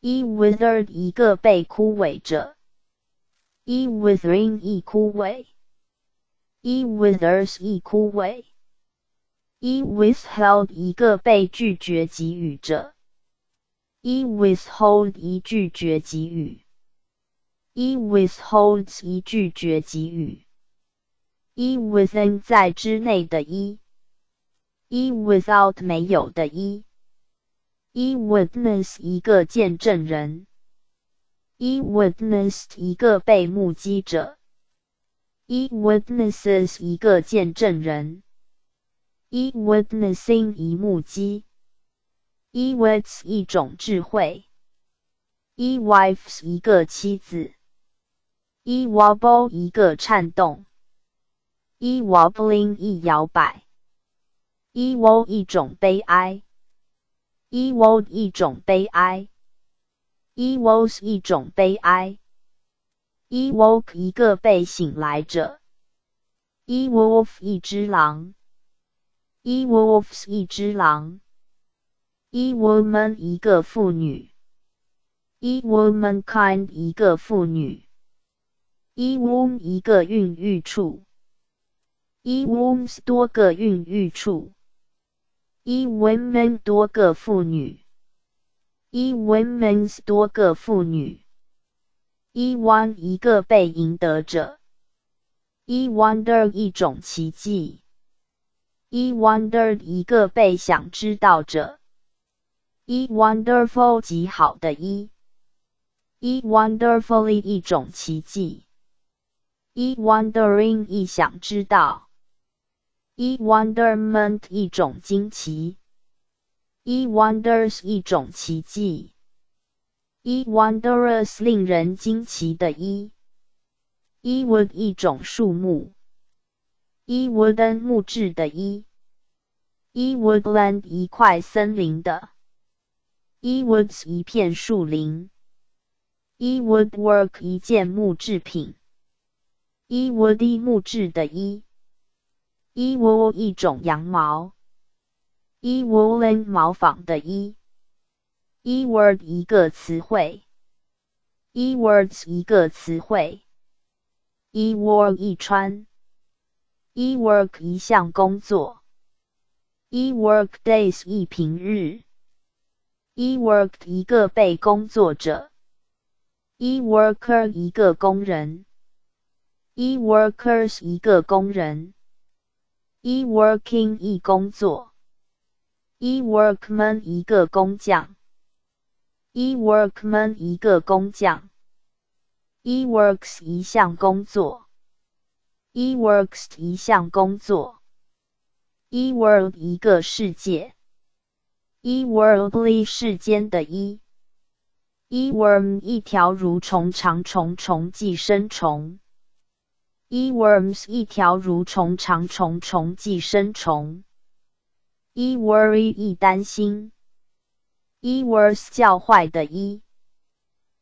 [SPEAKER 1] e withered 一个被枯萎者。e withering 一枯萎。e withers 一枯萎。e withheld 一个被拒绝给予者。e withhold 一拒绝给予。e withholds 一拒绝给予。e within 在之内的 e。一 without 没有的一；一 witness 一个见证人。一 witnessed 一个被目击者。一 witnesses 一个见证人。一 witnessing 一目击。一 wits 一种智慧。一 wives 一个妻子。一 wobble 一个颤动。一 wobbling 一摇摆。E woe 一种悲哀。e woe 一种悲哀。e woes 一种悲哀。e woke 一个被醒来者。e wolf 一只狼。e wolves 一只狼。e woman 一个妇女。e womankind 一个妇女。e womb 一个孕育处。e wombs 多个孕育处。一 women 多个妇女。一 women's 多个妇女。一 one 一个被赢得者。一 wonder 一种奇迹。一 wondered 一个被想知道者。一 wonderful 极好的一，一 wonderfully 一种奇迹。一 wondering 一想知道。E wonderment 一种惊奇。e wonders 一种奇迹。e wondrous 令人惊奇的 e。e wood 一种树木。e wooden 木质的 e。e woodland 一块森林的。e woods 一片树林。e woodwork 一件木制品。e woody 木质的 e。E wool 一种羊毛。e woolen 毛纺的 e。e word 一个词汇。e words 一个词汇。e wore 一穿。e work 一项工作。e work days 一平日。e worked 一个被工作者。e worker 一个工人。e workers 一个工人。E working 一工作，e workman 一个工匠，e workman 一个工匠，e works 一项工作，e works 一项工作，e world 一个世界，e worldly 世间的 e。e worm 一条蠕虫长虫虫寄生虫。E worms 一条蠕虫长虫虫寄生虫。e worry 一担心。e worse 教坏的 e。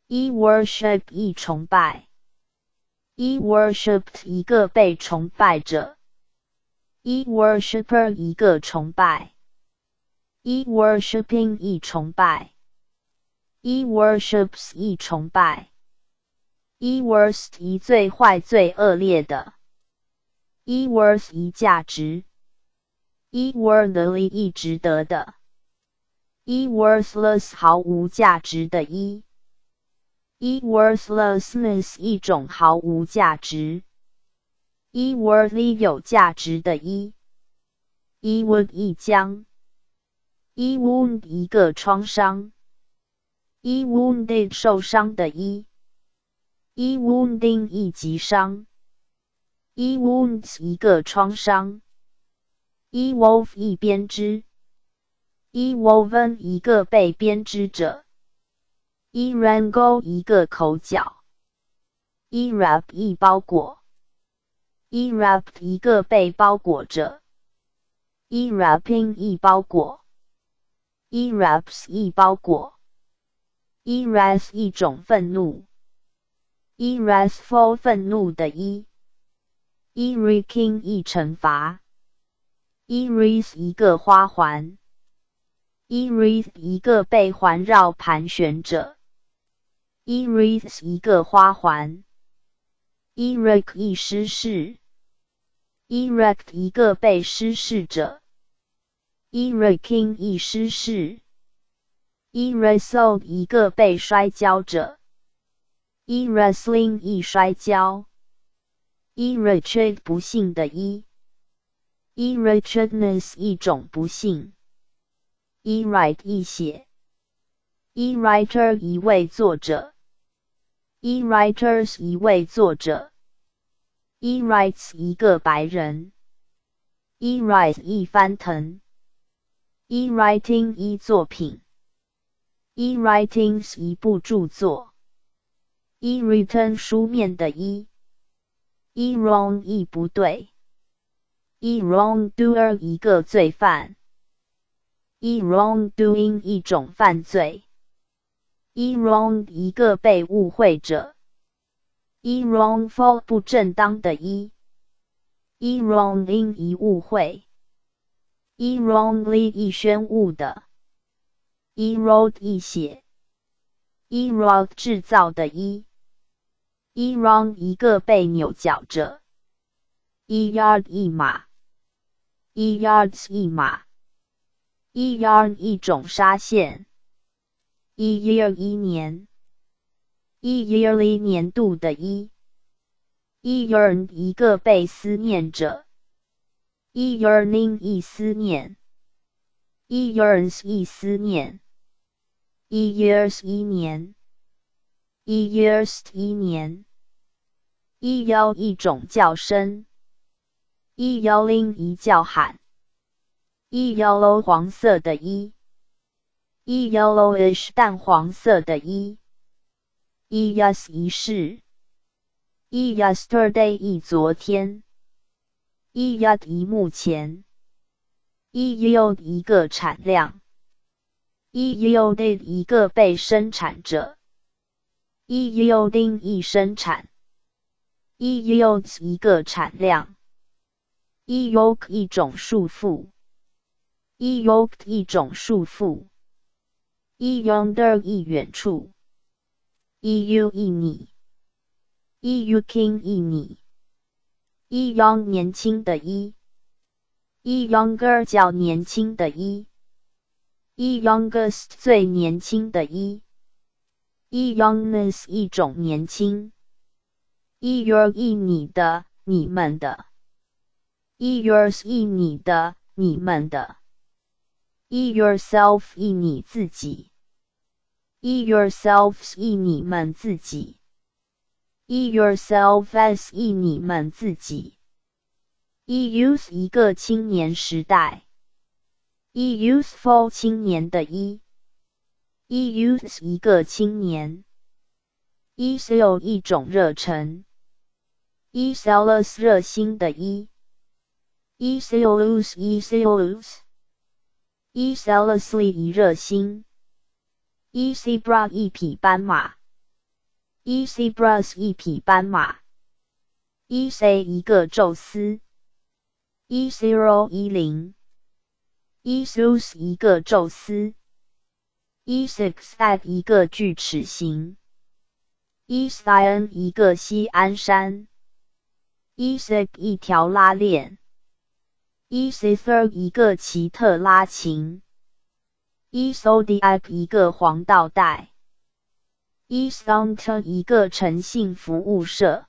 [SPEAKER 1] e worship 一崇拜。e worshipped 一个被崇拜者。e worshipper 一个崇拜。e worshipping 一崇拜。e worships 一崇拜一 worst 一最坏最恶劣的一 worth 一价值一 worthily 一值得的一 worthless 毫无价值的，e e worthlessness 一种毫无价值一 worthy 有价值的，e e wound 一将一 wound 一个创伤。一 wounded 受伤的一 e wounding 一击伤 e wounds 一个创伤 e wove 一编织 e woven 一个被编织者 e wrangle 一个口角 e wrap 一包裹 e wrapped 一个被包裹着 e wrapping 一包裹 e wraps 一包裹 e wrath 一种愤怒，e wrathful 愤怒的，E，Ereking 一惩罚，e wreath 一个花环，e wreath 一个被环绕盘旋着，e wreath 一个花环，e wreck 一失事，Erect 一个被失事者，Ereking 一失事。e wrestle 一个被摔跤者，e wrestling 一摔跤，e wretched 不幸的 e，e wretchedness 一种不幸，e write 一写，e writer 一位作者，e writers 一位作者，e writes 一个白人，e rise 一翻腾，e writing 一作品。e writings 一部著作，e written 书面的 e e wrong 一不对，e wrongdoer 一个罪犯，e wrongdoing 一种犯罪，e wrong 一个被误会者，e wrongful 不正当的 e e wrong in 一误会，e wrongly 一宣误的。erode 一写，erode 制造的 e，erong 一个被扭角着，eyard 一码，eyards 一码，eyarn 一种纱线，eyear 一年，eyearly 年度的 e，eyearn 一个被思念者，eyearning 一思念，eyearns 一思念。一 years 一年，一 years 一年，一幺一种叫声，一幺零一叫喊，一 yellow 黄色的一，一 yellowish 淡黄色的一，一 yes 一世，一 yesterday 一昨天，一 yet 一目前，一 yield 一个产量。E yielded 一个被生产者，e yielding 一生产，e yields 一个产量，e yoke 一种束缚，e yoked 一种束缚，e yonder 一远处，e you 一你，e you king 一你，e young 年轻的 e，e younger 较年轻的 e。E youngest 最年轻的 e e youngness 一种年轻 e your e 你的你们的 e yours 一你的、你们的。e yourself 一你自己。e yourselves 一你们自己。e yourselves 一你们自己。e youth 一个青年时代。E youthful 青年的一。e youth 一个青年。e zeal 一种热忱。e zealous 热心的一。e zealous e zealous。e zealously 一热心。e zebra 一匹斑马。e zebras 一匹斑马。e c 一个宙斯。e zero 一零。E Zeus 一个宙斯。e six at 一个锯齿形。e Sion 一个西安山。e six 一条拉链。e zither 一个奇特拉琴。e zodiac 一个黄道带。e s o u n t 一个诚信服务社。